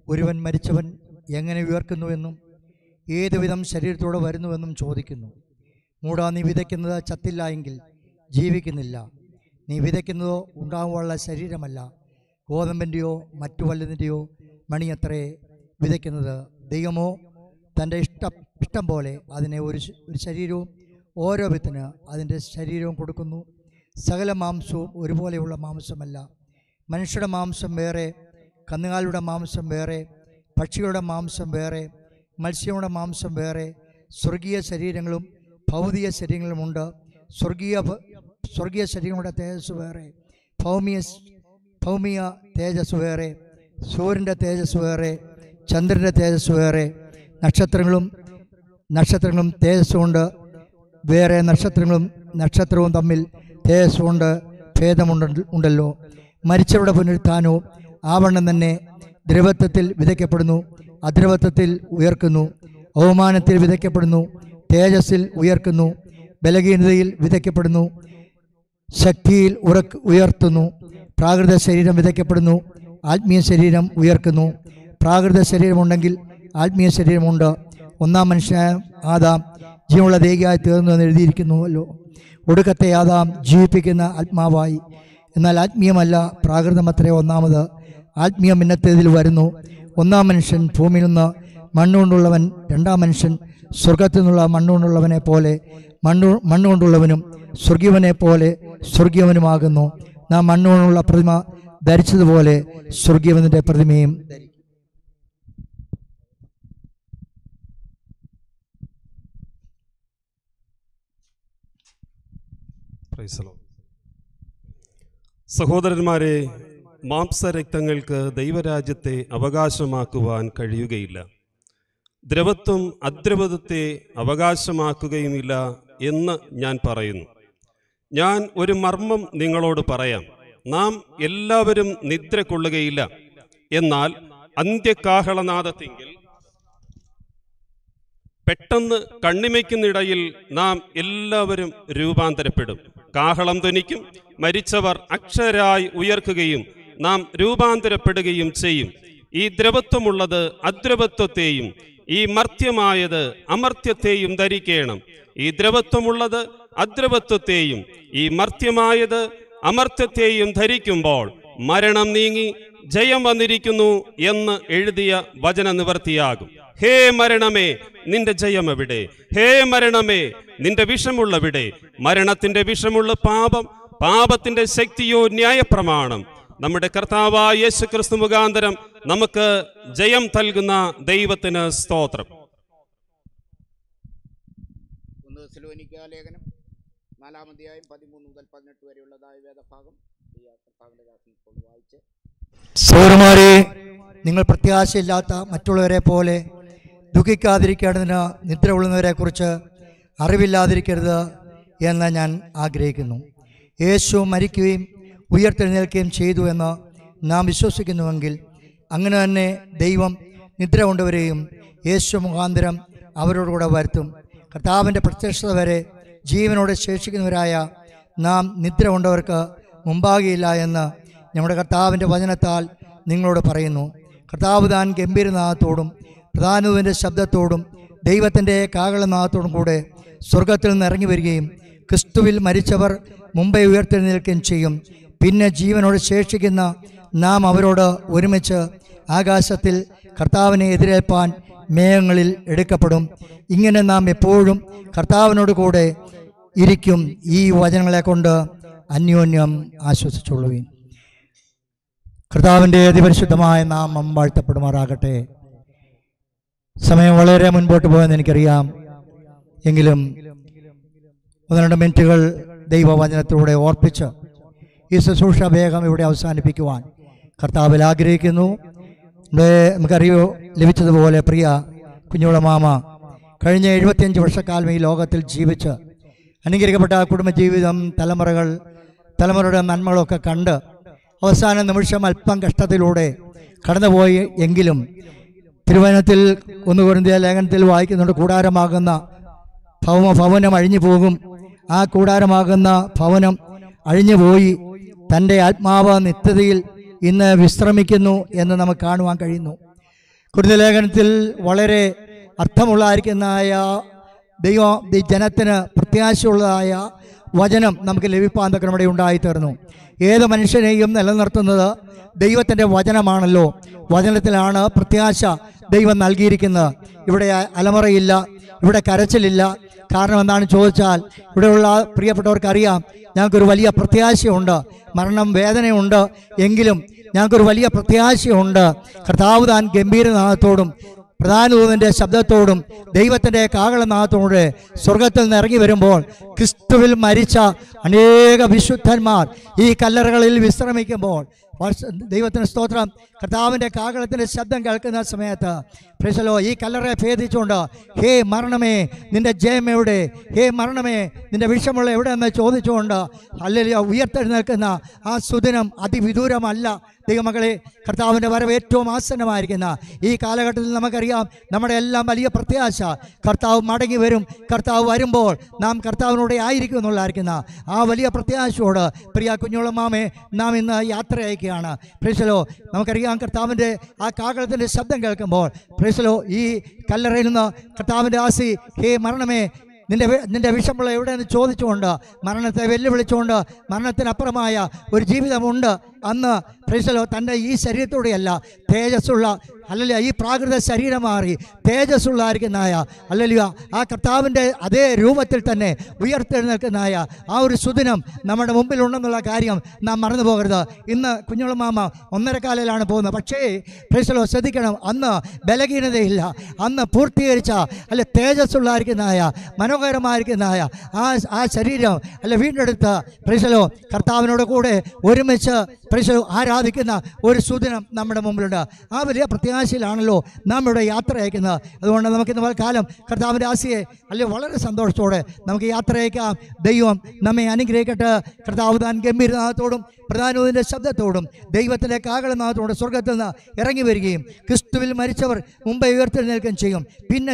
ഒരുവൻ മരിച്ചവൻ എങ്ങനെ ഉയർക്കുന്നുവെന്നും ഏതുവിധം ശരീരത്തോടെ വരുന്നുവെന്നും ചോദിക്കുന്നു. മൂടാ നീ വിതയ്ക്കുന്നത് ചത്തില്ല എങ്കിൽ ജീവിക്കുന്നില്ല. നീ വിതയ്ക്കുന്നതോ ഉണ്ടാകുവാനുള്ള ശരീരമല്ല. ഗോതമ്പിന്റെയോ മറ്റു വല്ലതിന്റെയോ മണിയത്രേ വിതയ്ക്കുന്നത്. ദൈവമോ തന്റെ ഇഷ്ടം ഇഷ്ടം പോലെ അതിനെ ഒരു ഒരു ശരീരവും ഓരോ വിത്തിന് അതിന്റെ ശരീരവും കൊടുക്കുന്നു. സകല മാംസവും ഒരുപോലെയുള്ള മാംസമല്ല. മനുഷ്യരുടെ മാംസം വേറെ കന്നുകാലിയുടെ മാംസം വേറെ പക്ഷികളുടെ മാംസം വേറെ മത്സ്യങ്ങളുടെ മാംസം വേറെ സ്വർഗീയ ശരീരങ്ങളും ഭൗതിക ശരീരങ്ങളുമുണ്ട് സ്വർഗീയ സ്വർഗീയ ശരീരങ്ങളുടെ തേജസ് വേറെ ഭൗമിയ ഭൗമിയ തേജസ് വേറെ സൂര്യന്റെ തേജസ് വേറെ ചന്ദ്രന്റെ തേജസ് വേറെ നക്ഷത്രങ്ങളും നക്ഷത്രങ്ങളും തേജസ്സുമുണ്ട് വേറെ നക്ഷത്രങ്ങളും നക്ഷത്രവും തമ്മിൽ തേജസ്സുകൊണ്ട് ഭേദമുണ്ട് ഉണ്ടല്ലോ. മരിച്ചവരുടെ പുനരുത്ഥാനവും ആവണ്ണം തന്നെ ദ്രവത്വത്തിൽ വിതയ്ക്കപ്പെടുന്നു അദ്രവത്വത്തിൽ ഉയർക്കുന്നു അവമാനത്തിൽ വിതയ്ക്കപ്പെടുന്നു തേജസ്സിൽ ഉയർക്കുന്നു ബലഹീനതയിൽ വിതയ്ക്കപ്പെടുന്നു ശക്തിയിൽ ഉറക്ക് ഉയർത്തുന്നു പ്രാകൃത ശരീരം വിതയ്ക്കപ്പെടുന്നു ആത്മീയ ശരീരം ഉയർക്കുന്നു. പ്രാകൃത ശരീരമുണ്ടെങ്കിൽ ആത്മീയ ശരീരമുണ്ട്. ഒന്നാം മനുഷ്യനായ ആദാം ജീവനുള്ള ദേഹിയായി തീർന്നു എന്ന് എഴുതിയിരിക്കുന്നുവല്ലോ. ഒടുക്കത്തെ ആദാം ജീവിപ്പിക്കുന്ന ആത്മാവായി. എന്നാൽ ആത്മീയമല്ല പ്രാകൃതമത്രേ ഒന്നാമത്. ആത്മീയം ഇന്നത്തേതിൽ വരുന്നു. ഒന്നാം മനുഷ്യൻ ഭൂമിയിൽ നിന്ന് മണ്ണുകൊണ്ടുള്ളവൻ രണ്ടാം മനുഷ്യൻ സ്വർഗത്തിൽ നിന്നുള്ള മണ്ണുകൊണ്ടുള്ളവനെ പോലെ മണ്ണു മണ്ണുകൊണ്ടുള്ളവനും സ്വർഗീയവനെ പോലെ സ്വർഗീയവനുമാകുന്നു നാം മണ്ണുകൊണ്ടുള്ള പ്രതിമ ധരിച്ചതുപോലെ സ്വർഗീയവനിന്റെ പ്രതിമയും സഹോദരന്മാരെ മാംസരക്തങ്ങൾക്ക് ദൈവരാജ്യത്തെ അവകാശമാക്കുവാൻ കഴിയുകയില്ല. ദ്രവത്വം അദ്രവത്വത്തെ അവകാശമാക്കുകയുമില്ല എന്ന് ഞാൻ പറയുന്നു. ഞാൻ ഒരു മർമ്മം നിങ്ങളോട് പറയാം. നാം എല്ലാവരും നിദ്ര കൊള്ളുകയില്ല. എന്നാൽ അന്ത്യകാഹളനാദത്തെങ്കിൽ പെട്ടെന്ന് കണ്ണിമയ്ക്കുന്നിടയിൽ നാം എല്ലാവരും രൂപാന്തരപ്പെടും. കാഹളം ധനിക്കും മരിച്ചവർ അക്ഷരായി ഉയർക്കുകയും നാം രൂപാന്തരപ്പെടുകയും ചെയ്യും. ഈ ദ്രവത്വമുള്ളത് അദ്രവത്വത്തെയും ഈ മർത്യമായത് അമർത്യത്തെയും ധരിക്കണം. ഈ ദ്രവത്വമുള്ളത് അദ്രവത്വത്തെയും ഈ മർത്യമായത് അമർത്യത്തെയും ധരിക്കുമ്പോൾ മരണം നീങ്ങി ജയം വന്നിരിക്കുന്നു എന്ന് എഴുതിയ വചന നിവർത്തിയാകും ഹേ മരണമേ നിന്റെ ജയം എവിടെ? ഹേ മരണമേ നിന്റെ വിഷമുള്ളവിടെ? മരണത്തിന്റെ വിഷമുള്ള പാപം പാപത്തിന്റെ ശക്തിയോ ന്യായപ്രമാണം. നമ്മുടെ കർത്താവായ യേശു ക്രിസ്തു മുഖാന്തരം നമുക്ക് ജയം നൽകുന്ന ദൈവത്തിന് സ്തോത്രം. ലേഖനം നാലാം അധ്യായം പതിമൂന്ന് മുതൽ പതിനെട്ട് വരെയുള്ളതായ വേദഭാഗം. വായിച്ച്. സൗരമാരെ നിങ്ങൾ പ്രത്യാശയില്ലാത്ത മറ്റുള്ളവരെ പോലെ ദുഃഖിക്കാതിരിക്കേണ്ടതിന് നിദ്ര ഉള്ളവരെ കുറിച്ച് അറിവില്ലാതിരിക്കരുത് എന്ന് ഞാൻ ആഗ്രഹിക്കുന്നു. യേശു മരിക്കുകയും ഉയർത്തെഴുന്നേൽക്കുകയും ചെയ്തു എന്ന് നാം വിശ്വസിക്കുന്നുവെങ്കിൽ അങ്ങനെ തന്നെ ദൈവം നിദ്ര കൊണ്ടവരെയും യേശു മുഖാന്തരം അവരോടുകൂടെ വരുത്തും. കർത്താവിന്റെ പ്രത്യക്ഷത വരെ ജീവനോടെ ശേഷിക്കുന്നവരായ നാം നിദ്ര കൊണ്ടവർക്ക് മുമ്പാകിയില്ല എന്ന് നമ്മുടെ കർത്താവിന്റെ വചനത്താൽ നിങ്ങളോട് പറയുന്നു. കർത്താവ് താൻ ഗംഭീരനാഥത്തോടും പ്രധാനുവിന്റെ ശബ്ദത്തോടും ദൈവത്തിന്റെ കാകളനാഥത്തോടും കൂടെ സ്വർഗത്തിൽ നിന്ന് ഇറങ്ങി വരികയും ക്രിസ്തുവിൽ മരിച്ചവർ മുമ്പേ ഉയർത്തെഴുന്നേൽക്കുകയും ചെയ്യും. പിന്നെ ജീവനോട് ശേഷിക്കുന്ന നാം അവരോട് ഒരുമിച്ച് ആകാശത്തിൽ കർത്താവിനെ എതിരേൽപ്പാൻ മേഘങ്ങളിൽ എടുക്കപ്പെടും. ഇങ്ങനെ നാം എപ്പോഴും കർത്താവിനോട് കൂടെ ഇരിക്കും. ഈ വചനങ്ങളെ കൊണ്ട് അന്യോന്യം ആശ്വസിച്ചുള്ളുവീൻ കർത്താവിന്റെ അതിപരിശുദ്ധമായ നാമം വാഴ്ത്തപ്പെടുമാറാകട്ടെ. സമയം വളരെ മുൻപോട്ട് പോയെന്ന് എനിക്കറിയാം. എങ്കിലും ഒന്ന് രണ്ട് മിനിറ്റുകൾ ദൈവവചനത്തിലൂടെ ഓർപ്പിച്ച് ഈ ശുശ്രൂഷ വേഗം ഇവിടെ അവസാനിപ്പിക്കുവാൻ കർത്താവിൽ ആഗ്രഹിക്കുന്നു. നമുക്കറിയോ ലഭിച്ചതുപോലെ പ്രിയ കുഞ്ഞുള മാമ കഴിഞ്ഞ എഴുപത്തിയഞ്ച് വർഷക്കാലം ഈ ലോകത്തിൽ ജീവിച്ച് അനുകരിക്കപ്പെട്ട കുടുംബജീവിതം തലമുറകൾ തലമുറയുടെ നന്മകളൊക്കെ കണ്ട് അവസാന നിമിഷം അല്പം കഷ്ടത്തിലൂടെ കടന്നുപോയി എങ്കിലും തിരുവനന്തത്തിൽ ഒന്ന് കുരുന്തിയ ലേഖനത്തിൽ വായിക്കുന്നുണ്ട് കൂടാരമാകുന്ന ഭവ ഭവനം അഴിഞ്ഞു പോകും. ആ കൂടാരമാകുന്ന ഭവനം അഴിഞ്ഞു പോയി തന്റെ ആത്മാവ് നിത്യതയിൽ ഇന്ന് വിശ്രമിക്കുന്നു എന്ന് നമുക്ക് കാണുവാൻ കഴിയുന്നു. കുരുതലേഖനത്തിൽ വളരെ അർത്ഥമുള്ളതായിരിക്കുന്നതായ ദൈവ ജനത്തിന് പ്രത്യാശയുള്ളതായ വചനം നമുക്ക് ലഭിപ്പാൻ തക്ക നമ്മുടെ ഉണ്ടായിത്തീർന്നു. ഏത് മനുഷ്യനെയും നിലനിർത്തുന്നത് ദൈവത്തിന്റെ വചനമാണല്ലോ. വചനത്തിലാണ് പ്രത്യാശ ദൈവം നൽകിയിരിക്കുന്നത്. ഇവിടെ അലമുറയില്ല ഇവിടെ കരച്ചിലില്ല കാരണം എന്താണ് ചോദിച്ചാൽ ഇവിടെയുള്ള പ്രിയപ്പെട്ടവർക്കറിയാം ഞങ്ങൾക്കൊരു വലിയ പ്രത്യാശയുണ്ട് മരണം വേദനയുണ്ട് എങ്കിലും ഞങ്ങൾക്കൊരു വലിയ പ്രത്യാശയുണ്ട്. കർത്താവ് താൻ ഗംഭീരനാഥത്തോടും പ്രധാനദൂതന്റെ ശബ്ദത്തോടും ദൈവത്തിന്റെ കാകളനാഥത്തോട് സ്വർഗത്തിൽ നിന്ന് ഇറങ്ങി വരുമ്പോൾ ക്രിസ്തുവിൽ മരിച്ച അനേക വിശുദ്ധന്മാർ ഈ കല്ലറകളിൽ വിശ്രമിക്കുമ്പോൾ ദൈവത്തിന് സ്തോത്രം. കർത്താവിന്റെ കാകളത്തിന്റെ ശബ്ദം കേൾക്കുന്ന സമയത്ത് പ്രേസലോ ഈ കല്ലറെ ഭേദിച്ചുകൊണ്ട് ഹേ മരണമേ നിന്റെ ജയം എവിടെ? ഹേ മരണമേ നിന്റെ വിഷമുള്ള എവിടെ എന്ന് ചോദിച്ചുകൊണ്ട് അല്ലെങ്കിൽ ഉയർത്തെഴുന്നേൽക്കുന്ന ആ സുദിനം അതിവിദൂരമല്ല. ദൈവമകളെ കർത്താവിന്റെ വരവ് ഏറ്റവും ആസന്നമായിരിക്കുന്ന ഈ കാലഘട്ടത്തിൽ നമുക്കറിയാം നമ്മുടെ എല്ലാം വലിയ പ്രത്യാശ. കർത്താവ് മടങ്ങി വരും കർത്താവ് വരുമ്പോൾ നാം കർത്താവിനോടെ ആയിരിക്കും എന്നുള്ളതായിരിക്കുന്ന ആ വലിയ പ്രത്യാശയോട് പ്രിയ കുഞ്ഞോളമാമെ നാം ഇന്ന് യാത്ര അയക്കുകയാണ്. പ്രീസലോ നമുക്കറിയാം കർത്താവിന്റെ ആ കാകളത്തിന്റെ ശബ്ദം കേൾക്കുമ്പോൾ പ്രീസലോ ഈ കല്ലറയിൽ നിന്ന് കർത്താവിന്റെ ആസി ഹേ മരണമേ നിന്റെ നിന്റെ വിഷമുള്ള എവിടെയെന്ന് ചോദിച്ചുകൊണ്ട് മരണത്തെ വെല്ലുവിളിച്ചുകൊണ്ട് മരണത്തിനപ്പുറമായ ഒരു ജീവിതമുണ്ട്. അന്ന് പ്രൈസലോ തന്റെ ഈ ശരീരത്തോടെയല്ല തേജസ്സുള്ള അല്ലല്ല ഈ പ്രാകൃത ശരീരം മാറി തേജസ്സുള്ള തേജസ്സുള്ളതായിരിക്കുന്നതായ അല്ലല്ല ആ കർത്താവിന്റെ അതേ രൂപത്തിൽ തന്നെ ഉയർത്തെഴുന്നേൽക്കുന്നതായ ആ ഒരു സുദിനം നമ്മുടെ മുമ്പിലുണ്ടെന്നുള്ള കാര്യം നാം മറന്നു പോകരുത്. ഇന്ന് കുഞ്ഞുളമാമ മാമ ഒന്നരക്കാലയിലാണ് പോകുന്നത്. പക്ഷേ പ്രൈസലോ ശ്രദ്ധിക്കണം അന്ന് ബലഹീനതയില്ല. അന്ന് പൂർത്തീകരിച്ച അല്ലെ തേജസ്സുള്ളായിരിക്കുന്നതായ മനോഹരമായിരിക്കുന്നതായ ആ ആ ശരീരം അല്ല വീണ്ടെടുത്ത് പ്രിസലോ കർത്താവിനോട് കൂടെ ഒരുമിച്ച് പ്രിസലോ ആരാധിക്കുന്ന ഒരു സുദിനം നമ്മുടെ മുമ്പിലുണ്ട്. ആ വലിയ പ്രത്യാശയിലാണല്ലോ നാം ഇവിടെ യാത്ര അയക്കുന്നത്. അതുകൊണ്ട് നമുക്ക് ഇന്ന് കാലം കർത്താവിന്റെ ആശയെ അല്ലെ വളരെ സന്തോഷത്തോടെ നമുക്ക് യാത്ര അയക്കാം. ദൈവം നമ്മെ അനുഗ്രഹിക്കട്ടെ. കർത്താവ് താൻ ഗംഭീരനാഥത്തോടും പ്രധാനത്തിന്റെ ശബ്ദത്തോടും ദൈവത്തിന്റെ കാകളനാഥത്തോടും സ്വർഗത്തിൽ നിന്ന് ഇറങ്ങി വരികയും ക്രിസ്തുവിൽ മരിച്ചവർ മുമ്പേ ഉയർത്തെഴുന്നേൽക്കുകയും ചെയ്യും. പിന്നെ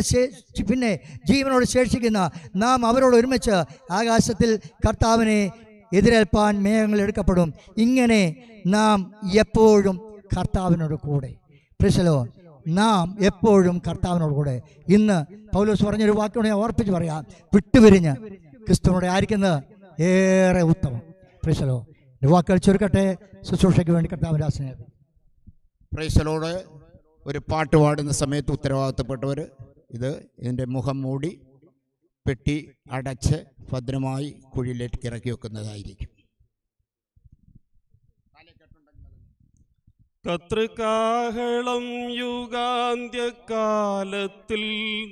പിന്നെ ജീവനോട് ശേഷിക്കുന്ന നാം അവരോട് ഒരുമിച്ച് ആകാശത്തിൽ കർത്താവിനെ എതിരേൽപ്പാൻ മേഘങ്ങൾ എടുക്കപ്പെടും. ഇങ്ങനെ നാം എപ്പോഴും കർത്താവിനോട് കൂടെ. പ്രശ്നലോ നാം എപ്പോഴും കർത്താവിനോട് കൂടെ. ഇന്ന് പൗലോസ് പറഞ്ഞൊരു വാക്കുകൂടെ ഞാൻ ഓർപ്പിച്ച് പറയാം. വിട്ടുപിരിഞ്ഞ് ക്രിസ്തുവിനോട് ആയിരിക്കുന്നത് ഏറെ ഉത്തമം. പ്രശ്നലോ വാക്കുകൾ ചുരുക്കട്ടെ. ശുശ്രൂഷയ്ക്ക് വേണ്ടി കർത്താവിന്റെ സ്നേഹം പ്രൈസലോട് ഒരു പാട്ട് പാടുന്ന സമയത്ത് ഉത്തരവാദിത്തപ്പെട്ടവർ ഇത് ഇതിന്റെ മുഖം മൂടി പെട്ടി അടച്ച് ഭദ്രമായി കുഴിയിലേക്ക് ഇറക്കി വെക്കുന്നതായിരിക്കും. കത്രികാഹളം യുഗാന്ത്യകാലത്തിൽ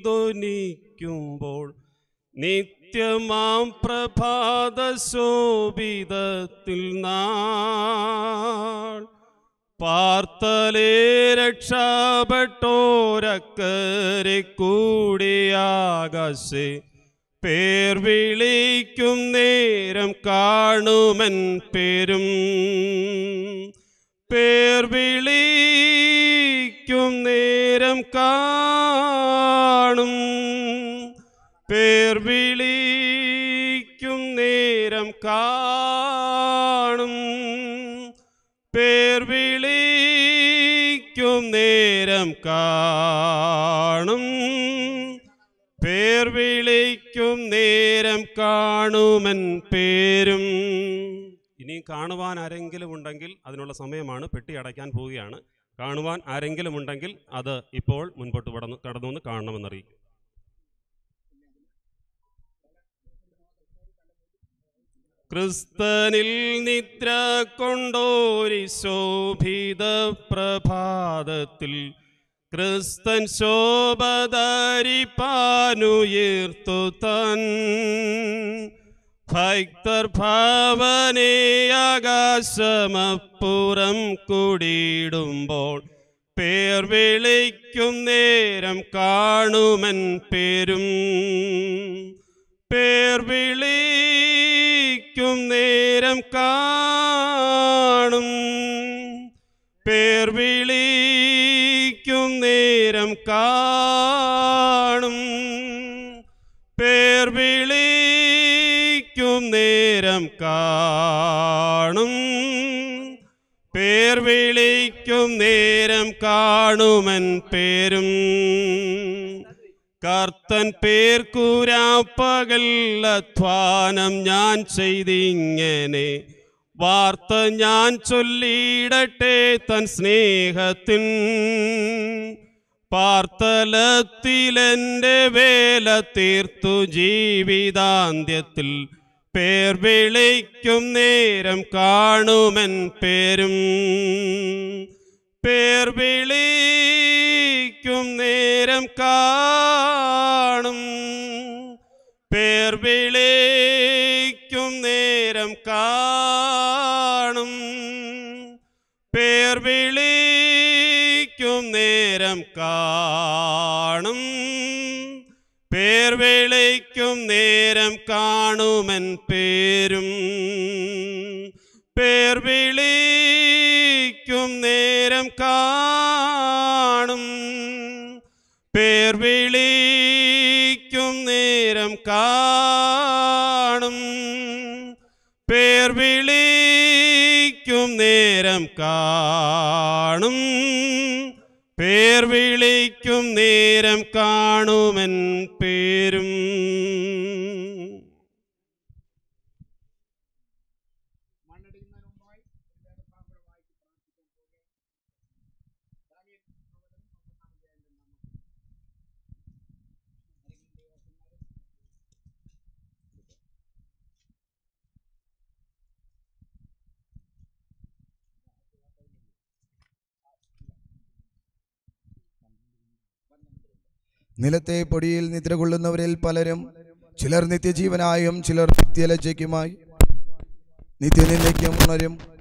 ധ്വനിക്കുമ്പോൾ നിത്യമാം പ്രഭാത ശോഭിതത്തിൽ നാൾ പാർത്തലേ രക്ഷപ്പെട്ടോരക്കരെ കൂടിയാകാശേ പേർ വിളിക്കും നേരം കാണുമൻ പേരും. പേർ വിളിക്കും നേരം കാണും. പേർ വിളിക്കും നേരം കാണും. പേർ വിളിക്കും നേരം കാണും. പേർ വിളിക്കും നേരം കാണുമൻ പേരും. ഇനിയും കാണുവാൻ ആരെങ്കിലും ഉണ്ടെങ്കിൽ അതിനുള്ള സമയമാണ്. പെട്ടി അടയ്ക്കാൻ പോവുകയാണ്. കാണുവാൻ ആരെങ്കിലും ഉണ്ടെങ്കിൽ അത് ഇപ്പോൾ മുൻപോട്ട് കടന്നു കടന്നു എന്ന് കാണണമെന്നറിയിക്കും. ക്രിസ്തനിൽ നിദ്ര കൊണ്ടോരി ശോഭിത പ്രഭാതത്തിൽ ക്രിസ്തൻ ശോഭധരിപ്പാനുയർത്തു തൻ. ഭക്തർ ഭാവനയാകാശമപ്പുറം കുടിയിടുമ്പോൾ പേർ വിളിക്കും നേരം കാണുമൻ പേരും. പേർ വിളിക്കും നേരം കാണും. പേർ കാണും. പേർ വിളിക്കും നേരം കാണും. പേർ വിളിക്കും നേരം കാണുമൻ പേരും. കർത്തൻ പേർക്കൂരാപ്പകൽ അധ്വാനം ഞാൻ ചെയ്തിങ്ങനെ. വാർത്ത ഞാൻ ചൊല്ലിയിടട്ടെ തൻ സ്നേഹത്തിൻ. പാർത്തലത്തിലെന്റെ വേല തീർത്തു ജീവിതാന്ത്യത്തിൽ. പേർ വിളിക്കും നേരം കാണുമൻ പേരും. പേർ വിളിക്കും നേരം കാണും. പേർ വിളിക്കും നേരം കാണും. പേർ വിളിക്കും നേരം കാണും. പേർ വിളിക്കും നേരം കാണുമൻ പേരും. പേർ വിളിക്കും നേരം കാണും. പേർ വിളിക്കും നേരം കാണും. പേർ വിളിക്കും നേരം കാണും. പേർ വിളിക്കും നേരം കാണുമെൻ പേരും. നിലത്തെ പൊടിയിൽ നിദ്ര കൊള്ളുന്നവരിൽ പലരും ചിലർ നിത്യജീവനായും ചിലർ നിത്യലജ്ജയ്ക്കുമായി. നിത്യനിന്ദയ്ക്കും ഉണരും.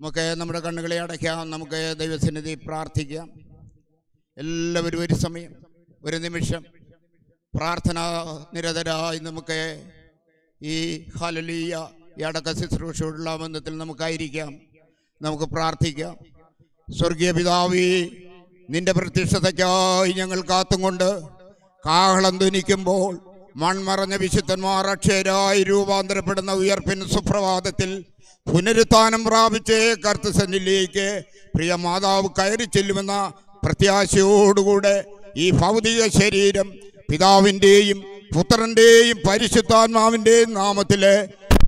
നമുക്ക് നമ്മുടെ കണ്ണുകളെ അടയ്ക്കാം. നമുക്ക് ദൈവസന്നിധി പ്രാർത്ഥിക്കാം. എല്ലാവരും ഒരു സമയം ഒരു നിമിഷം പ്രാർത്ഥനാ നിരതരായി നമുക്ക് ഈ ഹലലീയ ഈ അടക്ക ശുശ്രൂഷയുള്ള ബന്ധത്തിൽ നമുക്കായിരിക്കാം. നമുക്ക് പ്രാർത്ഥിക്കാം. സ്വർഗീയ പിതാവി നിന്റെ പ്രത്യക്ഷതയ്ക്കായി ഞങ്ങൾ കാത്തുകൊണ്ട് കാഹളം ധ്വനിക്കുമ്പോൾ മൺമറഞ്ഞ വിശുദ്ധന്മാർ അക്ഷയരായി രൂപാന്തരപ്പെടുന്ന ഉയർപ്പിൻ സുപ്രഭാതത്തിൽ പുനരുത്ഥാനം പ്രാപിച്ച് കർത്തസന്നിലേക്ക് പ്രിയ മാതാവ് കയറി ചെല്ലുമെന്ന പ്രത്യാശയോടുകൂടെ ഈ ഭൗതിക ശരീരം പിതാവിന്റെയും പുത്രന്റെയും പരിശുദ്ധാത്മാവിന്റെയും നാമത്തിൽ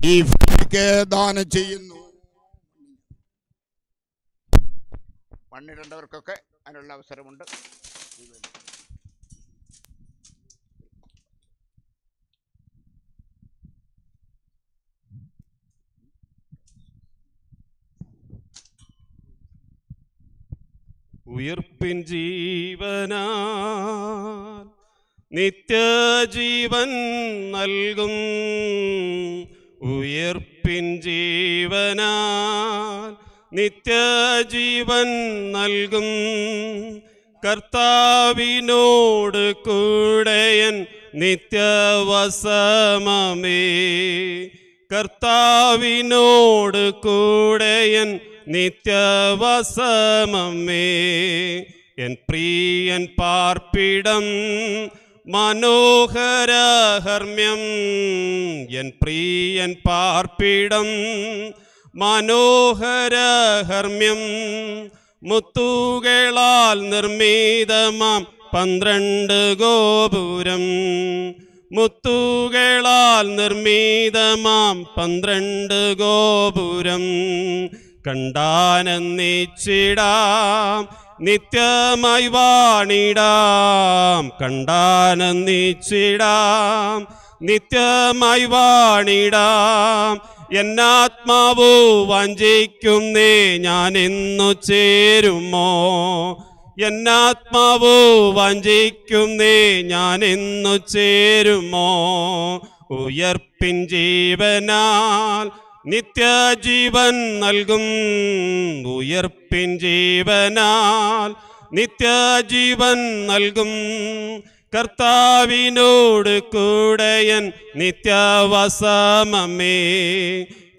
ഈ ഭൂമിക്ക് ദാനം ചെയ്യുന്നു. പണിരണ്ടവർക്കൊക്കെ അതിനുള്ള അവസരമുണ്ട്. ഉയർപ്പിൻ ജീവനാൽ നിത്യജീവൻ നൽകും. ഉയർപ്പിൻ ജീവനാൽ നിത്യജീവൻ നൽകും. കർത്താവിനോട് കൂടെയൻ നിത്യവസമമേ. കർത്താവിനോട് കൂടെയൻ നിത്യവസമമേ. എൻ പ്രിയൻ പാർപ്പിടം മനോഹരഹർമ്മ്യം. എൻ പ്രിയൻ പാർപ്പിടം മനോഹരഹർമ്മ്യം. മുത്തുകളാൽ നിർമ്മിതമാം പന്ത്രണ്ട് ഗോപുരം. മുത്തുകളാൽ നിർമ്മിതമാം പന്ത്രണ്ട് ഗോപുരം. കണ്ടാനന്ദിച്ചിടാം നിത്യമായി വാണിടാം. കണ്ടാനന്ദിച്ചിടാം നിത്യമായി വാണിടാം. എന്നാത്മാവു വഞ്ചിക്കുന്നേ ഞാൻ എന്നു ചേരുമോ? എന്നാത്മാവു വഞ്ചിക്കുന്നേ ഞാൻ എന്നു ചേരുമോ? ഉയർപ്പിൻ ജീവനാൽ നിത്യജീവൻ നൽകും ഉയർപ്പിൻ ജീവനാൽ. നിത്യജീവൻ നൽകും കർത്താവിനോട് കൂടെയൻ നിത്യവസമേ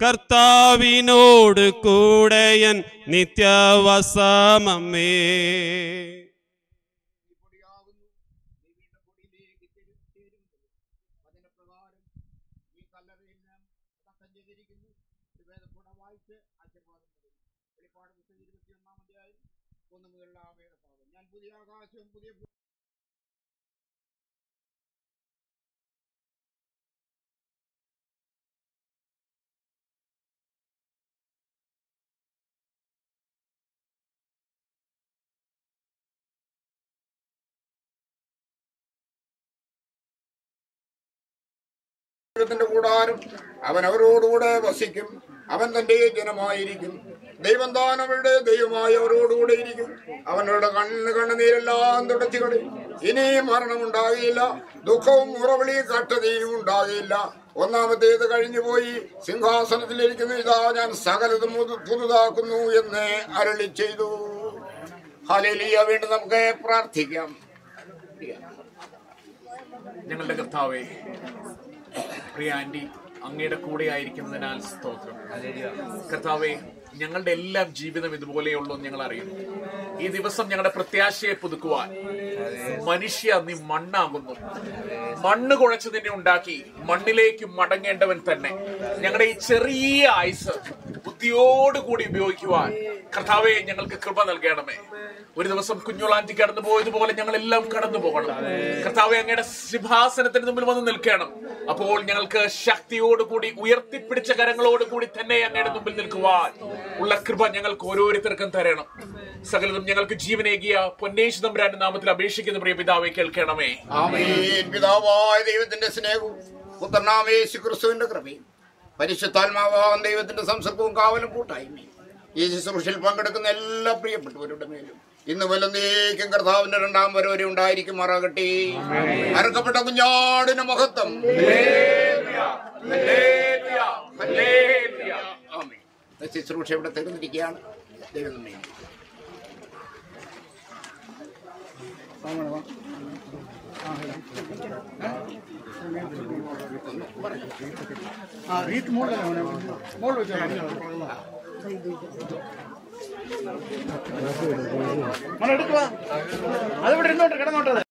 കർത്താവിനോട് കൂടെയൻ നിത്യവസമമ്മേ ദൈവത്തിന്റെ കൂടാരം അവൻ അവരോടുകൂടെ വസിക്കും. അവൻ തന്റെ ജനമായിരിക്കും. ദൈവം താൻ അവരുടെ ദൈവമായി അവരോടുകൂടെ ഇരിക്കും. അവനവരുടെ കണ്ണ് കണ്ണുനീരെല്ലാം തുടച്ചു കളയും. ഇനി മരണമുണ്ടാകില്ല. ദുഃഖവും ഉറവിളി കട്ടതയും ഉണ്ടാകില്ല. ഒന്നാമത്തേത് കഴിഞ്ഞുപോയി സിംഹാസനത്തിലിരിക്കുന്ന. ഇതാ ഞാൻ സകലതും പുതുതാക്കുന്നു എന്ന് അരളി ചെയ്തു. ഹലിയ വീണ്ടും നമുക്ക് പ്രാർത്ഥിക്കാം. ഞങ്ങളുടെ കർത്താവേ പ്രിയ ആന്റി അങ്ങയുടെ കൂടെ ആയിരിക്കുന്നതിനാൽ സ്തോത്രം കർത്താവേ ഞങ്ങളുടെ എല്ലാം ജീവിതം ഇതുപോലെയുള്ളൂ ഞങ്ങൾ അറിയുന്നു. ഈ ദിവസം ഞങ്ങളുടെ പ്രത്യാശയെ പുതുക്കുവാൻ മനുഷ്യ നീ മണ്ണാകുന്നു. മണ്ണ് കുഴച്ച് നിന്നെ ഉണ്ടാക്കി. മണ്ണിലേക്ക് മടങ്ങേണ്ടവൻ തന്നെ. ഞങ്ങളുടെ ഈ ചെറിയ ആയുസ് ബുദ്ധിയോടുകൂടി ഉപയോഗിക്കുവാൻ കർത്താവെ ഞങ്ങൾക്ക് കൃപ നൽകണമേ. ഒരു ദിവസം കുഞ്ഞുളാന്റി കടന്നു പോയതുപോലെ ഞങ്ങൾ എല്ലാം കടന്നു പോകണം. കർത്താവെ അങ്ങയുടെ സിംഹാസനത്തിന് മുമ്പിൽ വന്ന് നിൽക്കണം. അപ്പോൾ ഞങ്ങൾക്ക് ശക്തിയോടുകൂടി ഉയർത്തിപ്പിടിച്ച കരങ്ങളോടുകൂടി തന്നെ അങ്ങയുടെ മുമ്പിൽ നിൽക്കുവാൻ ഉള്ള കൃപ ഞങ്ങൾക്ക് ഓരോരുത്തർക്കും തരണം. സകലതും ഞങ്ങൾക്ക് ജീവനേകിയ പൊന്നേശ് തമ്പുരാന്റെ നാമത്തിൽ അപേക്ഷിക്കുന്ന പ്രിയ പിതാവെ കേൾക്കണമേ. ആമേൻ. പിതാവായ ദൈവത്തിന്റെ സ്നേഹവും പുത്രനാമ ക്രിസ്തുവിന്റെ കൃപയും പരിശുദ്ധാത്മാവാൻ ദൈവത്തിന്റെ സംസർഗവും കാവലും കൂട്ടായ്മയും. ഈ ശുശ്രൂഷയിൽ പങ്കെടുക്കുന്ന എല്ലാ പ്രിയപ്പെട്ടവരുടെ മേലും ഇന്ന് വല്ലന്തേക്കും കർത്താവിന്റെ രണ്ടാം വരവരെ ഉണ്ടായിരിക്കുമാറാകട്ടെ. അറുക്കപ്പെട്ട കുഞ്ഞാടിന് മഹത്വം. ആമേൻ. ശുശ്രൂഷ ഇവിടെ തീർന്നിരിക്കുകയാണ് ദൈവം വെച്ചാൽ എടുക്കുക അതിവിടെ ഇരുന്നോട്ടെ കിടന്നോട്ടെ.